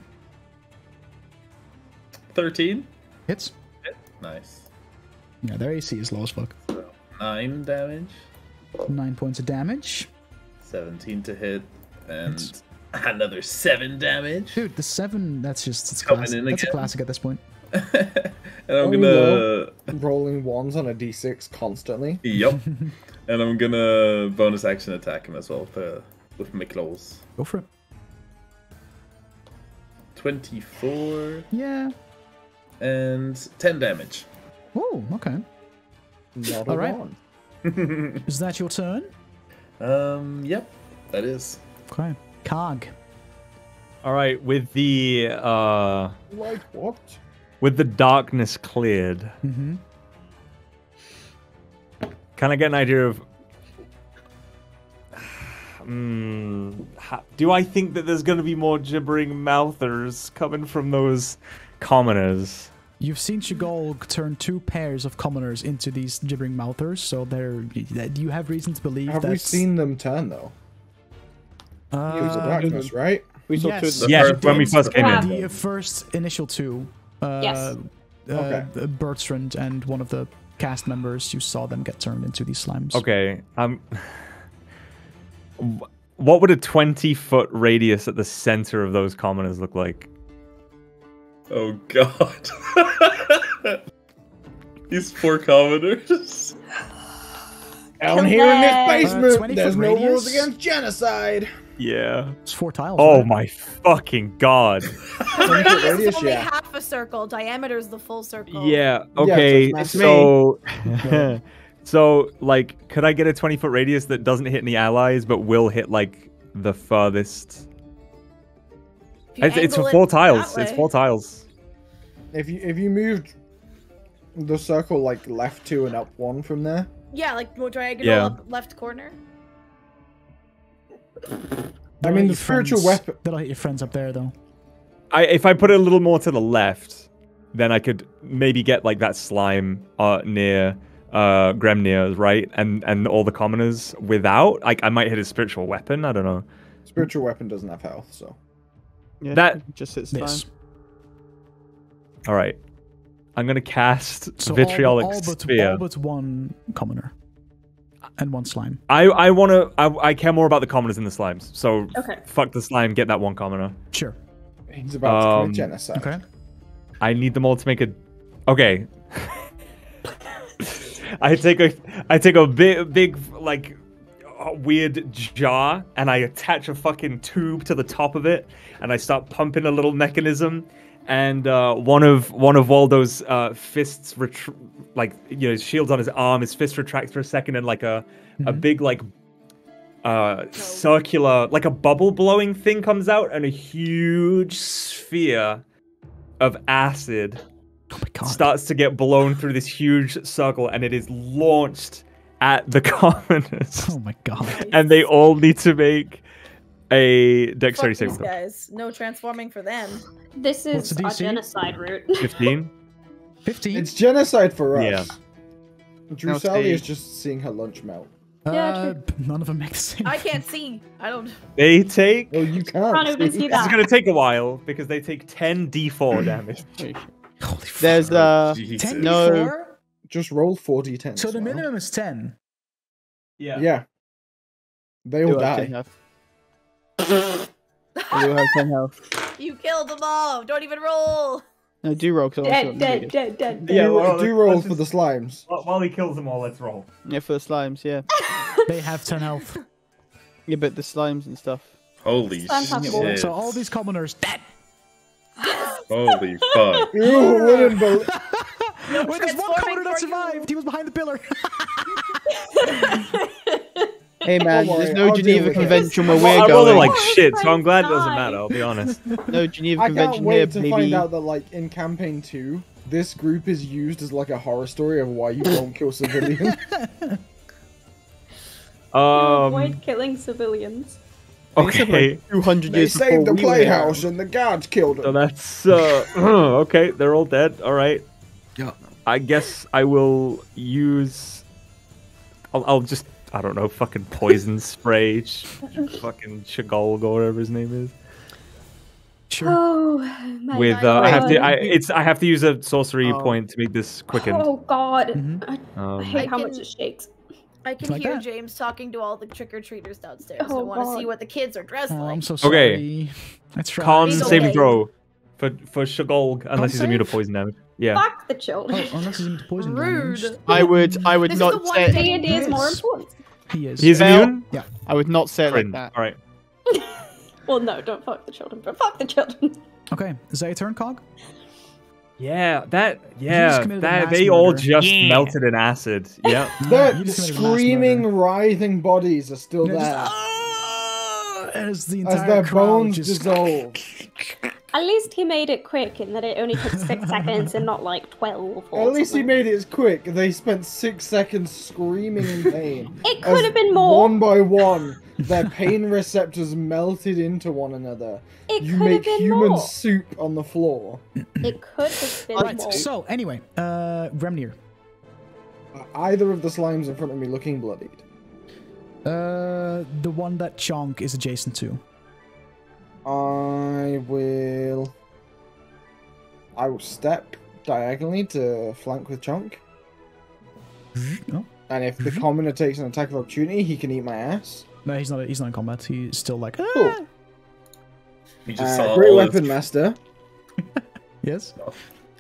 Thirteen. Hits. Nice. Yeah, their AC is low as fuck. So nine damage. Nine points of damage. Seventeen to hit, and Hits. another seven damage. Dude, the seven, that's just, it's Coming classic. in That's a classic at this point. and I'm Oh, gonna. no. Rolling ones on a d6 constantly. Yep. and I'm gonna bonus action attack him as well with, uh, with my claws. Go for it. 24 Yeah. and 10 damage. Oh, okay. Not All right. Is that your turn? um, yep, that is. Okay. Cog. All right, with the uh, Like what? with the darkness cleared, Mm-hmm. can I get an idea of? Mm, ha- do I think that there's going to be more gibbering mouthers coming from those commoners? You've seen Shagolg turn two pairs of commoners into these gibbering mouthers, so they're you have reason to believe Have that we seen them turn though? uh, Use the darkness, right? We saw two yes. of them. Yeah, first when we first came Yeah. in. the first initial two. Uh, Yes. Uh, Okay. Bertrand and one of the cast members, you saw them get turned into these slimes. Okay. Um. What would a 20 foot radius at the center of those commoners look like? Oh god. These poor commoners. Down here in this Uh, basement, 20 there's foot no rules against genocide. Yeah. It's four tiles. Oh right? my fucking god. 20 foot It's radius, only yeah. half a circle. Diameter is the full circle. Yeah. Okay. it's So, so like, could I get a 20 foot radius that doesn't hit any allies but will hit like the furthest? It's, it's angle for it four tiles. It's four tiles. If you if you moved the circle like left two and up one from there, Yeah, like more diagonal Yeah. up left corner. I mean the spiritual friends- weapon. That'll hit your friends up there, though. I if I put it a little more to the left, then I could maybe get like that slime uh, near uh Grimnir, right? And and all the commoners without. Like I might hit a spiritual weapon. I don't know. Spiritual weapon doesn't have health, so Yeah, That- just hits This. Time. All right. I'm gonna cast So vitriolic all, all but, sphere. all but one commoner. And one slime. I I want to. I, I care more about the commoners than the slimes. So Okay. fuck the slime. Get that one commoner. Sure. he's about to Um, commit genocide. Okay. I need them all to make a. Okay. I take a I take a big big like uh, weird jar and I attach a fucking tube to the top of it and I start pumping a little mechanism and uh, one of one of Waldo's uh, fists retr- like you know his shield's on his arm his fist retracts for a second and like a a big like uh circular like a bubble blowing thing comes out and a huge sphere of acid Oh starts to get blown through this huge circle and it is launched at the commoners. Oh my god. and they all need to make a Fuck dexterity saving throw. guys. No transforming for them. This is the our genocide route. 15. 15. It's genocide for us. Yeah. Drusilla is just seeing her lunch melt. Yeah, uh, none of them make the same. I can't see. I don't. They take. Oh, you can't. Can't even see. see This is going to take a while because they take 10 d4 damage. Holy. There's uh, Jesus. 10 no- d4? Just roll four d10. So the minimum is 10. Yeah. Yeah. They all do die. 10. I do have 10 health. You killed them all. Don't even roll. No, do roll because I Dead, dead, dead, dead, dead. Yeah, do, well, do roll let's for the slimes. While he kills them all, let's roll. Yeah, for the slimes, yeah. They have 10 health. Yeah, but the slimes and stuff. Holy Slime have shit. So all these commoners dead. Holy fuck. You wouldn't believe. No Wait, there's one transforming commoner that for you. survived. He was behind the pillar. Hey man, Don't there's no I'll Geneva. Convention where we're I rolled it going. like Oh, shit, so I'm glad it doesn't matter. I'll be honest. No Geneva I can't Convention wait here, to baby. find out that, like, in campaign two, this group is used as like a horror story of why you don't kill civilians. To Um. avoid killing civilians. Okay. 200 years. they saved the before were playhouse and the guards killed them. So that's uh okay, they're all dead. All right. Yeah. I guess I will use I'll, I'll just I don't know, fucking poison spray, sh- fucking Shagolg or whatever his name is. Sure. Oh my With uh, I have to I it's I have to use a sorcery Oh. point to make this quickened. Oh god. Mhm. I, I Um, hate I how much it shakes. I can Like hear that. James talking to all the trick or treaters downstairs. I Oh, want to see what the kids are dressed Oh, like. I'm so sorry. Okay. sorry. That's right. con It's saving throw for for Shagolg unless he's immune to poison damage. Yeah. Fuck the children. Oh, unless he's into poison Rude. damage. I would, I would This is the one say, thing- D&D is more important. He is. He's Well- immune? I would not say it like that. Alright. Well, no, don't fuck the children, but fuck the children. Okay, is that your turn, Cog? Yeah, that yeah, that mass they all just Yeah. melted in acid. Yeah. The you just committed mass screaming, writhing bodies are still They're just, there "Ah!" as the entire as their crowd bones just dissolve. At least he made it quick in that it only took six seconds and not like 12 or At least he made it as quick. They spent six seconds screaming in pain. It as could have been more. One by one, their pain receptors melted into one another. It You could have make been human more. soup on the floor. It could have been Right, more. so anyway, uh, Grimnir. Are Either of the slimes in front of me looking bloodied. Uh, the one that Chonk is adjacent to. I will. I will step diagonally to flank with Chonk. Oh. And if the commoner takes an attack of opportunity, he can eat my ass. No, he's not. He's not in combat. He's still like. "Ah." Cool. You just Uh, saw great all weapon his- master. Yes.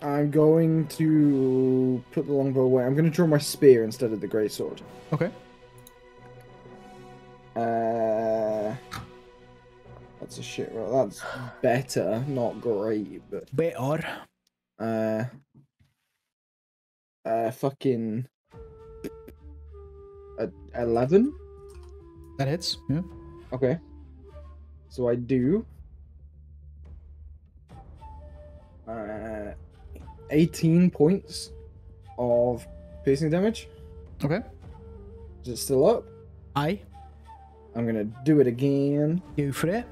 I'm going to put the longbow away. I'm going to draw my spear instead of the great sword. Okay. Uh, that's a shit roll. That's better, not great, but Better. uh, uh, fucking uh, eleven. That hits. Yeah. Okay, so I do uh, eighteen points of piercing damage. Okay. Is it still up? I I'm gonna do it again. go for it.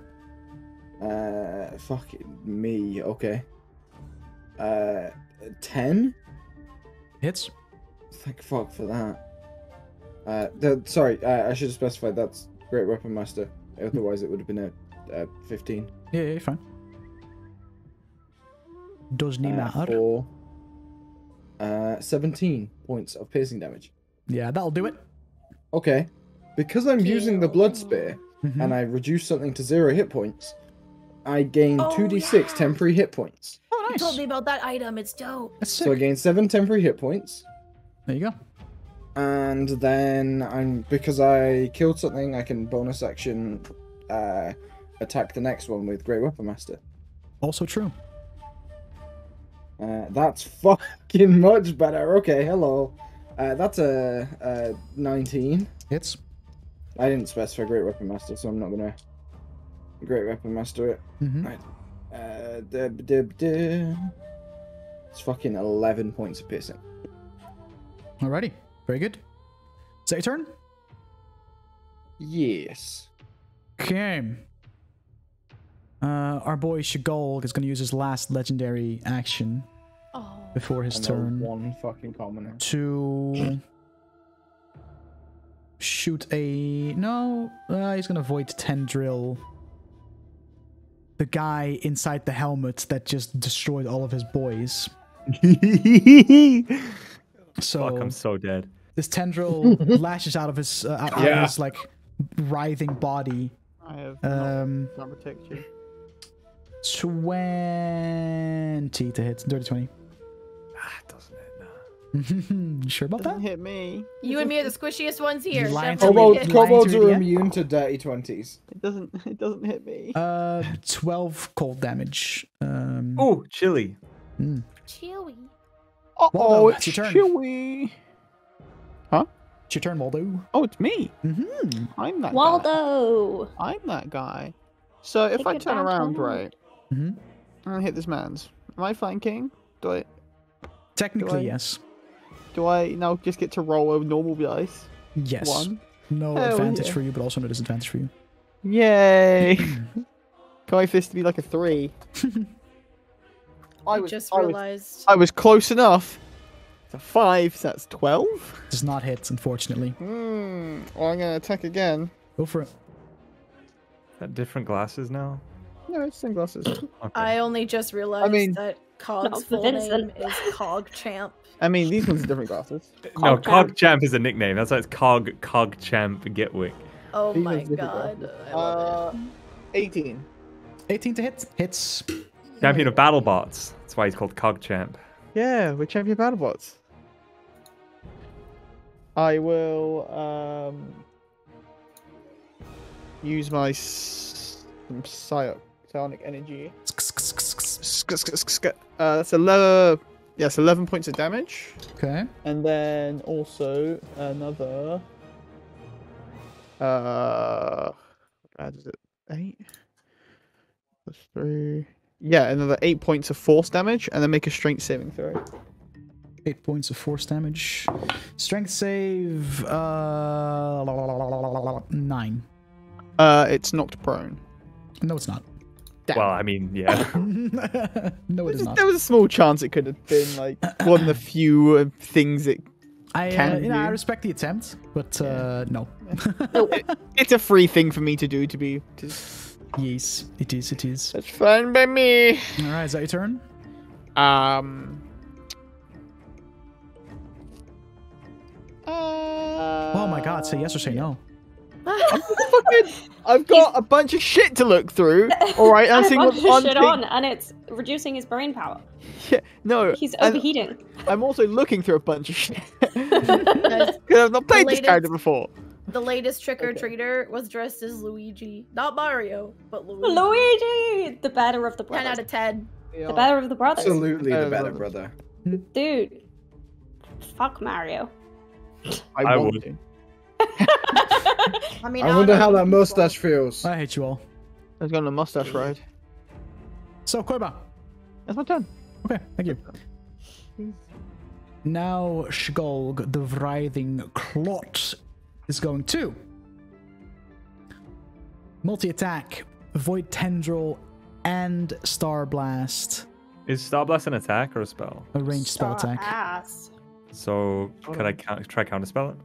Uh, fucking me. Okay. Uh, ten. Hits. Thank fuck for that. Uh, the, sorry, uh, I should have specified that's great weapon master. Otherwise, it would have been a, a fifteen. Yeah, yeah, fine. Doesn't Uh, matter. for uh, seventeen points of piercing damage. Yeah, that'll do it. Okay, because I'm using the blood spear Mhm. and I reduce something to zero hit points, I gain two d six yeah. temporary hit points. Oh, You told nice. me about that item. It's dope. That's sick. So I gain seven temporary hit points. There you go. and then I'm because I killed something, I can bonus action uh, attack the next one with Great Weapon Master. Also true. Uh, that's fucking much better. Okay, hello. Uh, that's a, a 19. Hits. I didn't specify Great Weapon Master, so I'm not gonna Great Weapon Master it. Mm-hmm. Right. Uh, dib, dib, dib. It's fucking 11 points of piercing. Alrighty. Very good. Is that your turn? Yes. Okay. Uh, our boy Shagolg is going to use his last legendary action Oh. before his turn One fucking commoner. to shoot a. No, uh, he's going to avoid Tendril. The guy inside the helmet that just destroyed all of his boys. So Fuck, I'm so dead. this tendril lashes out of his uh, out, out of his like writhing body. I have not, Um, not protect you. twenty to hit, dirty twenty. you sure about Doesn't that? hit me. You and me are the squishiest ones here. You lying to Definitely. me. Kobolds, kobolds are immune to dirty 20s. It doesn't. It doesn't hit me. Uh, twelve cold damage. Um, Oh, chili. Chewy. Uh Waldo, oh, it's it's your turn. chewy. It's your turn, Waldo. Oh, it's me. Mm-hmm. I'm that guy. Waldo. I'm that guy. So if Take I turn around turn around. right, Mm-hmm. I'm gonna hit this man's. Am I flanking? Do I? Technically, I- yes. Do I now just get to roll a normal dice? Yes. One. No Hell advantage yeah. for you, but also no disadvantage for you. Yay! Can I for this to be like a three? I I was, just I was, realized. I was close enough. It's a five, so that's twelve. Does not hit, unfortunately. Hmm. Well, I'm gonna attack again. Go for it. That different glasses now. No, it's sunglasses. Okay. I only just realized I mean- that Cog's No, full name is Cog Champ. I mean, these ones are different glasses. no, Cog Cog Champ. Champ is a nickname. That's why it's Cog Cog Champ Gitwick. Oh These my ones are different god. glasses. I love Uh, eighteen. 18 to hit. Hits. Champion of battle bots. That's why he's called Cog Champ. Yeah, we're champion battlebots. I will um use my s- some psi- psionic energy. Uh, that's eleven. Yes, eleven points of damage, Okay. and then also another. Uh, what is it? Eight plus three. Yeah, another eight points of force damage, and then make a strength saving throw. Eight points of force damage. Strength save. Uh, nine. Uh, it's knocked prone. No, it's not. Damn. Well, I mean, yeah. no, it is not. There was a small chance it could have been like one of the few uh, things it. I, uh, can you know, I respect the attempt, but uh, no. It's a free thing for me to do. To be. To... yes, it is. It is. That's fine by me. All right, is that your turn? Um. Uh, Oh my God! Say yes or say no. Fucking, I've got a bunch of shit to look through. All right, I'm and a seeing bunch what's of one shit thing- on, and it's reducing his brain power. Yeah, no, He's overheating. I'm also looking through a bunch of shit because I've not played this character before. the latest trick or Okay. treater was dressed as Luigi. Not Mario, but Luigi. Luigi, the better of the 10 out of 10. The better of the brothers. Absolutely the better brother. Dude, fuck Mario. I, I want would. To. I mean, I wonder know how that mustache feels. I hate you all. I was going on a mustache ride. So Koiba. That's my turn. Okay, thank you. Now Shagolg, the writhing clot, is going to multi-attack, void tendril, and star blast. Is Star Blast an attack or a spell? A ranged spell attack. Ass. So could I count, try counterspell it?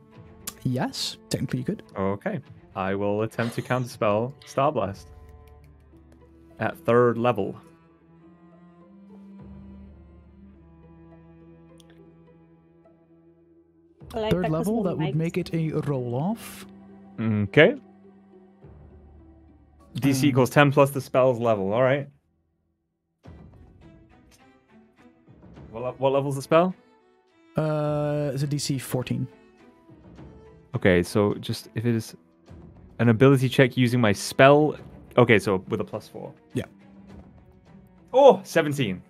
Yes, technically you could. Okay. I will attempt to counterspell Star Blast at third level. Like Third level, the that would make it a roll off. Okay. DC Um, equals 10 plus the spell's level. All right. What, le- what level's the spell? Uh, it's a DC 14. Okay, so just if it is an ability check using my spell. Okay, so with a plus four. Yeah. Oh, 17.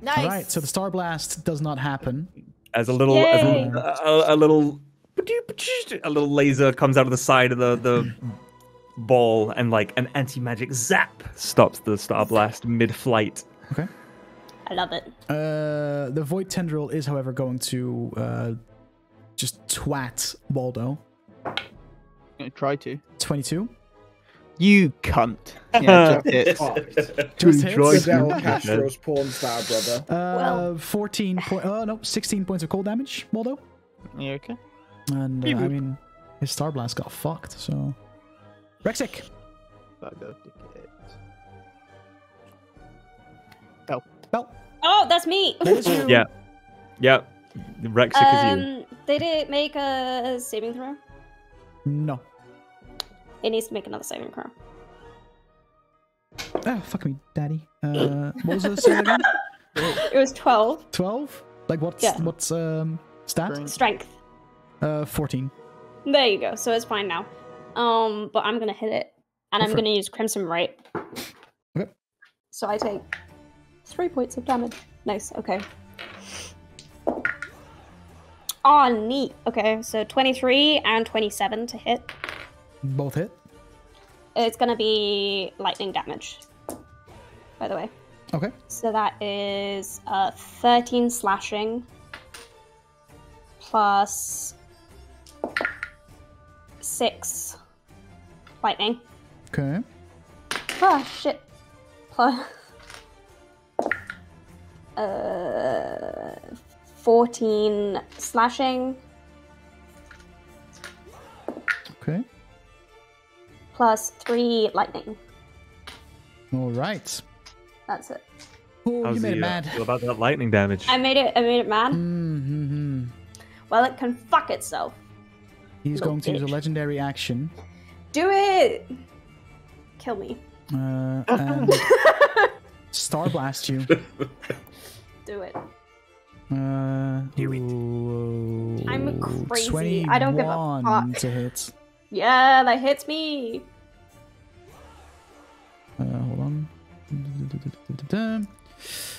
Nice. All right, so the star blast does not happen. As a little, as a, little- a, a little, a little laser comes out of the side of the the ball, and like an anti-magic zap stops the star blast mid-flight. Okay. I love it. Uh, the void tendril is, however, going to uh, just twat Waldo. I try to. 22. You cunt. Yeah, just hit. Fucked. Just. Fidel Castro's porn star brother. Uh, Well- 14 point. Oh no, 16 points of cold damage, Waldo. You okay? And uh, I mean, his star blast got fucked. So, Rexic. Bag of tickets. Well, Oh, that's me. that is you. Yeah, yeah. Rexic is you. um, did it make a saving throw? No. It needs to make another saving throw. Ah, fuck me, daddy. Uh, what was the save again? It was 12. 12? Like what's Yeah. what's um stat? Strength. Strength. Uh, 14. There you go. So it's fine now. Um, but I'm gonna hit it, and Go I'm gonna use Crimson Rite. Okay. So I take three points of damage. Nice. Okay. Oh, neat. Okay, so 23 and 27 to hit. Both hit. It's gonna be lightning damage. By the way. Okay. So that is uh, 13 slashing plus 6 lightning. Okay. Oh, shit. Plus. Uh, 14 slashing Okay. plus 3 lightning. All right. That's it. Oh, How's you made the, it uh, mad. feel about that lightning damage? I made it. I made it mad. Mm-hmm. Well, it can fuck itself. He's Little going to use a legendary action. Do it. Kill me. Uh, and Star Blast you. Do it. Uh, Do it. ooh, I'm crazy. I don't give a 21 fuck. to hit. Yeah, that hits me. Uh, hold on.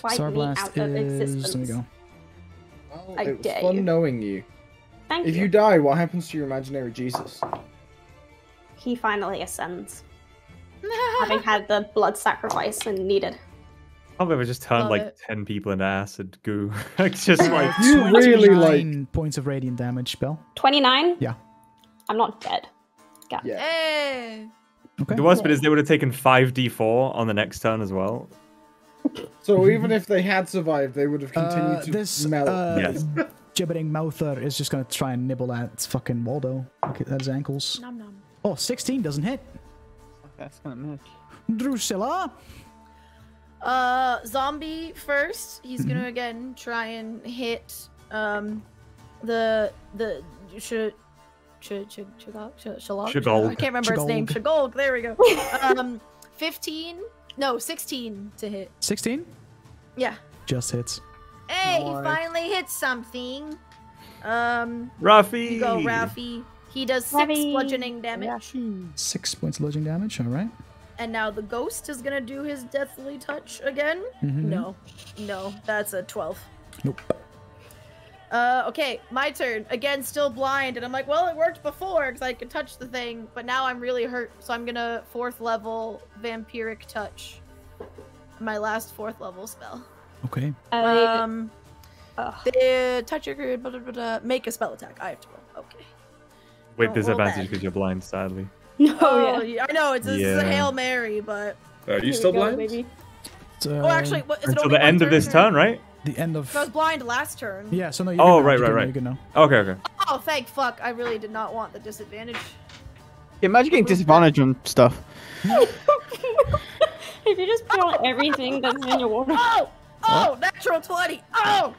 Wipe Star me Blast out of is. existence. There we go. Well, I it was dare fun you. knowing you. Thank If you. you die, what happens to your imaginary Jesus? He finally ascends, having had the blood sacrifice and needed. I've ever just turned Love like it. ten people into acid goo. it's just like You really, like- points of radiant damage, Belle. 29? Yeah. I'm not dead. God. Yeah. Hey. Okay. the worst bit is they would have taken five d4 on the next turn as well. So even if they had survived, they would have continued Uh, to this melt. uh, Yes. gibbering mouther is just gonna try and nibble at fucking Waldo. Look at his ankles. Nom nom. Oh, 16 doesn't hit. That's gonna miss. Drusilla. Uh, zombie first. He's Mm-hmm. gonna again try and hit um the the sh sh sh Shagog Sh- I can't remember his name. Shagolg. Shagolg. There we go. um, fifteen. No, sixteen to hit. 16 Yeah. just hits. Hey, he finally hit something. Um, Raffi! you go, Ralphie. He does six Ralphie. bludgeoning damage. Six points of bludgeoning damage. All right. And now the ghost is gonna do his deathly touch again. Mhm. No, no, that's a twelve. Nope. Uh, okay, my turn. Again, still blind, and I'm like, well, it worked before because I could touch the thing, but now I'm really hurt, so I'm gonna fourth level vampiric touch. My last fourth level spell. Okay. Uh, Um, ugh. the touch your blah, blah, blah, blah, make a spell attack. I have to roll. Okay. With Don't roll disadvantage bad. because you're blind, sadly. No, Oh, yeah. yeah, I know it's, this is a hail mary, but Are you still we go, blind? baby. oh, actually, what, is Until only the end of this or- turn, right? the end of. So I was blind last turn. Yeah. So no. You're Oh, good now, right, right, right. You're good now. Okay, okay. Oh, thank fuck! I really did not want the disadvantage. Imagine getting disadvantage on stuff. if you just put on everything that's in your water. Oh, oh, natural twenty. Oh,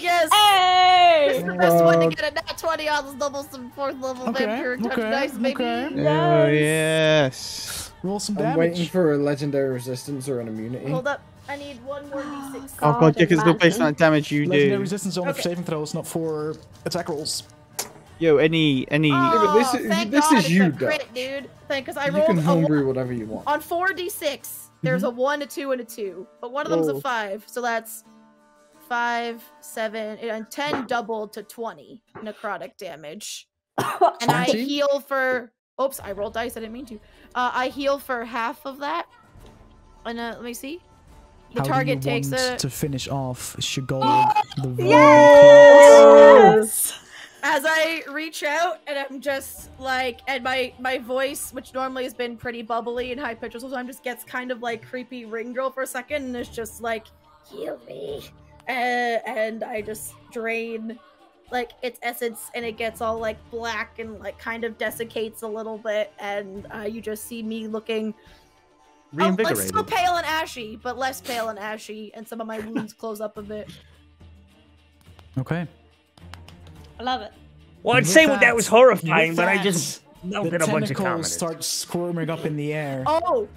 yes. Hey! This is the best one to Uh, get a nat 20 on this level some fourth level Okay, vampire touch okay, dice, baby. okay. Oh yes. Roll some damage. I'm waiting for a legendary resistance or an immunity. Hold up. I need one more d6. Oh god, yeah, because it's imagine. based on damage you Legendary do. resistance only for saving throws, not for attack rolls. Yo, any any. Oh, but this is- thank this God is it's you, a crit, dude. Because I you rolled can homebrew whatever you want. on 4d6. There's a 1, a 2, and a 2. But one of them's a 5. So that's 5, 7, and 10 doubled to 20 necrotic damage. And I heal for. Oops, I rolled dice. I didn't mean to. Uh, I heal for half of that. And uh, let me see. The How do target you takes want a. to finish off Shagolg, the Yes! as I reach out and I'm just like, and my my voice, which normally has been pretty bubbly and high pitched, so I'm just gets kind of like creepy ring girl for a second, and it's just like, heal me, and, and I just drain like its essence, and it gets all like black and like kind of desiccates a little bit, and uh, you just see me looking. Oh, like Reinvigorated. still pale and ashy, but less pale and ashy, and some of my wounds close up a bit. Okay. I love it. Well, I'd say that, that- was horrifying, with but I just The melted a bunch of tentacles start squirming up in the air. Oh,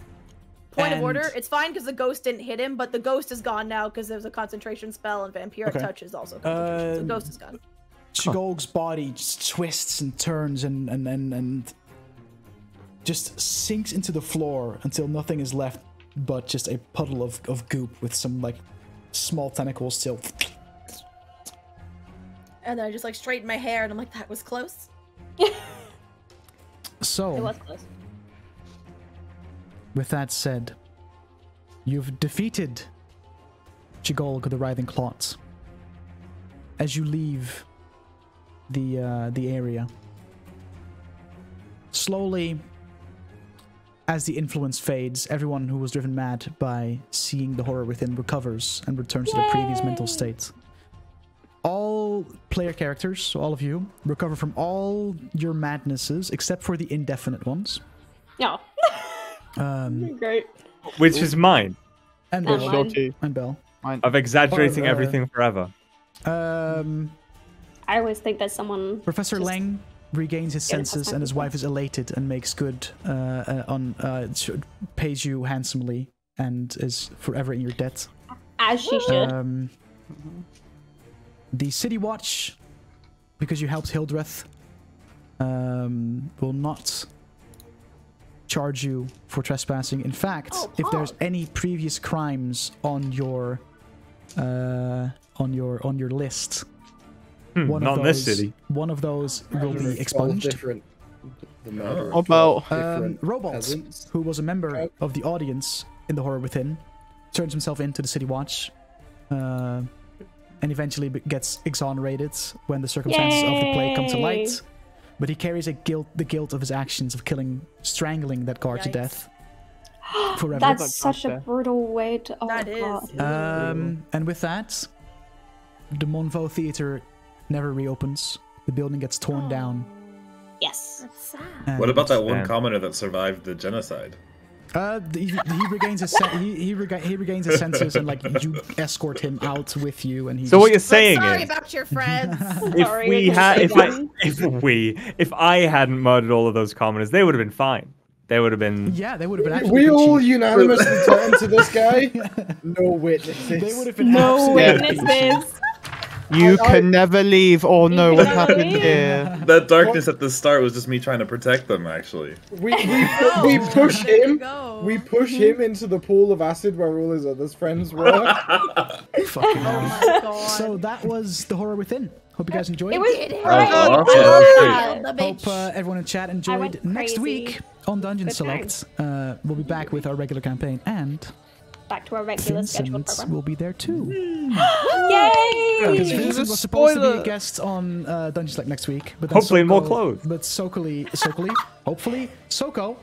point of order. It's fine because the ghost didn't hit him, but the ghost is gone now because there's a concentration spell and vampiric Okay. touch is also concentration. so Um, the ghost is gone. Shagolg's body just twists and turns and, and, and, and just sinks into the floor until nothing is left but just a puddle of, of goop with some like small tentacles still. And then I just like straighten my hair, and I'm like, that was close. So, It was close. With that said, you've defeated Shagolg the Writhing Clots. As you leave the uh, the area, slowly, as the influence fades, everyone who was driven mad by seeing the horror within recovers and returns to their previous mental state. All player characters, so all of you, recover from all your madnesses except for the indefinite ones. No. Um, Great. Which is mine. and Not Belle. mine. Shorty. And Belle. Of exaggerating Or, uh, everything forever. Um, I always think that someone. Professor just- Lang regains his senses, and his wife is elated and makes good uh, uh, on uh, pays you handsomely and is forever in your debt. As she should. Um, the City Watch, because you helped Hildreth, um, will not charge you for trespassing. In fact, Oh, if there's any previous crimes on your uh, on your on your list, Hmm, one not of in those, this city. one of those will be expunged. Different, the murder about- 12 Um, different Robot, who was a member Okay. of the audience in The Horror Within, turns himself into the City Watch, uh, and eventually gets exonerated when the circumstances of the play come to Yay. light. But he carries a guilt, the guilt of his actions of killing, strangling that guard to death forever. That's such a brutal way to. Oh, That is. God. Um, and with that, the Monvo Theater never reopens. The building gets torn down. Yes. That's sad. What about that one Damn. commoner that survived the genocide? Uh, he, he regains his sen- he he, rega- he regains his senses and like you escort him out with you and he. So what you're just- But saying sorry is, about your friends. if Sorry, we had, if I, if we, if I hadn't murdered all of those commoners, they would have been fine. They would have been. yeah, they would have been actually. We been all cheap. unanimously turned to this guy. No witnesses. They would have been No absolutely witnesses. You I- can never leave or know what happened never here. That darkness at the start was just me trying to protect them, actually. We, we, pu- we Oh, push him. go. We push him into the pool of acid where all his other friends were. Fucking Oh hell. my god. So that was the horror within. Hope you guys enjoyed. It was it. great. Oh, I yeah, love that's Hope uh, everyone in chat enjoyed. Next week on Dungeon Good Select, uh, we'll be back with our regular campaign, and Back to our regular scheduled Vincent program. will be there too. Yay! Because This is Vincent was supposed to be a guest on uh, Dungeons Select next week, but then Hopefully in more Soko- clothes. But Sokoli, Sokoli, hopefully Soko,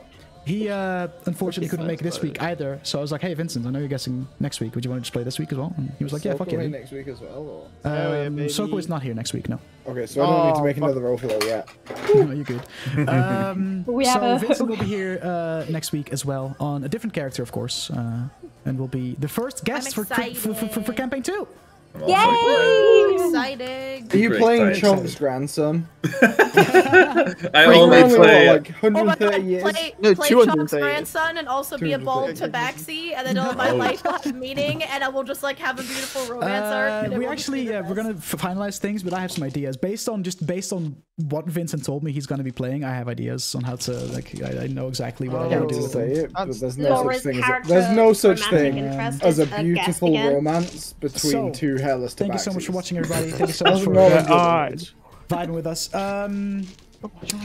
he uh, unfortunately couldn't make it this week either. So I was like, "Hey Vincent, I know you're guessing next week. Would you want to just play this week as well?" And he was like, "Yeah, So fuck coming yeah." next week as well. Um, Oh, yeah. Soko is not here next week. No, Okay, so I don't need to Oh, make fuck. another roll for that yet. no, you're good. Um, We so have a- Vincent will be here uh, next week as well on a different character, of course, uh, and will be the first guest for, for, for, for, for excited. campaign two. I'm excited. Exciting. Are you Super playing excited. Chonk's grandson? I Wait, only we're only, play. what, like Oh my 130 god, years. play, No, play 230 grandson and also be a bald 230. tabaxi, and then all my Oh. life will have a meeting, and I will just like have a beautiful romance arc. Uh, and it we actually yeah, uh, we're gonna finalize things, but I have some ideas based on just based on what Vincent told me he's gonna be playing. I have ideas on how to like I, I know exactly what I I want hate to do with say him. it, but there's no Laura's such thing as a, there's no such thing as a beautiful romance between So, two hairless Thank you so much for watching, everybody. Thank you so much for know uh, what it is. vibing with us. Um,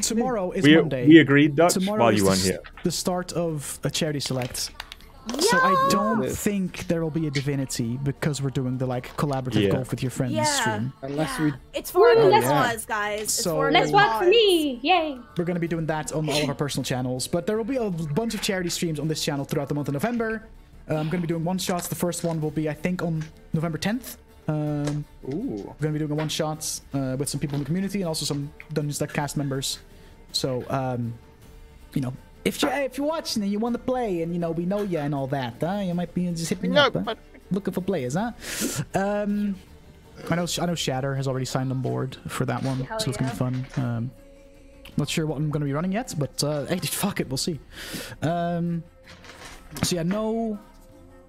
tomorrow is We, Monday. we agreed, Dutch, Tomorrow while you the, weren't here. the start of a charity select. So I don't Yes. think there will be a divinity because we're doing the like collaborative Yeah. golf with your friends Yeah. stream. Unless Yeah. we It's for a Ooh, good let's- guys. It's So- for a Let's good for me! Yay! We're going to be doing that on all of our personal channels, but there will be a bunch of charity streams on this channel throughout the month of November. Uh, I'm going to be doing one shots. The first one will be, I think, on November 10th. Um, Ooh. we're going to be doing a one shot uh, with some people in the community and also some Dungeons That cast members. So, um, you know, if you if you're watching and you want to play and you know we know you and all that, huh? you might be just hit me No, up. huh? looking for players, huh? Um, I know I know Shatter has already signed on board for that one, Hell so it's gonna be fun. Um, not sure what I'm gonna be running yet, but uh, hey, fuck it, we'll see. Um, so yeah, no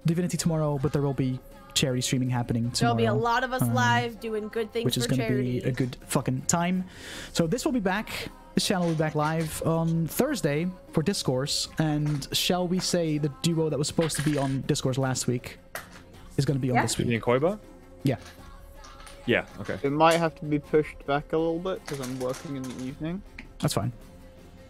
Divinity tomorrow, but there will be charity streaming happening tomorrow. There'll be a lot of us um, live doing good things which is for going to charity. be a good fucking time. So this will be back. This channel will be back live on Thursday for Discourse. And shall we say the duo that was supposed to be on Discourse last week is going to be on Yeah. this week? Me and Koiba? Yeah. Yeah. Okay. It might have to be pushed back a little bit because I'm working in the evening. That's fine.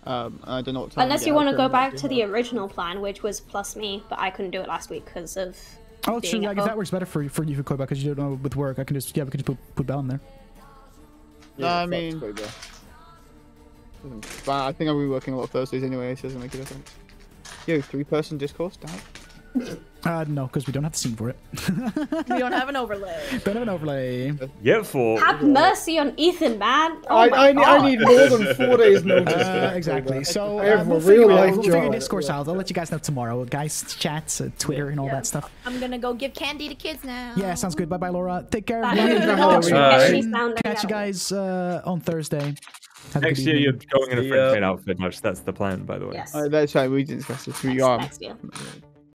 Um, I don't know what time. Unless you want to go back to the original plan, which was plus me, but I couldn't do it last week because of. Oh, being true. I at guess that oh. works better for you, for you, Koiba, because you don't know with work. I can just yeah, we can just put put Belle in there. No, I mean- mm. But I think I'll be working a lot of Thursdays anyway, so it doesn't make a difference. Yo, three-person discourse, damn. Uh, no, because we don't have the scene for it. We don't have an overlay. don't have an overlay. Yeah, for Have mercy on Ethan, man. Oh I, my I, I God. need more than four days notice. Uh, exactly. So I uh, have we'll a figure, real it out. life we'll figure job. discourse out. I'll let you guys know tomorrow. Guys, chats, uh, Twitter, and all Yeah. that stuff. I'm gonna go give candy to kids now. Yeah, sounds good. Bye bye, Laura. Take care. That everyone. is Happy not Halloween. sketchy And sounding Catch you guys uh, on Thursday. Have next year you're going in a French ya. maid outfit. Much. That's the plan, by the way. Yes. Uh, that's right, we didn't discuss this. We Next- are. next year.